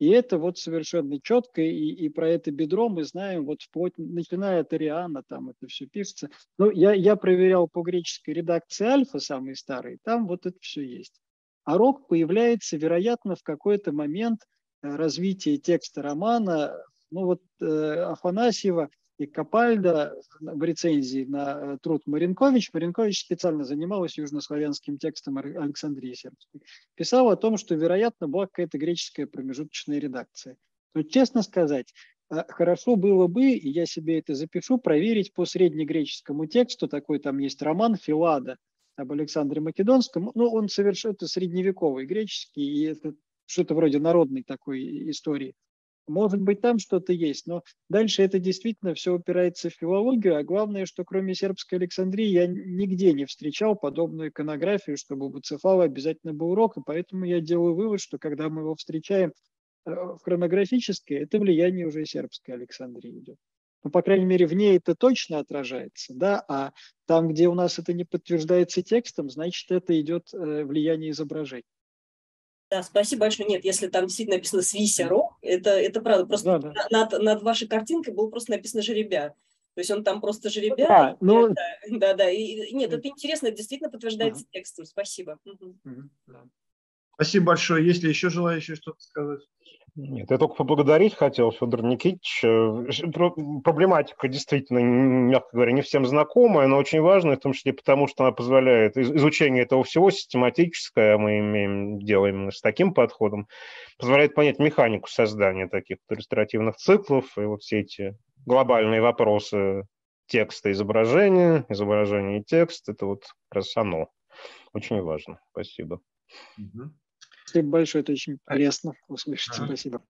И это вот совершенно четко, и, и про это бедро мы знаем, вот вплоть, начиная от Ариана, там это все пишется. Но я, я проверял по греческой редакции Альфа, самой старой, там вот это все есть. А рог появляется, вероятно, в какой-то момент э, развития текста романа ну вот э, Афанасьева и Капальда в рецензии на э, труд Маринкович, Маринкович специально занималась южнославянским текстом Александрии Сербской, писал о том, что, вероятно, была какая-то греческая промежуточная редакция. Но, честно сказать, э, хорошо было бы, и я себе это запишу, проверить по среднегреческому тексту, такой там есть роман Филада об Александре Македонском, ну, он совершенно это средневековый греческий, и это что-то вроде народной такой истории. Может быть, там что-то есть, но дальше это действительно все упирается в филологию, а главное, что кроме сербской Александрии я нигде не встречал подобную иконографию, чтобы у Буцефала обязательно был урок, и поэтому я делаю вывод, что когда мы его встречаем э, в хронографической, это влияние уже сербской Александрии идет. Ну, по крайней мере, в ней это точно отражается, да, а там, где у нас это не подтверждается текстом, значит, это идет э, влияние изображений. Да, спасибо большое. Нет, если там действительно написано «Свися рог», это, это правда. Просто да, да. Над, над вашей картинкой было просто написано «Жеребя». То есть он там просто жеребя. Да, ну... да, да, да. И, нет, это интересно, это действительно подтверждается ага. текстом. Спасибо. Угу. Да. Спасибо большое. Есть ли еще желающие что-то сказать? Нет, я только поблагодарить хотел, Федор Никитич. Э, проблематика действительно, мягко говоря, не всем знакомая, но очень важная, в том числе потому, что она позволяет изучение этого всего систематическое, а мы имеем дело именно с таким подходом, позволяет понять механику создания таких иллюстративных циклов и вот все эти глобальные вопросы текста, изображения, изображение и текст, это вот как раз оно. Очень важно. Спасибо. Угу. Спасибо большое, это очень полезно услышать. Ага. Спасибо.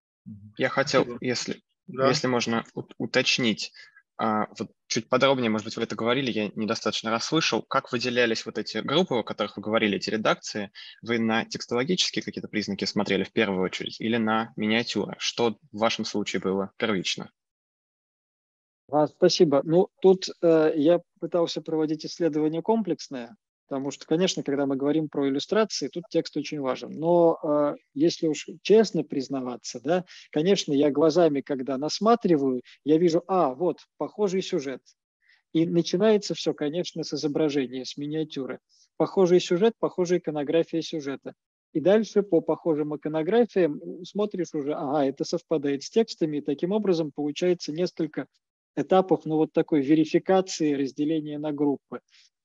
Я хотел, если, да. если можно уточнить, а, вот чуть подробнее, может быть, вы это говорили, я недостаточно расслышал, как выделялись вот эти группы, о которых вы говорили, эти редакции, вы на текстологические какие-то признаки смотрели в первую очередь или на миниатюры? Что в вашем случае было первично? А, спасибо. Ну, тут э, я пытался проводить исследование комплексное, Потому что, конечно, когда мы говорим про иллюстрации, тут текст очень важен. Но э, если уж честно признаваться, да, конечно, я глазами, когда насматриваю, я вижу, а, вот, похожий сюжет. И начинается все, конечно, с изображения, с миниатюры. Похожий сюжет, похожая иконография сюжета. И дальше по похожим иконографиям смотришь уже, ага, это совпадает с текстами, и таким образом получается несколько этапов, ну вот такой верификации, разделения на группы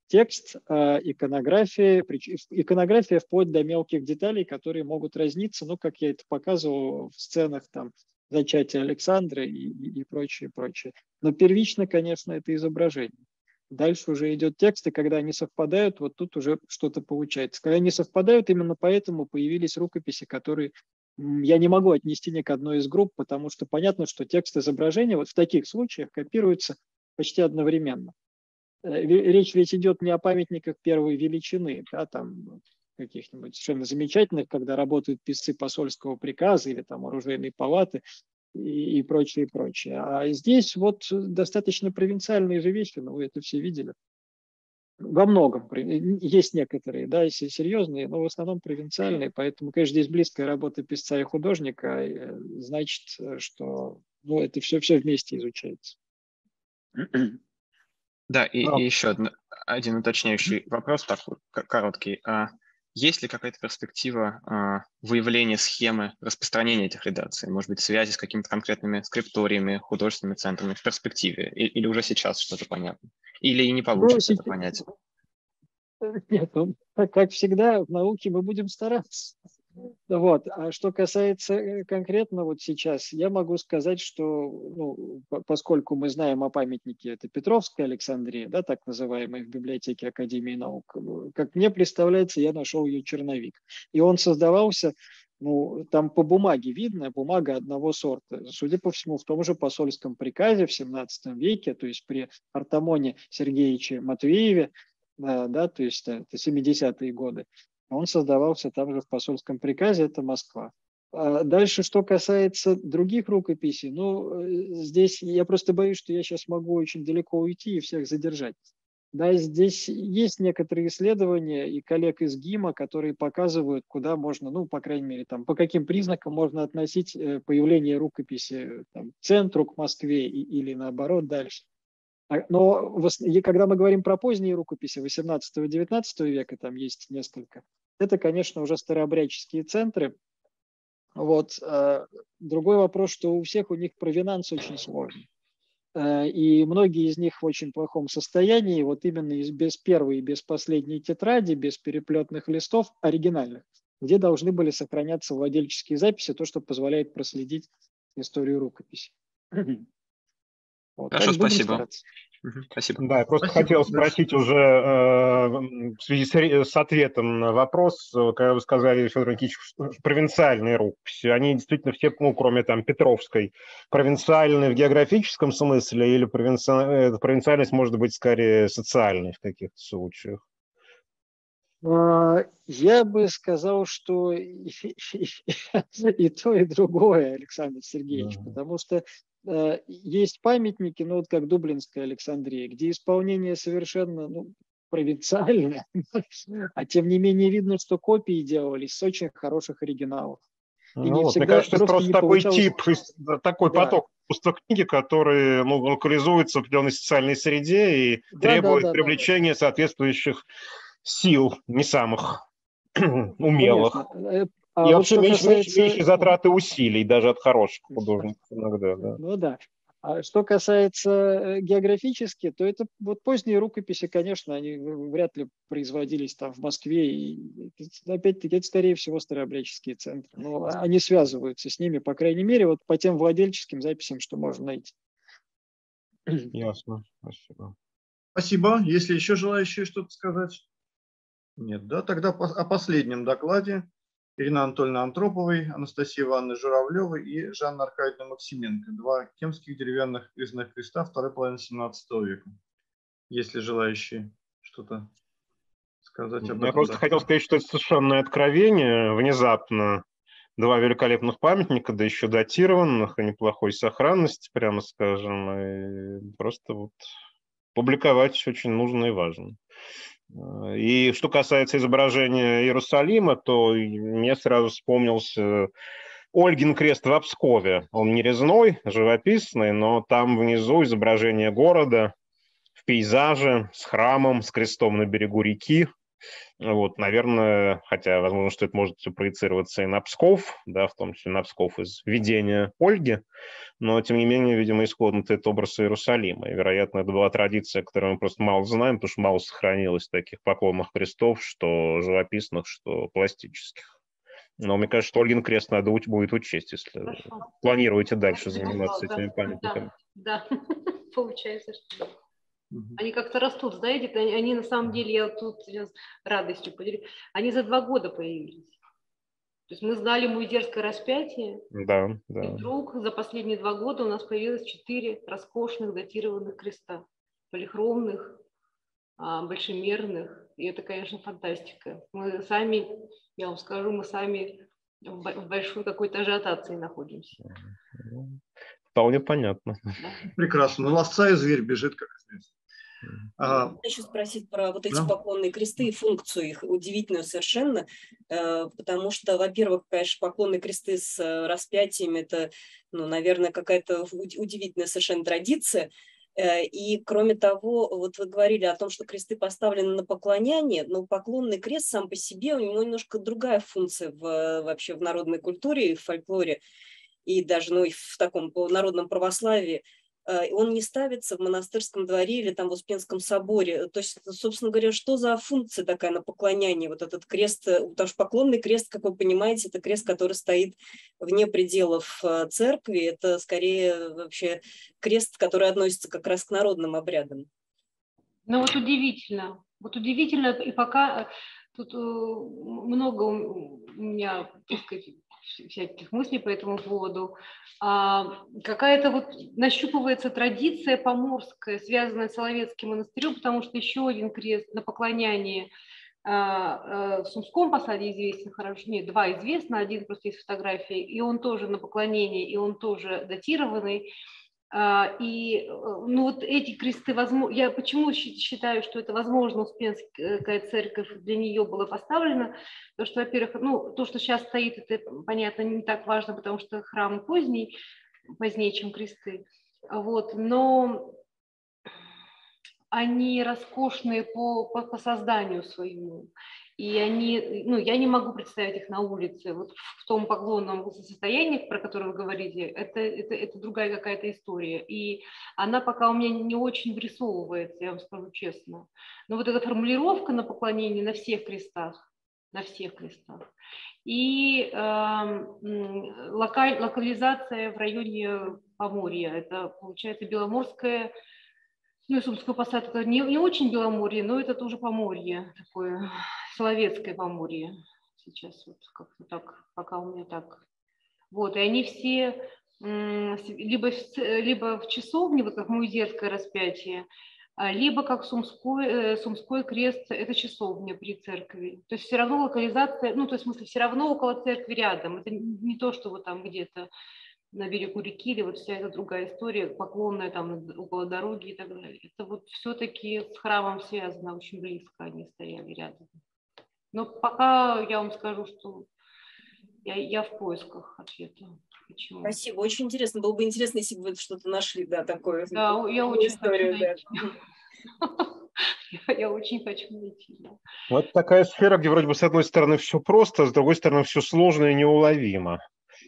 текст, а, иконография, иконография вплоть до мелких деталей, которые могут разниться, ну, как я это показывал в сценах там зачатия Александра и, и, и прочее, прочее. Но первично, конечно, это изображение. Дальше уже идет текст, и когда они совпадают, вот тут уже что-то получается. Когда они совпадают, именно поэтому появились рукописи, которые я не могу отнести ни к одной из групп, потому что понятно, что текст изображения вот в таких случаях копируется почти одновременно. Э, речь ведь идет не о памятниках первой величины, да, там каких-нибудь совершенно замечательных, когда работают писцы посольского приказа или там оружейной палаты и, и прочее, и прочее. А здесь вот достаточно провинциальные же вещи, но вы это все видели. Во многом. Есть некоторые, да, если серьезные, но в основном провинциальные, поэтому, конечно, здесь близкая работа писца и художника, э, значит, что ну, это все, все вместе изучается. Да, и, и еще один, один уточняющий вопрос, такой короткий. А есть ли какая-то перспектива а, выявления схемы распространения этих редакций? Может быть, связи с какими-то конкретными скрипториями, художественными центрами в перспективе? И, или уже сейчас что-то понятно? Или и не получится ну, это понять? Нет, ну, как всегда, в науке мы будем стараться. Вот. А что касается э, конкретно вот сейчас, я могу сказать, что ну, поскольку мы знаем о памятнике, это Петровская Александрия, да, так называемая в библиотеке Академии наук, как мне представляется, я нашел ее черновик. И он создавался ну, там по бумаге видно, бумага одного сорта. Судя по всему, в том же посольском приказе в 17 веке, то есть при Артамоне Сергеевиче Матвееве, да, да, то есть это 70-е годы, он создавался там же в посольском приказе, это Москва. А дальше, что касается других рукописей, ну, э, здесь я просто боюсь, что я сейчас могу очень далеко уйти и всех задержать. Да, здесь есть некоторые исследования и коллег из ГИМа, которые показывают, куда можно, ну, по крайней мере, там, по каким признакам можно относить э, появление рукописи там, к центру, к Москве и, или наоборот дальше. А, но когда мы говорим про поздние рукописи 18-19 века, там есть несколько, это, конечно, уже старообрядческие центры. Вот. А, другой вопрос, что у всех у них провинанс очень сложный. А, и многие из них в очень плохом состоянии, вот именно без первой и без последней тетради, без переплетных листов оригинальных, где должны были сохраняться владельческие записи, то, что позволяет проследить историю рукописи. Вот, Хорошо, спасибо. Спасибо. Да, я просто Спасибо. хотел спросить уже э, в связи с, с ответом на вопрос, когда вы сказали, Федор Никитич, провинциальные рукописи, они действительно все, ну, кроме там Петровской, провинциальные в географическом смысле или провинци... Э, провинциальность может быть скорее социальной в каких-то случаях? А, я бы сказал, что и, и то, и другое, Александр Сергеевич, да. потому что есть памятники, ну вот как Дублинская Александрия, где исполнение совершенно ну, провинциальное, а тем не менее видно, что копии делались с очень хороших оригиналов. И ну, вот, мне кажется, это просто такой получалось... тип, такой да. поток пустой книги, который ну, локализуется в определенной социальной среде и да, требует да, да, привлечения да. соответствующих сил, не самых умелых. Конечно. А и вот вообще меньше, касается... меньше затраты усилий даже от хороших художников иногда. Да. Ну да. А что касается э, географически, то это вот поздние рукописи, конечно, они вряд ли производились там в Москве. И, опять-таки, это, скорее всего, старообрядческие центры. Но они связываются с ними, по крайней мере, вот по тем владельческим записям, что можно найти. Ясно. Спасибо. Спасибо. Если еще желающие что-то сказать? Нет, да? Тогда о последнем докладе Ирина Анатольевна Антроповой, Анастасия Ивановна Журавлева и Жанна Аркадьевна Максименко. Два кемских деревянных резных креста второй половины 17 века. Есть ли желающие что-то сказать об этом? Я просто хотел сказать, что это совершенно откровение. Внезапно два великолепных памятника, да еще датированных и неплохой сохранности, прямо скажем. И просто вот публиковать очень нужно и важно. И что касается изображения Иерусалима, то мне сразу вспомнился Ольгин крест в Пскове. Он не резной, живописный, но там внизу изображение города в пейзаже с храмом, с крестом на берегу реки. Вот, наверное, хотя, возможно, что это может все проецироваться и на Псков, да, в том числе на Псков из видения Ольги, но, тем не менее, видимо, исходно этот образ Иерусалима. И, вероятно, это была традиция, которую мы просто мало знаем, потому что мало сохранилось таких поклонных крестов, что живописных, что пластических. Но мне кажется, что Ольгин крест надо будет учесть, если Хорошо. планируете дальше заниматься да, этими памятниками. Да, да. получается, что они как-то растут, знаете, они, они на самом деле, я тут с радостью поделюсь, они за два года появились. То есть мы знали Муйдерское распятие, да, да. и вдруг за последние два года у нас появилось четыре роскошных датированных креста, полихромных, а, большемерных, и это, конечно, фантастика. Мы сами, я вам скажу, мы сами в большой какой-то ажиотации находимся. Вполне понятно. Да. Прекрасно. На ловца и зверь бежит, как известно. А, Хочу спросить про вот эти да. поклонные кресты и функцию их, удивительную совершенно, э, потому что, во-первых, конечно, поклонные кресты с э, распятиями – это, ну, наверное, какая-то удивительная совершенно традиция, э, и кроме того, вот вы говорили о том, что кресты поставлены на поклоняние, но поклонный крест сам по себе, у него немножко другая функция в, вообще в народной культуре и в фольклоре, и даже ну, и в таком народном православии – он не ставится в монастырском дворе или там в Успенском соборе. То есть, собственно говоря, что за функция такая на поклоняние, вот этот крест, э, потому что поклонный крест, как вы понимаете, это крест, который стоит вне пределов э, церкви, это скорее вообще крест, который относится как раз к народным обрядам. Ну вот удивительно, вот удивительно, и пока тут много у меня, так сказать, всяких мыслей по этому поводу. А, какая-то вот нащупывается традиция поморская, связанная с Соловецким монастырем, потому что еще один крест на поклоняние а, а, в Сумском посаде известен хорошо, нет, два известно, один просто есть фотографии, и он тоже на поклонение, и он тоже датированный. А, и э, ну, вот эти кресты, возможно, я почему считаю, что это возможно, Успенская церковь для нее была поставлена, потому что, во-первых, ну, то, что сейчас стоит, это, понятно, не так важно, потому что храм поздний, позднее, чем кресты, вот, но они роскошные по, по, по созданию своему и они, ну, я не могу представить их на улице, вот в том поклонном состоянии, про которое вы говорите, это, это, это другая какая-то история, и она пока у меня не очень врисовывается, я вам скажу честно. Но вот эта формулировка на поклонении на всех крестах, на всех крестах, и э, локаль, локализация в районе Поморья, это получается Беломорская ну, Сумской посад это не, не очень Беломорье, но это тоже Поморье, такое Соловецкое Поморье сейчас вот как-то так, пока у меня так. Вот, и они все либо, либо в часовне, вот как Муизерское распятие, а, либо как Сумской, э, Сумской крест, это часовня при церкви. То есть все равно локализация, ну, то есть в смысле все равно около церкви рядом. Это не то, что вот там где-то на берегу реки, или вот вся эта другая история, поклонная там около дороги и так далее. Это вот все-таки с храмом связано, очень близко они стояли рядом. Но пока я вам скажу, что я, я в поисках ответа. Почему? Спасибо, очень интересно. Было бы интересно, если бы вы что-то нашли, да, такое. Да, я очень историю, хочу да. я очень хочу найти. Да. Вот такая сфера, где вроде бы с одной стороны все просто, а с другой стороны все сложно и неуловимо.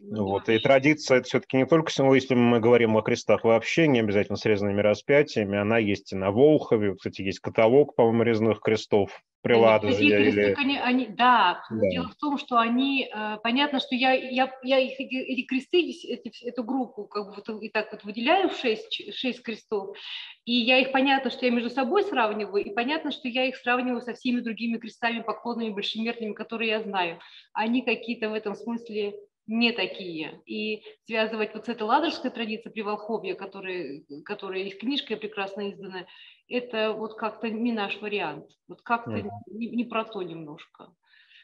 Ну, вот. И традиция это все-таки не только если мы говорим о крестах вообще, не обязательно с резными распятиями, она есть и на Волхове. Кстати, есть каталог, по-моему, резных крестов при Ладоге. Или... Они, они, да. да, дело в том, что они, э, понятно, что я, я, я их, эти кресты, эти, эту группу как бы вот и так вот выделяю в шесть, шесть крестов, и я их, понятно, что я между собой сравниваю, и понятно, что я их сравниваю со всеми другими крестами, поклонными, большемертными, которые я знаю. Они какие-то в этом смысле не такие. И связывать вот с этой ладожской традицией при Волховье, которая, которая есть книжка прекрасно издана, это вот как-то не наш вариант. Вот как-то mm. не, не про то немножко.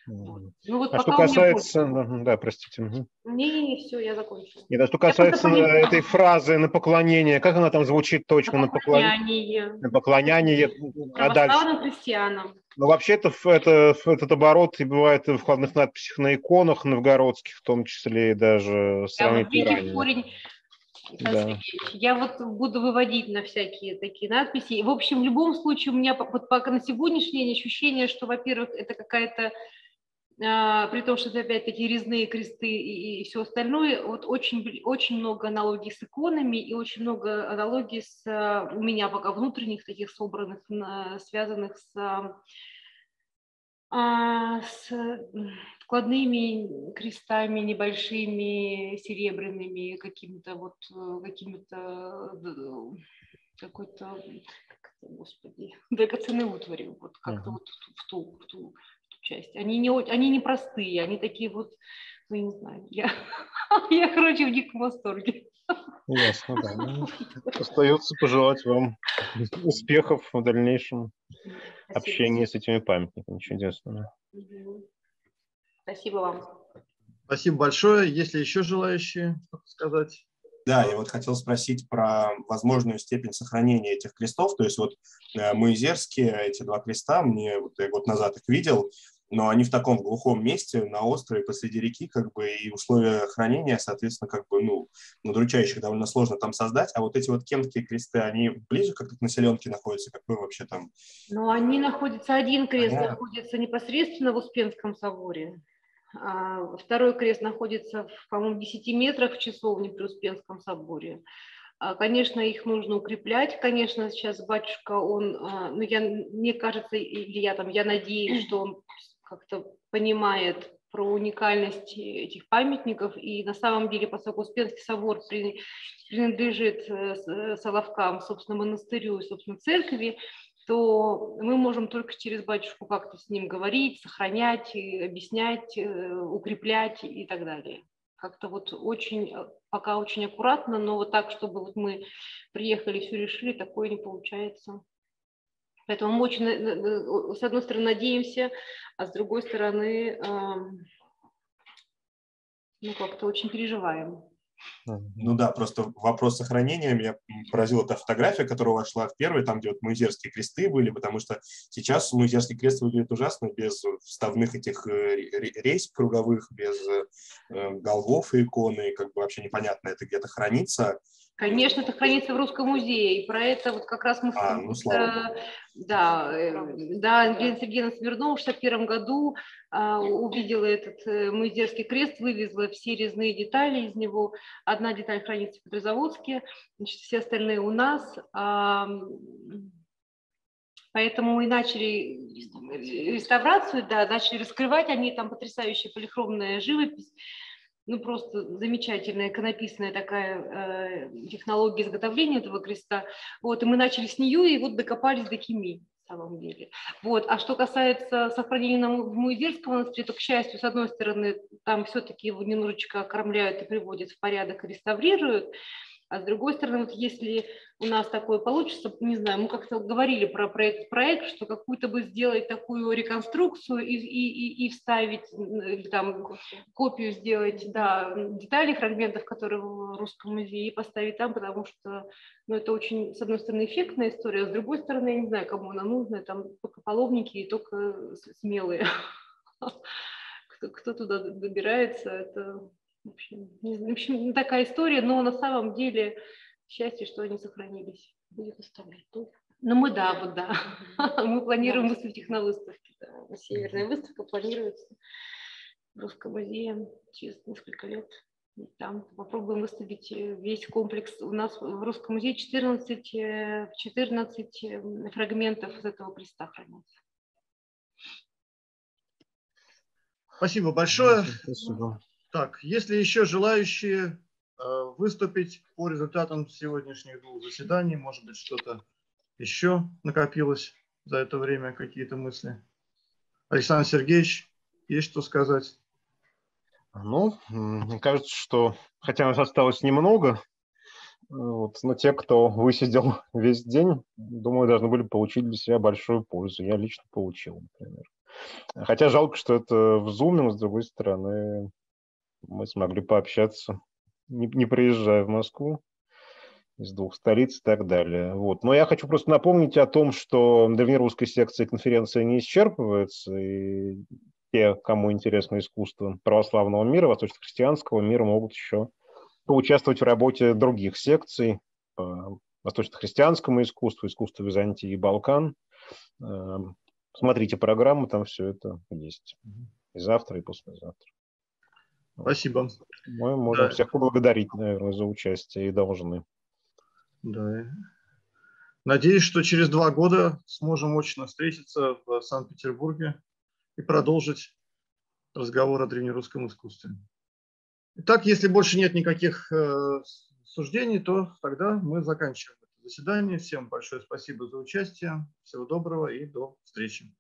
Вот. Ну, вот а что касается... Больше... Да, простите. Не-не-не, все, я закончила. Нет, а что касается этой фразы на поклонение, как она там звучит точно? На поклоняние. На поклоняние. А дальше? христианам. Ну, вообще это, это, этот оборот и бывает в вкладных надписях на иконах новгородских, в том числе и даже сравнительно ранее. корень да. Я вот буду выводить на всякие такие надписи. И, в общем, в любом случае у меня вот пока на сегодняшний день ощущение, что, во-первых, это какая-то а, при том, что это опять-таки резные кресты и, и все остальное, вот очень, очень много аналогий с иконами и очень много аналогий с, а, у меня пока внутренних таких собранных, связанных с, а, с вкладными крестами небольшими, серебряными, какими-то вот, какими-то какой-то, господи, драгоценной утварью, вот как-то uh-huh. вот в ту, в ту, часть. Они не, они не простые, они такие вот, ну, я не знаю, я, я короче, в диком восторге. Ясно, да. Ну, остается пожелать вам успехов в дальнейшем Спасибо. общении с этими памятниками чудесными. Спасибо вам. Спасибо большое. Есть ли еще желающие сказать? Да, я вот хотел спросить про возможную степень сохранения этих крестов. То есть вот э, Моизерские, эти два креста, мне вот я год назад их видел, но они в таком глухом месте, на острове, посреди реки, как бы, и условия хранения, соответственно, как бы, ну, надручающих довольно сложно там создать, а вот эти вот кентские кресты, они ближе как-то к населенке находятся, как вы вообще там? Ну, они находятся, один крест Понятно. находится непосредственно в Успенском соборе, а второй крест находится, по-моему, в 10 метрах в часовне при Успенском соборе. А, конечно, их нужно укреплять. Конечно, сейчас батюшка, он, а, ну, я, мне кажется, или я там, я надеюсь, что он как-то понимает про уникальность этих памятников. И на самом деле, поскольку Успенский собор принадлежит э, Соловкам, собственно, монастырю и, собственно, церкви, то мы можем только через батюшку как-то с ним говорить, сохранять, объяснять, э, укреплять и так далее. Как-то вот очень, э, пока очень аккуратно, но вот так, чтобы вот мы приехали, все решили, такое не получается. Поэтому мы очень, э, с одной стороны, надеемся, а с другой стороны, ну, как-то очень переживаем. Ну да, просто вопрос сохранения. Меня поразила эта фотография, которая вошла в первый, там, где вот муизерские кресты были, потому что сейчас муизерский крест выглядит ужасно, без вставных этих э, рейс круговых, без э, голов и иконы, как бы вообще непонятно, это где-то хранится, Конечно, это хранится в Русском музее, и про это вот как раз мы... А, ну, слава да, э, да, Ангелина Сергеевна Смирнова в 1961 году а, увидела этот э, музейский крест, вывезла все резные детали из него. Одна деталь хранится в Петрозаводске, значит, все остальные у нас. А, поэтому мы начали реставрацию, да, начали раскрывать, они там потрясающая полихромная живопись, ну просто замечательная иконописная такая э, технология изготовления этого креста. Вот, и мы начали с нее, и вот докопались до химии на самом деле. Вот. А что касается сохранения в Муизерском монастыре, то, к счастью, с одной стороны, там все-таки его немножечко окормляют и приводят в порядок реставрируют, а с другой стороны, вот если у нас такое получится, не знаю, мы как-то говорили про проект, проект что какую-то бы сделать такую реконструкцию и, и, и, и вставить, или там копию сделать, да, деталей, фрагментов, которые в Русском музее, и поставить там, потому что, ну, это очень, с одной стороны, эффектная история, а с другой стороны, я не знаю, кому она нужна, там только паломники и только смелые. Кто, кто туда добирается, это в общем, в общем, такая история, но на самом деле счастье, что они сохранились. Будет оставлять тут. Ну, мы да, вот да. Мы планируем выставить их на выставке. Да. Северная выставка планируется в Русском музее через несколько лет. Там попробуем выставить весь комплекс. У нас в Русском музее 14, 14 фрагментов из этого креста хранятся. Спасибо большое. Спасибо. Так, есть ли еще желающие э, выступить по результатам сегодняшних двух заседаний? Может быть, что-то еще накопилось за это время, какие-то мысли? Александр Сергеевич, есть что сказать? Ну, мне кажется, что хотя нас осталось немного, вот, но те, кто высидел весь день, думаю, должны были получить для себя большую пользу. Я лично получил, например. Хотя жалко, что это в Zoom, но с другой стороны, мы смогли пообщаться, не, не приезжая в Москву из двух столиц и так далее. Вот. Но я хочу просто напомнить о том, что древнерусской секции конференции не исчерпывается, и те, кому интересно искусство православного мира, восточно-христианского мира, могут еще поучаствовать в работе других секций по восточно-христианскому искусству, искусству Византии и Балкан. Эм, смотрите программу, там все это есть. И завтра, и послезавтра. Спасибо. Мы можем да. всех поблагодарить, наверное, за участие и должны. Да. Надеюсь, что через два года сможем очно встретиться в Санкт-Петербурге и продолжить разговор о древнерусском искусстве. Итак, если больше нет никаких э, суждений, то тогда мы заканчиваем это заседание. Всем большое спасибо за участие. Всего доброго и до встречи.